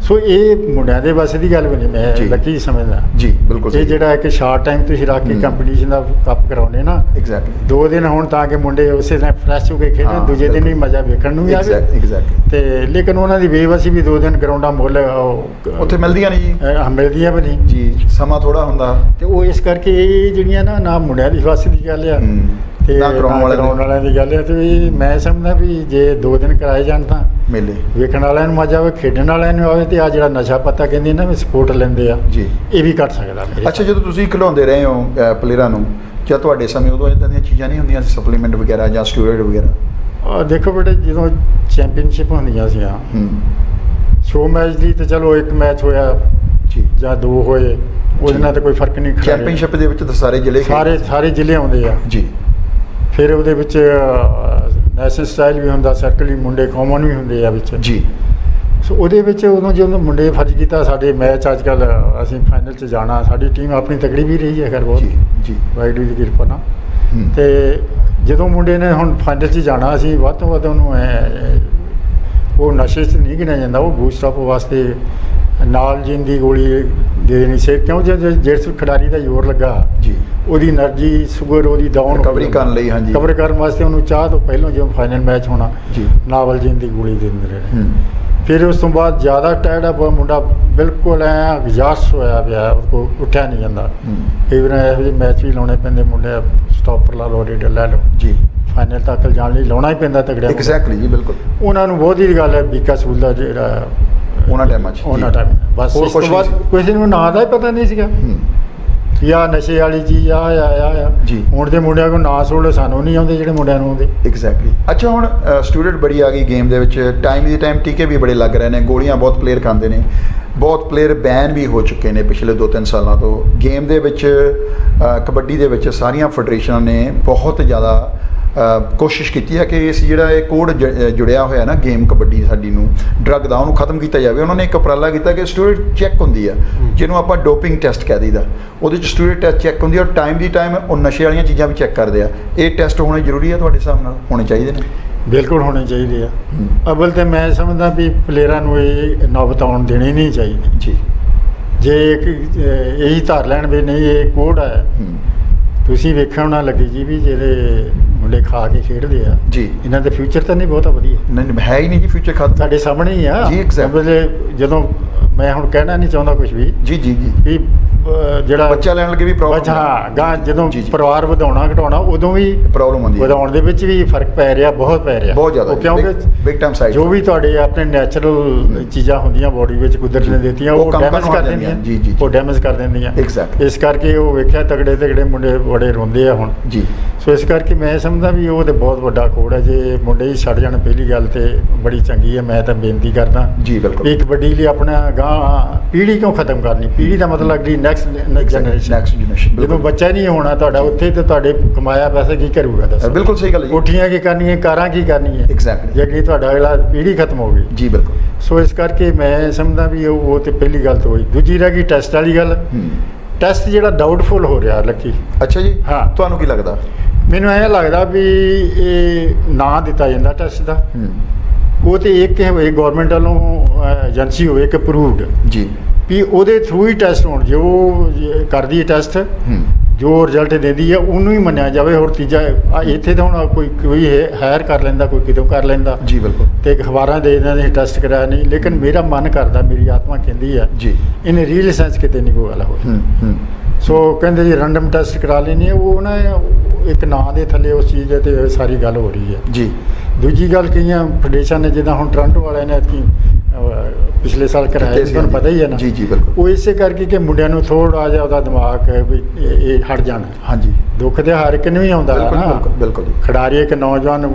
B: ਸੋ ਇਹ ਮੁੰਡਿਆਂ ਦੇ ਵਾਸਤੇ ਦੀ ਗੱਲ ਬਣੀ ਮੈਂ ਲੱਕੀ ਸਮਝਦਾ।
A: ਜੀ ਬਿਲਕੁਲ
B: ਇਹ ਜਿਹੜਾ ਹੈ ਸ਼ਾਰਟ ਟਾਈਮ ਤੁਸੀਂ ਰੱਖ ਕੇ ਕੰਪੀਟੀਸ਼ਨ ਦਾ ਕੱਪ ਕਰਾਉਨੇ ਨਾ
A: ਐਗਜ਼ੈਕਟਲੀ
B: ਦੋ ਦਿਨ ਹੋਣ ਤਾਂ ਕਿ ਮੁੰਡੇ ਉਸੇ ਤਰ੍ਹਾਂ ਫਰੈਸ਼ ਹੋ ਕੇ ਖੇਡਣ ਦੂਜੇ ਦਿਨ
A: ਹੀ
B: ਮਜ਼ਾ ਵੇਖਣ ਨੂੰ ਵੀ ਆਵੇ।
A: ਐਗਜ਼ੈਕਟਲੀ
B: ਤੇ ਲੇਕਿਨ ਉਹਨਾਂ ਦੀ ਬੇਵਸੀ ਵੀ ਦੋ ਦਿਨ ਗਰਾਊਂਡਾਂ ਮੁੱਲ
A: ਉੱਥੇ ਮਿਲਦੀਆਂ ਨਹੀਂ ਜੀ?
B: ਮਿਲਦੀਆਂ ਵੀ ਨਹੀਂ।
A: ਜੀ ਸਮਾਂ ਥੋੜਾ ਹੁੰਦਾ।
B: ਤੇ ਉਹ ਇਸ ਕਰਕੇ ਇਹ ਜਿਹੜੀਆਂ ਨਾ ਨਾ ਮੁੰਡਿਆਂ ਦੀ ਫਸ ਦੀ ਗੱਲ ਆ। ਤੇ
A: ਨਾ ਕਰਾਉਣ ਵਾਲਿਆਂ ਦੀ।
B: ਗੱਲ ਆ ਤੇ ਮੈਂ ਸਮਝਦਾ ਵੀ ਜੇ ਦੋ ਦਿਨ ਕਰਾਏ ਜਾਣ ਤਾਂ
A: ਮੇਲੇ।
B: ਵੇਖਣ ਵਾਲਿਆਂ ਨੂੰ ਮਜ਼ਾ ਆਵੇ ਖੇਡਣ ਵਾਲਿਆਂ ਨੂੰ ਆਵੇ ਤੇ ਆ ਜਿਹੜਾ ਨਸ਼ਾ ਪੱਤਾ ਕਹਿੰਦੇ ਨਾ ਵੀ ਸਪੋਰਟ ਲੈਂਦੇ ਆ
A: ਜੀ।
B: ਇਹ ਵੀ ਘਟ ਸਕਦਾ
A: ਅੱਛਾ ਜਦੋਂ ਤੁਸੀਂ ਖਿਡਾਉਂਦੇ ਰਹੇ ਹੋ ਪਲੇਅਰਾਂ ਨੂੰ ਜਾਂ ਤੁਹਾਡੇ ਸਮੇਂ ਉਦੋਂ ਇਦਾਂ ਦੀਆਂ ਚੀਜ਼ਾਂ ਨਹੀਂ ਹੁੰਦੀਆਂ ਸਪਲੀਮੈਂਟ ਵਗੈਰਾ ਜਾਂ ਸਟੀਰੋਇਡ ਵਗੈਰਾ?
B: ਆਹ ਦੇਖੋ ਬੇਟੇ ਜਦੋਂ ਚੈਂਪੀਅਨਸ਼ਿਪ ਹੁੰਦੀਆਂ ਸੀ ਆ
A: ਹੂੰ।
B: ਸ਼ੋ ਮੈਚ ਦੀ ਤੇ ਚਲੋ ਇੱਕ ਮੈਚ ਹੋਇਆ
A: ਜੀ।
B: ਜਾਂ ਦੋ ਹੋਏ ਉਹਦੇ ਨਾਲ ਤਾਂ ਕੋਈ ਫ਼ਰਕ ਨਹੀਂ ਖਿਡਾਰੀ-
A: ਚੈਂਪੀਅਨਸ਼ਿਪ ਦੇ ਵਿੱਚ ਤਾਂ ਸਾਰੇ ਜ਼ਿਲ੍ਹੇ
B: ਸਾਰੇ ਸਾਰੇ ਜ਼ਿਲ੍ਹੇ ਆਉਂਦੇ ਆ।
A: ਜੀ।
B: ਫਿਰ ਉਹਦੇ ਵਿੱਚ ਨੈਸ਼ਨਲ ਸਟਾਈਲ ਵੀ ਹੁੰਦਾ ਸਰਕਲੀ ਮੁੰਡੇ ਕਾਮਨ ਵੀ ਹੁੰਦੇ ਆ ਵਿੱਚ।
A: ਜੀ।
B: ਸੋ ਉਹਦੇ ਵਿੱਚ ਉਦੋਂ ਜਦੋਂ ਮੁੰਡੇ ਫਰਜ਼ ਕੀਤਾ ਸਾਡੇ ਮੈਚ ਅੱਜ ਕੱਲ ਅਸੀਂ ਫਾਈਨਲ 'ਚ ਜਾਣਾ ਸਾਡੀ ਟੀਮ ਆਪਣੀ ਤਕੜੀ ਵੀ ਰਹੀ ਹੈ ਖੈਰ ਬਹੁਤ।
A: ਜੀ ਜੀ।
B: ਵਾਹਿਗੁਰੂ ਦੀ ਕਿਰਪਾ ਨਾਲ। ਤੇ ਜਦੋਂ ਮੁੰਡੇ ਨੇ ਹੁਣ ਫੰਡ 'ਚ ਜਾਣਾ ਸੀ ਵੱਧ ਤੋਂ ਵੱਧ ਉਹਨੂੰ ਐ ਉਹ ਨਸ਼ੇ 'ਚ ਨਹੀਂ ਗਿਣਿਆ ਜਾਂਦਾ ਉਹ ਬੂਸਟ ਅਪ ਵਾਸਤੇ ਨਾਲ ਜਿੰਨ ਦੀ ਗੋਲੀ ਦੇ ਦੇਣੀ ਸੀ। ਕਿਉਂ ਜੇ ਜਿਸ ਖਿਡਾਰੀ ਦਾ ਜ਼ੋਰ ਲੱਗਾ
A: ਜੀ।
B: ਉਹਦੀ એનર્ਜੀ ਸ਼ੂਗਰ ਉਹਦੀ ਡਾਊਨ
A: ਰਿਕਵਰੀ ਕਰਨ ਲਈ ਹਾਂਜੀ।
B: ਰਿਕਵਰ ਕਰਨ ਵਾਸਤੇ ਉਹਨੂੰ ਚਾਹ ਤੋਂ ਪਹਿਲਾਂ ਜਿਵੇਂ ਫਾਈਨਲ ਮੈਚ ਹੋਣਾ
A: ਜੀ।
B: ਨਾਵਲ ਜਿੰਨ ਦੀ ਗੋਲੀ ਦੇ ਦਿੰਦੇ ਰਹੇ। ਫਿਰ ਉਸ ਤੋਂ ਬਾਅਦ ਜ਼ਿਆਦਾ ਟਾਇਰਡ ਆ ਮੁੰਡਾ ਬਿਲਕੁਲ ਐ ਐਗਜ਼ਾਸਟ ਹੋਇਆ ਪਿਆ ਉਹ ਕੋ ਉੱਠਿਆ ਨਹੀਂ ਜਾਂਦਾ। ਵਾਰ ਇਹੋ ਜਿਹੇ ਮੈਚ ਵੀ ਲਾਉਣੇ ਪੈਂਦੇ ਮੁੰਡੇ ਸਟਾਪਰ ਲਾ ਲਓ ਰੀਡਰ ਲੈ ਲਓ।
A: ਜੀ।
B: ਫਾਈਨਲ ਤੱਕ ਜਾਣ ਲਈ ਲਾਉਣਾ ਹੀ ਪੈਂਦਾ ਤਗੜਿਆ
A: ਐਗਜ਼ੈਕਟਲੀ ਜੀ ਬਿਲਕੁਲ।
B: ਉਹਨਾਂ ਨੂੰ ਬਹੁਤ ਹੀ ਗੱਲ ਹੈ ਬੀਕਾ ਸੂਲ ਦਾ ਜਿਹੜਾ
A: ਉਹਨਾਂ ਟਾਈਮਾਂ 'ਚ।
B: ਉਹਨਾਂ ਟਾਈਮ ਬਸ ਇਸ ਤੋਂ ਬਾਅਦ ਕਿਸੇ ਨੂੰ ਨਾਂ ਦਾ ਹੀ ਪਤਾ ਨਹੀਂ ਸੀਗਾ।
A: ਹੂੰ
B: ਯਾ ਨਸ਼ੇ ਵਾਲੀ ਚੀਜ਼ ਆ ਆ ਆ ਆ
A: ਜੀ।
B: ਹੁਣ ਦੇ ਮੁੰਡਿਆਂ ਕੋਲ ਨਾਂ ਸੁਣ ਸਾਨੂੰ ਨਹੀਂ ਆਉਂਦੇ ਜਿਹੜੇ ਮੁੰਡਿਆਂ ਨੂੰ ਆਉਂਦੇ।
A: ਐਗਜ਼ੈਕਟਲੀ ਅੱਛਾ ਹੁਣ ਸਟੂਡੈਂਟ ਬੜੀ ਆ ਗਈ ਗੇਮ ਦੇ ਵਿੱਚ। ਟਾਈਮ ਦੀ ਟਾਈਮ ਟੀਕੇ ਵੀ ਬੜੇ ਲੱਗ ਰਹੇ ਨੇ ਗੋਲੀਆਂ ਬਹੁਤ ਪਲੇਅਰ ਖਾਂਦੇ ਨੇ। ਬਹੁਤ ਪਲੇਅਰ ਬੈਨ ਵੀ ਹੋ ਚੁੱਕੇ ਨੇ ਪਿਛਲੇ 2-3 ਸਾਲਾਂ ਤੋਂ। ਗੇਮ ਦੇ ਵਿੱਚ ਕਬੱਡੀ ਦੇ ਵਿੱਚ ਸਾਰੀਆਂ ਫੈਡਰੇਸ਼ਨਾਂ ਨੇ ਬਹੁਤ ਜ਼ਿਆਦਾ ਕੋਸ਼ਿਸ਼ ਕੀਤੀ ਹੈ ਕਿ ਇਸ ਜਿਹੜਾ ਇਹ ਕੋਡ ਜੁੜਿਆ ਹੋਇਆ ਨਾ ਗੇਮ ਕਬੱਡੀ ਸਾਡੀ ਨੂੰ ਡਰੱਗ ਦਾ ਉਹਨੂੰ ਖਤਮ ਕੀਤਾ ਜਾਵੇ। ਉਹਨਾਂ ਨੇ ਇੱਕ ਉਪਰਾਲਾ ਕੀਤਾ ਕਿ ਸਟੂਡੈਂਟ ਚੈੱਕ ਹੁੰਦੀ ਆ ਜਿਹਨੂੰ ਆਪਾਂ ਡੋਪਿੰਗ ਟੈਸਟ ਕਹਿ ਦਈਦਾ। ਉਹਦੇ ਚ ਸਟੂਡੈਂਟ ਟੈਸਟ ਚੈੱਕ ਹੁੰਦੀ ਆ ਔਰ ਟਾਈਮ ਦੀ ਟਾਈਮ ਉਹ ਨਸ਼ੇ ਵਾਲੀਆਂ ਚੀਜ਼ਾਂ ਵੀ ਚੈੱਕ ਕਰਦੇ ਆ। ਇਹ ਟੈਸਟ ਹੋਣੇ ਜ਼ਰੂਰੀ ਆ ਤੁਹਾਡੇ ਹਿਸਾਬ ਨਾਲ? ਹੋਣੇ ਚਾਹੀਦੇ ਨੇ?
B: ਬਿਲਕੁਲ ਹੋਣੇ ਚਾਹੀਦੇ ਆ। ਅਵਲ ਤੇ ਮੈਂ ਸਮਝਦਾ ਵੀ ਪਲੇਅਰਾਂ ਨੂੰ ਇਹ ਨੌਬਤ ਆਉਣ ਦੇਣੀ ਨਹੀਂ ਚਾਹੀਦੀ।
A: ਜੀ।
B: ਜੇ ਇੱਕ ਇਹੀ ਧਾਰ ਲੈਣ ਵੀ ਨਹੀਂ ਇਹ ਕੋਡ ਹੈ
A: ਹੂੰ।
B: ਤੁਸੀਂ ਵੇਖਿਆ ਹੋਣਾ ਲੱਗੀ ਜੀ ਵੀ ਜਿਹੜੇ ਮੁੰਡੇ ਖਾ ਕੇ ਖੇਡਦੇ ਆ।
A: ਜੀ।
B: ਇਹਨਾਂ ਦਾ ਫਿਊਚਰ ਤਾਂ ਨਹੀਂ ਬਹੁਤਾ ਵਧੀਆ।
A: ਨਹੀਂ ਨਹੀਂ, ਹੈ ਹੀ ਨਹੀਂ ਜੀ ਫਿਊਚਰ ਖਾਤਾ
B: ਤੁਹਾਡੇ ਸਾਹਮਣੇ ਹੀ ਆ।
A: ਜੀ.
B: ਮਤਲਬ ਜਦੋਂ ਮੈਂ ਹੁਣ ਕਹਿਣਾ ਨਹੀਂ ਚਾਹੁੰਦਾ ਕੁਝ ਵੀ।
A: ਜੀ ਜੀ ਜੀ।
B: ਵੀ ਜਿਹੜਾ
A: ਬੱਚਾ ਲੈਣ ਲੱਗੇ ਵੀ ਪ੍ਰੋਬਲਮ
B: ਹਾਂ ਗਾਂ ਜਦੋਂ। ਪਰਿਵਾਰ ਵਧਾਉਣਾ ਘਟਾਉਣਾ ਉਦੋਂ ਵੀ
A: ਪ੍ਰੋਬਲਮ ਹੁੰਦੀ ਹੈ।
B: ਵਧਾਉਣ ਦੇ ਵਿੱਚ ਵੀ ਫ਼ਰਕ ਪੈ ਰਿਹਾ ਬਹੁਤ ਪੈ ਰਿਹਾ।
A: ਬਹੁਤ ਜ਼ਿਆਦਾ
B: ਕਿਉਂਕਿ
A: big time side
B: ਜੋ ਵੀ ਤੁਹਾਡੇ ਆਪਣੇ ਨੈਚੁਰਲ ਚੀਜ਼ਾਂ ਹੁੰਦੀਆਂ ਬੋਡੀ ਵਿੱਚ ਕੁਦਰਤ ਨੇ ਦਿੱਤੀਆਂ
A: ਉਹ
B: ਡੈਮੇਜ ਕਰ ਦਿੰਦੀਆਂ।
A: ਜੀ, ਜੀ,
B: ਉਹ ਡੈਮੇਜ ਕਰ ਦਿੰਦੀਆਂ।
A: Exactly.
B: ਇਸ ਕਰਕੇ ਉਹ ਵੇਖਿਆ ਤਗੜੇ ਤਗੜੇ ਮੁੰਡੇ ਬੜੇ ਰੋਂਦੇ ਆ ਹੁਣ।
A: ਜੀ।
B: ਸੋ ਇਸ ਕਰਕੇ ਮੈਂ ਸਮਝਦਾ ਵੀ ਉਹ ਤੇ ਬਹੁਤ ਵੱਡਾ ਕੋਡ ਹੈ। ਜੇ ਮੁੰਡੇ ਹੀ ਛੱਡ ਜਾਣ ਪਹਿਲੀ ਗੱਲ ਤੇ ਬੜੀ ਚੰਗੀ ਹੈ। ਮੈਂ ਤਾਂ ਬੇਨਤੀ ਕਰਦਾ
A: ਜੀ ਬਿਲਕੁਲ।
B: ਵੀ ਕਬੱਡੀ ਲਈ ਆਪਣਾ ਗਾਂ ਪੀੜ੍ਹੀ ਕਿਉਂ ਖਤਮ ਕਰਨੀ? ਪੀੜ੍ਹੀ ਦਾ ਮਤਲਬ ਅਗਲੀ ਨੈਕਸਟ ਜਨਰੇਸ਼ਨ
A: ਨੈਕਸਟ ਜਨਰੇਸ਼ਨ
B: ਜਦੋਂ ਬੱਚਾ ਨਹੀਂ ਹੋਣਾ ਤੁਹਾਡਾ ਉੱਥੇ ਤੇ ਤੁਹਾਡੇ ਕਮਾਇਆ ਪੈਸਾ ਕੀ ਕਰੂਗਾ ਦੱਸੋ?
A: ਬਿਲਕੁਲ ਸਹੀ ਗੱਲ ਹੈ
B: ਕੋਠੀਆਂ ਕੀ ਕਰਨੀਆਂ ਕਾਰਾਂ ਕੀ ਕਰਨੀਆਂ?
A: Exactly.
B: ਜੇ ਅਗਲੀ ਤੁਹਾਡਾ ਅਗਲਾ ਪੀੜ੍ਹੀ ਖਤਮ ਹੋ ਗਈ।
A: ਜੀ ਬਿਲਕੁਲ।
B: ਸੋ ਇਸ ਕਰਕੇ ਮੈਂ ਸਮਝਦਾ ਵੀ ਉਹ ਉਹ ਤੇ ਪਹਿਲੀ ਗੱਲ ਤਾਂ ਹੋਈ ਦੂਜੀ ਰਹਿ ਗਈ ਟੈਸਟ ਵਾਲੀ ਗੱਲ। ਟੈਸਟ ਜਿਹੜਾ ਡਾਊਟਫੁਲ ਹੋ ਰਿਹਾ ਲੱਕੀ।
A: ਅੱਛਾ ਜੀ।
B: ਹਾਂ।
A: ਤੁਹਾਨੂੰ ਕੀ ਲੱਗਦਾ?
B: ਮੈਨੂੰ ਐਂ ਲੱਗਦਾ ਵੀ ਇਹ ਨਾਂ ਦਿੱਤਾ ਜਾਂਦਾ ਟੈਸਟ ਦਾ। ਉਹ ਤੇ ਇੱਕ ਹੋਵੇ ਗਵਰਨਮੈਂਟ ਵੱਲੋਂ ਏਜੰਸੀ ਹੋਵੇ ਇੱਕ ਅਪਰੂਵਡ
A: ਜੀ।
B: ਵੀ ਉਹਦੇ ਥਰੂ ਹੀ ਟੈਸਟ ਹੋਣ ਜੋ ਜੇ ਕਰਦੀ ਹੈ ਟੈਸਟ ਜੋ ਰਿਜ਼ਲਟ ਦਿੰਦੀ ਹੈ ਉਹਨੂੰ ਹੀ ਮੰਨਿਆ ਜਾਵੇ। ਹੋਰ ਤੀਜਾ ਇੱਥੇ ਤਾਂ ਹੁਣ ਕੋਈ ਕੋਈ ਹਾਇਰ ਕਰ ਲੈਂਦਾ ਕੋਈ ਕਿਤੋਂ ਕਰ ਲੈਂਦਾ।
A: ਜੀ ਬਿਲਕੁਲ।
B: ਤੇ ਅਖਬਾਰਾਂ ਦੇ ਦਿੰਦੇ ਨੇ ਟੈਸਟ ਕਰਾਇਆ ਨਹੀਂ ਲੇਕਿਨ ਮੇਰਾ ਮਨ ਕਰਦਾ ਮੇਰੀ ਆਤਮਾ ਕਹਿੰਦੀ ਹੈ
A: ਜੀ।
B: ਇਹਨੇ ਰੀਅਲ ਸੈਂਸ ਕਿਤੇ ਨਹੀਂ ਕੋਈ ਗੱਲ ਹੋਈ
A: ਹੂੰ ਹੂੰ।
B: ਸੋ ਕਹਿੰਦੇ ਜੀ ਰੈਂਡਮ ਟੈਸਟ ਕਰਾ ਲੈਣੀ ਹੈ ਉਹ ਨਾ ਇੱਕ ਨਾਂ ਦੇ ਥੱਲੇ ਉਸ ਚੀਜ਼ ਦੇ ਤੇ ਸਾਰੀ ਗੱਲ ਹੋ ਰਹੀ ਹੈ।
A: ਜੀ।
B: ਦੂਜੀ ਗੱਲ ਕਈਆਂ ਫੈਡਰੇਸ਼ਨ ਨੇ ਜਿੱਦਾਂ ਹੁਣ ਟੋਰਾਂਟੋ ਵਾਲਿਆਂ ਨੇ ਅਹ, ਪਿਛਲੇ ਸਾਲ ਕਰਾਇਆ ਸੀ, ਤੁਹਾਨੂੰ ਪਤਾ ਹੀ ਹੈ ਨਾ।
A: ਜੀ, ਜੀ, ਬਿਲਕੁਲ।
B: ਉਹ ਇਸੇ ਕਰਕੇ ਕਿ ਮੁੰਡਿਆਂ ਨੂੰ ਥੋੜਾ ਜਿਹਾ ਉਹਦਾ ਦਿਮਾਗ ਵੀ ਇਹ ਹਟ ਜਾਣ।
A: ਹਾਂਜੀ।
B: ਦੁੱਖ ਤੇ ਹਰ ਇੱਕ ਨੂੰ ਹੀ ਆਉਂਦਾ ਹੈ ਨਾ।
A: ਬਿਲਕੁਲ
B: ਖਿਡਾਰੀ ਇੱਕ ਨੌਜਵਾਨ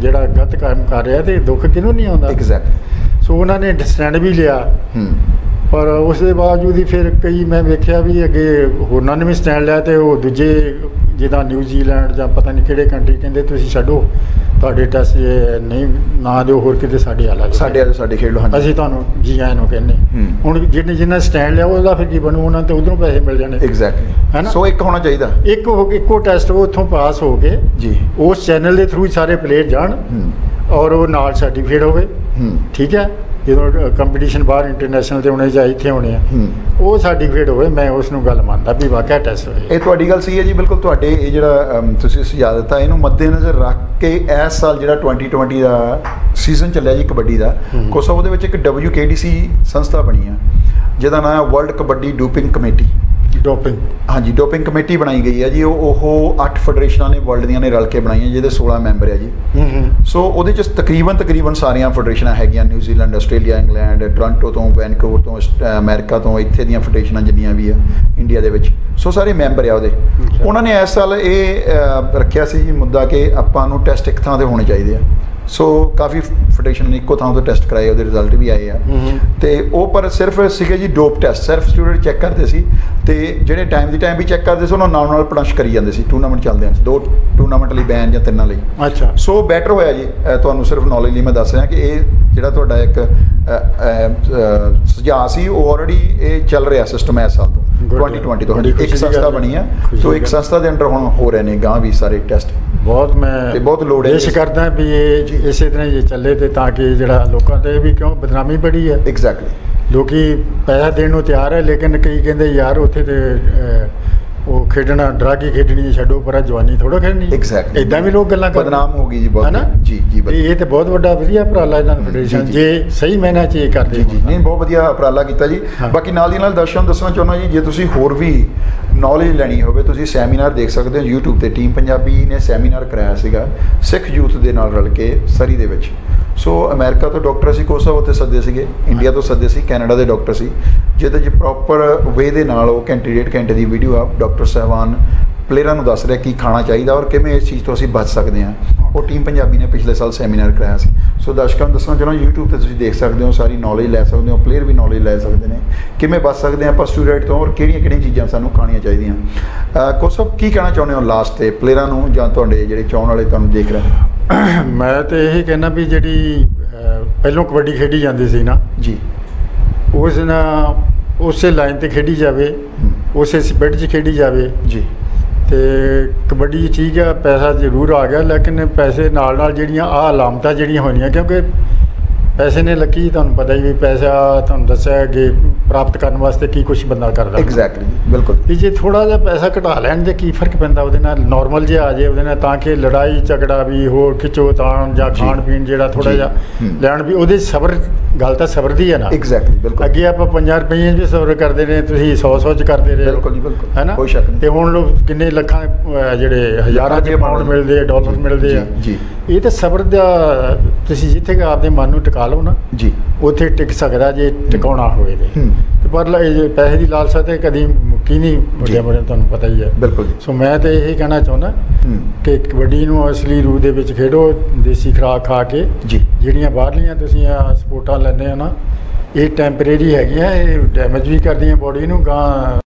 B: ਜਿਹੜਾ ਗਲਤ ਕੰਮ ਕਰ ਰਿਹਾ ਤੇ ਦੁੱਖ ਕਿਹਨੂੰ ਨਹੀਂ ਆਉਂਦਾ?
A: ਐਗਜ਼ੈਕਟ
B: ਸੋ ਉਹਨਾਂ ਨੇ ਸਟੈਂਡ ਵੀ ਲਿਆ।
A: ਹੂੰ।
B: ਪਰ ਉਸ ਦੇ ਬਾਵਜੂਦ ਹੀ ਫਿਰ ਕਈ ਮੈਂ ਵੇਖਿਆ ਵੀ ਅੱਗੇ ਹੋਰਨਾਂ ਨੇ ਵੀ ਸਟੈਂਡ ਲਿਆ ਤੇ ਉਹ ਦੂਜੇ ਜਿੱਦਾਂ ਨਿਊਜ਼ੀਲੈਂਡ ਜਾਂ ਪਤਾ ਨਹੀਂ ਕਿਹੜੇ ਕੰਟਰੀ ਕਹਿੰਦੇ ਤੁਸੀਂ ਛੱਡੋ ਤੁਹਾਡੇ ਟੈਸਟ ਨਹੀਂ ਨਾ ਦਿਓ ਹੋਰ ਕਿਤੇ ਸਾਡੇ ਹਾਲ ਆ ਜਾਓ।
A: ਸਾਡੇ ਸਾਡੇ ਖੇਡ ਲੋ ਹਾਂਜੀ।
B: ਅਸੀਂ ਤੁਹਾਨੂੰ ਜੀ ਆਇਆਂ ਨੂੰ ਕਹਿੰਦੇ।
A: ਹੂੰ।
B: ਹੁਣ ਜਿਹਨੇ ਜਿਹਨਾਂ ਸਟੈਂਡ ਲਿਆ ਉਹਦਾ ਫਿਰ ਕੀ ਬਣੂ ਉਹਨਾਂ ਤੇ ਉਧਰੋਂ ਪੈਸੇ ਮਿਲ ਜਾਣੇ।
A: ਐਗਜ਼ੈਕਟਲੀ
B: ਹੈਨਾ?
A: ਸੋ ਇੱਕ ਹੋਣਾ ਚਾਹੀਦਾ।
B: ਇੱਕ ਹੋ- ਇੱਕੋ ਟੈਸਟ ਉਹ ਉੱਥੋਂ ਪਾਸ ਹੋ ਕੇ
A: ਜੀ।
B: ਉਸ ਚੈਨਲ ਦੇ ਥਰੂ ਸਾਰੇ ਪਲੇਅਰ ਜਾਣ
A: ਹੂੰ।
B: ਔਰ ਉਹ ਨਾਲ ਸਰਟੀਫਿਕੇਟ ਹੋਵੇ।
A: ਹੂੰ।
B: ਠੀਕ ਹੈ? ਜਦੋਂ ਕੰਪੀਟੀਸ਼ਨ ਬਾਹਰ ਇੰਟਰਨੈਸ਼ਨਲ ਤੇ ਹੋਣੇ ਜਾਂ ਇੱਥੇ ਹੋਣੇ ਆ ਉਹ ਸਰਟੀਫਿਕੇਟ ਹੋਵੇ ਮੈਂ ਉਸ ਨੂੰ ਗੱਲ ਮੰਨਦਾ ਵੀ ਵਾਕਿਆ ਟੈਸਟ ਹੋਏ।
A: ਇਹ ਤੁਹਾਡੀ ਗੱਲ ਸਹੀ ਹੈ ਜੀ ਬਿਲਕੁਲ ਤੁਹਾਡੇ ਇਹ ਜਿਹੜਾ ਤੁਸੀਂ ਸੁਝਾਅ ਦਿੱਤਾ ਇਹਨੂੰ ਮੱਦੇਨਜ਼ਰ ਰੱਖ ਕੇ ਇਸ ਸਾਲ ਜਿਹੜਾ 2020 ਦਾ ਸੀਜ਼ਨ ਚੱਲਿਆ ਜੀ ਕਬੱਡੀ ਦਾ। ਕੋਸੋਵੋ ਦੇ ਵਿੱਚ ਇੱਕ WKDC ਸੰਸਥਾ ਬਣੀ ਆ ਜਿਹਦਾ ਨਾਮ ਹੈ world kabaddi doping committee
B: doping
A: ਹਾਂਜੀ ਡੋਪਿੰਗ ਕਮੇਟੀ ਬਣਾਈ ਗਈ ਹੈ ਜੀ। ਉਹ ਉਹ 8 ਫੈਡਰੇਸ਼ਨਾਂ ਨੇ ਵਰਲਡ ਦੀਆਂ ਨੇ ਰਲ ਕੇ ਬਣਾਈਆਂ ਜਿਹਦੇ 16 ਮੈਂਬਰ ਹੈ ਜੀ।
B: ਹੂੰ ਹੂੰ।
A: ਸੋ ਉਹਦੇ ਚ ਤਕਰੀਬਨ ਤਕਰੀਬਨ ਸਾਰੀਆਂ ਫੈਡਰੇਸ਼ਨਾਂ ਹੈਗੀਆਂ New Zealand Australia England Toronto ਤੋਂ ਵੈਨਕੂਵਰ ਤੋਂ ਅਮਰੀਕਾ ਤੋਂ ਇੱਥੇ ਦੀਆਂ ਫੈਡਰੇਸ਼ਨਾਂ ਜਿੰਨੀਆਂ ਵੀ ਆ ਇੰਡੀਆ ਦੇ ਵਿੱਚ। ਸੋ ਸਾਰੇ ਮੈਂਬਰ ਆ ਉਹਦੇ। ਉਹਨਾਂ ਨੇ ਇਸ ਸਾਲ ਇਹ ਰੱਖਿਆ ਸੀ ਜੀ ਮੁੱਦਾ ਕਿ ਆਪਾਂ ਨੂੰ ਟੈਸਟ ਇੱਕ ਥਾਂ ਤੇ ਹੋਣੇ ਚਾਹੀਦੇ ਆ। ਸੋ ਕਾਫੀ ਫੈਡਰੇਸ਼ਨ ਨੇ ਇੱਕੋ ਥਾਂ ਤੋਂ ਟੈਸਟ ਕਰਾਏ ਉਹਦੇ ਰਿਜ਼ਲਟ ਵੀ ਆਏ ਆ ਤੇ ਉਹ ਪਰ ਸਿਰਫ ਸੀਗੇ ਜੀ ਡੋਪ ਟੈਸਟ ਸਿਰਫ ਸਟੂਡੈਂਟ ਚੈੱਕ ਕਰਦੇ ਸੀ ਤੇ ਜਿਹੜੇ ਟਾਈਮ ਦੀ ਟਾਈਮ ਵੀ ਚੈੱਕ ਕਰਦੇ ਸੀ ਉਹਨਾਂ ਨਾਲ ਨਾਲ ਪੜਾਸ਼ ਕਰੀ ਜਾਂਦੇ ਸੀ ਟੂਰਨਾਮੈਂਟ ਚੱਲਦੇ ਆ ਦੋ ਟੂਰਨਾਮੈਂਟ ਲਈ ਬੈਨ ਜਾਂ ਤਿੰਨਾਂ ਲਈ
B: ਅੱਛਾ
A: ਸੋ ਬੈਟਰ ਹੋਇਆ ਜੀ ਤੁਹਾਨੂੰ ਸਿਰਫ ਨੌਲੇਜ ਲਈ ਮੈਂ ਦੱਸ ਰਿਹਾ ਕਿ ਇਹ ਜਿਹੜਾ ਤੁਹਾਡਾ ਇੱਕ ਸੁਝਾਅ ਸੀ ਉਹ ਆਲਰੇਡੀ ਇਹ ਚੱਲ ਰਿਹਾ ਸਿਸਟਮ ਇਸ ਸਾਲ ਤੋਂ
B: Good.
A: 2020 ਤੋਂ ਇੱਕ ਸੰਸਥਾ। ਬਣੀ ਆ ਸੋ ਇੱਕ। ਸੰਸਥਾ ਦੇ ਅੰਡਰ ਹੁਣ ਹੋ ਰਹੇ ਨੇ ਗਾਂ ਵੀ ਸਾਰੇ ਟੈਸਟ
B: ਬਹੁਤ ਮੈਂ
A: ਤੇ ਬਹੁਤ ਲੋੜ ਹੈ ਇਸ-
B: ਕਰਦਾ ਵੀ ਇਹ
A: ਜੀ।
B: ਇਸੇ ਤਰ੍ਹਾਂ ਹੀ ਚੱਲੇ ਤੇ ਤਾਂ ਕਿ ਜਿਹੜਾ ਲੋਕਾਂ ਤੇ ਵੀ ਕਿਉਂ ਬਦਨਾਮੀ ਬੜੀ ਹੈ
A: ਐਗਜ਼ੈਕਟਲੀ
B: ਲੋਕੀ ਪੈਸਾ ਦੇਣ ਨੂੰ ਤਿਆਰ ਹੈ ਲੇਕਿਨ ਕਈ ਕਹਿੰਦੇ ਯਾਰ ਉੱਥੇ ਤੇ ਉਹ ਖੇਡਣਾ ਡਰਾਗੀ ਖੇਡਣੀ ਛੱਡੋ ਪਰ ਜਵਾਨੀ ਥੋੜਾ ਖੇਡਣੀ
A: Exactly.
B: ਇਦਾਂ ਵੀ ਲੋਕ ਗੱਲਾਂ ਕਰਦੇ
A: ਬਦਨਾਮ ਹੋ ਗਈ ਜੀ ਬਹੁਤ? ਜੀ ਜੀ।
B: ਇਹ ਤੇ ਬਹੁਤ ਵੱਡਾ ਵਧੀਆ ਉਪਰਾਲਾ ਇਹਨਾਂ ਫੈਡਰੇਸ਼ਨ
A: ਜੀ,
B: ਸਹੀ ਮੈਨਾਂ ਚ ਇਹ ਕਰਦੇ
A: ਜੀ ਨਹੀਂ ਬਹੁਤ ਵਧੀਆ ਉਪਰਾਲਾ ਕੀਤਾ ਜੀ। ਬਾਕੀ ਨਾਲ ਦੀ ਨਾਲ ਦਰਸ਼ਕਾਂ ਨੂੰ ਦੱਸਣਾ ਚਾਹੁੰਦਾ ਜੀ ਜੇ ਤੁਸੀਂ ਹੋਰ ਵੀ ਨੌਲੇਜ ਲੈਣੀ ਹੋਵੇ ਤੁਸੀਂ ਸੈਮੀਨਾਰ ਦੇਖ ਸਕਦੇ ਹੋ YouTube ਤੇ ਟੀਮ ਪੰਜਾਬੀ ਨੇ ਸੈਮੀਨਾਰ ਕਰਾਇਆ ਸੀਗਾ ਸਿੱਖ ਯੂਥ ਦੇ ਨਾਲ ਰਲ ਕੇ ਸਰੀ ਦੇ ਵਿੱਚ ਸੋ ਅਮਰੀਕਾ ਤੋਂ ਡਾਕਟਰ ਸੀ ਕੋਸਾ ਉੱਥੇ ਸੱਦੇ ਸੀਗੇ? ਇੰਡੀਆ ਤੋਂ ਸੱਦੇ ਸੀ ਕੈਨੇਡਾ ਦੇ ਡਾਕਟਰ ਸੀ। ਜਿਹਦੇ ਚ ਪ੍ਰੋਪਰ ਵੇ ਦੇ ਨਾਲ ਉਹ ਘੰਟੇ ਡੇਢ ਘੰਟੇ ਦੀ ਵੀਡੀਓ ਆ ਡਾਕਟਰ ਸਹਿਬਾਨ ਪਲੇਅਰਾਂ ਨੂੰ ਦੱਸ ਰਿਹਾ ਕੀ ਖਾਣਾ ਚਾਹੀਦਾ ਔਰ ਕਿਵੇਂ ਇਸ ਚੀਜ਼ ਤੋਂ ਅਸੀਂ ਬਚ ਸਕਦੇ ਹਾਂ। ਉਹ ਟੀਮ ਪੰਜਾਬੀ ਨੇ ਪਿਛਲੇ ਸਾਲ ਸੈਮੀਨਾਰ ਕਰਾਇਆ ਸੀ। ਸੋ ਦਰਸ਼ਕਾਂ ਨੂੰ ਦੱਸਣਾ ਚਾਹੁੰਦਾ YouTube ਤੇ ਤੁਸੀਂ ਦੇਖ ਸਕਦੇ ਹੋ, ਸਾਰੀ ਨੌਲੇਜ ਲੈ ਸਕਦੇ ਹੋ ਪਲੇਅਰ ਵੀ ਨੌਲੇਜ ਲੈ ਸਕਦੇ ਨੇ। ਕਿਵੇਂ ਬਚ ਸਕਦੇ ਹਾਂ ਆਪਾਂ ਸਟੂਡੈਂਟ ਤੋਂ ਔਰ ਕਿਹੜੀਆਂ ਕਿਹੜੀਆਂ ਚੀਜ਼ਾਂ ਸਾਨੂੰ ਖਾਣੀਆਂ ਚਾਹੀਦੀਆਂ। ਅਹ ਕੋਸਬ ਕੀ ਕਹਿਣਾ ਚਾਹੁੰਦੇ ਹੋ ਲਾਸਟ ਤੇ ਪਲੇਅਰਾਂ ਨੂੰ ਜਾਂ ਤੁਹਾਡੇ ਜਿਹੜੇ ਚਾਹਣ ਵਾਲੇ ਤੁਹਾਨੂੰ ਦੇਖ ਰਹੇ
B: ਮੈਂ ਤੇ ਇਹੀ ਕਹਿਣਾ ਵੀ ਜਿਹੜੀ ਪਹਿਲੋਂ ਕਬੱਡੀ ਖੇਡੀ ਜਾਂਦੀ ਸੀ ਨਾ
A: ਜੀ।
B: ਉਸ ਨਾਲ ਉਸੇ ਲਾਈਨ ਤੇ ਖੇਡੀ ਜਾਵੇ ਉਸੇ ਸਪੀਡ 'ਚ ਖੇਡੀ ਜਾਵੇ।
A: ਜੀ।
B: ਤੇ ਕਬੱਡੀ 'ਚ ਠੀਕ ਆ ਪੈਸਾ ਜ਼ਰੂਰ ਆ ਗਿਆ ਲੇਕਿਨ ਪੈਸੇ ਨਾਲ ਨਾਲ ਜਿਹੜੀਆਂ ਆ ਅਲਾਮਤਾਂ ਜਿਹੜੀਆਂ ਹੋਈਆਂ ਕਿਉਂਕਿ ਪੈਸੇ ਨੇ ਲੱਕੀ ਤੁਹਾਨੂੰ ਪਤਾ ਹੀ ਵੀ ਪੈਸਾ ਤੁਹਾਨੂੰ ਦੱਸਿਆ ਕਿ ਪ੍ਰਾਪਤ ਕਰਨ ਵਾਸਤੇ ਕੀ ਕੁਝ ਬੰਦਾ ਕਰਦਾ
A: ਐਗਜ਼ੈਕਟਲੀ ਬਿਲਕੁਲ
B: ਵੀ ਜੇ ਥੋੜਾ ਜਿਹਾ ਪੈਸਾ ਘਟਾ ਲੈਣ ਦੇ ਕੀ ਫ਼ਰਕ ਪੈਂਦਾ ਉਹਦੇ ਨਾਲ ਨਾਰਮਲ ਜਿਹਾ ਆ ਜੇ ਉਹਦੇ ਨਾਲ ਤਾਂ ਕਿ ਲੜਾਈ ਝਗੜਾ ਵੀ ਹੋਰ ਖਿੱਚੋ ਤਾਣ ਜਾਂ
A: ਜੀ।
B: ਖਾਣ ਪੀਣ ਜਿਹੜਾ ਥੋੜਾ
A: ਜੀ।
B: ਜਿਹਾ
A: ਹੂੰ।
B: ਲੈਣ ਵੀ ਉਹਦੇ ਸਬਰ ਗੱਲ ਤਾਂ ਸਬਰ ਦੀ ਹੈ ਨਾ
A: ਐਗਜ਼ੈਕਟਲੀ ਬਿਲਕੁਲ
B: ਅੱਗੇ ਆਪਾਂ 50 ਰੁਪਏ ਵੀ ਸਬਰ ਕਰਦੇ ਨੇ ਤੁਸੀਂ 100 100 ਚ ਕਰਦੇ ਰਹੇ
A: ਬਿਲਕੁਲ ਜੀ, ਬਿਲਕੁਲ।
B: ਹੈਨਾ
A: ਕੋਈ ਸ਼ੱਕ ਨਹੀਂ।
B: ਤੇ ਹੁਣ ਲੋਕ ਕਿੰਨੇ ਲੱਖਾਂ ਜਿਹੜੇ ਹਜ਼ਾਰਾਂ ਚ ਪਾਉਂਡ ਮਿਲਦੇ ਆ ਡਾਲਰ
A: ਜੀ,
B: ਮਿਲਦੇ ਆ
A: ਜੀ, ਜੀ।
B: ਇਹ ਤਾਂ ਸਬਰ ਦਾ ਤੁਸੀਂ ਜਿੱਥੇ ਕਿ ਆਪਦੇ ਮਨ ਨੂੰ ਟਿਕਾ ਲਓ ਨਾ।
A: ਜੀ।
B: ਉੱਥੇ ਟਿਕ ਸਕਦਾ ਜੇ ਟਿਕਾਉਣਾ ਹੋਵੇ ਤੇ। ਤੇ ਪਰ ਲ- ਪੈਸੇ ਦੀ ਲਾਲਸਾ ਤੇ ਕਦੀ ਮੁੱਕੀ ਨਹੀਂ ਵੱਡਿਆਂ ਵੱਡਿਆਂ ਤੁਹਾਨੂੰ ਪਤਾ ਹੀ ਹੈ।
A: ਬਿਲਕੁਲ ਜੀ।
B: ਸੋ ਮੈਂ ਤੇ ਇਹ ਕਹਿਣਾ ਚਾਹੁੰਦਾ ਕਿ ਕਬੱਡੀ ਨੂੰ ਅਸਲੀ ਰੂਪ ਦੇ ਵਿੱਚ ਖੇਡੋ ਦੇਸੀ ਖੁਰਾਕ ਖਾ ਕੇ।
A: ਜੀ।
B: ਜਿਹੜੀਆਂ ਬਾਹਰਲੀਆਂ ਤੁਸੀਂ ਆ ਸਪੋਰਟਾਂ ਲੈਂਦੇ ਹੋ ਨਾ ਇਹ ਟੈਂਪਰੇਰੀ ਹੈਗੀਆਂ ਇਹ ਡੈਮੇਜ ਵੀ ਕਰਦੀਆਂ ਬੋਡੀ ਨੂੰ ਗਾਂ